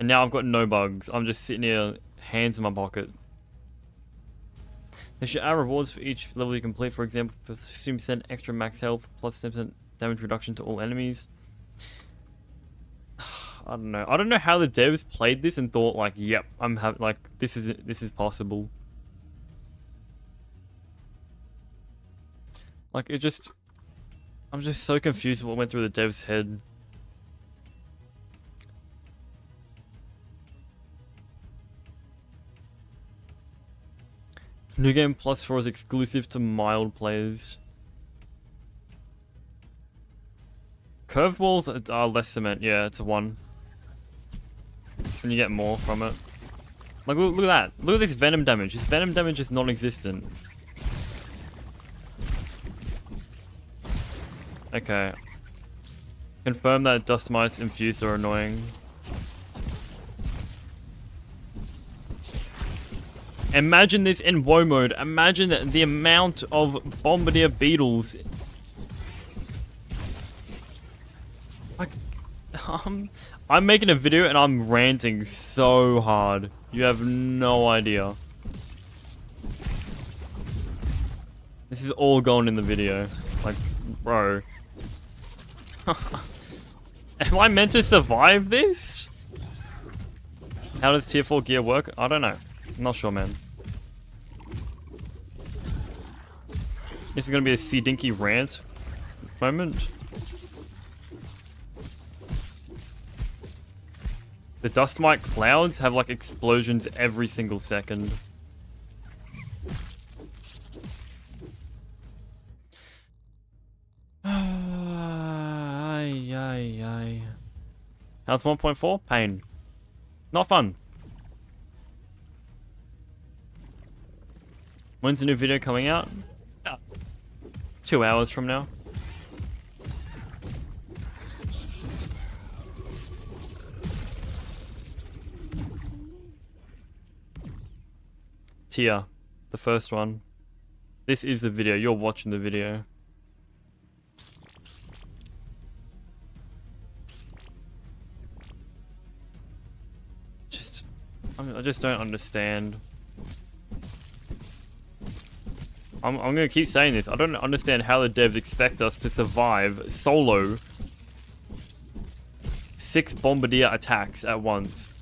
And now I've got no bugs. I'm just sitting here, hands in my pocket. There should add rewards for each level you complete, for example, 15% extra max health, plus 10% damage reduction to all enemies. [sighs] I don't know. I don't know how the devs played this and thought like, "Yep, I'm having like this is this is possible." Like it just, I'm just so confused what went through the dev's head. New Game Plus 4 is exclusive to mild players. Curveballs are less cement, yeah, it's a 1. And you get more from it. Like, look, look, at that. Look at this venom damage. This venom damage is non-existent. Okay. Confirm that dust mites infused are annoying. Imagine this in Whoa mode. Imagine the amount of bombardier beetles. Like, [laughs] um, I'm making a video and I'm ranting so hard. You have no idea. This is all gone in the video. Like, bro. [laughs] Am I meant to survive this? How does tier 4 gear work? I don't know. I'm not sure, man. This is gonna be a C Dinky rant moment. The dust mite clouds have like explosions every single second. [sighs] Ah. Ay, ay, ay. How's 1.4? Pain. Not fun. When's the new video coming out? Uh, two hours from now. Tia, the first one. This is the video. You're watching the video. I just don't understand. I'm, I'm gonna keep saying this. I don't understand how the devs expect us to survive solo six bombardier attacks at once.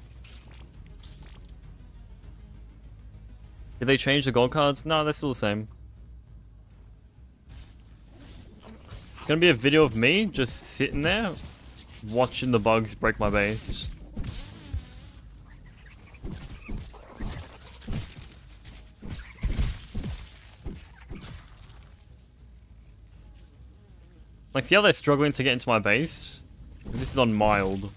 Did they change the gold cards? No, they're still the same. It's gonna be a video of me just sitting there watching the bugs break my base. Like, see how they're struggling to get into my base? This is on mild.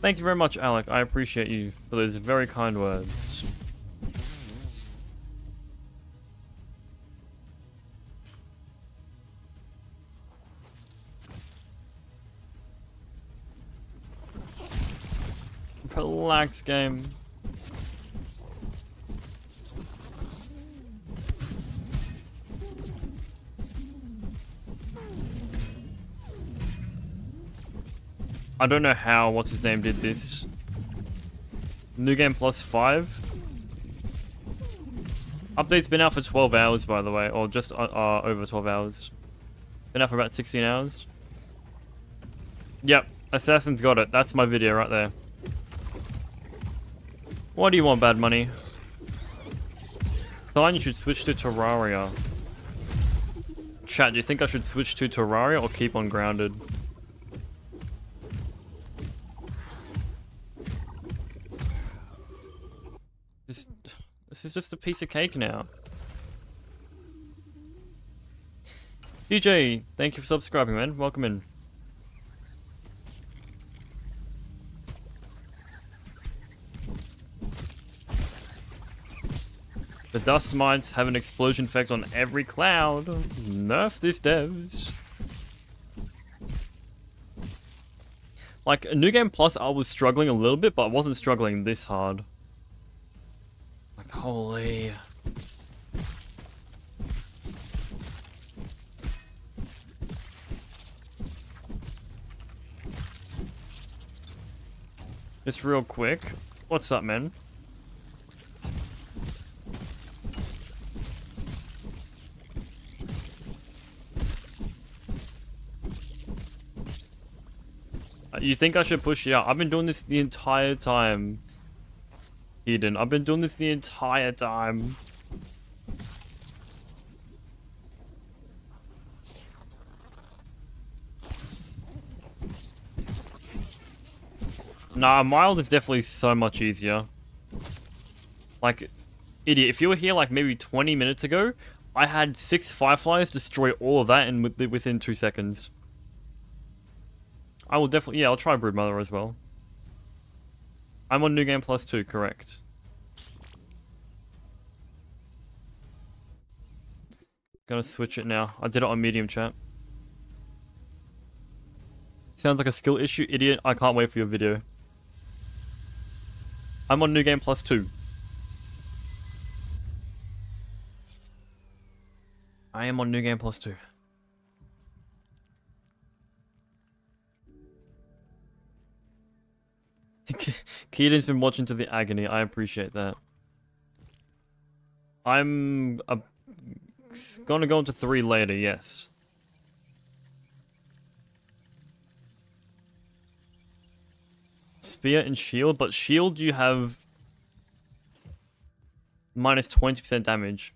Thank you very much, Alec. I appreciate you for those very kind words. Relax, game. I don't know how what's his name did this. New game plus five. Update's been out for 12 hours, by the way, or just uh, uh, over 12 hours. Been out for about 16 hours. Yep, Assassin's got it. That's my video right there. What do you want, bad money? Fine, you should switch to Terraria. Chat, do you think I should switch to Terraria or keep on grounded? This is just a piece of cake now. DJ, thank you for subscribing, man. Welcome in. The dust mites have an explosion effect on every cloud. Nerf this devs. Like, a New Game Plus, I was struggling a little bit, but I wasn't struggling this hard. Like, holy. Just real quick. What's up, man? You think I should push you out? I've been doing this the entire time. Eden. I've been doing this the entire time. Nah, mild is definitely so much easier. Like, idiot, if you were here like maybe 20 minutes ago, I had six fireflies destroy all of that in within two seconds. I will definitely, yeah, I'll try Broodmother as well. I'm on New Game Plus 2, correct. Gonna switch it now. I did it on medium chat. Sounds like a skill issue, idiot. I can't wait for your video. I'm on New Game Plus 2. I am on New Game Plus 2. [laughs] Keaton's been watching to the agony. I appreciate that. I'm gonna go into three later, yes. Spear and shield, but shield you have minus 20% damage.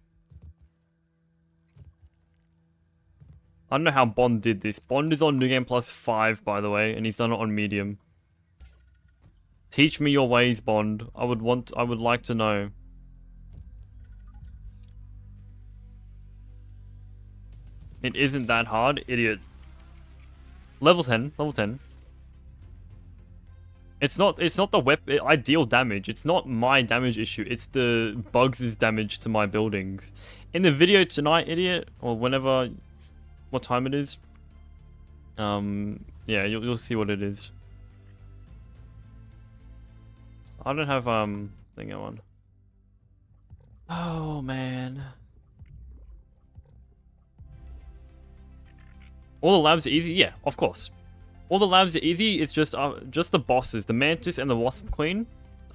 I don't know how Bond did this. Bond is on New Game Plus 5, by the way, and he's done it on medium. Teach me your ways, Bond. I would want I would like to know. It isn't that hard, idiot. Level 10, level 10. It's not it's not the weapon ideal damage. It's not my damage issue. It's the bugs' damage to my buildings. In the video tonight, idiot, or whenever what time it is. Um yeah, you'll you'll see what it is. I don't have um thing on. Oh man. All the labs are easy? Yeah, of course. All the labs are easy, it's just uh, just the bosses. The Mantis and the Wasp Queen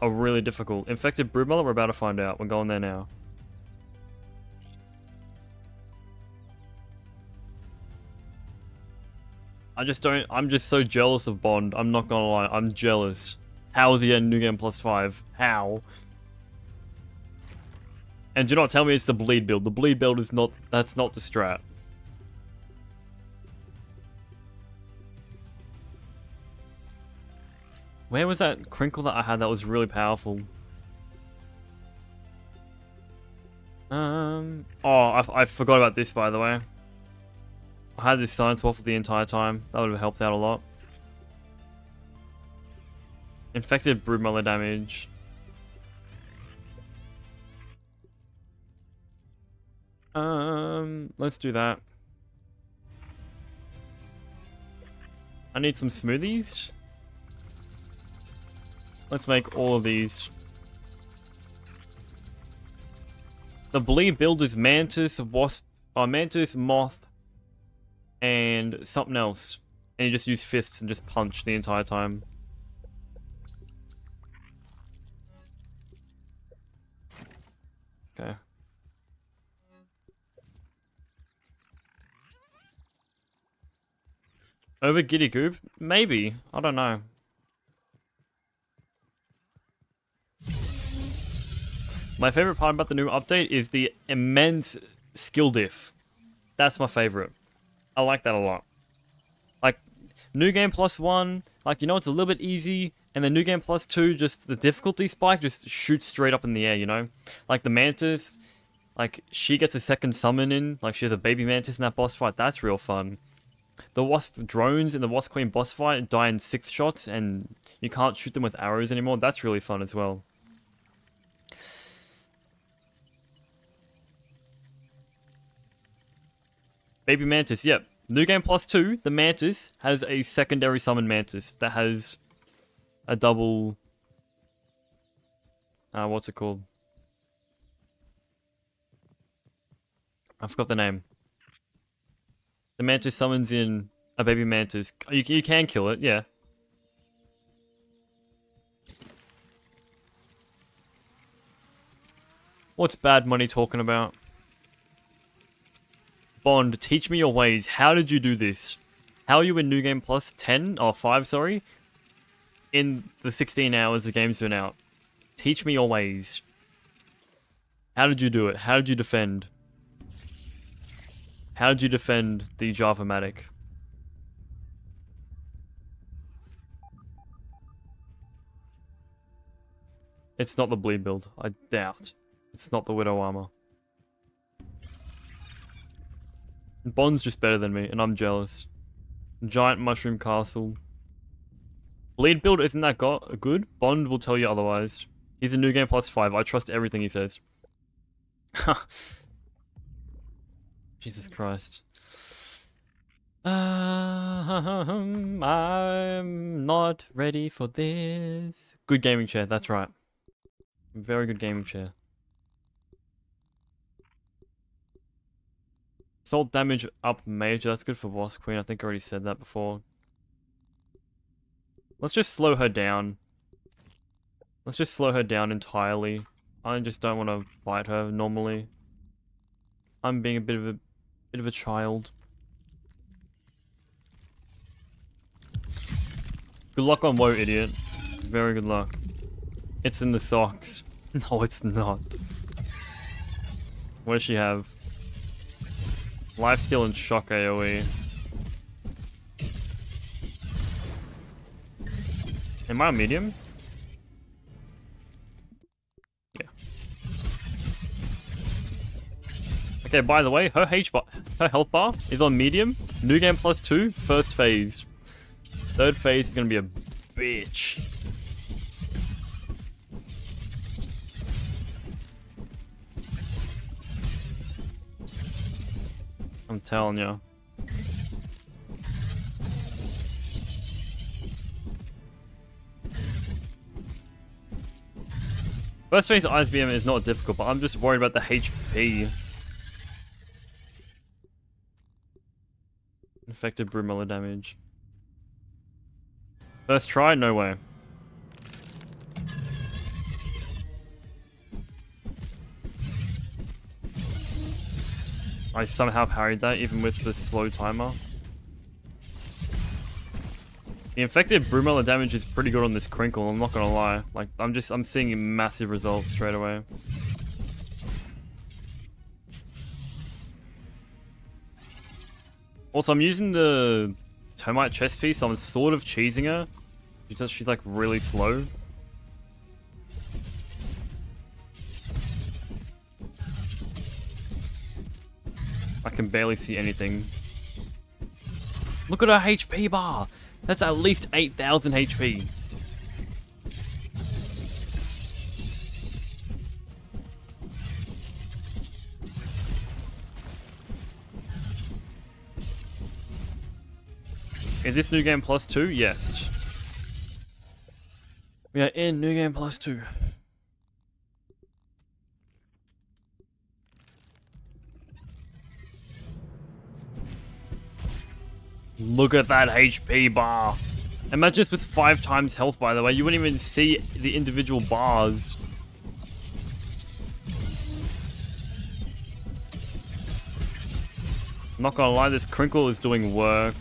are really difficult. Infected Broodmother, we're about to find out. We're going there now. I just don't, I'm just so jealous of Bond. I'm not gonna lie, I'm jealous. How is he at New Game Plus 5? How? And do not tell me it's the bleed build. The bleed build is not, that's not the strat. Where was that crinkle that I had that was really powerful? Um. Oh, I, I forgot about this, by the way. I had this science waffle the entire time. That would have helped out a lot. Infected broodmother damage. Um, let's do that. I need some smoothies. Let's make all of these. The bleed build is Mantis, Wasp, uh, Mantis, Moth, and something else. And you just use fists and just punch the entire time. Okay. Over Giddy Goop? Maybe. I don't know. My favorite part about the new update is the immense skill diff. That's my favorite. I like that a lot. Like, New Game Plus 1, like, you know, it's a little bit easy, and then New Game Plus 2, just the difficulty spike just shoots straight up in the air, you know? Like, the Mantis, like, she gets a second summon in, like, she has a baby Mantis in that boss fight, that's real fun. The Wasp drones in the Wasp Queen boss fight die in six shots, and you can't shoot them with arrows anymore, that's really fun as well. Baby Mantis, yep. New Game Plus 2, the Mantis has a secondary summon Mantis that has a double... Uh, what's it called? I forgot the name. The Mantis summons in a baby Mantis. You, you can kill it, yeah. What's bad money talking about? Bond, teach me your ways. How did you do this? How are you in New Game Plus 10, or 5, sorry, in the 16 hours the game's been out? Teach me your ways. How did you do it? How did you defend? How did you defend the Java-Matic? It's not the bleed build, I doubt. It's not the Widow armor. Bond's just better than me, and I'm jealous. Giant Mushroom Castle. Lead build isn't that got good? Bond will tell you otherwise. He's a new game plus five. I trust everything he says. [laughs] Jesus Christ. Um, I'm not ready for this. Good gaming chair, that's right. Very good gaming chair. Salt damage up major. That's good for boss Queen. I think I already said that before. Let's just slow her down. Let's just slow her down entirely. I just don't want to fight her normally. I'm being a bit of a bit of a child. Good luck on Whoa, idiot. Very good luck. It's in the socks. [laughs] No, it's not. What does she have? Lifesteal and shock AoE. Am I a medium? Yeah. Okay, by the way, her H bar, her health bar is on medium. New game plus two, first phase. Third phase is gonna be a bitch. I'm telling you. First phase ISBM is not difficult, but I'm just worried about the HP. Infected Broodmother damage. First try? No way. I somehow parried that even with the slow timer. The infected Broodmother damage is pretty good on this Crinkle, I'm not gonna lie. Like, I'm just, I'm seeing massive results straight away. Also, I'm using the Termite chest piece, so I'm sort of cheesing her. She's, just, she's like really slow. I can barely see anything. Look at her HP bar! That's at least 8,000 HP. Is this New Game Plus 2? Yes. We are in New Game Plus 2. Look at that HP bar. Imagine this with five times health, by the way. You wouldn't even see the individual bars. I'm not gonna lie, this Crinkle is doing work.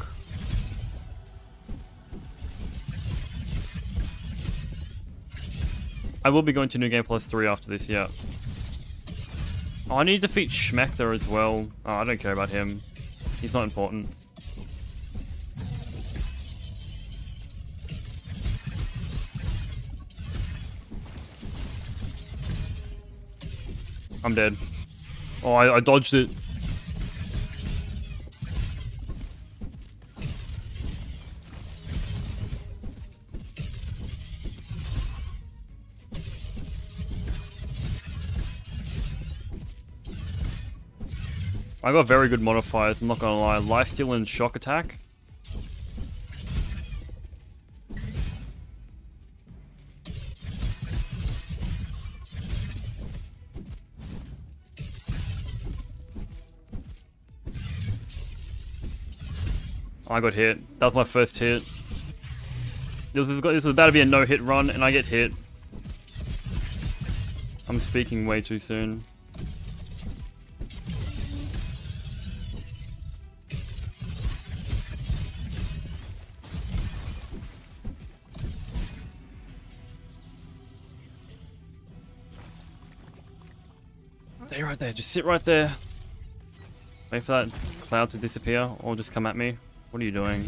I will be going to New Game Plus 3 after this, yeah. Oh, I need to defeat Schmector as well. Oh, I don't care about him. He's not important. I'm dead. Oh, I, I dodged it. I got very good modifiers, I'm not gonna lie. Lifesteal and shock attack. Oh, I got hit. That was my first hit. This was, this was about to be a no-hit run, and I get hit. I'm speaking way too soon. Stay right there. Just sit right there. Wait for that cloud to disappear, or just come at me. What are you doing?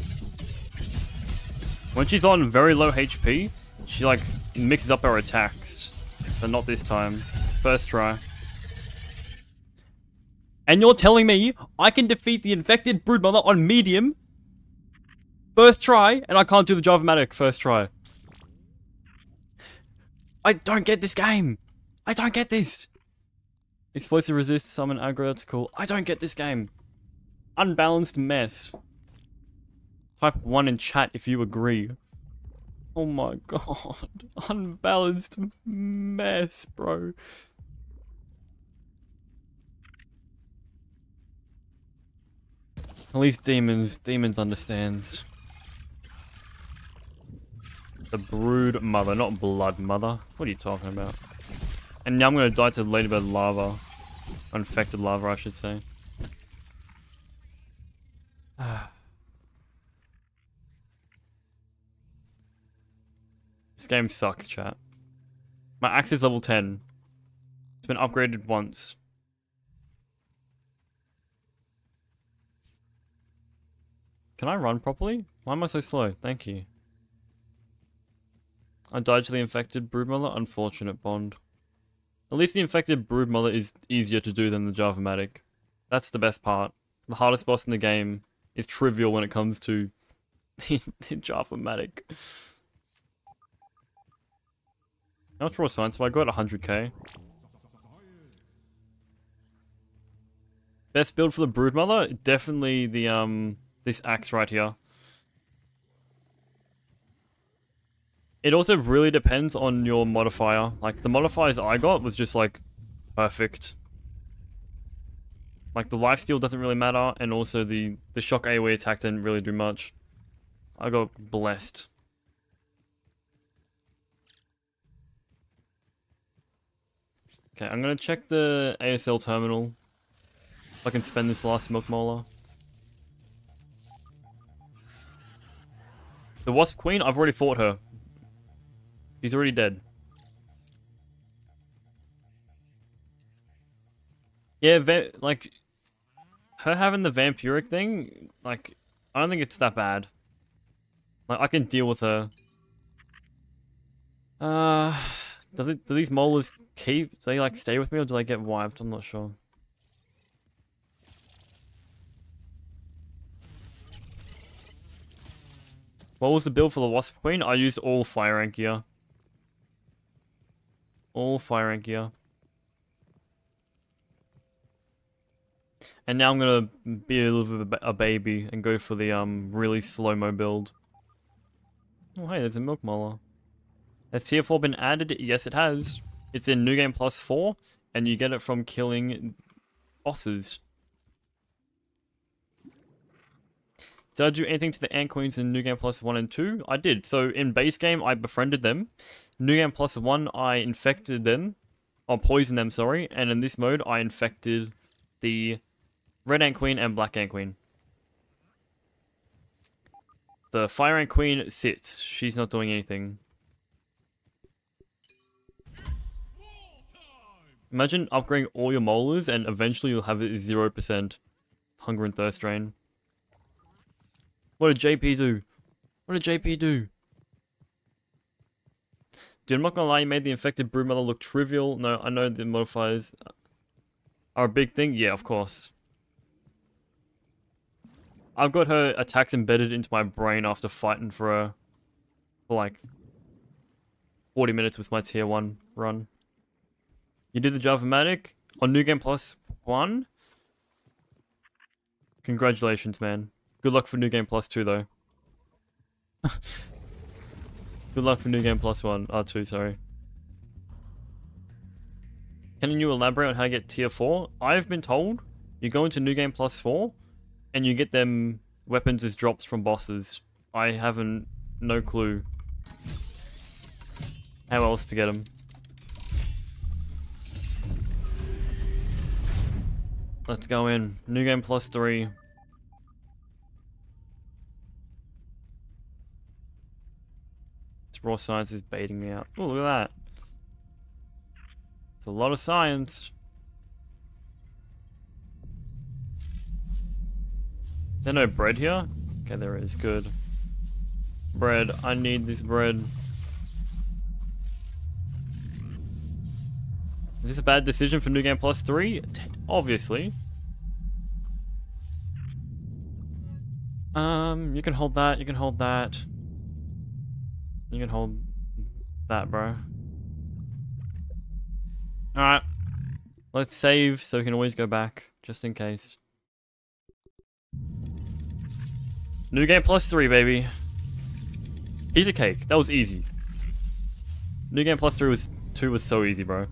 When she's on very low HP, she like mixes up her attacks. But not this time. First try. And you're telling me I can defeat the infected broodmother on medium? First try, and I can't do the Java-matic first try. I don't get this game. I don't get this. Explosive resist, summon aggro, that's cool. I don't get this game. Unbalanced mess. Type 1 in chat if you agree. Oh my [laughs] god. Unbalanced mess, bro. At least demons, demons understands. The brood mother, not blood mother. What are you talking about? And now I'm gonna die to ladybird larva. Infected lava, I should say. Ah. [sighs] [sighs] This game sucks, chat. My axe is level 10. It's been upgraded once. Can I run properly? Why am I so slow? Thank you. I died to the infected broodmother. Unfortunate bond. At least the infected broodmother is easier to do than the Java-matic. That's the best part. The hardest boss in the game is trivial when it comes to [laughs] the, the Java-matic. Much raw science have I got? 100k. Best build for the Broodmother? Definitely the, um, this axe right here. It also really depends on your modifier. Like, the modifiers I got was just, like, perfect. Like, the lifesteal doesn't really matter, and also the, the shock AoE attack didn't really do much. I got blessed. Okay, I'm gonna check the ASL terminal. If I can spend this last milk molar. The Wasp Queen, I've already fought her. She's already dead. Yeah, like, her having the vampiric thing, like, I don't think it's that bad. Like, I can deal with her. Uh, do, these molars keep, do they, like, stay with me, or do they get wiped? I'm not sure. What was the build for the Wasp Queen? I used all fire rank gear. All fire rank gear. And now I'm gonna be a little bit a baby and go for the um really slow-mo build. Oh hey, there's a milk molar. Has tier 4 been added? Yes it has. It's in New Game Plus 4, and you get it from killing bosses. Did I do anything to the Ant Queens in New Game Plus 1 and 2? I did. So in base game, I befriended them. New Game Plus 1, I infected them. Or poisoned them, sorry. And in this mode, I infected the Red Ant Queen and Black Ant Queen. The Fire Ant Queen sits. She's not doing anything. Imagine upgrading all your molars and eventually you'll have it 0% hunger and thirst drain. What did JP do? What did JP do? Dude, I'm not gonna lie, you made the infected broodmother look trivial. No, I know the modifiers are a big thing. Yeah, of course. I've got her attacks embedded into my brain after fighting for her for like 40 minutes with my tier 1 run. You did the Java-matic on New Game Plus 1? Congratulations, man. Good luck for New Game Plus 2, though. [laughs] Good luck for New Game Plus 1. R2, sorry. Can you elaborate on how to get tier 4? I've been told you go into New Game Plus 4 and you get them weapons as drops from bosses. I haven't no clue how else to get them. Let's go in. New game plus three. This raw science is baiting me out. Oh, look at that. It's a lot of science. There no bread here? Okay, there is. Good. Bread. I need this bread. Is this a bad decision for New Game Plus 3? Obviously. Um, you can hold that, you can hold that. You can hold that, bro. Alright. Let's save so we can always go back, just in case. New game plus three, baby. Piece of cake. That was easy. New game plus three was two was so easy, bro.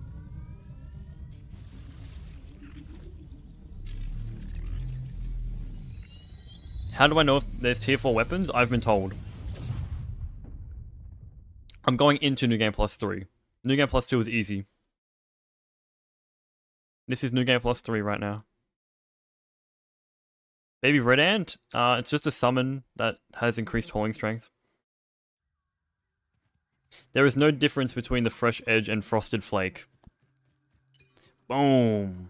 How do I know if there's tier 4 weapons? I've been told. I'm going into New Game Plus 3. New Game Plus 2 is easy. This is New Game Plus 3 right now. Baby Red Ant, uh, it's just a summon that has increased hauling strength. There is no difference between the Fresh Edge and Frosted Flake. Boom.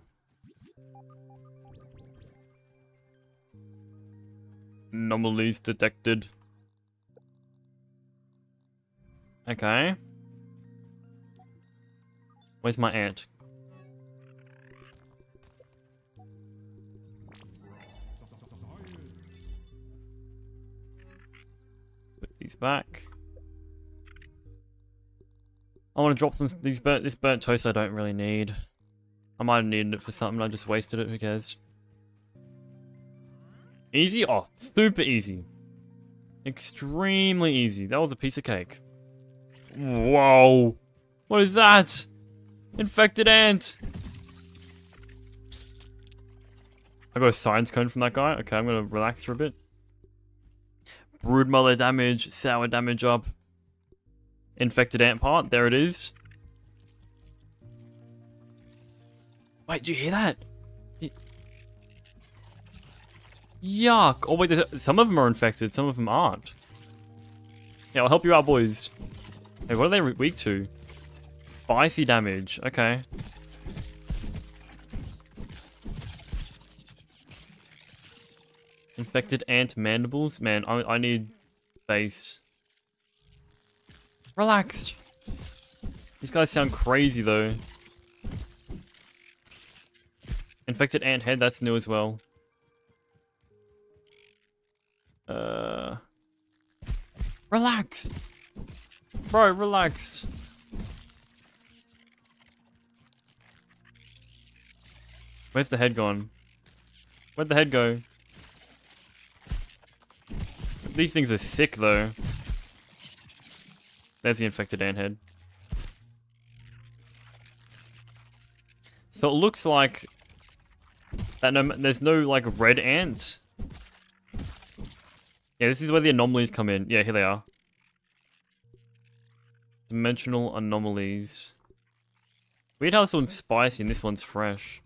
Anomalies detected. Okay. Where's my ant? Put these back. I want to drop some these this burnt toast I don't really need. I might have needed it for something. I just wasted it. Who cares? Easy? Oh, super easy. Extremely easy. That was a piece of cake. Whoa. What is that? Infected ant. I got a science cone from that guy. Okay, I'm gonna relax for a bit. Broodmother damage, sour damage up. Infected ant part, there it is. Wait, do you hear that? Yuck. Oh wait, some of them are infected, some of them aren't. Yeah, I'll help you out, boys. Hey, what are they weak to? Spicy damage. Okay. Infected ant mandibles? Man, I, I need base. Relax. These guys sound crazy, though. Infected ant head, that's new as well. Uh... Relax! Bro, relax. Where's the head gone? Where'd the head go? These things are sick, though. There's the infected ant head. So it looks like that no, there's no like red ant. Yeah, this is where the anomalies come in. Yeah, here they are. Dimensional anomalies. Weird how this one's spicy and this one's fresh.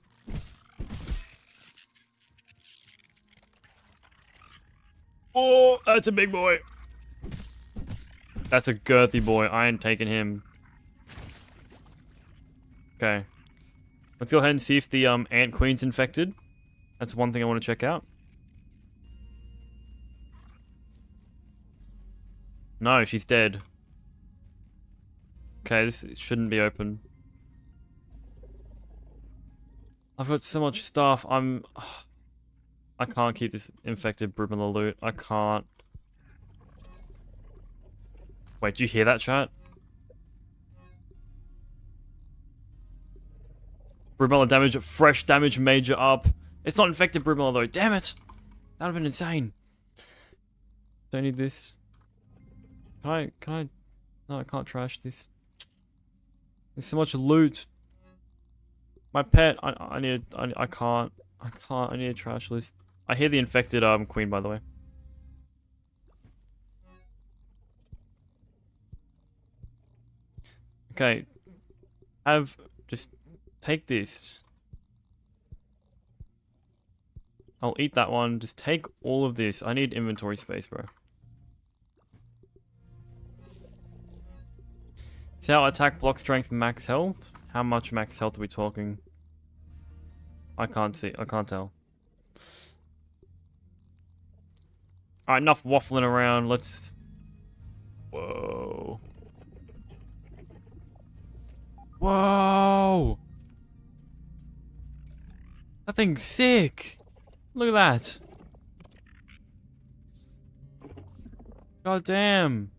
Oh, that's a big boy. That's a girthy boy. I ain't taking him. Okay. Let's go ahead and see if the um, Ant Queen's infected. That's one thing I want to check out. No, she's dead. Okay, this shouldn't be open. I've got so much stuff. I'm... [sighs] I can't keep this infected Broodmother loot. I can't. Wait, do you hear that chat? Broodmother damage, fresh damage major up. It's not infected Broodmother though. Damn it! That would have been insane. Don't need this. Can I, can I, no I can't trash this. There's so much loot. My pet, I, I need, I, I can't, I can't, I need a trash list. I hear the infected um queen, by the way. Okay, have, just take this. I'll eat that one. Just take all of this. I need inventory space, bro. So attack, block strength, max health. How much max health are we talking? I can't see. I can't tell. Alright, enough waffling around. Let's... Whoa. Whoa! That thing's sick! Look at that! God damn!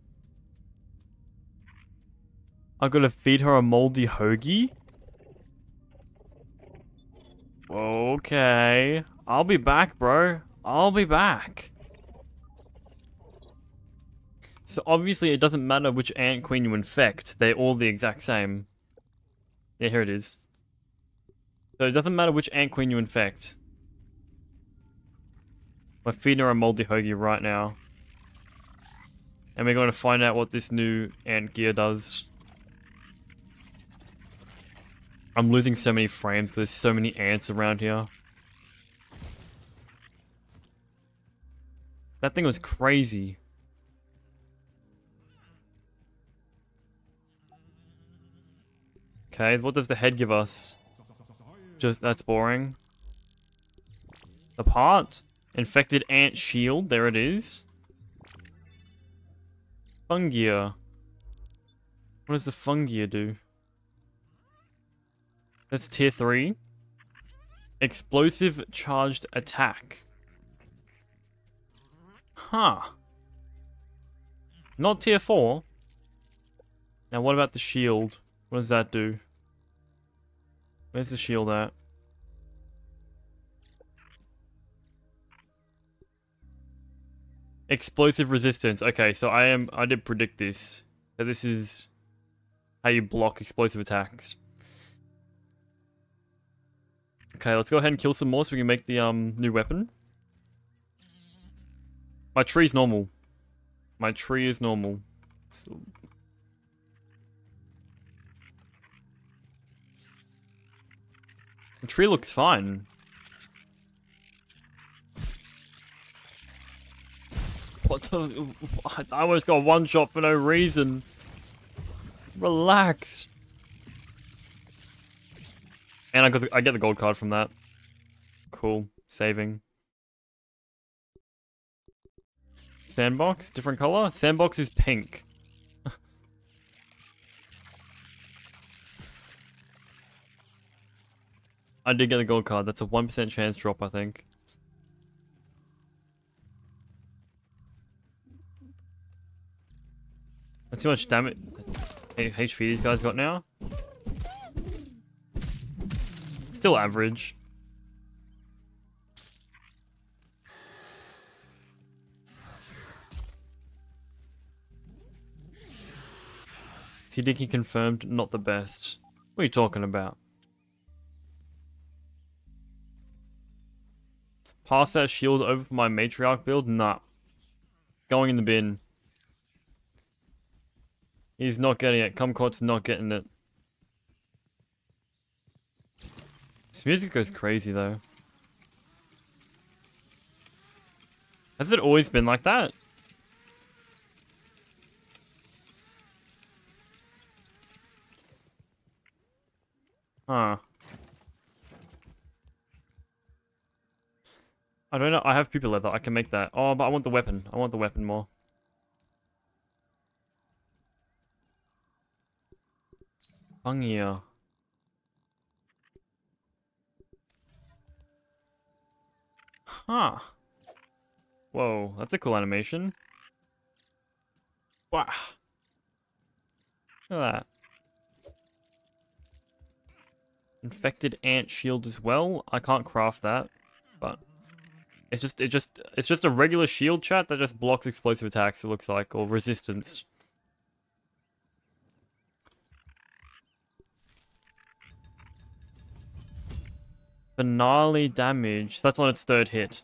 I gotta feed her a moldy hoagie? Okay. I'll be back, bro. I'll be back. So obviously it doesn't matter which ant queen you infect. They're all the exact same. Yeah, here it is. So it doesn't matter which ant queen you infect. We're feeding her a moldy hoagie right now. And we're going to find out what this new ant gear does. I'm losing so many frames because there's so many ants around here. That thing was crazy. Okay, what does the head give us? Just, that's boring. The part? Infected ant shield, there it is. Fungia. What does the fungia do? That's tier 3. Explosive charged attack. Huh. Not tier 4. Now what about the shield? What does that do? Where's the shield at? Explosive resistance. Okay, so I am I did predict this. So this is how you block explosive attacks. Okay, let's go ahead and kill some more so we can make the um new weapon. My tree's normal. My tree is normal. So... The tree looks fine. What the... I almost got one shot for no reason. Relax. And I got the, I get the gold card from that. Cool. Saving. Sandbox, different color? Sandbox is pink. [laughs] I did get the gold card. That's a 1% chance drop, I think. See how much damage HP these guys got now. Still average. Siddiqui confirmed, not the best. What are you talking about? Pass that shield over for my matriarch build? Nah. Going in the bin. He's not getting it. Kumquat's not getting it. Music goes crazy though. Has it always been like that? Huh. I don't know. I have pupa leather. I can make that. Oh, but I want the weapon. I want the weapon more. Fungier. Huh. Whoa, that's a cool animation. Wow. Look at that. Infected ant shield as well. I can't craft that, but it's just it just it's just a regular shield chat that just blocks explosive attacks. It looks like or resistance. Finale damage. That's on its third hit.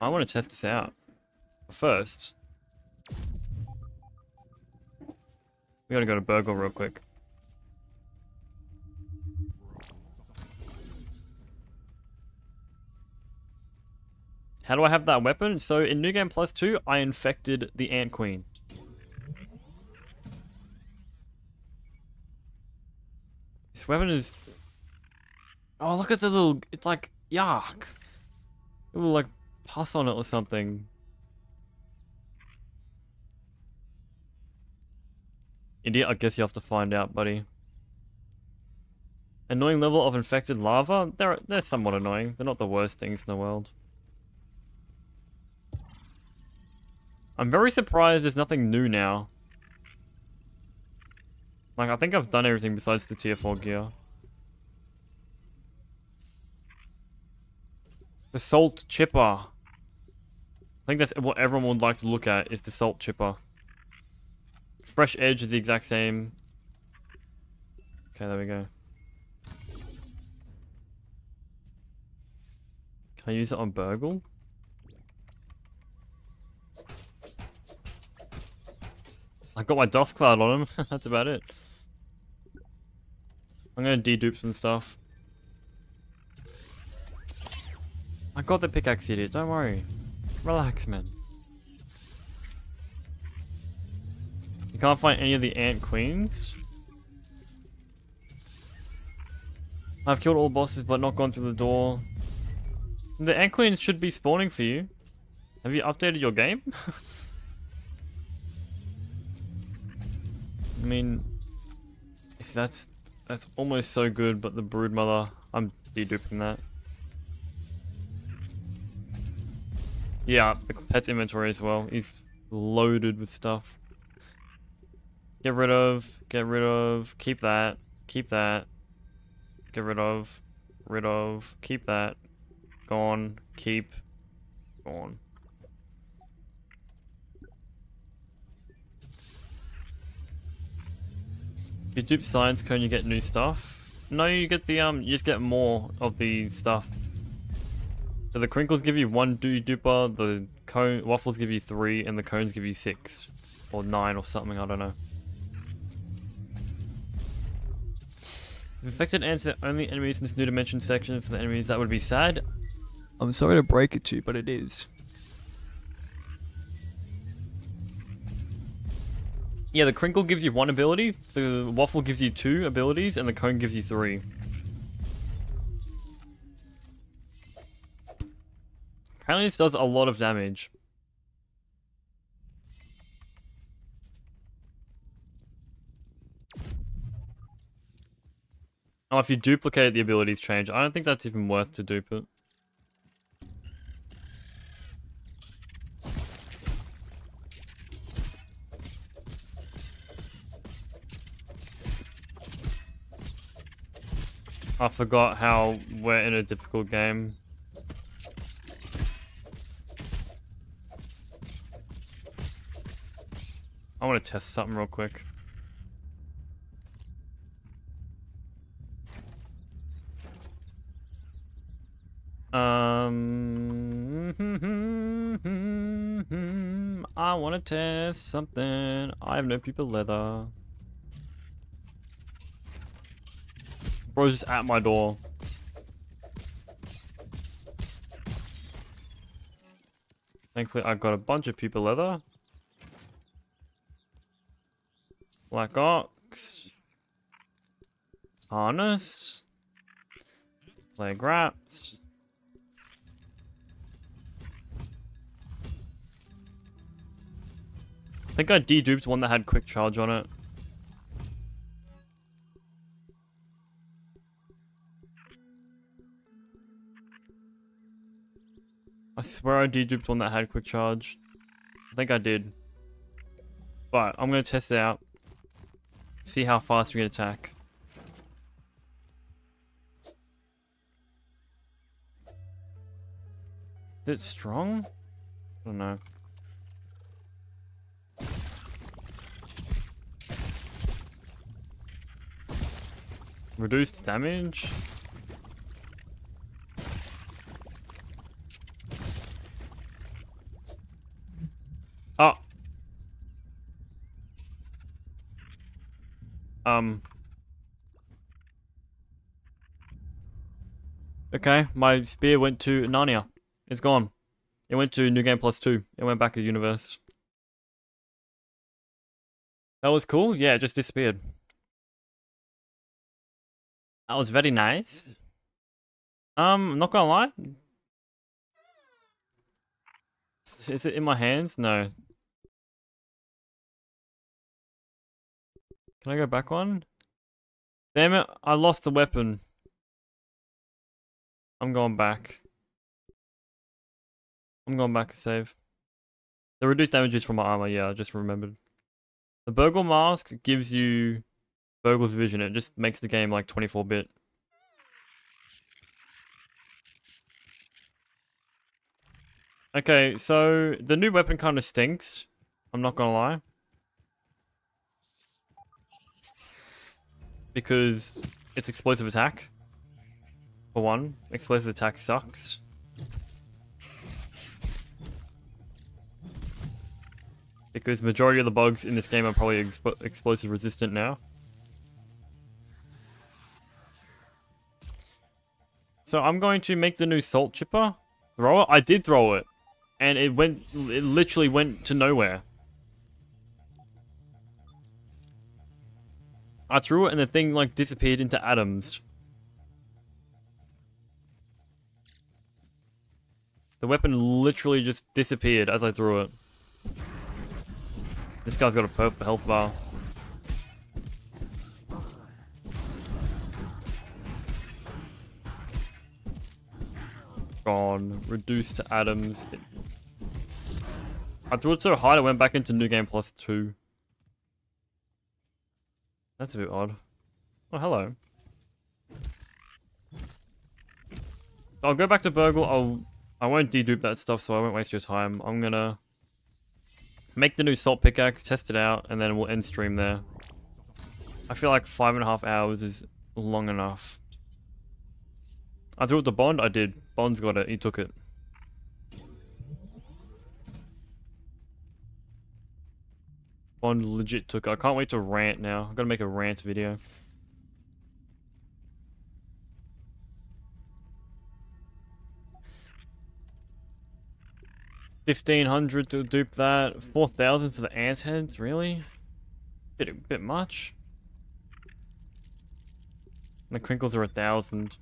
I want to test this out. First, We gotta go to BURG.L real quick. How do I have that weapon? So in New Game Plus 2, I infected the Ant Queen. Weapon is... Oh, look at the little... It's like... Yuck. It will like pus on it or something. Idiot, I guess you have to find out, buddy. Annoying level of infected lava? They're, they're somewhat annoying. They're not the worst things in the world. I'm very surprised there's nothing new now. Like, I think I've done everything besides the tier 4 gear. The salt chipper. I think that's what everyone would like to look at, is the salt chipper. Fresh edge is the exact same. Okay, there we go. Can I use it on BURG.L? I got my dust cloud on him. [laughs] That's about it. I'm gonna dedupe some stuff. I got the pickaxe here, don't worry. Relax, man. You can't find any of the ant queens. I've killed all bosses but not gone through the door. The ant queens should be spawning for you. Have you updated your game? [laughs] I mean, if that's that's almost so good, but the Broodmother, I'm deduping that. Yeah, the pet's inventory as well. He's loaded with stuff. Get rid of, get rid of, keep that, keep that. Get rid of, rid of, keep that. Gone, keep, gone. You dupe science cone, you get new stuff. No, you get the, um, you just get more of the stuff. So the crinkles give you one du duper, the cone, waffles give you three, and the cones give you six. Or nine or something, I don't know. If Infected ants are the only enemies in this new dimension section. For the enemies, that would be sad. I'm sorry to break it to you, but it is. Yeah, the crinkle gives you one ability, the waffle gives you two abilities, and the cone gives you three. Apparently this does a lot of damage. Oh, if you duplicate the abilities change. I don't think that's even worth to dupe it. I forgot how we're in a difficult game. I want to test something real quick. Um, [laughs] I want to test something. I have no pupa leather. Bro's at my door. Thankfully, I got a bunch of pupa leather. Black Ox. Harness. Leg wraps. I think I deduped one that had quick charge on it. I swear I deduped one that had quick charge. I think I did. But I'm going to test it out. See how fast we can attack. Is it strong? I don't know. Reduced damage? Oh. Um. Okay, my spear went to Narnia. It's gone. It went to New Game Plus 2. It went back to Universe. That was cool? Yeah, it just disappeared. That was very nice. Um, not gonna lie. Is it in my hands? No. Can I go back one? Damn it, I lost the weapon. I'm going back. I'm going back to save. The reduced damages from my armor, yeah, I just remembered. The BURG.L Mask gives you BURG.L's vision. It just makes the game like 24-bit. Okay, so the new weapon kind of stinks. I'm not gonna lie. Because it's explosive attack. For one, explosive attack sucks. Because majority of the bugs in this game are probably exp explosive resistant now. So I'm going to make the new salt chipper. Throw it? I did throw it. And it went, it literally went to nowhere. I threw it and the thing like disappeared into atoms. The weapon literally just disappeared as I threw it. This guy's got a purple health bar. Gone. Reduced to atoms. I threw it so hard I went back into New Game Plus 2. That's a bit odd. Oh, hello. I'll go back to BURG.L. I'll I won't dedupe that stuff, so I won't waste your time. I'm gonna make the new salt pickaxe, test it out, and then we'll end stream there. I feel like five and a half hours is long enough. I threw it to Bond. I did. Bond's got it. He took it. Bond legit took. I can't wait to rant now. I'm gonna make a rant video. 1500 to dupe that. 4000 for the ant heads, really? Bit, bit much. The crinkles are a thousand.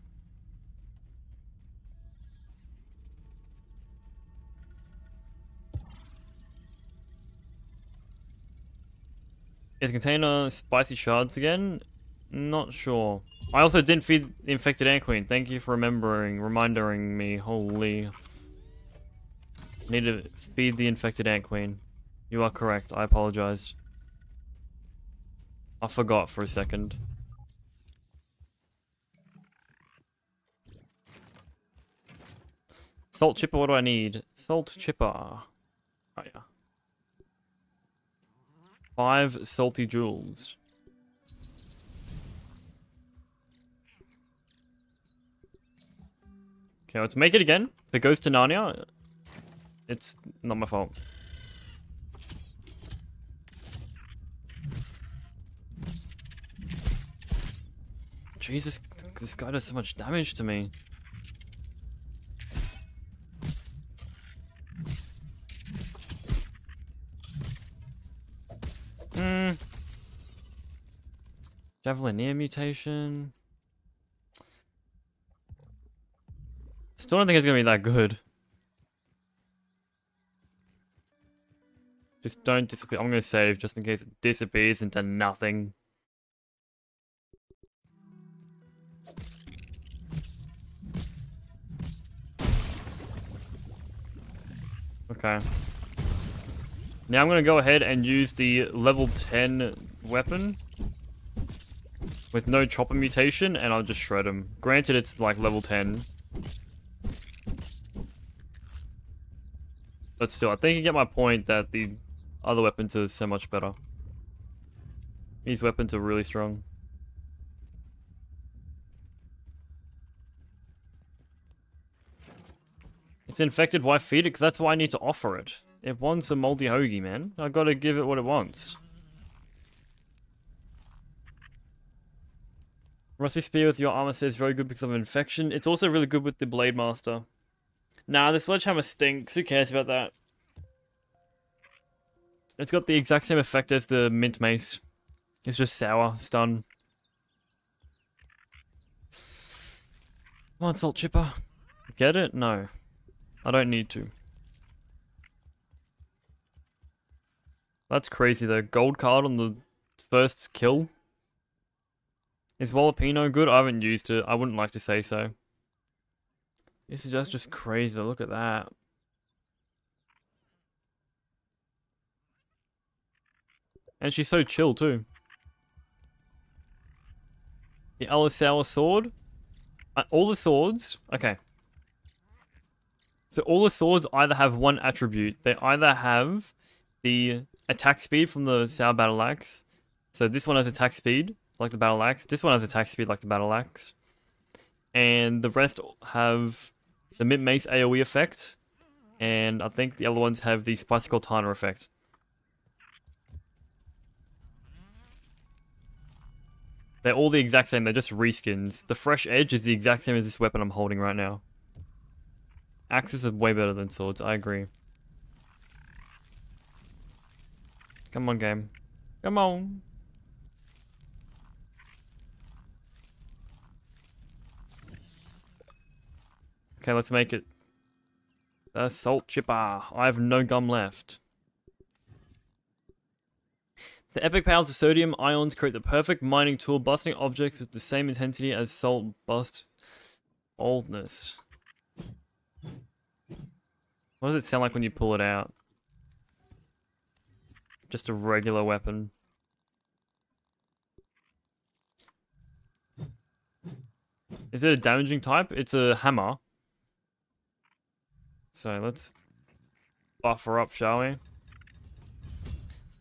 Is the container spicy shards again? Not sure. I also didn't feed the infected ant queen. Thank you for remembering, reminding me. Holy. Need to feed the infected ant queen. You are correct. I apologize. I forgot for a second. Salt chipper, what do I need? Salt chipper. Oh yeah. Five salty jewels. Okay, let's make it again. If it goes to Narnia, it's not my fault. Jesus, this guy does so much damage to me. Javelineer mutation. Still don't think it's gonna be that good. Just don't disappear. I'm going to save just in case it disappears into nothing. Okay. Now I'm going to go ahead and use the level 10 weapon with no chopper mutation and I'll just shred him. Granted it's like level 10. But still, I think you get my point that the other weapons are so much better. These weapons are really strong. It's infected, why feed it? Because that's why I need to offer it. It wants a moldy hoagie, man. I gotta give it what it wants. Rusty Spear with your armor says very good because of infection. It's also really good with the Blade Master. Nah, the Sledgehammer stinks. Who cares about that? It's got the exact same effect as the Mint Mace. It's just sour, stun. Come on, Salt Chipper. Get it? No. I don't need to. That's crazy though. Gold card on the first kill. Is Wallapino good? I haven't used it. I wouldn't like to say so. This is just, just crazy. Look at that. And she's so chill too. The Alisaur sword. Uh, all the swords. Okay. So all the swords either have one attribute. They either have the attack speed from the Sour Battle Axe. So this one has attack speed, like the Battle Axe. This one has attack speed, like the Battle Axe. And the rest have the Mint Mace AoE effect. And I think the other ones have the Spicy Katana effect. They're all the exact same, they're just reskins. The fresh edge is the exact same as this weapon I'm holding right now. Axes are way better than swords, I agree. Come on, game. Come on. Okay, let's make it. The salt chipper. I have no gum left. The epic powers of sodium ions create the perfect mining tool, busting objects with the same intensity as salt bust oldness. What does it sound like when you pull it out? just a regular weapon. Is it a damaging type? It's a hammer. So let's buffer up, shall we?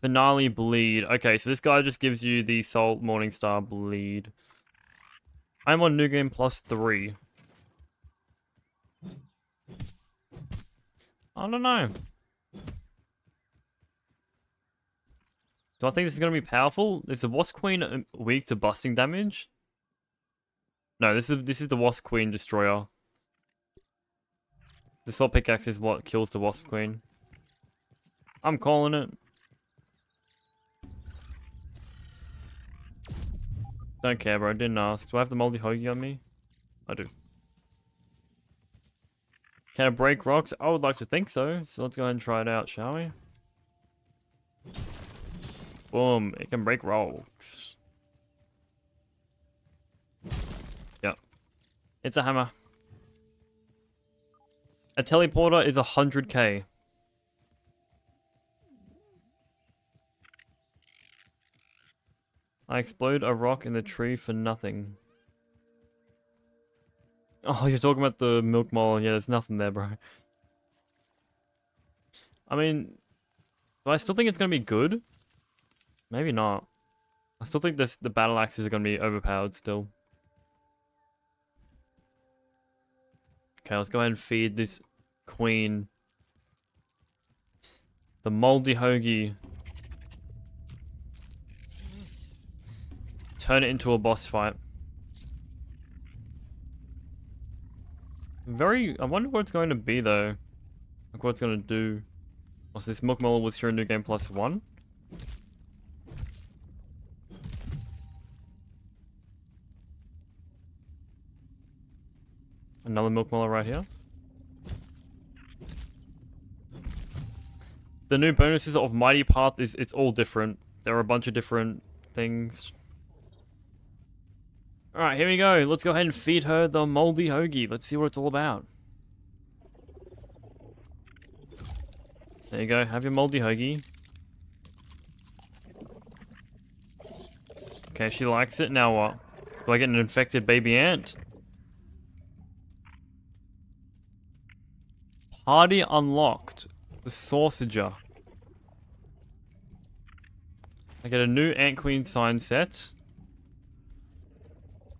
Finale bleed. Okay, so this guy just gives you the Salt Morningstar bleed. I'm on New Game Plus 3. I don't know. Do I think this is going to be powerful? Is the Wasp Queen uh, weak to busting damage? No, this is this is the Wasp Queen Destroyer. The Salt Pickaxe is what kills the Wasp Queen. I'm calling it. Don't care, bro. I didn't ask. Do I have the moldy hoagie on me? I do. Can it break rocks? I would like to think so. So let's go ahead and try it out, shall we? Boom. It can break rocks. Yep. It's a hammer. A teleporter is 100k. I explode a rock in the tree for nothing. Oh, you're talking about the milk molar. Yeah, there's nothing there, bro. I mean, do I still think it's going to be good? Maybe not. I still think this the battle axes are going to be overpowered still. Okay, let's go ahead and feed this queen. The moldy hoagie. Turn it into a boss fight. Very... I wonder what it's going to be, though. Like, what it's going to do. What's this? Milk was here in New Game Plus 1? Another Milk right here. The new bonuses of Mighty Path is it's all different. There are a bunch of different things. Alright, here we go. Let's go ahead and feed her the moldy hoagie. Let's see what it's all about. There you go. Have your moldy hoagie. Okay, she likes it. Now what? Do I get an infected baby ant? Party unlocked. The Sausager. I get a new Ant Queen sign set.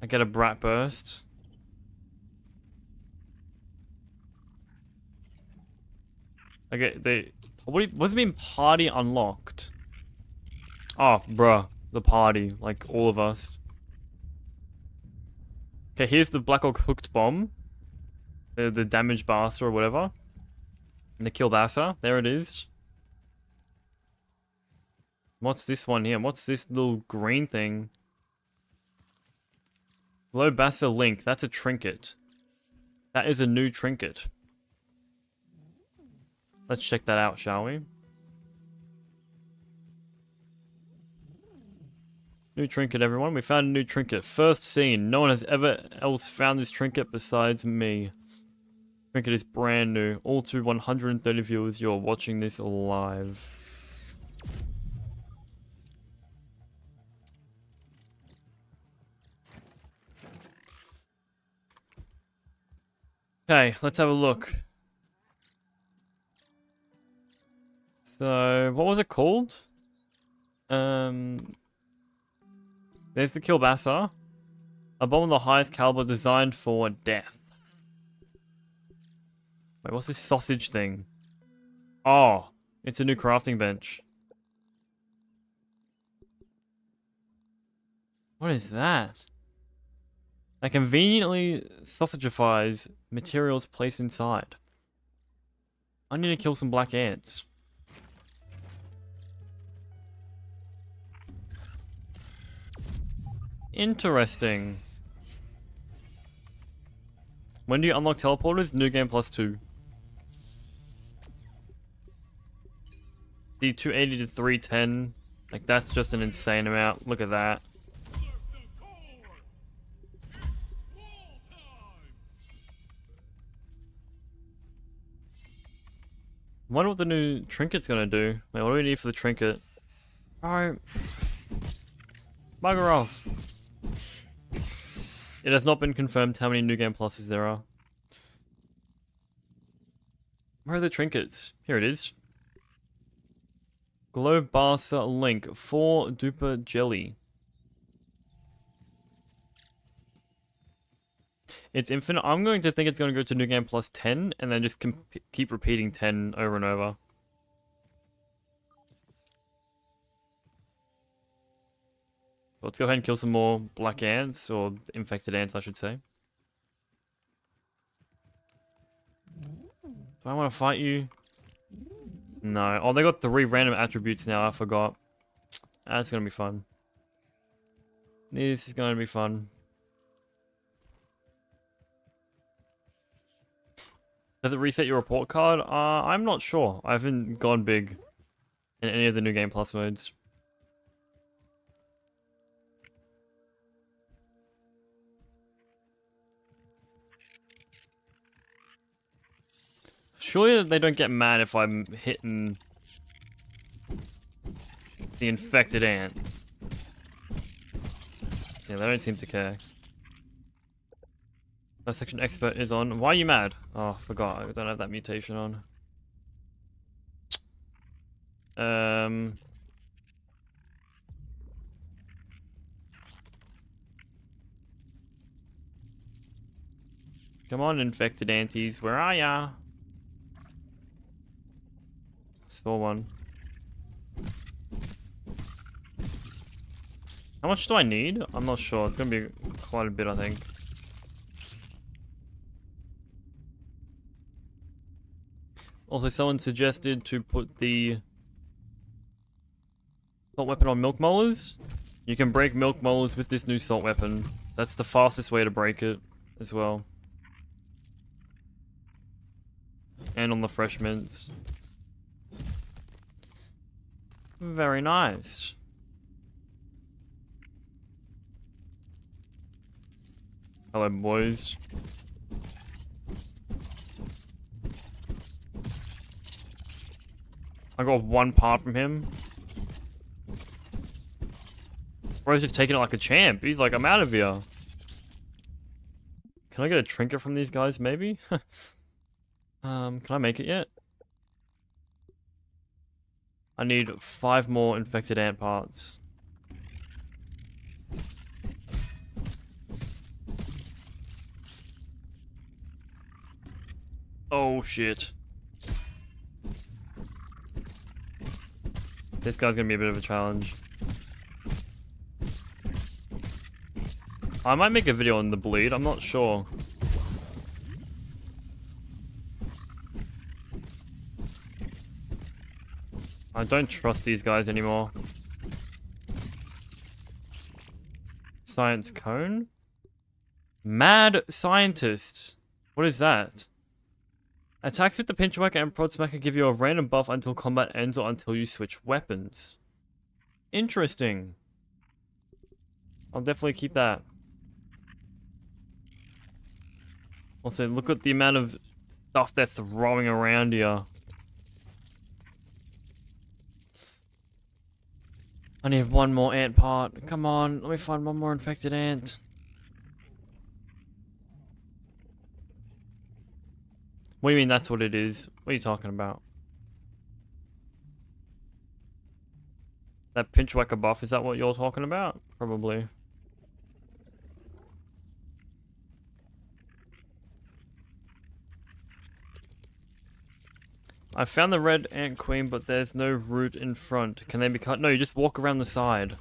I get a Brat Burst. I get the... What, what does it mean party unlocked? Oh, bruh. The party. Like, all of us. Okay, here's the Black Oak Hooked Bomb. The, the Damage Basta or whatever. The Kilbasa. There it is. What's this one here? What's this little green thing? Low Bassa Link. That's a trinket. That is a new trinket. Let's check that out, shall we? New trinket, everyone. We found a new trinket. First seen. No one has ever else found this trinket besides me. Trinket is brand new. All to 130 viewers, you're watching this live. Okay, let's have a look. So, what was it called? Um, there's the Kilbasa. A bomb of the highest caliber designed for death. Wait, what's this sausage thing? Oh, it's a new crafting bench. What is that? That conveniently sausagifies materials placed inside. I need to kill some black ants. Interesting. When do you unlock teleporters? New game plus two. The 280 to 310. Like, that's just an insane amount. Look at that. wonder what the new trinket's gonna do. Wait, what do we need for the trinket? Alright. Bugger off. It has not been confirmed how many New Game Pluses there are. Where are the trinkets? Here it is. Glow Barca Link. 4 duper jelly. It's infinite. I'm going to think it's going to go to New Game Plus 10 and then just keep repeating 10 over and over. Let's go ahead and kill some more black ants, or infected ants, I should say. Do I want to fight you? No. Oh, they got three random attributes now, I forgot. That's going to be fun. This is going to be fun. Does it reset your report card? Uh, I'm not sure. I haven't gone big in any of the new Game Plus modes. Surely they don't get mad if I'm hitting the infected ant. Yeah, they don't seem to care. section expert is on. Why are you mad? Oh, forgot. I don't have that mutation on. Um... Come on, infected anties. Where are ya? Still one. How much do I need? I'm not sure. It's gonna be quite a bit, I think. Also, someone suggested to put the salt weapon on milk molars. You can break milk molars with this new salt weapon. That's the fastest way to break it as well. And on the fresh mints. Very nice. Hello, boys. I got one part from him. Bro's just taking it like a champ. He's like, I'm out of here. Can I get a trinket from these guys, maybe? [laughs] um, can I make it yet? I need five more infected ant parts. Oh shit. This guy's gonna be a bit of a challenge. I might make a video on the bleed, I'm not sure. I don't trust these guys anymore. Science cone? Mad scientist. What is that? Attacks with the pinch whacker and prod smacker give you a random buff until combat ends or until you switch weapons. Interesting. I'll definitely keep that. Also, look at the amount of stuff they're throwing around here. I need one more ant part. Come on, let me find one more infected ant. What do you mean that's what it is? What are you talking about? That pinch whacker buff, is that what you're talking about? Probably. I found the red ant queen, but there's no root in front. Can they be cut? No, you just walk around the side.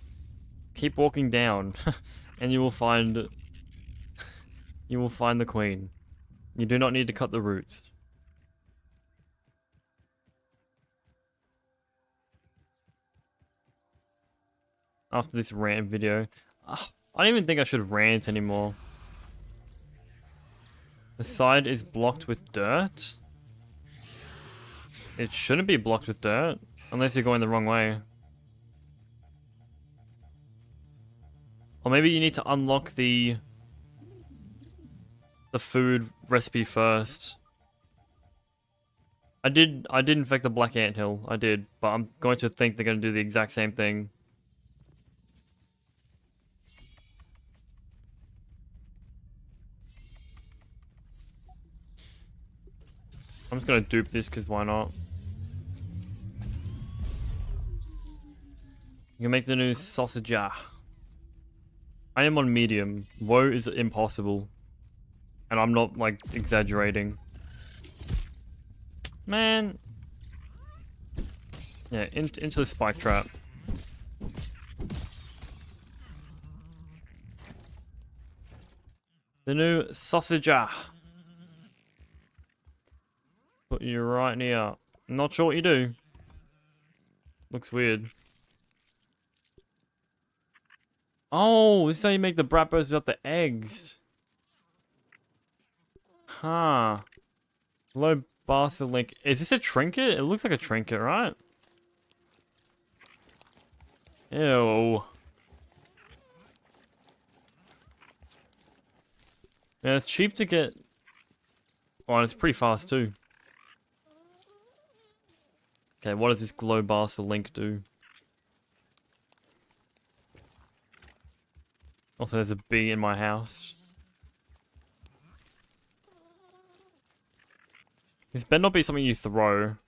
Keep walking down, [laughs] and you will find... [laughs] You will find the queen. You do not need to cut the roots. After this rant video. Uh, I don't even think I should rant anymore. The side is blocked with dirt? It shouldn't be blocked with dirt, unless you're going the wrong way. Or maybe you need to unlock the the food recipe first. I did I did infect the black ant hill. I did, but I'm going to think they're going to do the exact same thing. I'm just going to dupe this because why not? You can make the new sausage. I am on medium. Whoa is impossible. And I'm not, like, exaggerating. Man. Yeah, in, into the spike trap. The new sausage. Put you right near. Not sure what you do. Looks weird. Oh, this is how you make the bratwurst without the eggs. Huh. Low basilic. Is this a trinket? It looks like a trinket, right? Ew. Yeah, it's cheap to get... Oh, and it's pretty fast too. Okay, what does this glow basilic do? Oh, also, there's a bee in my house. This better not be something you throw. [laughs]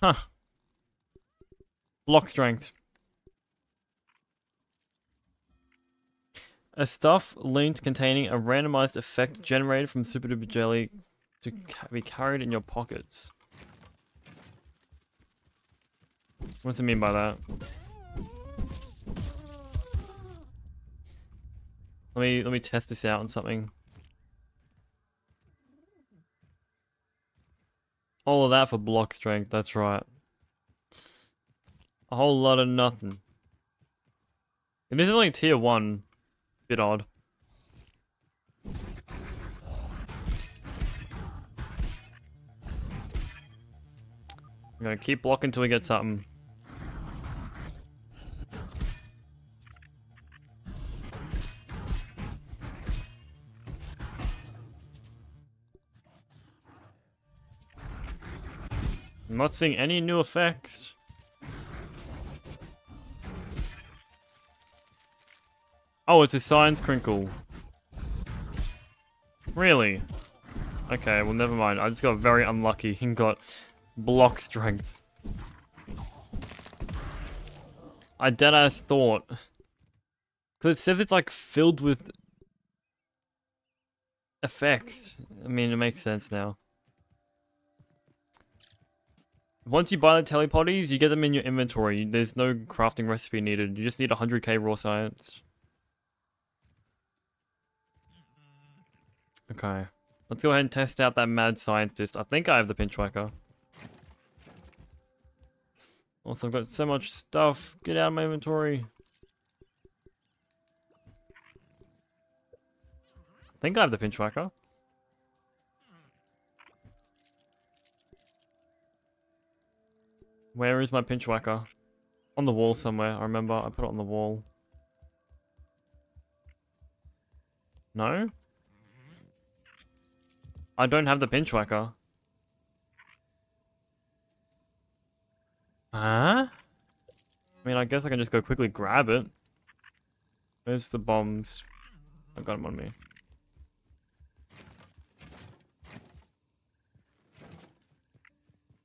Huh. Block strength. A stuff linked containing a randomized effect generated from Super Duper Jelly to be carried in your pockets. What's it mean by that? Let me let me test this out on something. All of that for block strength, that's right. A whole lot of nothing. It is only tier 1. Bit odd. I'm gonna keep blocking until we get something. I'm not seeing any new effects. Oh, it's a science crinkle. Really? Okay, well never mind. I just got very unlucky and got block strength. I deadass thought. Because it says it's like filled with effects. I mean, it makes sense now. Once you buy the telepotties, you get them in your inventory. There's no crafting recipe needed. You just need 100k raw science. Okay. Let's go ahead and test out that mad scientist. I think I have the pinchwhacker. Also, I've got so much stuff. Get out of my inventory. I think I have the pinchwhacker. Where is my pinchwhacker? On the wall somewhere, I remember. I put it on the wall. No? I don't have the pinchwhacker. Huh? I mean, I guess I can just go quickly grab it. Where's the bombs? I got them on me.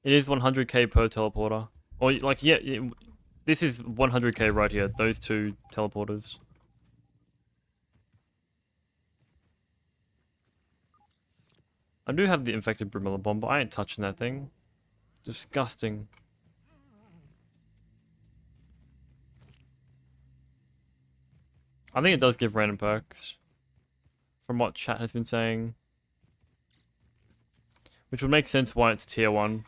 It is 100k per teleporter. Or, like, yeah, it, this is 100k right here. Those two teleporters. I do have the infected Brimilla bomb, but I ain't touching that thing. Disgusting. I think it does give random perks. From what chat has been saying. Which would make sense why it's tier 1.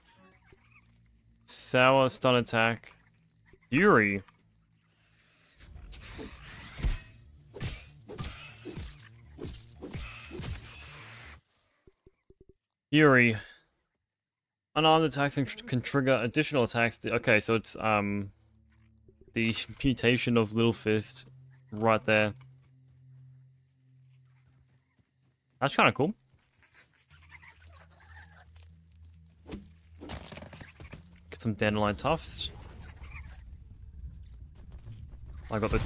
Sour stun attack. Fury. Fury. Unarmed attacks can trigger additional attacks. Okay, so it's um the mutation of Little Fist right there. That's kind of cool. Some dandelion tufts. I got the,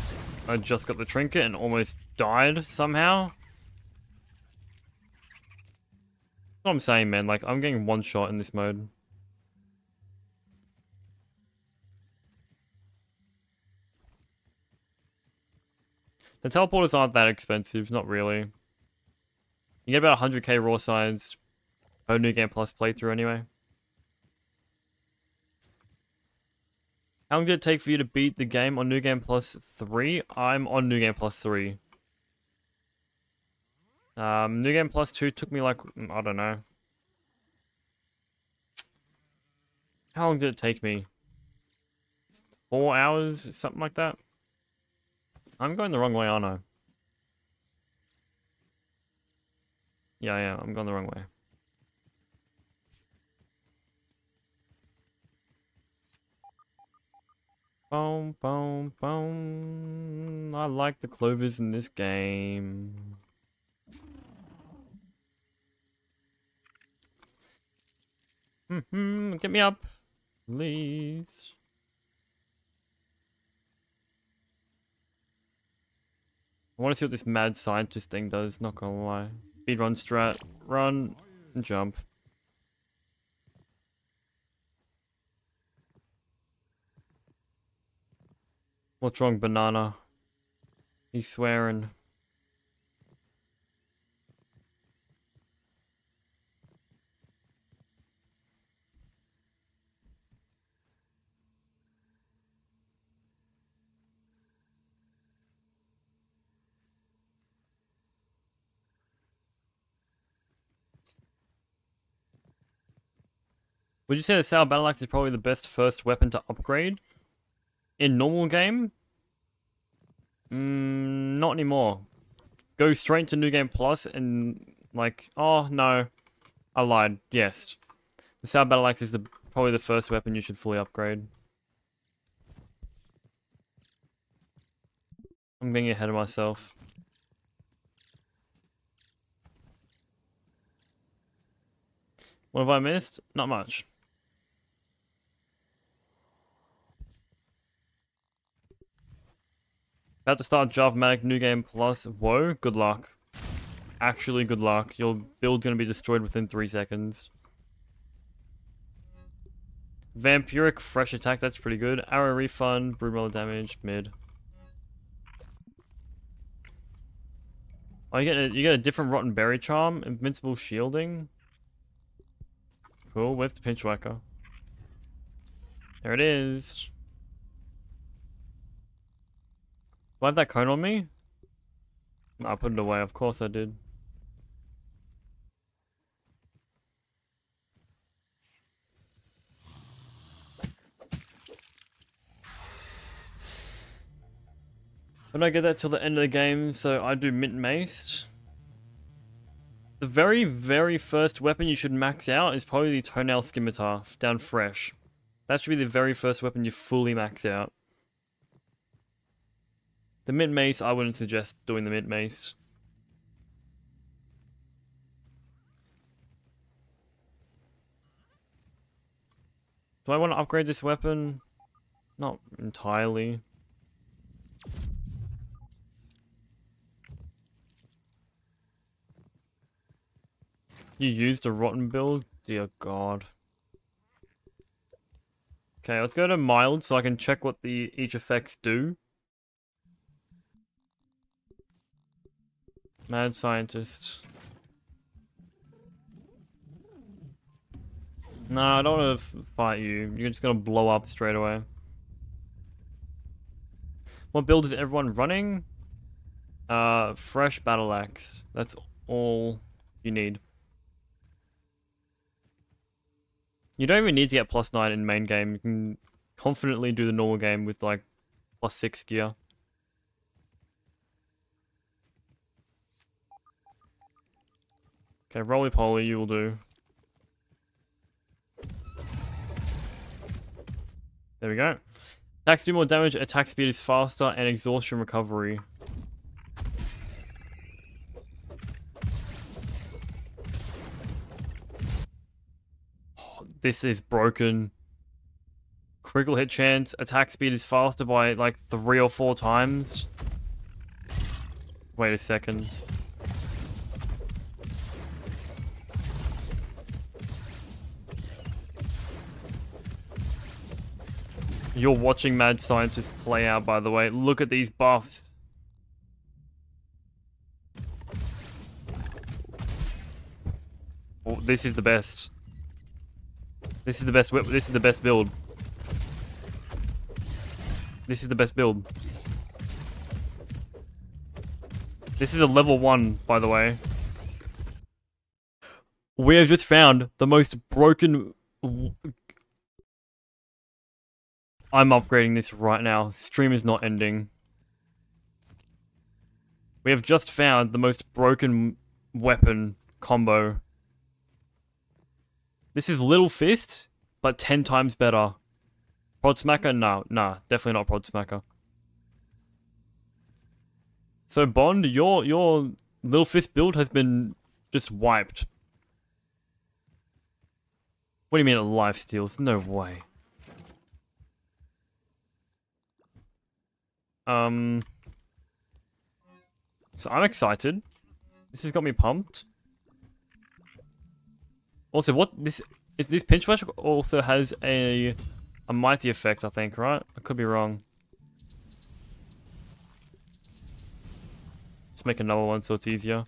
I just got the trinket and almost died somehow. That's what I'm saying, man. Like, I'm getting one shot in this mode. The teleporters aren't that expensive, not really. You get about 100k raw science per New Game Plus playthrough anyway. How long did it take for you to beat the game on New Game Plus 3? I'm on New Game Plus 3. Um, New Game Plus 2 took me like, mm, I don't know. How long did it take me? Four hours? Something like that? I'm going the wrong way, aren't I? Yeah, yeah, I'm going the wrong way. Boom, boom, boom. I like the clovers in this game. Mm hmm, get me up, please. I want to see what this mad scientist thing does, not gonna lie. Speed run strat, run, and jump. What's wrong, banana? He's swearing. Would you say the Sour Battle Axe is probably the best first weapon to upgrade? In normal game? Mm, not anymore. Go straight to New Game Plus and like, oh no, I lied. Yes, the Sour Battle Axe is the, probably the first weapon you should fully upgrade. I'm getting ahead of myself. What have I missed? Not much. About to start Java-matic New Game Plus. Whoa, good luck. Actually, good luck. Your build's gonna be destroyed within three seconds. Vampiric Fresh Attack, that's pretty good. Arrow Refund, Broodmother Damage, mid. Oh, you get a, you get a different Rotten Berry Charm, Invincible Shielding. Cool, with the Pinch Whacker. There it is. Do I have that cone on me? I put it away, of course I did. I don't get that till the end of the game, so I do mint mace. The very, very first weapon you should max out is probably the toenail scimitar down fresh. That should be the very first weapon you fully max out. The mint mace, I wouldn't suggest doing the mint mace. Do I want to upgrade this weapon? Not entirely. You used a rotten build? Dear god. Okay, let's go to mild so I can check what the each effects do. Mad scientist. No, I don't want to fight you. You're just gonna blow up straight away. What build is everyone running? Uh, fresh battle axe. That's all you need. You don't even need to get plus 9 in main game. You can confidently do the normal game with like plus 6 gear. Okay, roly-poly, you will do. There we go. Attacks do more damage, attack speed is faster, and exhaustion recovery. Oh, this is broken. Critical hit chance, attack speed is faster by like three or four times. Wait a second. You're watching Mad Scientist play out, by the way. Look at these buffs. Oh, this is the best. This is the best. This is the best build. This is the best build. This is a level one, by the way. We have just found the most broken. I'm upgrading this right now. Stream is not ending. We have just found the most broken weapon combo this is Little Fist, but 10 times better. Prod Smacker? No, nah, definitely not Prod Smacker. So Bond, your your Little Fist build has been just wiped. What do you mean a life steals? No way. Um. So I'm excited. This has got me pumped. Also, what this is this pinch match also has a a mighty effect, I think, right? I could be wrong. Let's make another one so it's easier.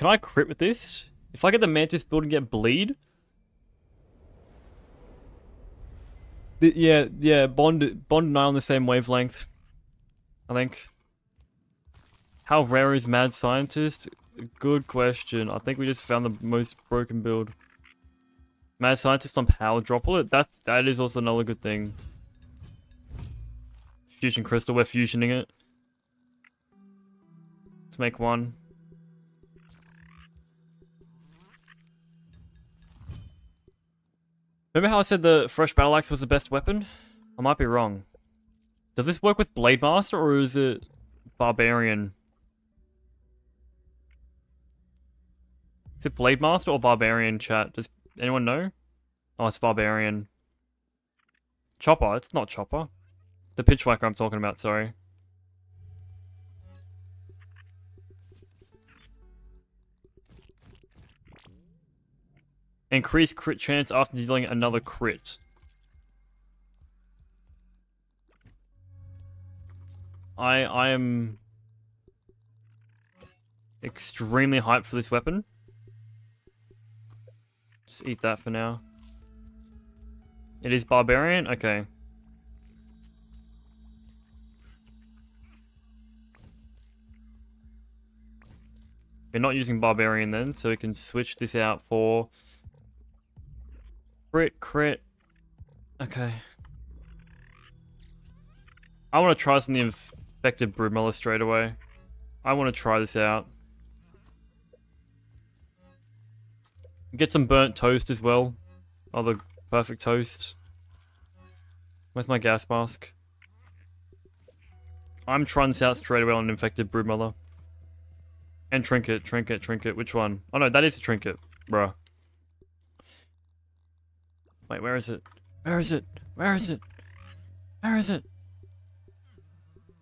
Can I crit with this? If I get the Mantis build and get bleed, The, yeah, yeah, Bond, Bond and I on the same wavelength. I think. How rare is Mad Scientist? Good question. I think we just found the most broken build. Mad Scientist on Power Droplet? That, that is also another good thing. Fusion Crystal, we're fusioning it. Let's make one. Remember how I said the fresh battle axe was the best weapon? I might be wrong. Does this work with Blade Master or is it Barbarian? Is it Blade Master or Barbarian chat? Does anyone know? Oh, it's Barbarian. Chopper, it's not Chopper. The Pinchwhacker I'm talking about, sorry. Increase crit chance after dealing another crit. I I am extremely hyped for this weapon. Just eat that for now. It is barbarian? Okay. We're not using barbarian then, so we can switch this out for Crit, crit. Okay. I want to try some the infected broodmother straight away. I want to try this out. Get some burnt toast as well. Oh, the perfect toast. Where's my gas mask? I'm trying this out straight away on an infected broodmother. And trinket, trinket, trinket. Which one? Oh no, that is a trinket, bruh. Wait, where is it? Where is it? Where is it? Where is it?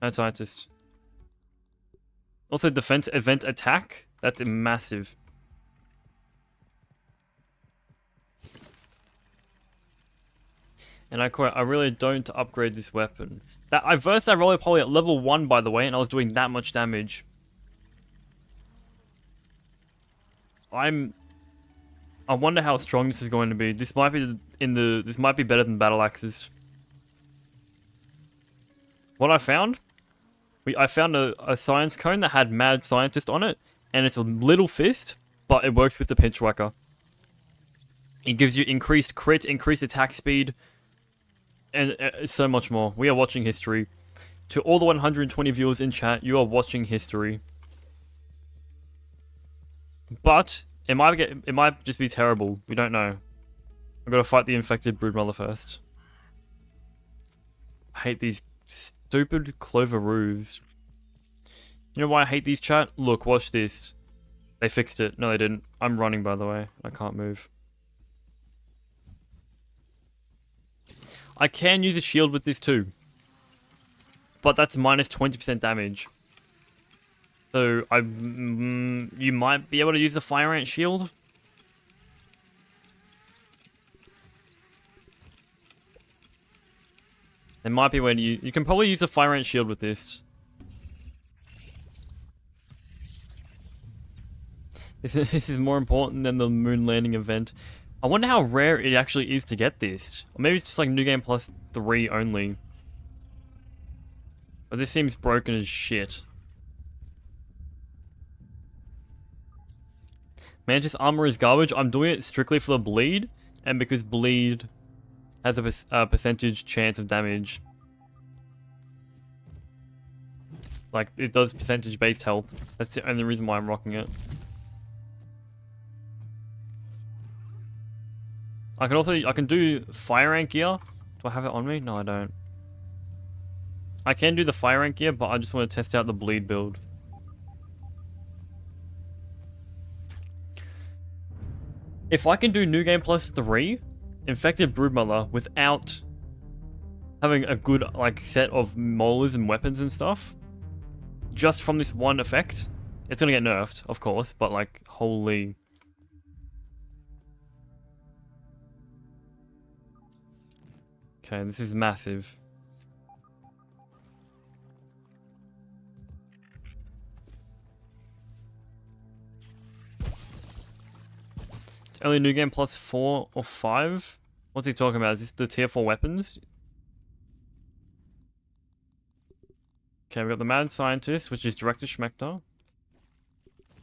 That's scientist. Also, defense event attack. That's massive. And I quite, I really don't upgrade this weapon. That I versed that roly poly at level one, by the way, and I was doing that much damage. I'm I wonder how strong this is going to be. This might be in the this might be better than battle axes. What I found, we I found a, a science cone that had mad scientist on it, and it's a little fist, but it works with the pinchwhacker. It gives you increased crit, increased attack speed, and uh, so much more. We are watching history. To all the 120 viewers in chat, you are watching history. But it might get. It might just be terrible. We don't know. I've got to fight the infected broodmother first. I hate these stupid clover roofs. You know why I hate these chat? Look, watch this. They fixed it. No, they didn't. I'm running, by the way. I can't move. I can use a shield with this too. But that's minus 20% damage. So, I, mm, you might be able to use the Fire Ant shield. There might be when you... You can probably use the Fire Ant shield with this. This is, [laughs] this is more important than the moon landing event. I wonder how rare it actually is to get this. Or maybe it's just like New Game Plus 3 only. But this seems broken as shit. Mantis armor is garbage. I'm doing it strictly for the bleed. And because bleed has a uh, percentage chance of damage. Like, it does percentage based health. That's the only reason why I'm rocking it. I can also, I can do fire ant gear. Do I have it on me? No, I don't. I can do the fire ant gear, but I just want to test out the bleed build. If I can do New Game Plus 3, Infected Broodmother, without having a good like set of molars and weapons and stuff, just from this one effect, it's gonna get nerfed, of course, but like, holy... Okay, this is massive. Only new game plus four or five? What's he talking about? Is this the tier four weapons? Okay, we got the Mad Scientist, which is Director Schmector.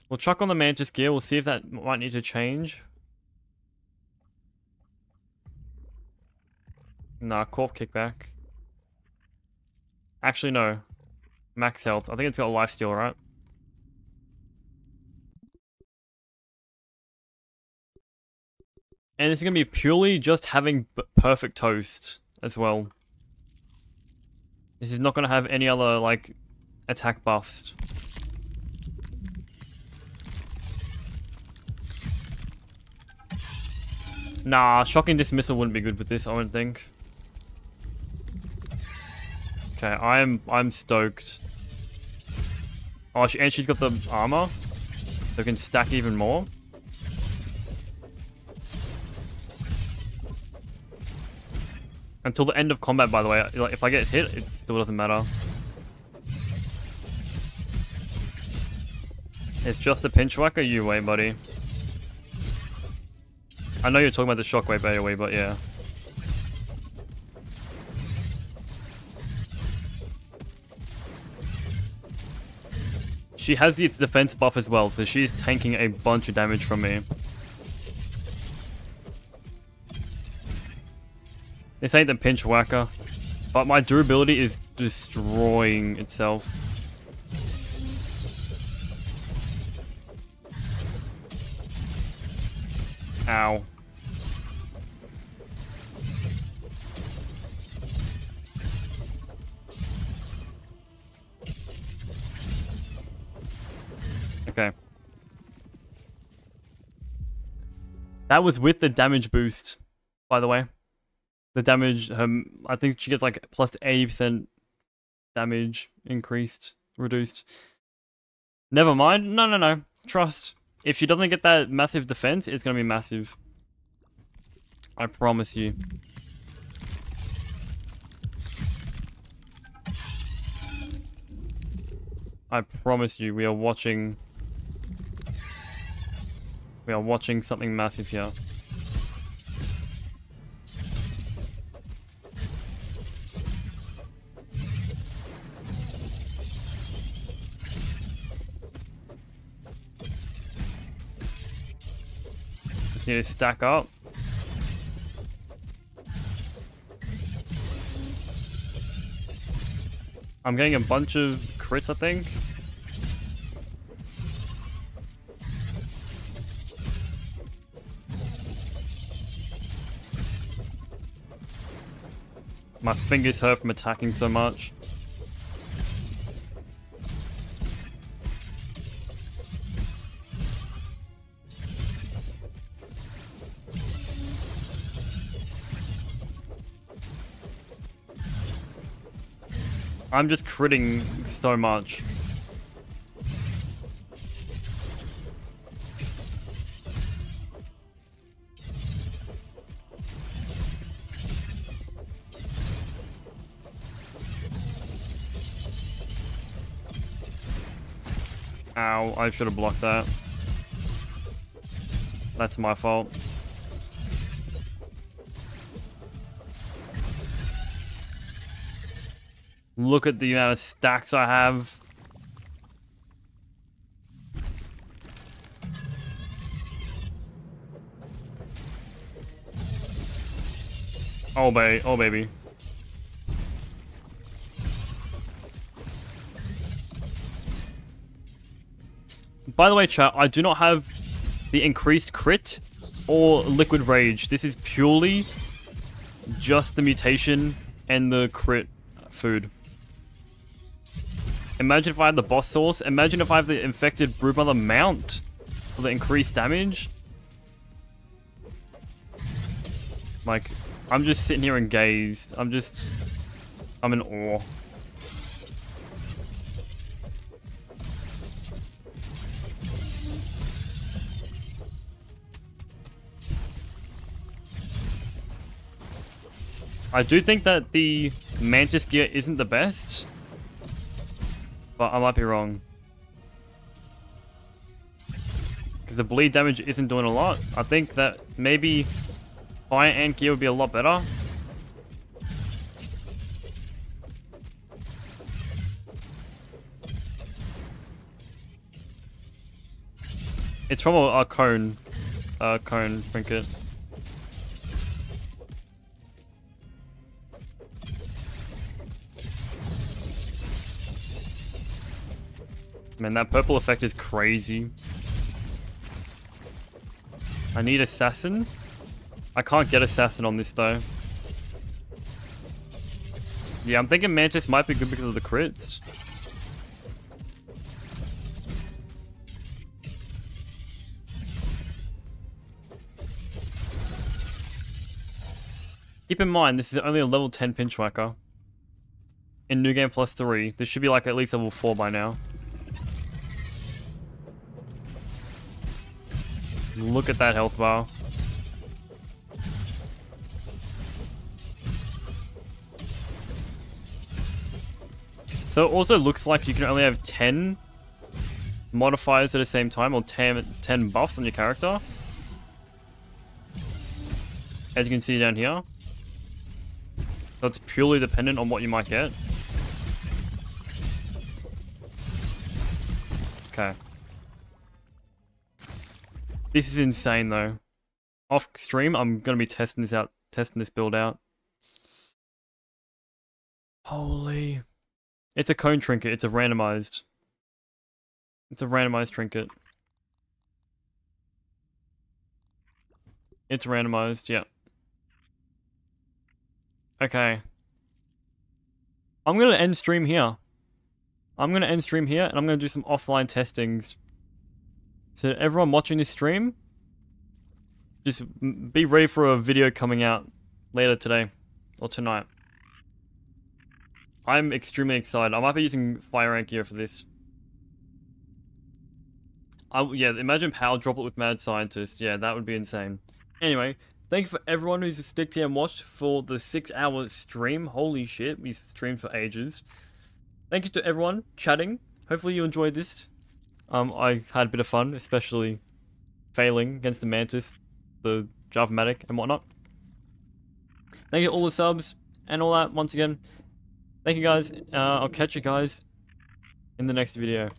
We'll chuck on the Mantis gear. We'll see if that might need to change. Nah, Corp kickback. Actually, no. Max health. I think it's got life steal, right? And this is going to be purely just having perfect toast as well. This is not going to have any other, like, attack buffs. Nah, shocking dismissal wouldn't be good with this, I don't think. Okay, I'm I'm stoked. Oh, she, and she's got the armor, so we can stack even more. Until the end of combat, by the way. Like, if I get hit, it still doesn't matter. It's just a pinch whacker, you wait, buddy. I know you're talking about the shockwave AoE, but yeah. She has its defense buff as well, so she's tanking a bunch of damage from me. This ain't the pinch whacker. But my durability is destroying itself. Ow. Okay. That was with the damage boost, by the way the damage, um, I think she gets like plus 80% damage increased, reduced. Never mind. No, no, no. Trust. If she doesn't get that massive defense, it's going to be massive. I promise you. I promise you, we are watching... We are watching something massive here. Just need to stack up. I'm getting a bunch of crits, I think. My fingers hurt from attacking so much. I'm just critting so much. Ow, I should have blocked that. That's my fault. Look at the amount of stacks I have. Oh, baby. Oh, baby. By the way, chat, I do not have the increased crit or liquid rage. This is purely just the mutation and the crit food. Imagine if I had the boss source. Imagine if I have the infected broodmother mount for the increased damage. Like, I'm just sitting here and gazed. I'm just... I'm in awe. I do think that the Mantis gear isn't the best. But I might be wrong. Because the bleed damage isn't doing a lot. I think that maybe Fire Ant gear would be a lot better. It's from a, a cone, a cone trinket. Man, that purple effect is crazy. I need Assassin. I can't get Assassin on this though. Yeah, I'm thinking Mantis might be good because of the crits. Keep in mind, this is only a level 10 Pinchwhacker. In New Game Plus 3. This should be like at least level 4 by now. Look at that health bar. So it also looks like you can only have 10 modifiers at the same time, or 10, 10 buffs on your character. As you can see down here. So it's purely dependent on what you might get. Okay. This is insane though. Off stream, I'm gonna be testing this out, testing this build out. Holy. It's a cone trinket, it's a randomized. It's a randomized trinket. It's randomized, yeah. Okay. I'm gonna end stream here. I'm gonna end stream here and I'm gonna do some offline testings so everyone watching this stream, just be ready for a video coming out later today or tonight. I'm extremely excited. I might be using Fire Ant gear for this. I, yeah, imagine power droplet with Mad Scientist. Yeah, that would be insane. Anyway, thank you for everyone who's sticked here and watched for the six hour stream. Holy shit, we streamed for ages. Thank you to everyone chatting. Hopefully you enjoyed this. Um, I had a bit of fun, especially failing against the Mantis, the Java-matic, and whatnot. Thank you all the subs and all that once again. Thank you guys. Uh, I'll catch you guys in the next video.